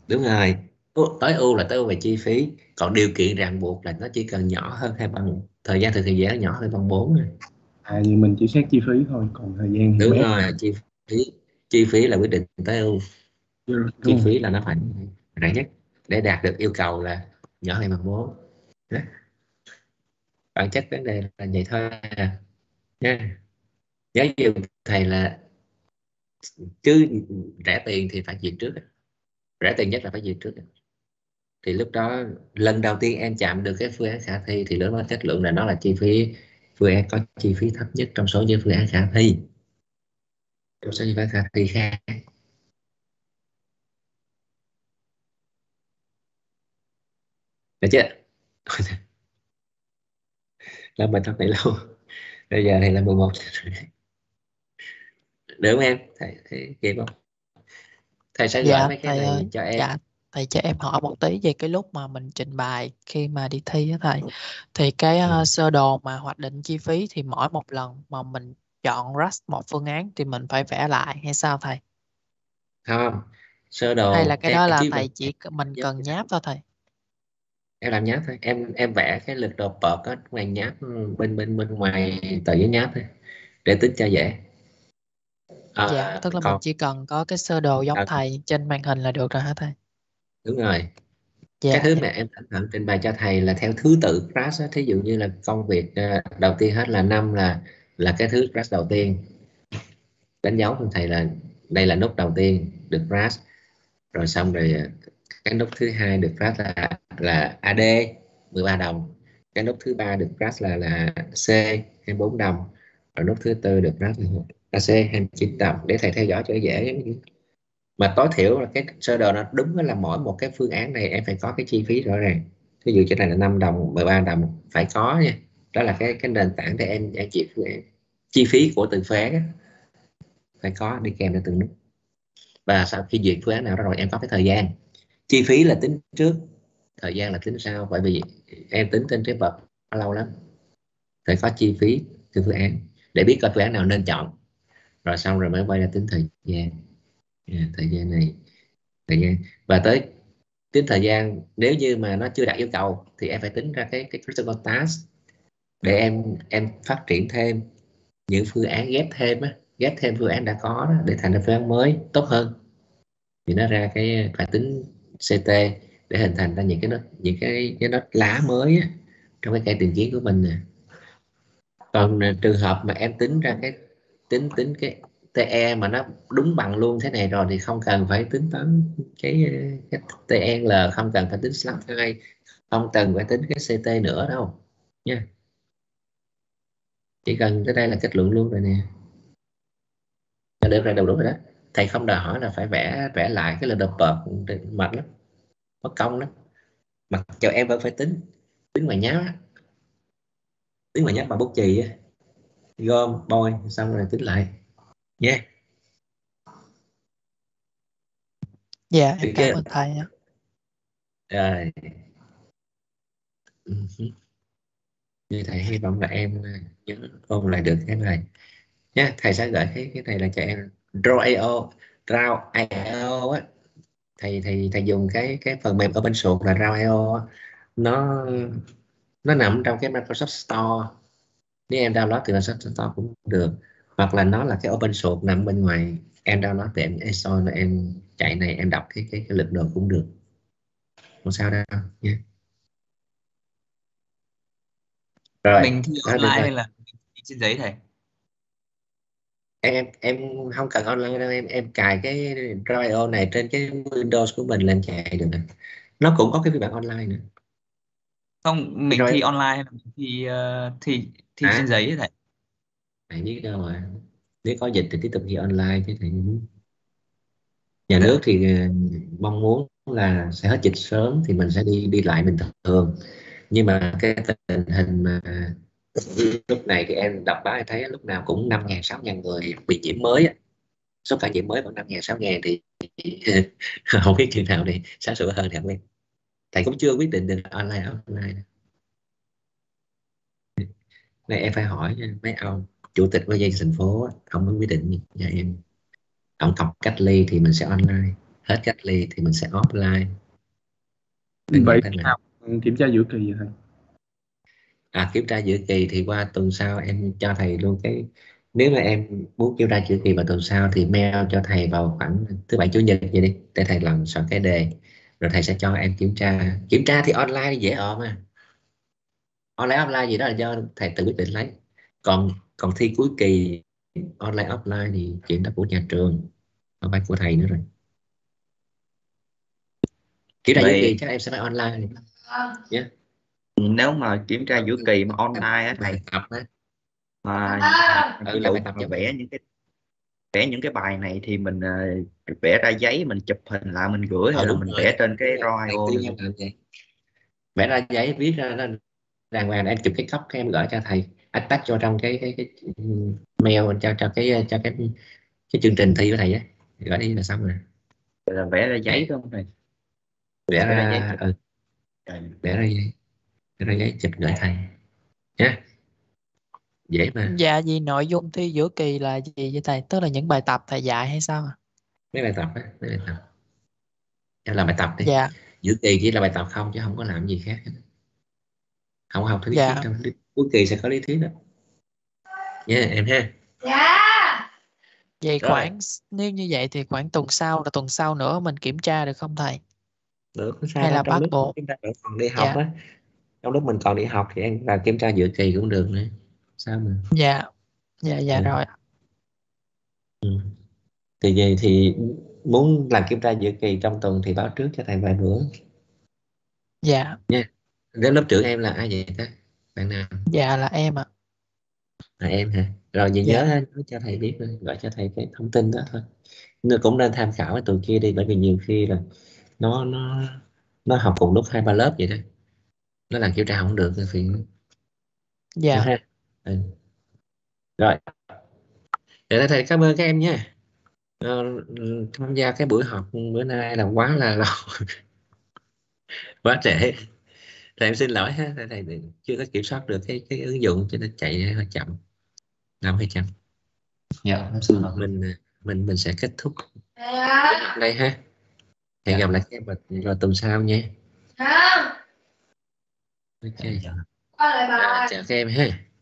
đúng rồi. Tối ưu là tối ưu về chi phí. Còn điều kiện ràng buộc là nó chỉ cần nhỏ hơn hay bằng thời gian thực hiện dự án nhỏ hơn bằng 4 rồi à vì mình chỉ xét chi phí thôi còn thời gian đúng rồi chi phí chi phí là quyết định tối ưu. Yeah, dạ, chi phí là nó phải rẻ nhất để đạt được yêu cầu là nhỏ hơn bằng 4 bản chất vấn đề là vậy thôi à nha. Nhớ dục thầy là chứ rẻ tiền thì phải duyệt trước rẻ tiền nhất là phải duyệt trước thì lúc đó, lần đầu tiên em chạm được cái phương án khả thi thì lúc đó chất lượng là nó là chi phí, phương án có chi phí thấp nhất trong số những phương án khả thi. Trong số những phương án khả thi khác. Được chưa? Làm bài tập này, lâu bây giờ này là 11 được không em? Thầy, thầy kịp không? Thầy sẽ Dạ, gửi mấy cái thầy này ơi, cho em. dạ thầy cho em hỏi một tí về cái lúc mà mình trình bày khi mà đi thi á thầy. Thì cái ờ, sơ đồ mà hoạch định chi phí thì mỗi một lần mà mình chọn rush một phương án thì mình phải vẽ lại hay sao thầy? Không sơ đồ hay là cái đó là thầy chỉ mình cần nháp thôi thầy em làm nháp thôi. Em em vẽ cái lực đồ bợt á ngoài nháp ừ, bên bên bên ngoài tờ giấy nháp thôi để tính cho dễ. À, dạ tức là mình còn chỉ cần có cái sơ đồ giống à, thầy trên màn hình là được rồi hả thầy? Đúng rồi. Dạ cái thứ mà em thỉnh thoảng trình bày cho thầy là theo thứ tự crash á. thí dụ như là công việc ờ, đầu tiên hết là năm là là cái thứ crash đầu tiên. Đánh dấu cho thầy là đây là nút đầu tiên được crash rồi xong rồi ờ, cái nút thứ hai được crash là là AD 13 đồng. Cái nút thứ ba được crash là là C 24 đồng. Rồi nút thứ tư được crash là AC 29 đồng. Để thầy theo dõi cho dễ. Mà tối thiểu là cái sơ đồ nó đúng là mỗi một cái phương án này em phải có cái chi phí rõ ràng. Ví dụ trên này là 5 đồng 13 đồng. Phải có nha. Đó là cái cái nền tảng để em em chịu phương án. Chi phí của từng phương án phải có đi kèm theo từng nút. Và sau khi duyệt phương án nào đó rồi, em có cái thời gian chi phí là tính trước thời gian là tính sau bởi vì em tính trên cái vật lâu lắm. Phải có chi phí từ phương án để biết coi phương án nào nên chọn. Rồi xong rồi mới quay ra tính thời gian. À, thời gian này thời gian. Và tới tính thời gian nếu như mà nó chưa đạt yêu cầu thì em phải tính ra cái cái critical task để em em phát triển thêm những phương án ghép thêm á, ghép thêm phương án đã có đó, để thành ra phương án mới tốt hơn. Thì nó ra cái phải tính CT để hình thành ra những cái nốt những cái cái nốt lá mới á, trong cái cây tìm kiếm của mình nè. Còn à, trường hợp mà em tính ra cái tính tính cái TE mà nó đúng bằng luôn thế này rồi thì không cần phải tính toán cái, cái TNL không cần phải tính slot 2 không cần phải tính cái CT nữa đâu nha. Chỉ cần tới đây là kết luận luôn rồi nè. Là được rồi đủ đúng rồi đó thầy không đòi hỏi là phải vẽ vẽ lại cái lần đợt bợt mệt lắm mất công lắm. Mặc cho em vẫn phải tính tính ngoài nháp á. tính ngoài nháp bằng bút chì gom bôi xong rồi tính lại. Nha. Dạ Được em cảm ơn thầy ạ. Rồi. Ừ. Như thầy hy vọng là em nhớ ôn lại được cái này. Nha thầy sẽ gửi cái cái này là cho em Draw.io Draw.io á thầy thầy thầy dùng cái cái phần mềm open source là Draw.io nó nó nằm trong cái Microsoft Store. Nếu em download từ Microsoft Store cũng được. Hoặc là nó là cái open source nằm bên ngoài em download từ em install em chạy này em đọc cái cái, cái lực đồ cũng được. Không sao đâu nha rồi mình được online hay là trên giấy thầy em em không cần online đâu em em cài cái Draw.io này trên cái Windows của mình lên chạy được nè nó cũng có cái phiên bản online nữa không mình Rồi. thi online hay là mình thi À. trên giấy ấy thầy thầy biết đâu mà nếu có dịch thì tiếp tục thi online chứ thầy nhà Dạ. nước thì ờ, mong muốn là sẽ hết dịch sớm thì mình sẽ đi đi lại bình thường nhưng mà cái tình hình mà lúc này thì em đọc báo thấy lúc nào cũng năm ngàn sáu ngàn người bị nhiễm mới số ca nhiễm mới vẫn năm ngàn sáu ngàn thì (laughs) không biết chừng nào thì sáng sủa hơn thì không biết. Thầy cũng chưa quyết định được online offline. Này em phải hỏi mấy ông chủ tịch ủy ban thành phố ông mới quyết định cho em? Ông cọc cách ly thì mình sẽ online hết cách ly thì mình sẽ offline. Đơn vậy này. nào? kiểm tra giữa kỳ vậy thầy à kiểm tra giữa kỳ thì qua tuần sau em cho thầy luôn cái nếu mà em muốn kiểm tra giữa kỳ vào tuần sau thì mail cho thầy vào khoảng thứ bảy chủ nhật vậy đi để thầy làm soạn cái đề. Rồi thầy sẽ cho em kiểm tra. Kiểm tra thì online dễ ổn mà online offline gì đó là do thầy tự quyết định lấy. Còn còn thi cuối kỳ online offline thì chuyện đó của nhà trường không phải của thầy nữa rồi. Kiểm tra giữa kỳ chắc em sẽ phải online nếu mà kiểm tra giữa kỳ mà online á thầy tập á. Mà Ừ, ví là dụ bài tập mà giống vẽ những cái vẽ những cái bài này thì mình ờ, vẽ ra giấy mình chụp hình lại mình gửi hay Ờ, là đúng mình rồi. vẽ trên cái vậy. Vẽ ra giấy viết ra nó đàng hoàng em chụp cái cốc cái em gửi cho thầy. Attach cho trong cái cái, cái mail cho cho cái cho cái cái chương trình thi của thầy á. Gửi đi là xong rồi. Là vẽ ra giấy không thầy? Vẽ Vẽ ra giấy ra chụp. ừ, vẽ ra giấy vẽ ra giấy chụp gửi thầy nhé dễ mà Dạ vì nội dung thi giữa kỳ là gì vậy thầy? Tức là những bài tập thầy dạy hay sao? ạ? mấy bài tập á mấy bài tập em làm bài tập đi Dạ, giữa kỳ chỉ là bài tập không chứ không có làm gì khác hết. không học lý Dạ. thuyết đâu Lý- cuối kỳ sẽ có lý thuyết đó nha em ha Dạ. vậy Rồi. khoảng nếu như vậy thì khoảng tuần sau là tuần sau nữa mình kiểm tra được không thầy? được Hay là bắt lúc buộc? chúng ta vẫn còn đi học Dạ. á trong lúc mình còn đi học thì em làm kiểm tra giữa kỳ cũng được nữa. Sao mà? Dạ, dạ dạ Ừ. rồi. ừ. thì về thì muốn làm kiểm tra giữa kỳ trong tuần thì báo trước cho thầy vài bữa. Dạ, đến lớp trưởng em là ai vậy ta? Bạn nào? Dạ là em ạ. là em hả? Rồi vậy Dạ. nhớ nói cho thầy biết thôi, gọi cho thầy cái thông tin đó thôi. Nhưng cũng nên tham khảo tụi kia đi bởi vì nhiều khi là nó nó nó học cùng lúc hai ba lớp vậy đó nó làm kiểm tra không được thì Dạ, ha ừ. rồi. Để là thầy cảm ơn các em nha Ờ, tham gia cái buổi họp bữa nay là quá là lâu. (laughs) Quá trễ. Thầy em xin lỗi ha thầy, thầy chưa có kiểm soát được cái cái ứng dụng cho nên chạy hơi chậm. Làm hơi chậm? Dạ, em xin lỗi. mình mình mình sẽ kết thúc. Dạ. đây ha. Hẹn gặp lại các em vào, vào tuần sau nha. Không. Ok. Dạ. Chào các em ha